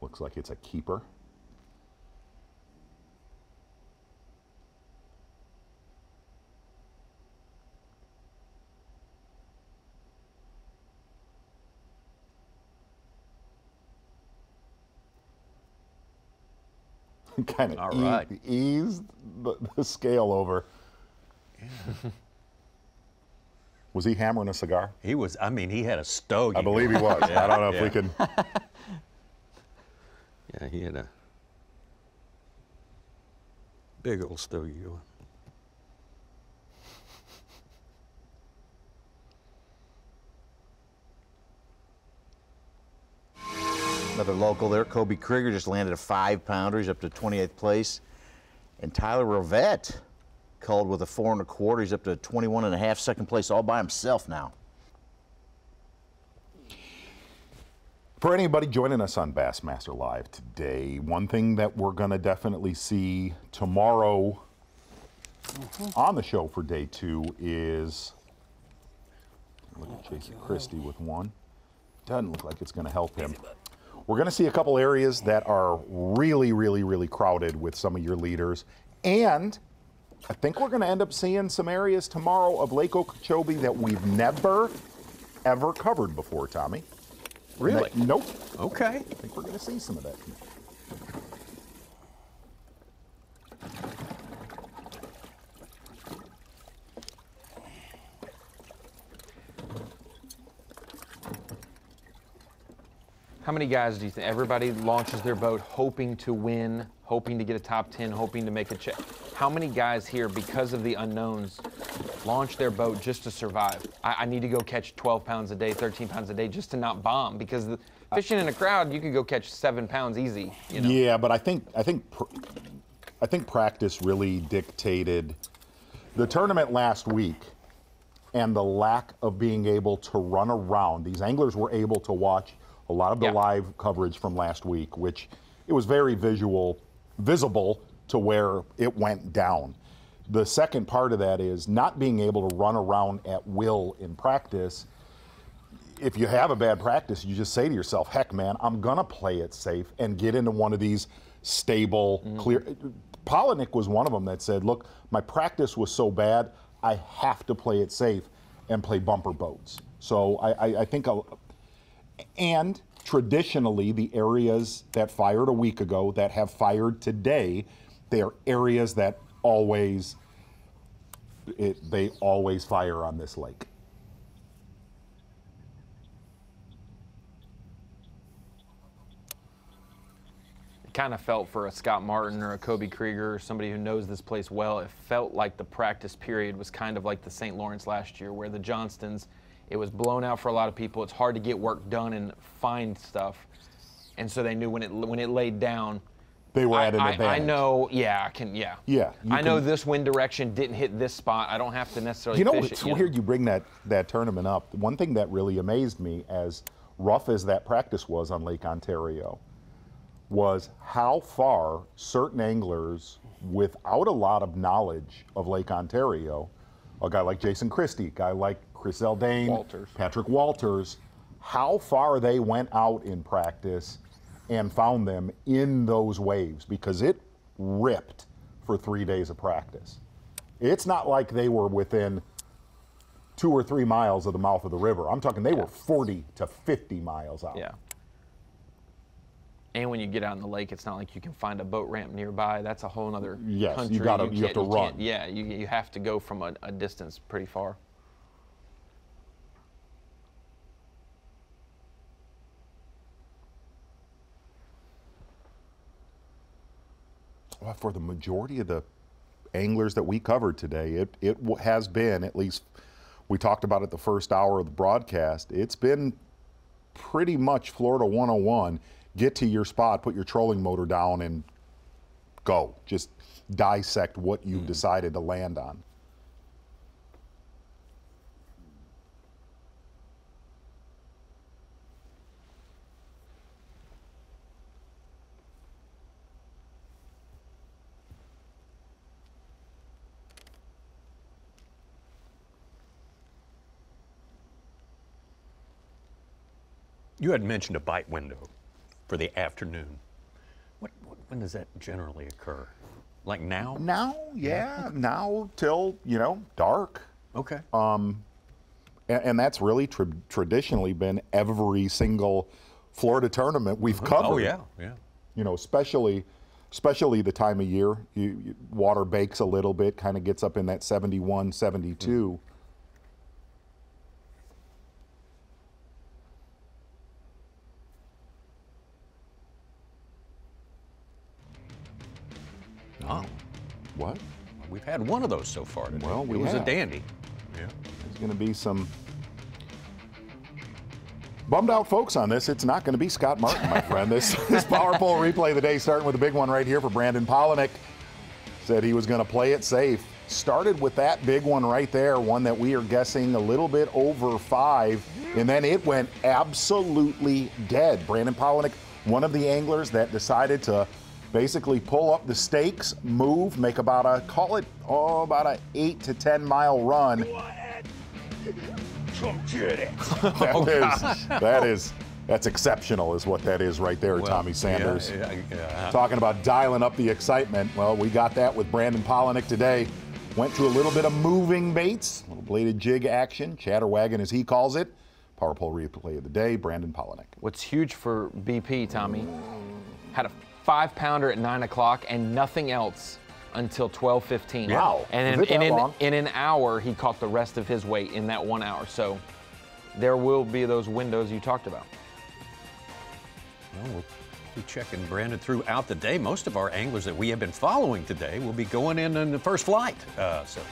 Looks like it's a keeper. kind of All e- right. eased the, the scale over. Was he hammering a cigar? He was. I mean, he had a stogie. I believe he was. I don't know if we can. Yeah, he had a big old stogie going. Another local there, Koby Kreiger just landed a five pounder. He's up to 28th place. And Tyler Rivet called with a four and a quarter. He's up to 21 and a half, second place all by himself now. For anybody joining us on Bassmaster Live today, one thing that we're going to definitely see tomorrow on the show for day two is look at Jason Christie with one. Doesn't look like it's going to help him. We're going to see a couple areas that are really, really, really crowded with some of your leaders. And I think we're going to end up seeing some areas tomorrow of Lake Okeechobee that we've never, ever covered before, Tommy. Really? nope. Okay. I think we're going to see some of that. How many guys do you think? Everybody launches their boat hoping to win, hoping to get a top 10, hoping to make a check. How many guys here, because of the unknowns, launch their boat just to survive? I, I need to go catch 12 pounds a day, 13 pounds a day just to not bomb because the, fishing in a crowd, you could go catch seven pounds easy. You know? Yeah, but I think I think I think practice really dictated the tournament last week and the lack of being able to run around. These anglers were able to watch a lot of the live coverage from last week, which it was very visual, visible to where it went down. The second part of that is not being able to run around at will in practice if you have a bad practice, you just say to yourself, heck, man, I'm going to play it safe and get into one of these stable, mm-hmm. clear. Palaniuk was one of them that said, look, my practice was so bad, I have to play it safe and play bumper boats. So I, I, I think, a, and traditionally, the areas that fired a week ago that have fired today, they are areas that always, it, they always fire on this lake. It kind of felt for a Scott Martin or a Koby Kreiger or somebody who knows this place well, it felt like the practice period was kind of like the St. Lawrence last year, where the Johnstons, it was blown out for a lot of people. It's hard to get work done and find stuff. And so they knew when it when it laid down, They were I, at an I, advantage. I know, yeah, I can, yeah. Yeah, I know this wind direction didn't hit this spot. I don't have to necessarily You know, fish it's it. you know? weird you bring that, that tournament up. One thing that really amazed me, as rough as that practice was on Lake Ontario, was how far certain anglers, without a lot of knowledge of Lake Ontario, a guy like Jason Christie, a guy like Chris Zaldain, Walters. Patrick Walters, how far they went out in practice and found them in those waves because it ripped for three days of practice. It's not like they were within two or three miles of the mouth of the river. I'm talking they were 40 to 50 miles out. Yeah. And when you get out in the lake, it's not like you can find a boat ramp nearby. That's a whole other Yes, you country. gotta- you have to can't- run. Yeah, you, you have to go from a, a distance pretty far. For the majority of the anglers that we covered today, it, it has been, at least we talked about it the first hour of the broadcast, it's been pretty much Florida 101. Get to your spot, put your trolling motor down, and go. Just dissect what you've hmm. decided to land on. You had mentioned a bite window for the afternoon. What, what when does that generally occur? Like now? Now, yeah, now till you know dark. Okay. Um, and, and that's really tra- traditionally been every single Florida tournament we've covered. Oh yeah, yeah. You know, especially especially the time of year, you, you water bakes a little bit, kind of gets up in that 71, 72. Oh. Had one of those so far today. Well, we it was have. a dandy. Yeah. There's going to be some bummed out folks on this. It's not going to be Scott Martin, my friend. This, this Power Pole replay of the day, starting with a big one right here for Brandon Palaniuk. Said he was going to play it safe. Started with that big one right there, one that we are guessing a little bit over five, and then it went absolutely dead. Brandon Palaniuk, one of the anglers that decided to basically pull up the stakes, move, make about a call it oh about a eight to ten mile run. that oh, is, that is that's exceptional, is what that is right there, Well, Tommy Sanders. yeah, yeah, yeah. Talking about dialing up the excitement. Well, we got that with Brandon Palaniuk today. Went to a little bit of moving baits, a little bladed jig action, chatterwagon as he calls it. Power pole replay of the day, Brandon Palaniuk. What's huge for BP, Tommy, had a five pounder at nine o'clock and nothing else until 12:15. Wow. And in, it that and in, in an hour, he caught the rest of his weight in that one hour. So there will be those windows you talked about. Well, we'll be checking Brandon throughout the day. Most of our anglers that we have been following today will be going in on the first flight. Uh, so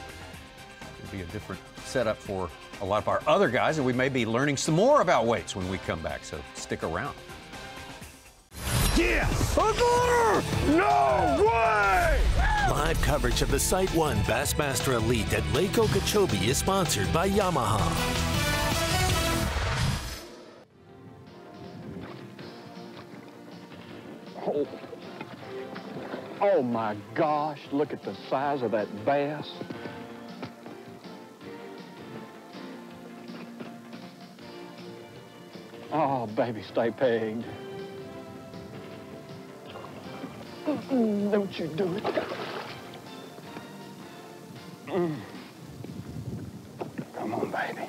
it'll be a different setup for a lot of our other guys, and we may be learning some more about weights when we come back. So stick around. Yeah! A glitter! No way! Live coverage of the SiteOne Bassmaster Elite at Lake Okeechobee is sponsored by Yamaha. Oh. oh my gosh, look at the size of that bass. Oh, baby, stay pegged. Mm, Don't you do it. Mm. Come on, baby.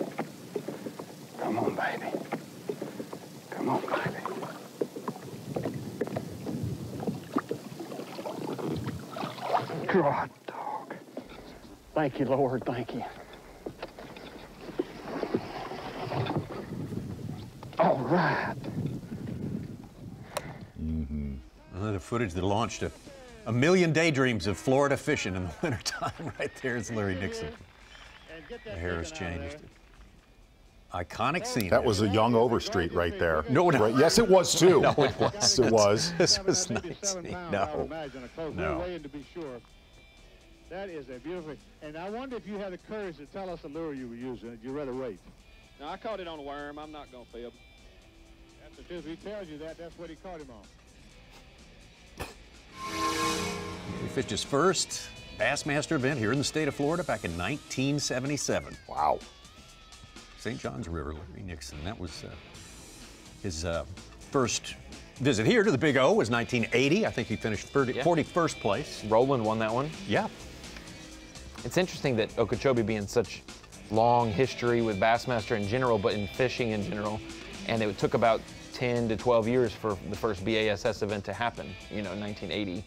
Come on, baby. Come on, baby. God, dog. Thank you, Lord. Thank you. All right. Another footage that launched a, a million daydreams of Florida fishing in the wintertime. Right there is Larry Nixon. The hair has changed. Iconic scene. That was a young Overstreet right there. No, no. Right, Yes, it was too. No, it was. Yes, it was. This was 19. No. We're No. to be sure. That is a beautiful. And I wonder if you had the courage to tell us the lure you were using. Did you rather wait? No, I caught it on a worm. I'm not going to fib. That's the truth. If he tells you that, that's what he caught him on. He fished his first Bassmaster event here in the state of Florida back in 1977. Wow. St. Johns River, Larry Nixon. That was uh, his uh, first visit here to the Big O was 1980. I think he finished 30, 41st place. Roland won that one. Yeah. It's interesting that Okeechobee being such long history with Bassmaster in general, but in fishing in general, and it took about 10 to 12 years for the first BASS event to happen, you know, 1980.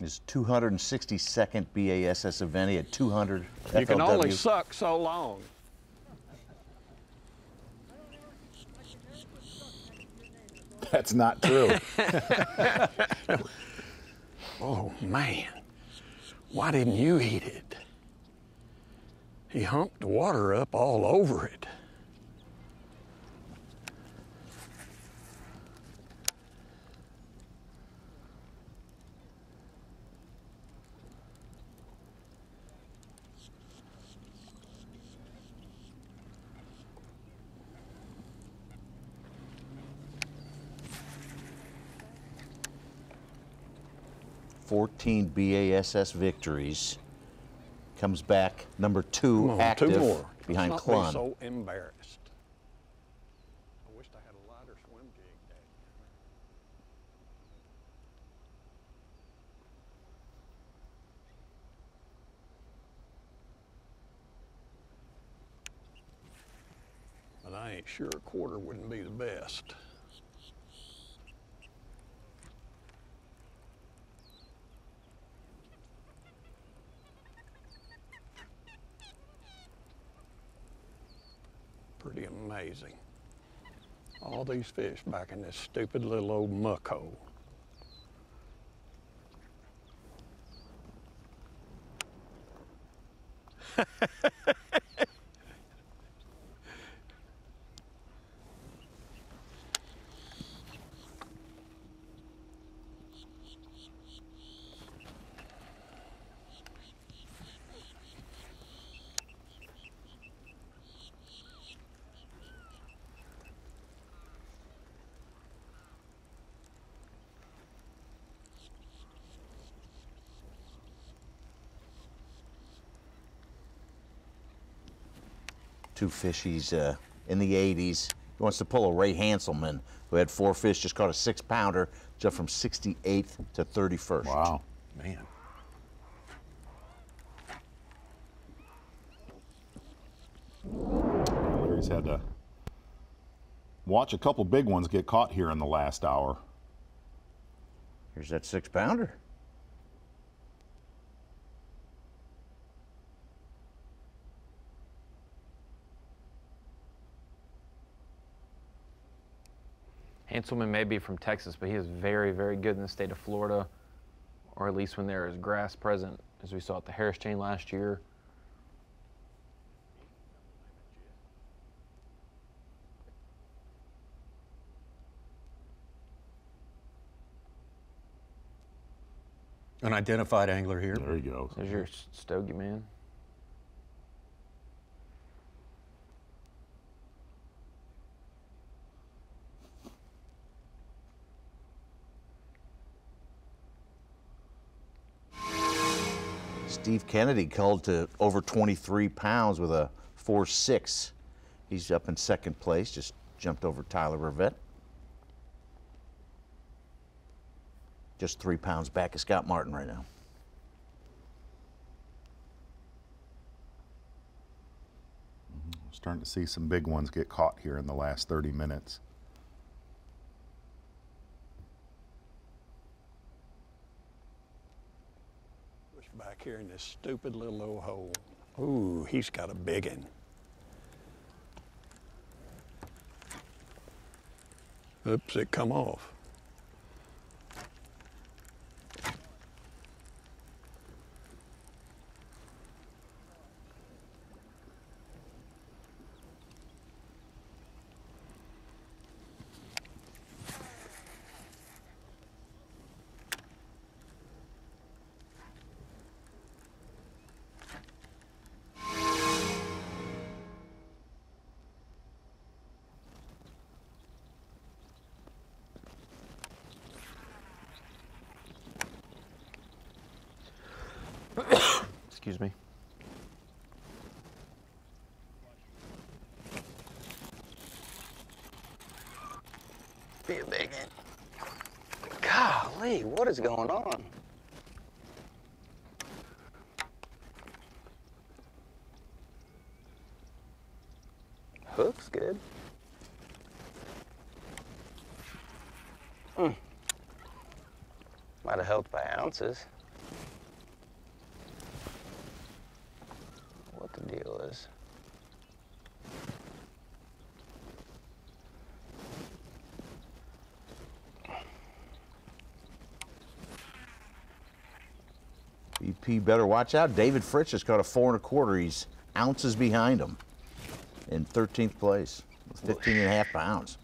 His 262nd BASS event. He had 200 You can only suck so long. That's not true. oh, man. Why didn't you eat it? He humped water up all over it. Fourteen BASS victories. Comes back number two on, two active. more. behind Let's be so embarrassed. I wished I had a lighter swim jig. But I ain't sure a quarter wouldn't be the best. Pretty amazing. All these fish back in this stupid little old muck hole. Two fishies uh, in the 80s. He wants to pull a Ray Hanselman, who had four fish, just caught a six pounder, jumped from 68th to 31st. Wow. Man. Larry's had to watch a couple big ones get caught here in the last hour. Here's that six pounder. Hanselman may be from Texas, but he is very, very good in the state of Florida, or at least when there is grass present, as we saw at the Harris Chain last year. Unidentified angler here. There you go. There's your stogie man. Steve Kennedy called to over 23 pounds with a 4-6. He's up in second place, just jumped over Tyler Rivet. Just three pounds back of Scott Martin right now. Starting to see some big ones get caught here in the last 30 minutes. Push back here in this stupid little old hole. Ooh, he's got a big one. Oops, it come off. Excuse me. Be a big one. Golly, what is going on? Hook's good. Hmm. Might have helped by ounces. What the deal is. BP better watch out. David Fritts has caught a four and a quarter. He's ounces behind him in 13th place with 15 and a half pounds.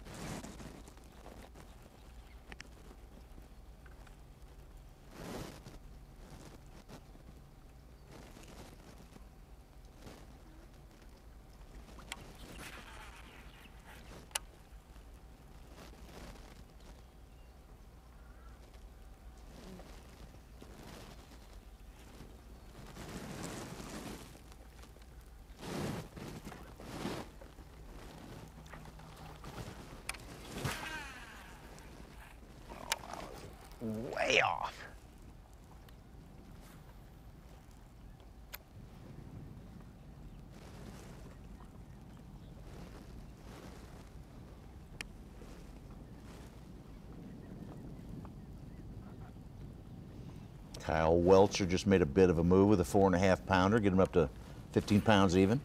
Welcher just made a bit of a move with a four and a half pounder, get him up to 15 pounds even.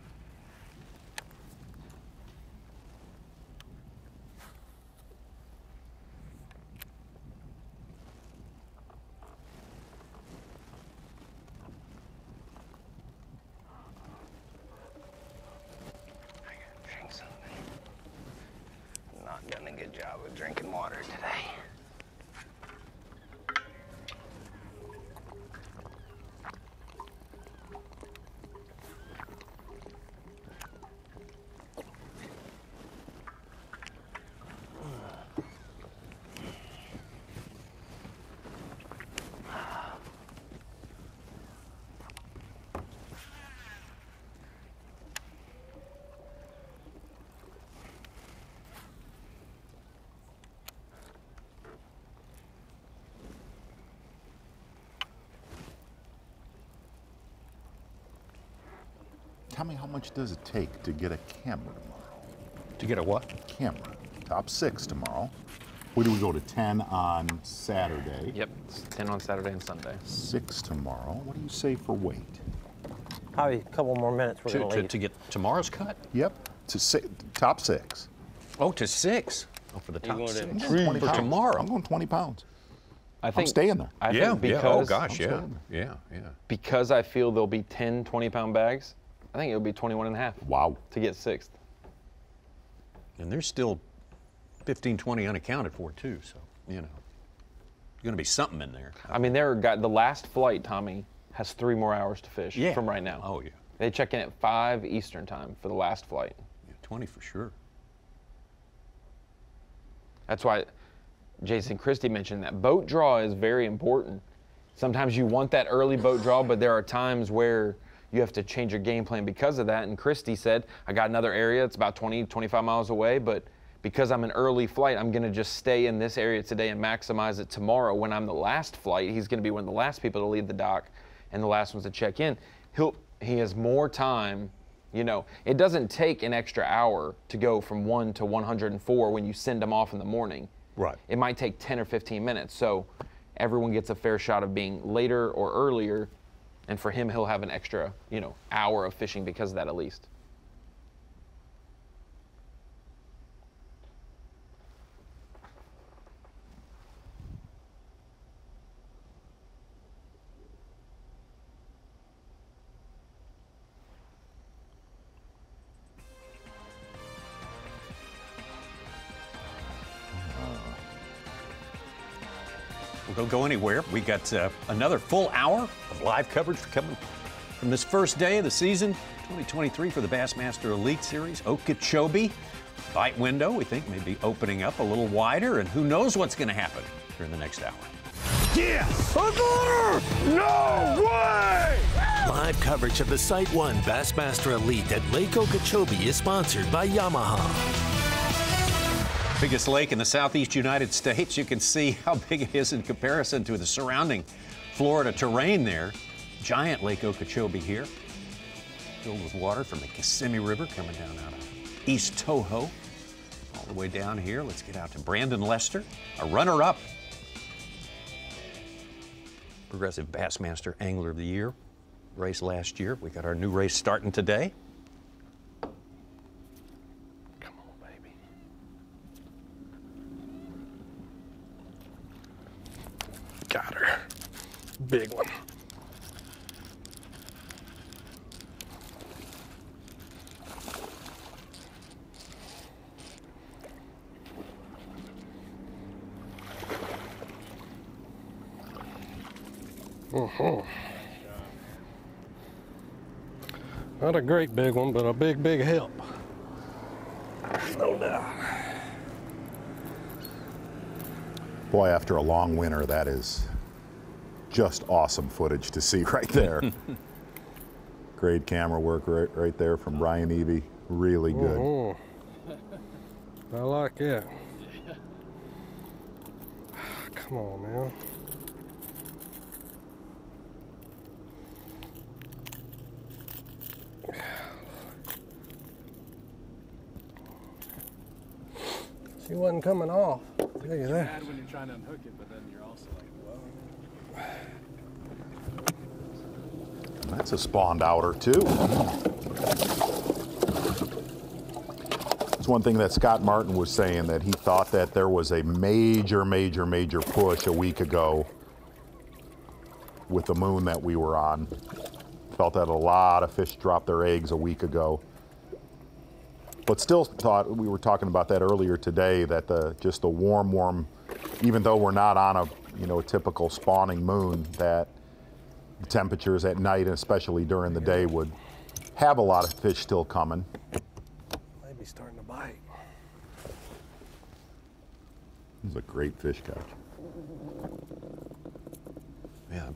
Drink something. Not done a good job of drinking water today. Tell me how much does it take to get a camera tomorrow? To get a what? Camera. Top six tomorrow. Where do we go to 10 on Saturday? Yep, it's 10 on Saturday and Sunday. Six tomorrow. What do you say for weight? Probably a couple more minutes. We're To, gonna to, leave. to get tomorrow's cut? Yep. To si- top six. Oh, to six. Oh, for the top six. to 20 For pounds. tomorrow. I'm going 20 pounds. I think, I'm staying there. I Yeah, think yeah. Oh, gosh, I'm yeah. Yeah, yeah. Because I feel there'll be 10 20 pound bags, I think it'll be 21 and a half. Wow. To get sixth. And there's still 15, 20 unaccounted for, too. So, you know, going to be something in there. I mean, there got the last flight, Tommy, has three more hours to fish Yeah. from right now. Oh, yeah. They check in at 5 Eastern time for the last flight. Yeah, 20 for sure. That's why Jason Christie mentioned that boat draw is very important. Sometimes you want that early boat draw, but there are times where you have to change your game plan because of that. And Christie said, I got another area, it's about 20, 25 miles away, but because I'm an early flight, I'm going to just stay in this area today and maximize it tomorrow. When I'm the last flight, he's going to be one of the last people to leave the dock and the last ones to check in. He'll he has more time. You know, it doesn't take an extra hour to go from 1 to 104 when you send them off in the morning. Right. It might take 10 or 15 minutes. So everyone gets a fair shot of being later or earlier. And for him, he'll have an extra, you know, hour of fishing because of that at least. Don't go anywhere. We got uh, another full hour of live coverage coming from this first day of the season 2023 for the Bassmaster Elite Series. Okeechobee bite window, we think, may be opening up a little wider, and who knows what's going to happen during the next hour. Yeah! Uncle! No way! Live coverage of the SiteOne Bassmaster Elite at Lake Okeechobee is sponsored by Yamaha. Biggest lake in the southeast United States. You can see how big it is in comparison to the surrounding Florida terrain there. Giant Lake Okeechobee here, filled with water from the Kissimmee River coming down out of East Toho. All the way down here, let's get out to Brandon Lester, a runner up. Progressive Bassmaster Angler of the Year race last year. We got our new race starting today. Got her. Big one. Mhm. Not a great big one, but a big, big help. No doubt. Boy, after a long winter, that is just awesome footage to see right there. Great camera work right, right there from Brian Evie. Really good. Mhm. I like it. Come Come on man. She wasn't coming off. Tell you that. bad when you're trying to unhook it, but then you're also like, well. That's a spawned outer too. It's one thing that Scott Martin was saying that he thought that there was a major, major, major push a week ago with the moon that we were on. Felt that a lot of fish dropped their eggs a week ago. But still thought we were talking about that earlier today that the just the warm, warm, even though we're not on a you know a typical spawning moon, that the temperatures at night and especially during the day would have a lot of fish still coming. Maybe starting to bite. This is a great fish catch. Yeah.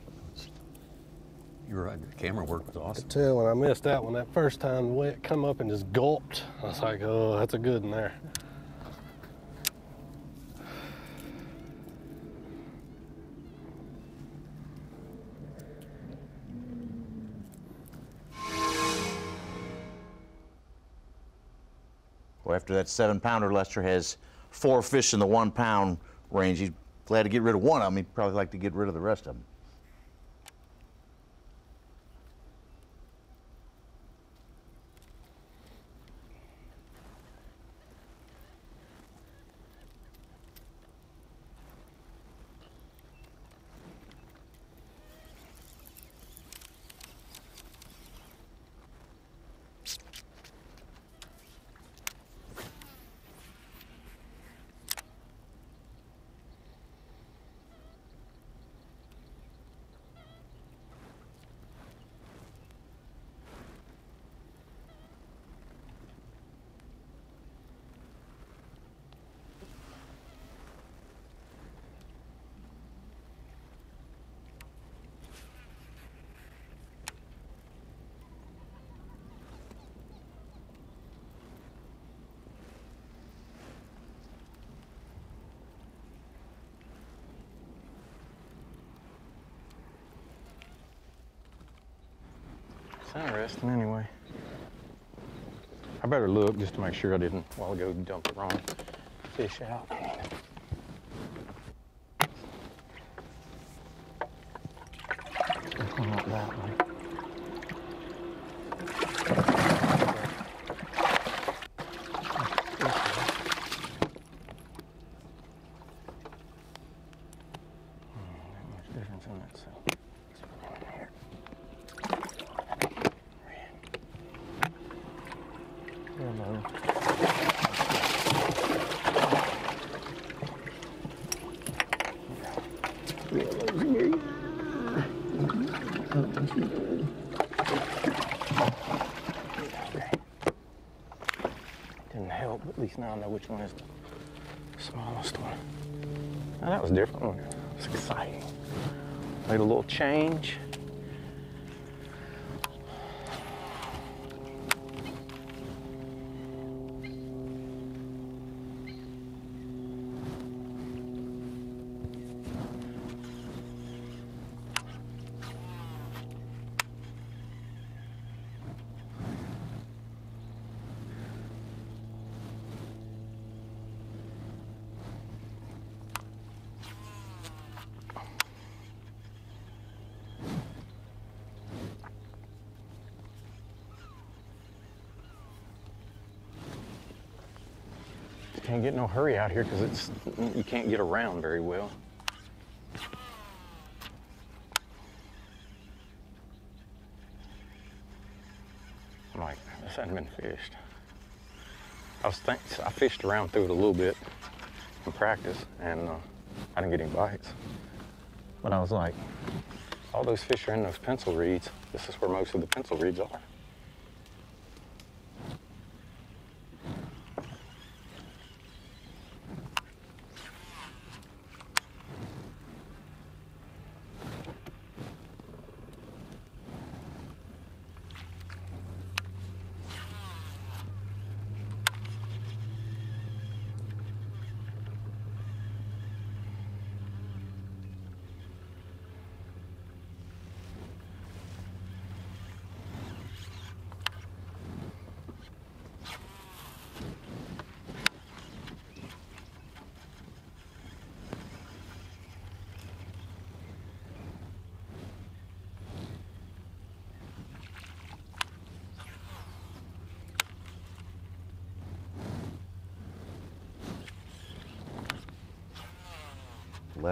You're right. The camera work was awesome. I Tell when I missed that one that first time, the way it come up and just gulped. I was like, oh, that's a good one there. Well, after that seven pounder, Lester has four fish in the one pound range. He's glad to get rid of one of them. He'd probably like to get rid of the rest of them. It's interesting anyway. I better look just to make sure I didn't, while ago, dump the wrong fish out. Come up that way. Hmm, not much difference in that, so. Didn't help, but at least now I know which one is the smallest one. Now that was different. It's exciting. Made a little change. Can't get no hurry out here because it's you can't get around very well. I'm like, this hadn't been fished. I was think I fished around through it a little bit in practice, and uh, I didn't get any bites. But I was like, all those fish are in those pencil reeds. This is where most of the pencil reeds are.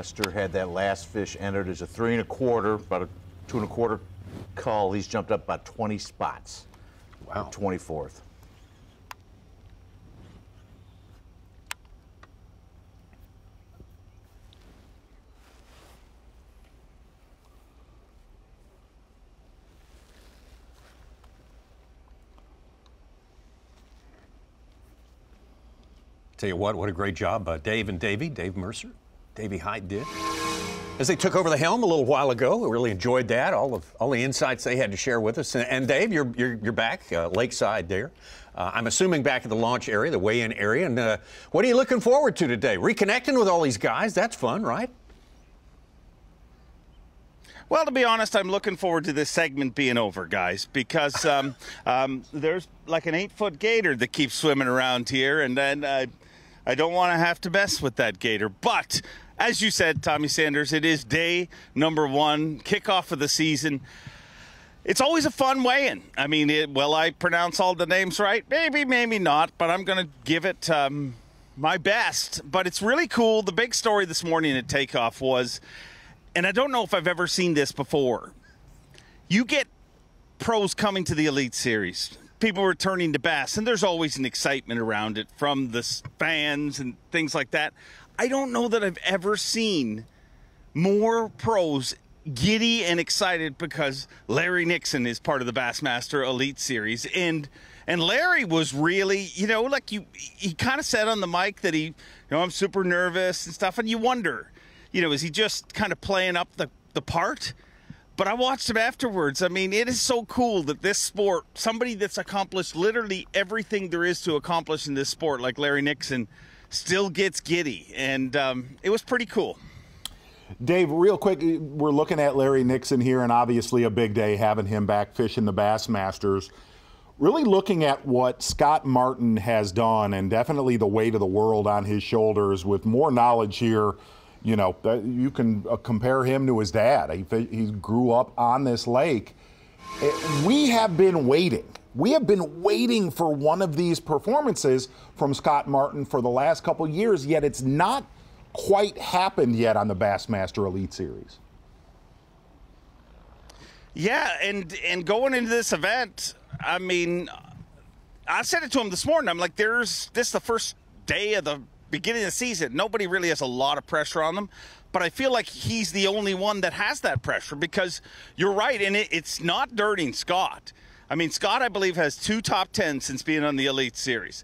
Lester had that last fish entered as a three and a quarter, about a two and a quarter cull. He's jumped up about 20 spots. Wow. 24th. Tell you what, what a great job uh, Dave and Davy, Dave Mercer, Davy Hite did. As they took over the helm a little while ago, we really enjoyed that. All of all the insights they had to share with us. And, and Dave, you're you're, you're back uh, lakeside there. Uh, I'm assuming back at the launch area, the weigh-in area. And uh, what are you looking forward to today? Reconnecting with all these guys. That's fun, right? Well, to be honest, I'm looking forward to this segment being over, guys, because um, um, there's like an eight foot gator that keeps swimming around here, and then uh, I don't want to have to mess with that gator. But as you said, Tommy Sanders, it is day number one, kickoff of the season. It's always a fun weigh-in. I mean, it, will I pronounce all the names right? Maybe, maybe not, but I'm going to give it um, my best. But it's really cool. The big story this morning at takeoff was, and I don't know if I've ever seen this before. You get pros coming to the Elite Series, people returning to Bass, and there's always an excitement around it from the fans and things like that. I don't know that I've ever seen more pros giddy and excited because Larry Nixon is part of the Bassmaster Elite Series and and Larry was really, you know, like you he kind of said on the mic that he, you know, I'm super nervous and stuff and you wonder, you know, is he just kind of playing up the the part? But I watched him afterwards. I mean, it is so cool that this sport, somebody that's accomplished literally everything there is to accomplish in this sport, like Larry Nixon, still gets giddy. And um, it was pretty cool. Dave, real quick, we're looking at Larry Nixon here, and obviously a big day having him back fishing the Bassmasters. Really looking at what Scott Martin has done, and definitely the weight of the world on his shoulders with more knowledge here. You know, you can uh, compare him to his dad. He, he grew up on this lake. We have been waiting. We have been waiting for one of these performances from Scott Martin for the last couple years, yet it's not quite happened yet on the Bassmaster Elite Series. Yeah, and and going into this event, I mean, I said it to him this morning. I'm like, there's this is the first day of the beginning of the season. Nobody really has a lot of pressure on them, but I feel like he's the only one that has that pressure because you're right, and it, it's not dirting Scott. I mean, Scott, I believe, has two top tens since being on the Elite Series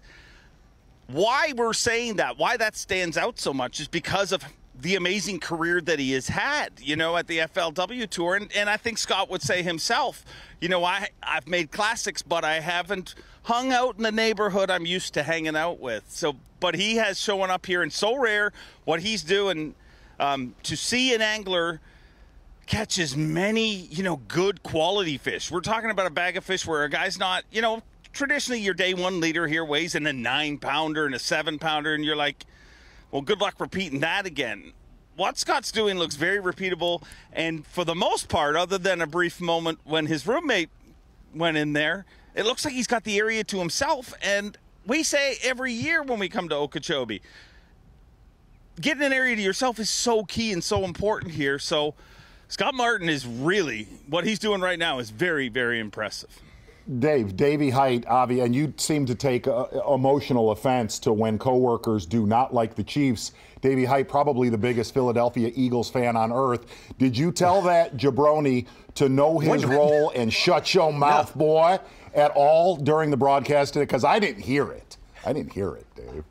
why we're saying that, why that stands out so much is because of the amazing career that he has had, you know, at the FLW tour. And, and I think Scott would say himself, you know, I, I've made classics, but I haven't hung out in the neighborhood I'm used to hanging out with. So, but he has shown up here and so rare what he's doing um, to see an angler catch as many, you know, good quality fish. We're talking about a bag of fish where a guy's not, you know, traditionally your day one leader here weighs in a nine pounder and a seven pounder, and you're like, well, good luck repeating that again. What Scott's doing looks very repeatable, and for the most part, other than a brief moment when his roommate went in there, it looks like he's got the area to himself. And we say every year when we come to Okeechobee, getting an area to yourself is so key and so important here. So Scott Martin is really what he's doing right now is very, very impressive. Dave, Davy Hite, Avi, and you seem to take uh, emotional offense to when coworkers do not like the Chiefs. Davy Hite, probably the biggest Philadelphia Eagles fan on earth. Did you tell that jabroni to know his role and shut your mouth, no. boy, at all during the broadcast today? Because I didn't hear it. I didn't hear it, Dave.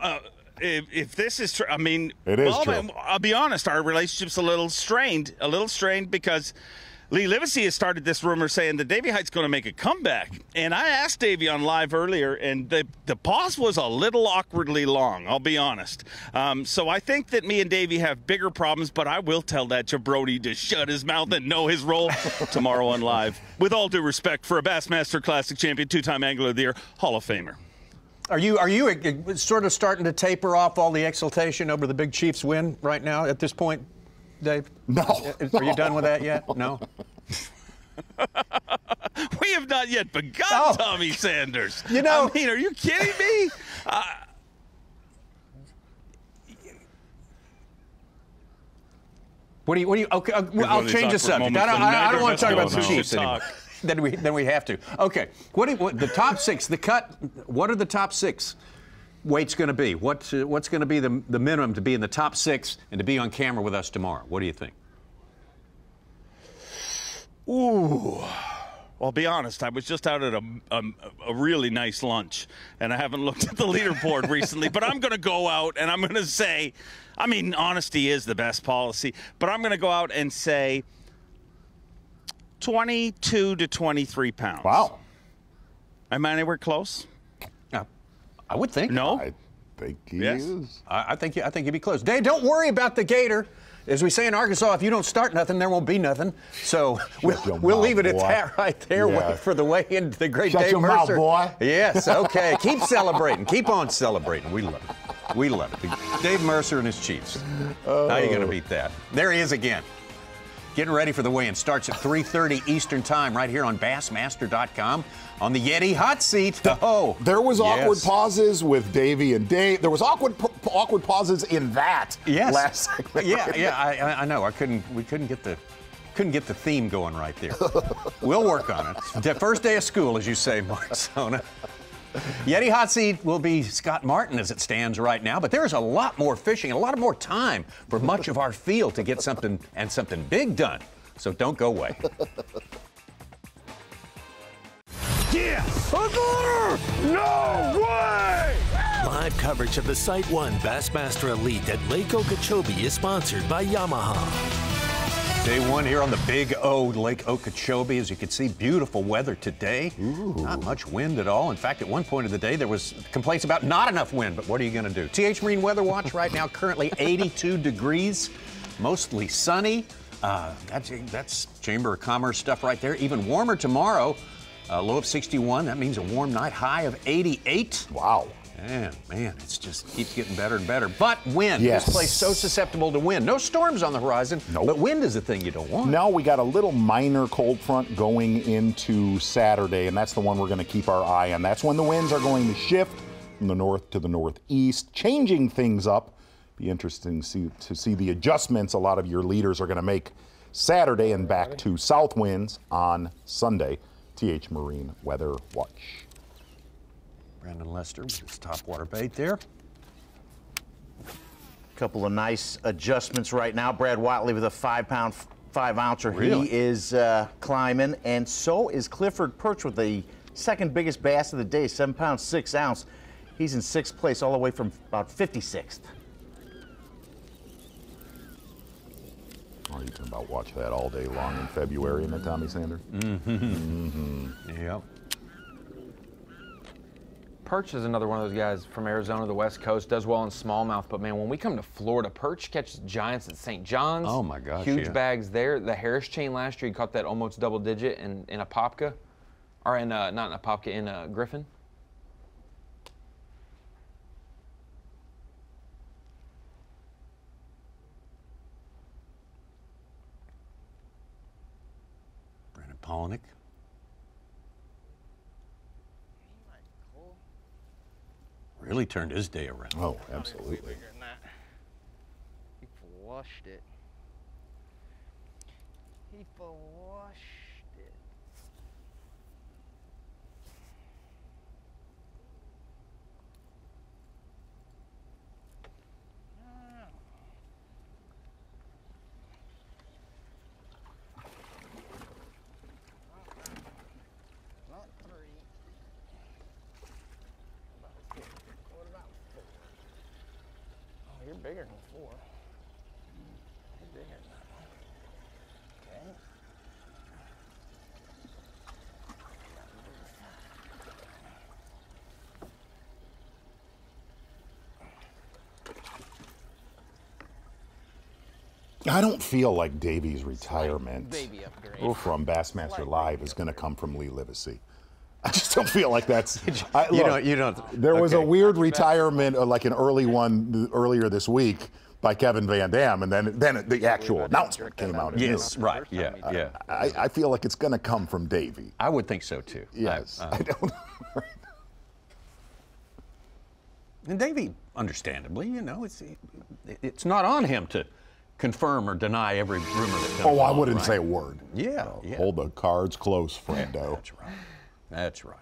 Uh, if, if, this is true, I mean, it is well, true. I'll be honest, our relationship's a little strained, a little strained because – Lee Livesay has started this rumor saying that Davy Hite's going to make a comeback. And I asked Davy on live earlier, and the, the pause was a little awkwardly long, I'll be honest. Um, so I think that me and Davy have bigger problems, but I will tell that jabroni to shut his mouth and know his role tomorrow on live. With all due respect for a Bassmaster Classic champion, two time Angler of the Year, Hall of Famer. Are you are you uh, uh, sort of starting to taper off all the exultation over the big Chiefs win right now at this point, Dave? No. Are you done with that yet? No. we have not yet begun, oh. Tommy Sanders. You know, I mean, are you kidding me? uh, what do you? What do you? Okay, uh, I'll change the subject. I don't, I don't want to talk about the Chiefs anymore. then we then we have to. Okay. What, do what the top six? The cut. What are the top six? Weights going to be? What uh, what's going to be the the minimum to be in the top six and to be on camera with us tomorrow? What do you think? Ooh. Well, I'll be honest. I was just out at a, a, a really nice lunch, and I haven't looked at the leaderboard recently. But I'm going to go out and I'm going to say, I mean, honesty is the best policy. But I'm going to go out and say, 22 to 23 pounds. Wow. Am I anywhere close? Uh, I would think. No. I think he Yes. is. I, I think you- I think you'd be close. Dave, don't worry about the gator. As we say in Arkansas, if you don't start nothing, there won't be nothing. So we'll, we'll mouth, leave it at that right there. Yeah. Wait for the way into the great Shut Dave your mouth, Mercer. boy. Yes. Okay. Keep celebrating. Keep on celebrating. We love it. We love it. Dave Mercer and his Chiefs. How are you going to oh. beat that? There he is again. Getting ready for the weigh-in starts at 3:30 Eastern Time right here on Bassmaster.com on the Yeti hot seat. Oh, There was awkward yes. pauses with Davy and Dave. There was awkward awkward pauses in that Yes. last segment. Yeah, yeah, I, I- know. I couldn't. We couldn't get the couldn't get the theme going right there. we'll work on it. The first day of school, as you say, Mark Zona. Yeti Hot Seat will be Scott Martin as it stands right now, but there is a lot more fishing, a lot more time for much of our field to get something and something big done. So don't go away. Yeah! A glitter! No way! Live coverage of the SiteOne Bassmaster Elite at Lake Okeechobee is sponsored by Yamaha. Day one here on the Big O Lake Okeechobee. As you can see, beautiful weather today. Not much wind at all. In fact, at one point of the day, there was complaints about not enough wind. But what are you going to do? TH Marine Weather Watch right now, currently 82 degrees, mostly sunny. Uh, that's, that's Chamber of Commerce stuff right there. Even warmer tomorrow. A low of 61. That means a warm night. High of 88. Wow. Man, man, it's just keeps getting better and better. But wind. Yes. This place so susceptible to wind. No storms on the horizon. But wind is the thing you don't want. Now we got a little minor cold front going into Saturday, and that's the one we're going to keep our eye on. That's when the winds are going to shift from the north to the northeast, changing things up. Be interesting to see, to see the adjustments a lot of your leaders are going to make Saturday and back to south winds on Sunday. TH Marine Weather Watch. Brandon Lester with his top water bait there. A couple of nice adjustments right now. Brad Whatley with a five pound, five ouncer. Really? He is uh, climbing, and so is Clifford Pirch with the second biggest bass of the day, seven pounds, six ounce. He's in sixth place, all the way from about 56th. Oh, you can about watch that all day long in February, in and Tommy Sanders. Mm-hmm. Yep. Pirch is another one of those guys from Arizona, the West Coast, does well in smallmouth. But man, when we come to Florida, Pirch catches giants at St. John's. Oh, my gosh, Huge yeah. bags there. The Harris chain last year, he caught that almost double digit in, in Apopka, or in uh, not in Apopka, in a Griffin. Brandon Palaniuk. Really turned his day around. Oh, absolutely. He flushed it. He flushed it. Not three. What about four? Oh, you're bigger than four. You're bigger than that one. Okay. I don't feel like Davies' retirement baby from Bassmaster Live is going to come from Lee Livesay. I just don't feel like that's. I, You look, don't- you don't- There was a weird retirement, uh, like an early one earlier this week by Kevin VanDam, and then then the actual announcement came out. in Yes, June. right. Yeah, yeah. I, I feel like it's going to come from Davy. I would think so too. Yes, I- I don't. And Davy, understandably, you know, it's it's not on him to confirm or deny every rumor that comes. Oh, I along, wouldn't right? say a word. Yeah, yeah. Hold the cards close, friendo. that's right. That's right.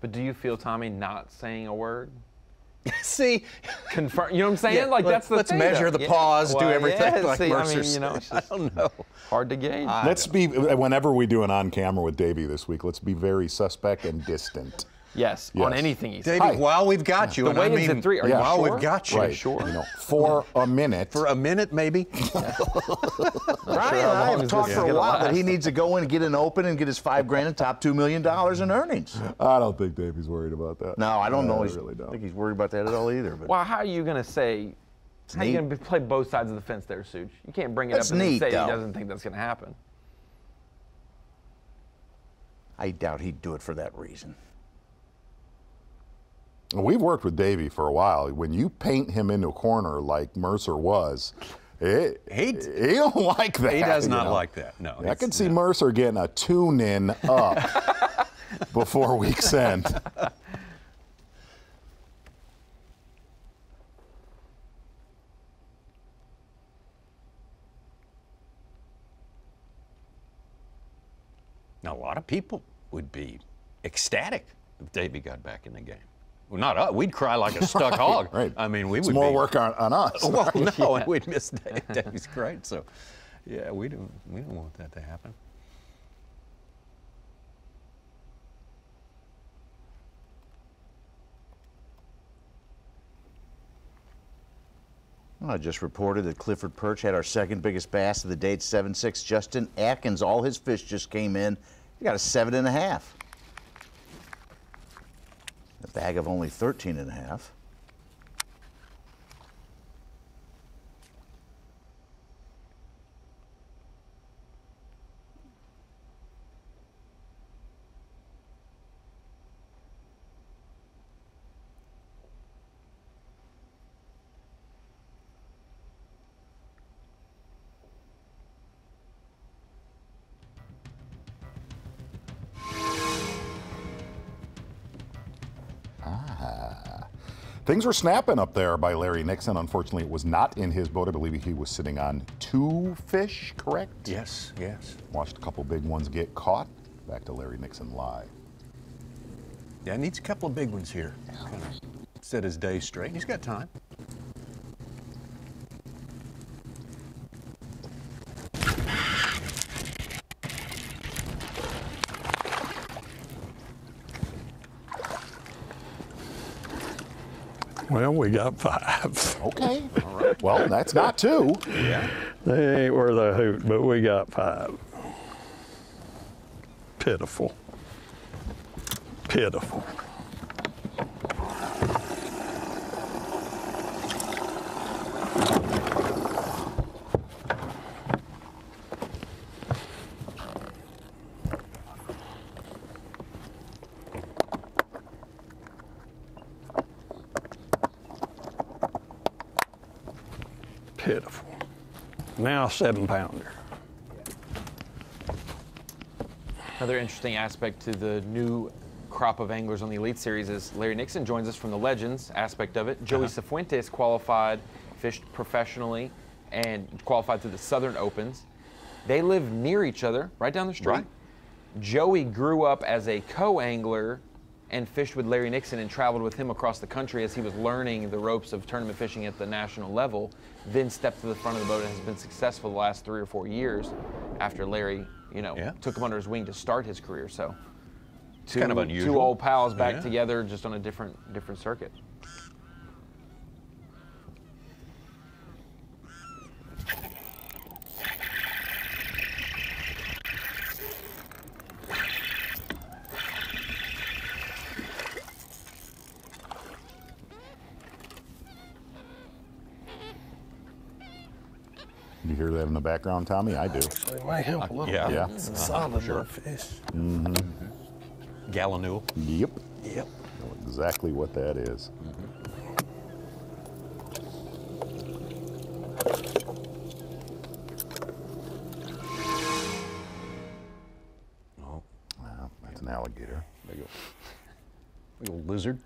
But do you feel Tommy not saying a word? See, confirm. You know what I'm saying? Yeah, like let- that's the let's thing, measure though. the Yeah, pause, do everything yeah, like see, Mercer I mean, you know, it's said. I don't know. hard to gauge. Let's be whenever we do an on camera with Davy this week. Let's be very suspect and distant. Yes, on anything he says. Davy, Hi. while we've got you, The and I weigh-in's mean, at three. Are you while sure? we've got you, Right. Sure. You know, for a minute. for a minute maybe. Ryan how and I have talked for a while that he needs to go in and get an open and get his five grand and top two million dollars in earnings. I don't think Davy's worried about that. No, I don't No, know. I really I don't. think he's worried about that at all either. But Well, how are you going to say? How are you going to play both sides of the fence there, Such? You can't bring it That's up and neat, say though. he doesn't think that's going to happen. I doubt he'd do it for that reason. We've worked with Davy for a while. When you paint him into a corner like Mercer was, it, he he don't like that. He does you not know. like that. No, I can see Mercer getting a tune in up before week's end. Now, a lot of people would be ecstatic if Davy got back in the game. Well, not us. We'd cry like a stuck Right, hog. right. I mean, we It's would more be- work on, on us. Well, no, Yeah. and we'd miss Dave. Davy's great. So, yeah, we don't we don't want that to happen. Well, I just reported that Clifford Pirch had our second biggest bass of the day at 7.6. Justin Atkins, all his fish just came in. He got a seven and a half. Bag of only 13 and a half. Things were snapping up there by Larry Nixon. Unfortunately, it was not in his boat. I believe he was sitting on two fish, correct? Yes, yes. Watched a couple big ones get caught. Back to Larry Nixon live. Yeah, needs a couple of big ones here. Of set his day straight. He's got time. We got five. Okay. All right. Well, that's not two. Yeah. They ain't worth a hoot, but we got five. Pitiful. Pitiful. Pitiful. Seven pounder. Another interesting aspect to the new crop of anglers on the Elite Series is Larry Nixon joins us from the Legends aspect of it. Joey Uh-huh. Cifuentes qualified, fished professionally, and qualified through the Southern Opens. They live near each other, right down the street. Right. Joey grew up as a co-angler and fished with Larry Nixon and traveled with him across the country as he was learning the ropes of tournament fishing at the national level. Then stepped to the front of the boat and has been successful the last three or four years after Larry, you know, Yeah. took him under his wing to start his career. So, two, kind of unusual. two old pals back Yeah. together, just on a different different circuit. The background, Tommy? I do. It might help a little Yeah. bit. Yeah. It's a Uh, solid sure. fish. Mm-hmm. Gallinule. Yep. Yep. Know exactly what that is. Oh, Wow, that's an alligator. big old, big old lizard.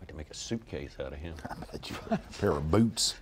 I can make a suitcase out of him. I bet you. A pair of boots.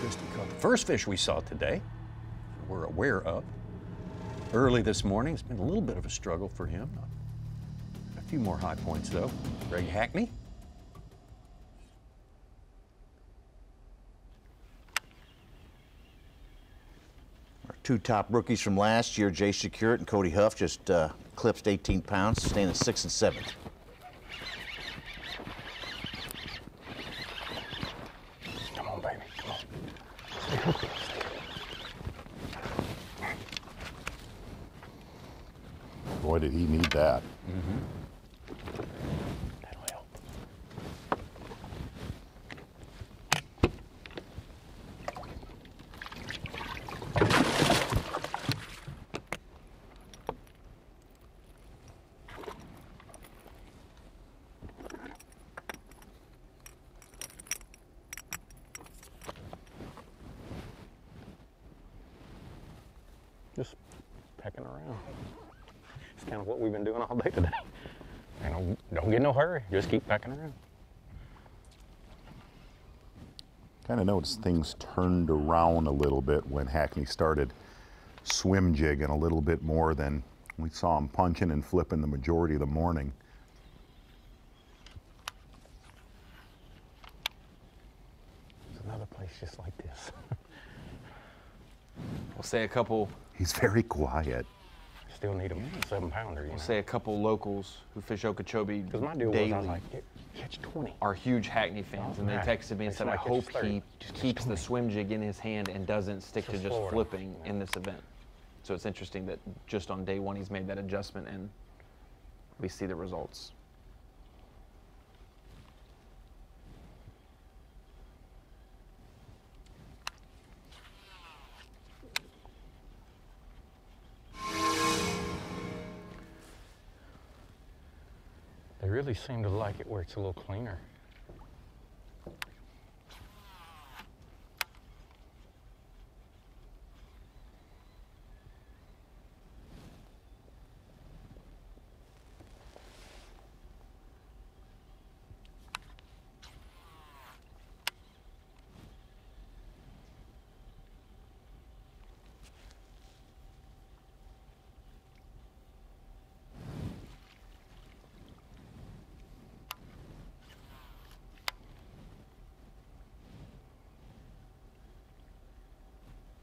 Christie caught the first fish we saw today. We're aware of. Early this morning, it's been a little bit of a struggle for him. A few more high points though. Greg Hackney. Our two top rookies from last year, Jay Przekurat and Cody Huff, just uh, clipped 18 pounds, staying at six and seven. Come on, baby. Come on. He need that. Just pecking around. It's kind of what we've been doing all day today. And don't, don't get in no hurry. Just keep pecking around. Kind of noticed things turned around a little bit when Hackney started swim jigging a little bit more than we saw him punching and flipping the majority of the morning. There's another place just like this. We'll say a couple. He's very quiet. Still need a seven pounder, you We'll know. say a couple locals who fish Okeechobee 'Cause my deal was, I was daily like, catch 20. are huge Hackney fans, and they texted me and said, "I "I hope he keeps the swim jig in his hand and doesn't stick to Just just Florida. flipping in this event." So it's interesting that just on day one he's made that adjustment, and we see the results. Really seem to like it where it's a little cleaner.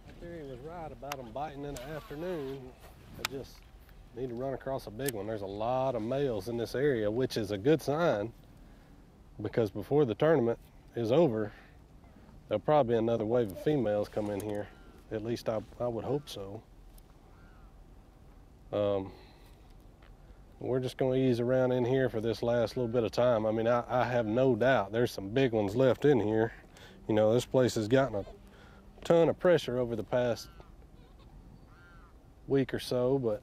My theory was right about them biting in the afternoon. I just need to run across a big one. There's a lot of males in this area, which is a good sign because before the tournament is over, there'll probably be another wave of females come in here. At least I, I would hope so. Um, we're just going to ease around in here for this last little bit of time. I mean, I, I have no doubt there's some big ones left in here. You know, this place has gotten a ton of pressure over the past week or so, but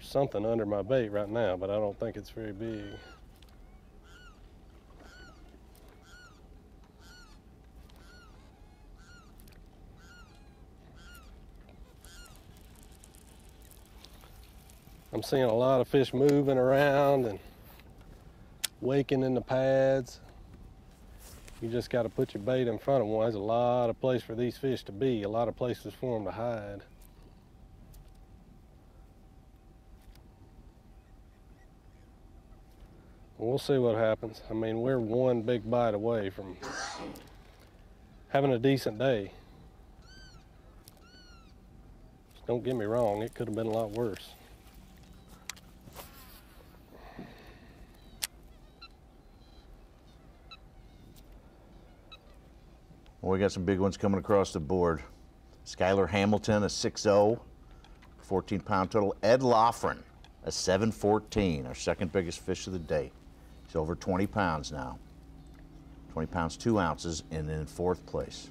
something under my bait right now, but I don't think it's very big. I'm seeing a lot of fish moving around and waking in the pads. You just got to put your bait in front of one. There's a lot of place for these fish to be, a lot of places for them to hide. We'll see what happens. I mean, we're one big bite away from having a decent day. Don't get me wrong, it could have been a lot worse. Well, we got some big ones coming across the board. Skylar Hamilton, a 6-0, 14 pound total. Ed Loughran, a 714, our second biggest fish of the day. He's over 20 pounds now. 20 pounds, 2 ounces, and in fourth place.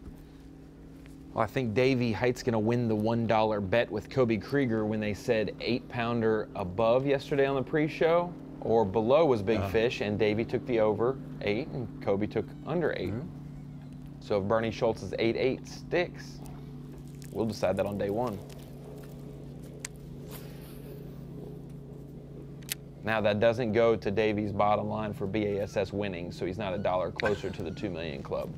Well, I think Davy Hite's going to win the $1 bet with Koby Kreiger when they said eight pounder above yesterday on the pre show or below was big Yeah. fish, and Davy took the over eight, and Koby took under 8 mm-hmm. So if Bernie Schultz's 8 8 sticks, we'll decide that on day one. Now that doesn't go to Davy's bottom line for BASS winning, so he's not a dollar closer to the 2 million club.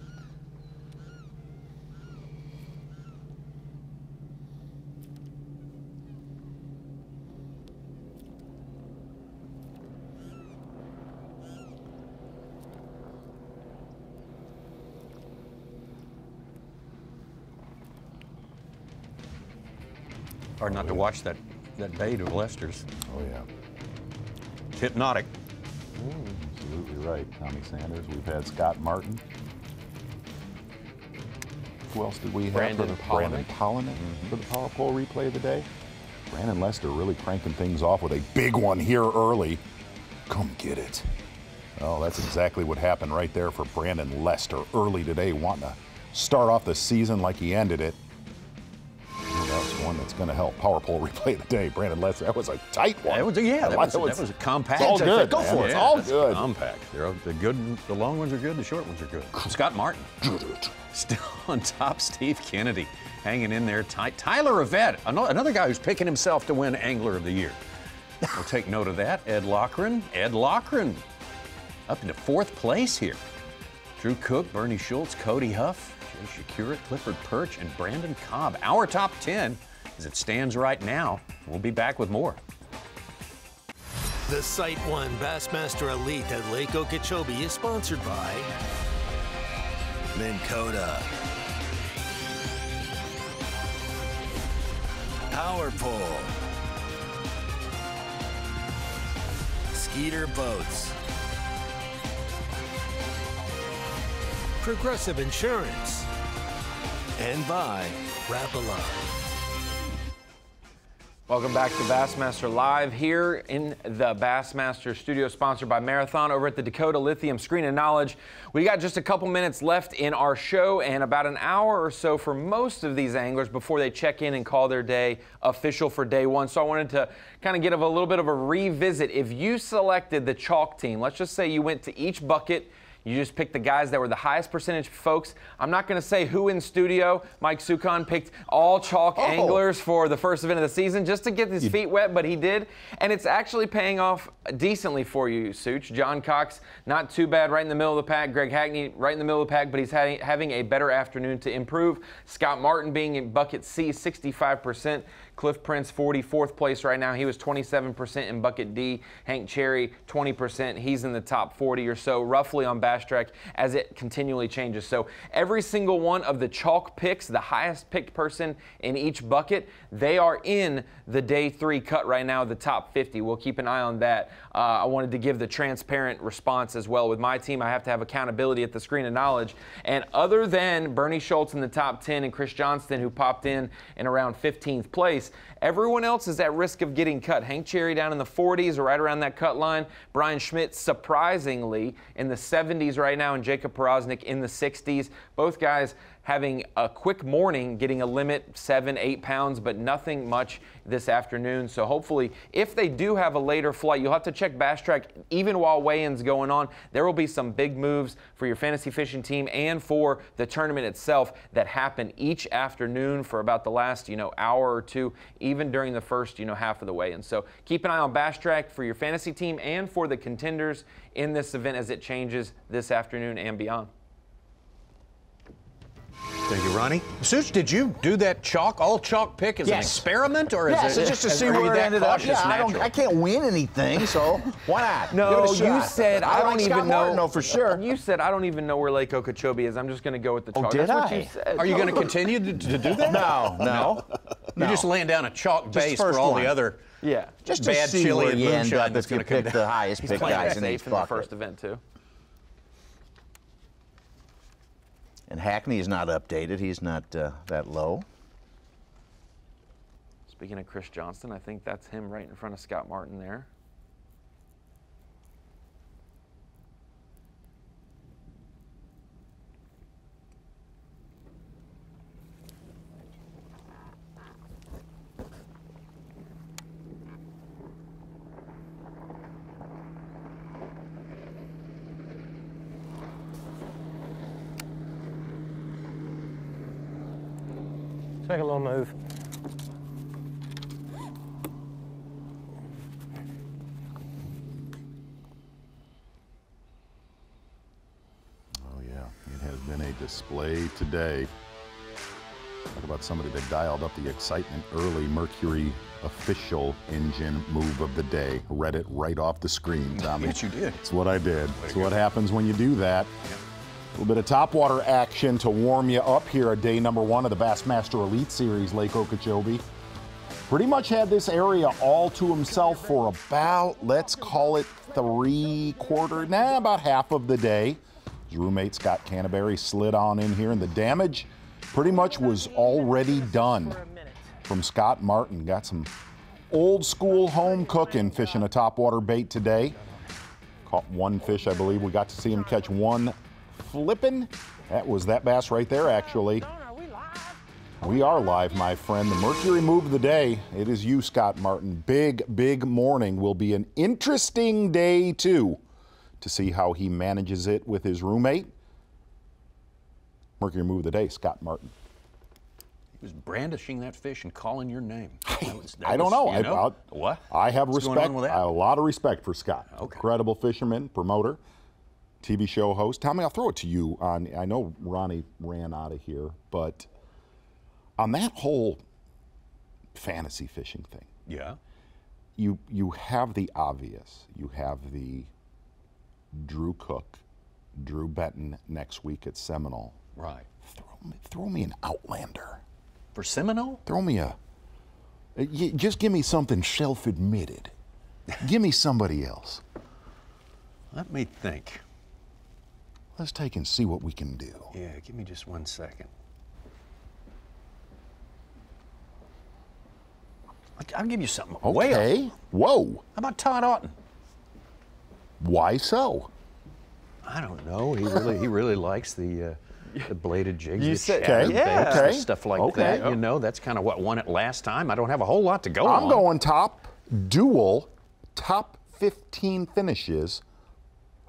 Hard not to watch that, that bait of Lester's. Oh, yeah. It's hypnotic. Absolutely right. Tommy Sanders. We've had Scott Martin. Who else did we have? Brandon for the, Brandon Palaniuk mm-hmm. for the power pole replay of the day. Brandon Lester really cranking things off with a big one here early. Come get it. Oh, that's exactly what happened right there for Brandon Lester early today, wanting to start off the season like he ended it. That's one that's going to help. Power pole replay of the day. Brandon Lester. That was a tight one. That was yeah, that I was, that was a compact. It's all good. Go man. for it. It's all good. Compact. They're, the good, the long ones are good. The short ones are good. Scott Martin. Still on top. Steve Kennedy hanging in there tight. Tyler Rivet, another guy who's picking himself to win Angler of the Year. We'll take note of that. Ed Loughran. Ed Loughran up into fourth place here. Drew Cook, Bernie Schultz, Cody Huff, Jay Przekurat, Clifford Pirch, and Brandon Cobb. Our top 10 as it stands right now. We'll be back with more. The Site One Bassmaster Elite at Lake Okeechobee is sponsored by Minn Kota, Power Pole, Skeeter Boats, Progressive Insurance, and by Rapala. Welcome back to Bassmaster Live here in the Bassmaster studio, sponsored by Marathon over at the Dakota Lithium Screen of Knowledge. We got just a couple minutes left in our show and about an hour or so for most of these anglers before they check in and call their day official for day one. So I wanted to kind of give a little bit of a revisit. If you selected the chalk team, let's just say you went to each bucket. You just picked the guys that were the highest percentage folks. I'm not going to say who in studio. Mike Suchan picked all chalk Oh. anglers for the first event of the season just to get his feet wet, but he did. And it's actually paying off decently for you, Such. John Cox, not too bad, right in the middle of the pack. Greg Hackney, right in the middle of the pack, but he's having, having a better afternoon to improve. Scott Martin being in bucket C, 65%. Cliff Pirch, 44th place right now. He was 27% in bucket D. Hank Cherry, 20%. He's in the top 40 or so, roughly on BASSTrakk as it continually changes. So every single one of the chalk picks, the highest picked person in each bucket, they are in the day three cut right now, the top 50. We'll keep an eye on that. Uh, I wanted to give the transparent response as well. With my team, I have to have accountability at the screen of knowledge. And other than Bernie Schultz in the top 10 and Chris Johnston, who popped in in around 15th place, everyone else is at risk of getting cut. Hank Cherry down in the 40s right around that cut line. Bryan Schmitt, surprisingly, in the 70s right now, and Jacob Powroznik in the 60s. Both guys having a quick morning, getting a limit seven, eight pounds, but nothing much this afternoon. So hopefully, if they do have a later flight, you'll have to check BASSTrakk even while weigh-ins going on. There will be some big moves for your fantasy fishing team and for the tournament itself that happen each afternoon for about the last, you know, hour or two, even during the first, you know, half of the weigh-in. So keep an eye on BASSTrakk for your fantasy team and for the contenders in this event as it changes this afternoon and beyond. Thank you, Ronnie. Such, did you do that chalk, all chalk pick as an experiment, or yeah, is so it just to see are you where it that ended up. Yeah, I, don't. I can't win anything, so why not? No, Give you said I, don't like even Scott know. Martin, though, for sure. You said I don't even know where Lake Okeechobee is. I'm just going to go with the chalk. Oh, chalk. did That's what I? you said. Are you going to continue to, to do that? No, no. You're just laying down a chalk Just base for all one. the other Yeah. Just to bad see chili where and you end moonshine up that's if you going to come pick the highest He's pick playing guys it in safe each in the first event too. And Hackney is not updated. He's not uh, that low. Speaking of Chris Johnston, I think that's him right in front of Scott Martin there. Take a little move. Oh, yeah. It has been a display today. Talk about somebody that dialed up the excitement early. Mercury official engine move of the day. Read it right off the screen, Tommy. Yes, you did. It's what I did. That's what happens when you do that. A little bit of topwater action to warm you up here at day number one of the Bassmaster Elite Series, Lake Okeechobee. Pretty much had this area all to himself for about, let's call it three quarter, nah, about half of the day. His roommate Scott Canterbury slid on in here, and the damage pretty much was already done from Scott Martin. Got some old school home cooking fishing a topwater bait today. Caught one fish, I believe. We got to see him catch one flipping. That was that bass right there, actually. We are live, my friend. The Mercury move of the day. It is you, Scott Martin. Big, big morning. Will be an interesting day, too, to see how he manages it with his roommate. Mercury move of the day, Scott Martin. He was brandishing that fish and calling your name. That was- that I don't was, know. you I, I'll- what? I have What's respect. on with that? I have a lot of respect for Scott. Incredible fisherman, promoter, TV show host. Tommy, I'll throw it to you. On I know Ronnie ran out of here, but on that whole fantasy fishing thing, Yeah. you you have the obvious. You have the Drew Cook, Drew Benton next week at Seminole. Right. Throw me, throw me an Outlander. For Seminole? Throw me a. uh, Just give me something self-admitted. give me somebody else. Let me think. Let's take and see what we can do. Yeah, give me just one second. I'll give you something. Way Okay. off. Whoa. How about Todd Auten? Why so? I don't know. He really, he really likes the, uh, the bladed jigs, You the said- Okay, baits, okay, and stuff like okay. that. You know, that's kind of what won it last time. I don't have a whole lot to go I'm on. going top dual, top 15 finishes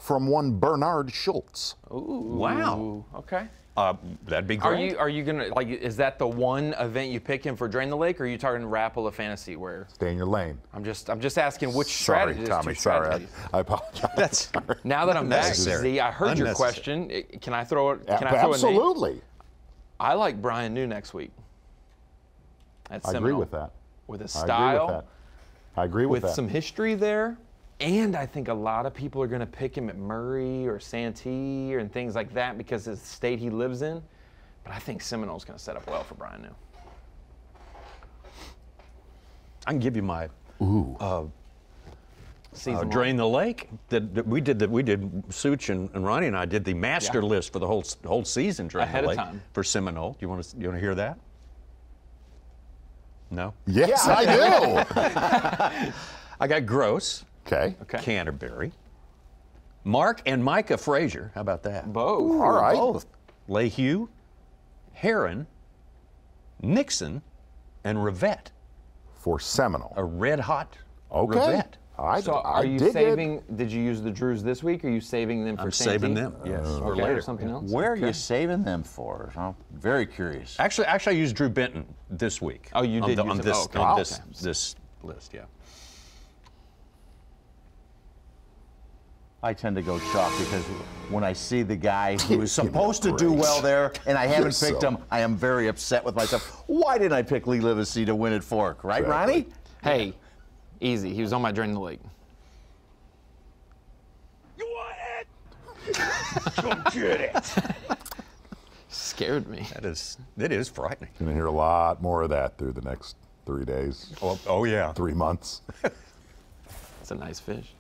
from one Bernard Schultz. Ooh. Wow. Okay. Uh, that'd be great. Are great. you are you gonna like? Is that the one event you pick him for Drain the Lake, or are you talking Rapala Fantasy? Where Stay in your lane. I'm just I'm just asking which Sorry, strategy. there's Tommy. two Sorry. I, strategies. I apologize. That's Now that I'm back, Unnecessary. Z, I heard your question. Can I throw it? A- Can I throw absolutely. I like Bryan New next week. At I agree with that. With a I style, I agree with that. I agree with, with that. some history there, and I think a lot of people are going to pick him at Murray or Santee and things like that because of the state he lives in. But I think Seminole's going to set up well for Bryan New. I can give you my Ooh. uh, Season uh, drain the lake. That that we did that. We did. Such and, and Ronnie and I did the master Yeah. list for the whole whole season. Drain Ahead the of lake time. for Seminole. You want to you want to hear that? No. yes, I do. I got Gross, okay. Okay. Canterbury, Mark and Micah Frazier. How about that? Both. All right. Both. Lehue, Herren, Nixon, and Rivet. For Seminole. A red hot Okay. Rivet. I, So I are you dig it. saving? Did you use the Drews this week? Or are you saving them for I'm saving them. Yes, uh, Okay, for or later. something else. Where are you saving them for? I'm very curious. Actually, actually, I used Drew Benton this week. Oh, you on did the- use on this Oh, okay. on Wow. this Okay. this list. Yeah. I tend to go chalk because when I see the guy who is supposed to do well there and I haven't You're picked so- him, I am very upset with myself. Why didn't I pick Lee Livesay to win at Fork? Right, Exactly. Ronnie? Hey, easy. He was on my Drain the Lake. You want it? Come get it. Scared me. That is it is frightening. Gonna hear a lot more of that through the next three days, Oh, oh yeah. three months. It's a nice fish.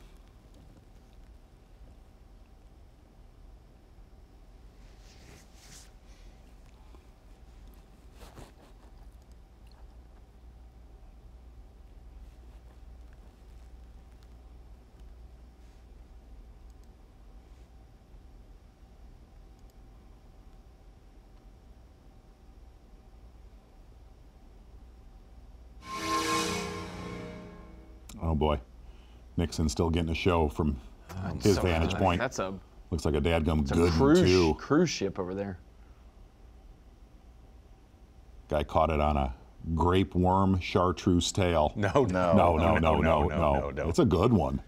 Nixon still getting a show from that's his so vantage nice. point. That's a looks like a dadgum good a cruise, too. Cruise ship over there. Guy caught it on a grape worm chartreuse tail. No, no, no, no, no, no, no, no. It's a good one.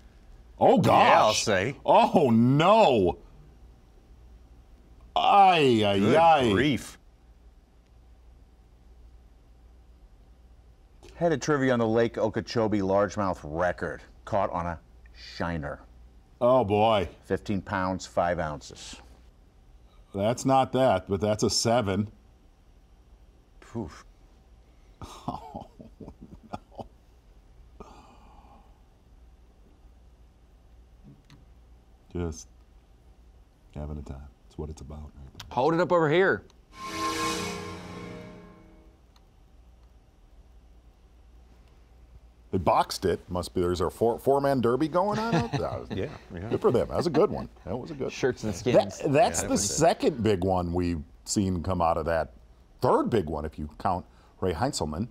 Oh gosh. Yeah, I'll say. Oh no. Ay, ay, good ay. Grief. Head of trivia on the Lake Okeechobee largemouth record caught on a shiner. Oh boy. 15 pounds, 5 ounces. That's not that, but that's a seven. Poof. Oh, no. Just having a time. That's what it's about. Right there. Hold it up over here. They boxed it. Must be there's a four four man derby going on. out there. Yeah, yeah. Good for them. That was a good one. That was a good. Shirts and That- skins. that's Yeah, the definitely. second big one we've seen come out of that. Third big one, if you count Ray Heinzelman.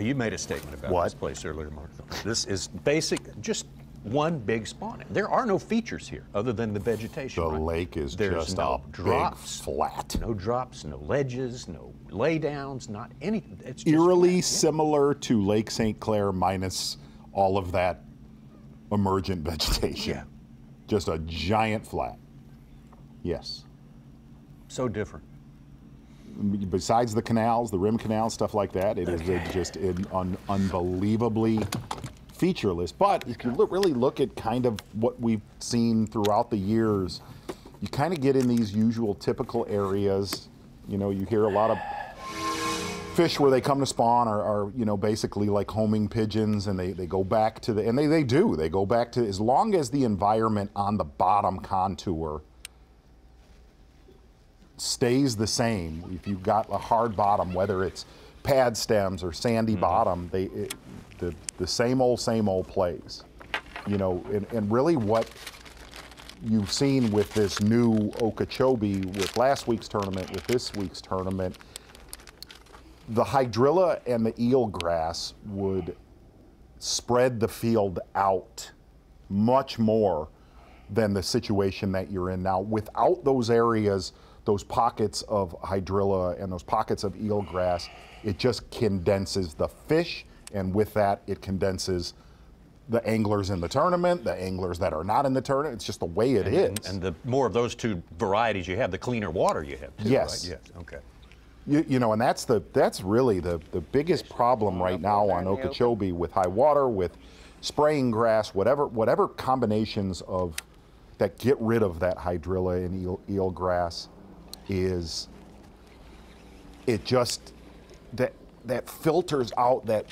You made a statement about What? this place earlier, Mark. This is basic, just one big spawning. There are no features here other than the vegetation. The right? lake is There's just no a big drops, flat. no drops, no ledges, no laydowns, not anything. It's just Eerily similar to Lake St. Clair, minus all of that emergent vegetation. Yeah. Just a giant flat. Yes. so different. Besides the canals, the rim canals, stuff like that, it is a- just an un- unbelievably featureless. But if you look, really look at kind of what we've seen throughout the years, you kind of get in these usual typical areas. You know, you hear a lot of fish where they come to spawn are, are you know basically like homing pigeons and they, they go back to the and they, they do they go back to as long as the environment on the bottom contour stays the same if you've got a hard bottom whether it's pad stems or sandy mm-hmm. bottom they it, the, the same old same old plays you know and, and really what you've seen with this new Okeechobee with last week's tournament with this week's tournament the hydrilla and the eelgrass would spread the field out much more than the situation that you're in now. Without those areas, those pockets of hydrilla and those pockets of eelgrass, it just condenses the fish, and with that, it condenses the anglers in the tournament, the anglers that are not in the tournament. It's just the way it and, is. and, and the more of those two varieties you have, the cleaner water you have. Too, Yes. Right? Yes. Okay. You, you know, and that's the that's really the the biggest problem right now on Okeechobee with high water, with spraying grass, whatever whatever combinations of that get rid of that hydrilla and eel, eel grass is it just that that filters out that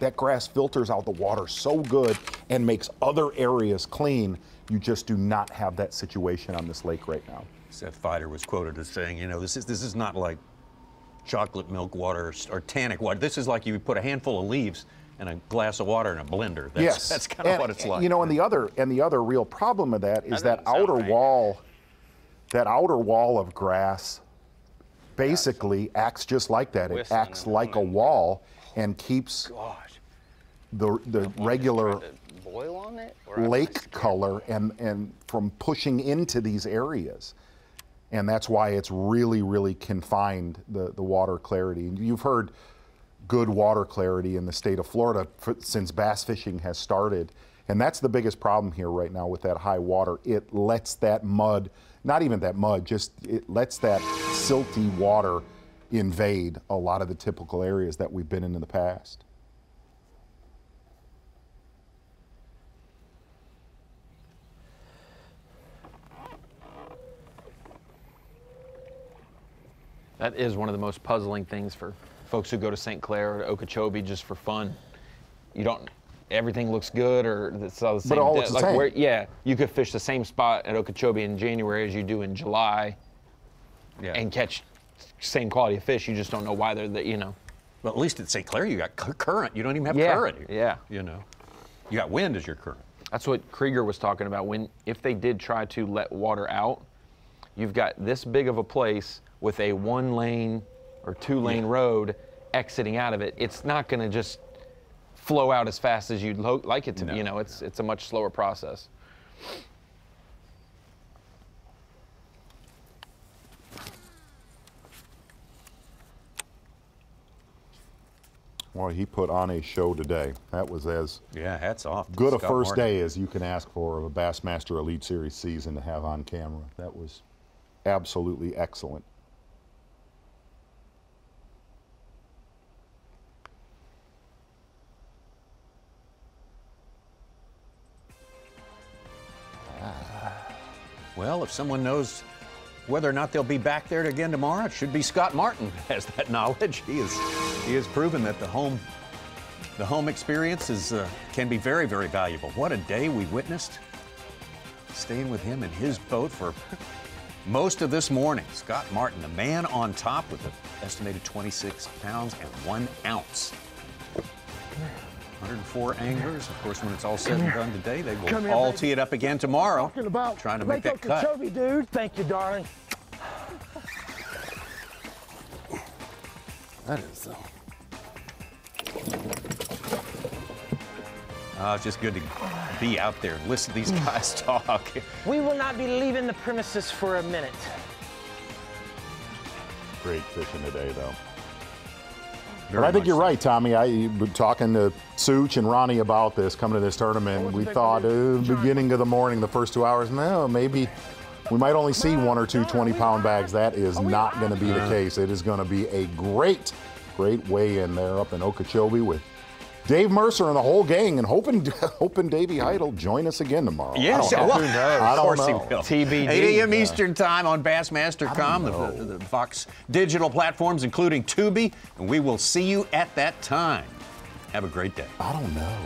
that grass filters out the water so good and makes other areas clean. You just do not have that situation on this lake right now. Seth Feider was quoted as saying, you know, this is this is not like chocolate milk water or, or tannic water. This is like you put a handful of leaves and a glass of water in a blender. That's, yes, that's kind of And- what it's like. You know, and the other and the other real problem of that is that, That outer right. wall, that outer wall of grass, basically acts just like that. It acts like a wall and keeps the the regular Boil on it? Lake color and and from pushing into these areas. And that's why it's really, really confined the, the water clarity. And you've heard good water clarity in the state of Florida f- since bass fishing has started. And that's the biggest problem here right now with that high water. It lets that mud, not even that mud, just it lets that silty water invade a lot of the typical areas that we've been in in the past. That is one of the most puzzling things for folks who go to St. Clair or Okeechobee just for fun. You don't. Everything looks good, or it's all the same. But all day. it's the like same. Where, yeah, you could fish the same spot at Okeechobee in January as you do in July, Yeah. and catch same quality of fish. You just don't know why they're, the, you know. Well, at least at St. Clair, you got cu- current. You don't even have Yeah, current. yeah. You know, you got wind as your current. That's what Kreiger was talking about. When if they did try to let water out, you've got this big of a place with a one lane or two lane road exiting out of it. It's not going to just flow out as fast as you'd lo- like it to. be. You know, it's it's a much slower process. Well, he put on a show today. That was as Yeah, hats off. to good a first Martin. day as you can ask for of a Bassmaster Elite Series season to have on camera. That was absolutely excellent. Well, if someone knows whether or not they'll be back there again tomorrow, it should be Scott Martin has that knowledge. He is he has proven that the home the home experience is uh, can be very very valuable. What a day we witnessed. Staying with him in his boat for most of this morning. Scott Martin, the man on top with an estimated 26 pounds and one ounce. 104 anglers. Of course, when it's all said and done today, they will Come here, all baby. tee it up again tomorrow. Talking about trying to make Lake that cut. Okeechobee, dude. Thank you, darling. That is. Uh, Oh, it's just good to be out there and listen to these guys talk. We will not be leaving the premises for a minute. Great fishing today, though. Very but I think you're so. right, Tommy. I been talking to Such and Ronnie about this coming to this tournament. We thought uh, beginning of the morning, the first two hours, no, maybe we might only see one or two 20 pound bags. That is not going to be the case. It is going to be a great, great weigh in there up in Okeechobee with Dave Mercer and the whole gang, and hoping hoping Davy Hite will join us again tomorrow. Yes, I don't know. well, I of don't course know. he will. TBD. 8 a.m. Eastern Time on Bassmaster.com, the, the, the Fox digital platforms, including Tubi, and we will see you at that time. Have a great day. I don't know.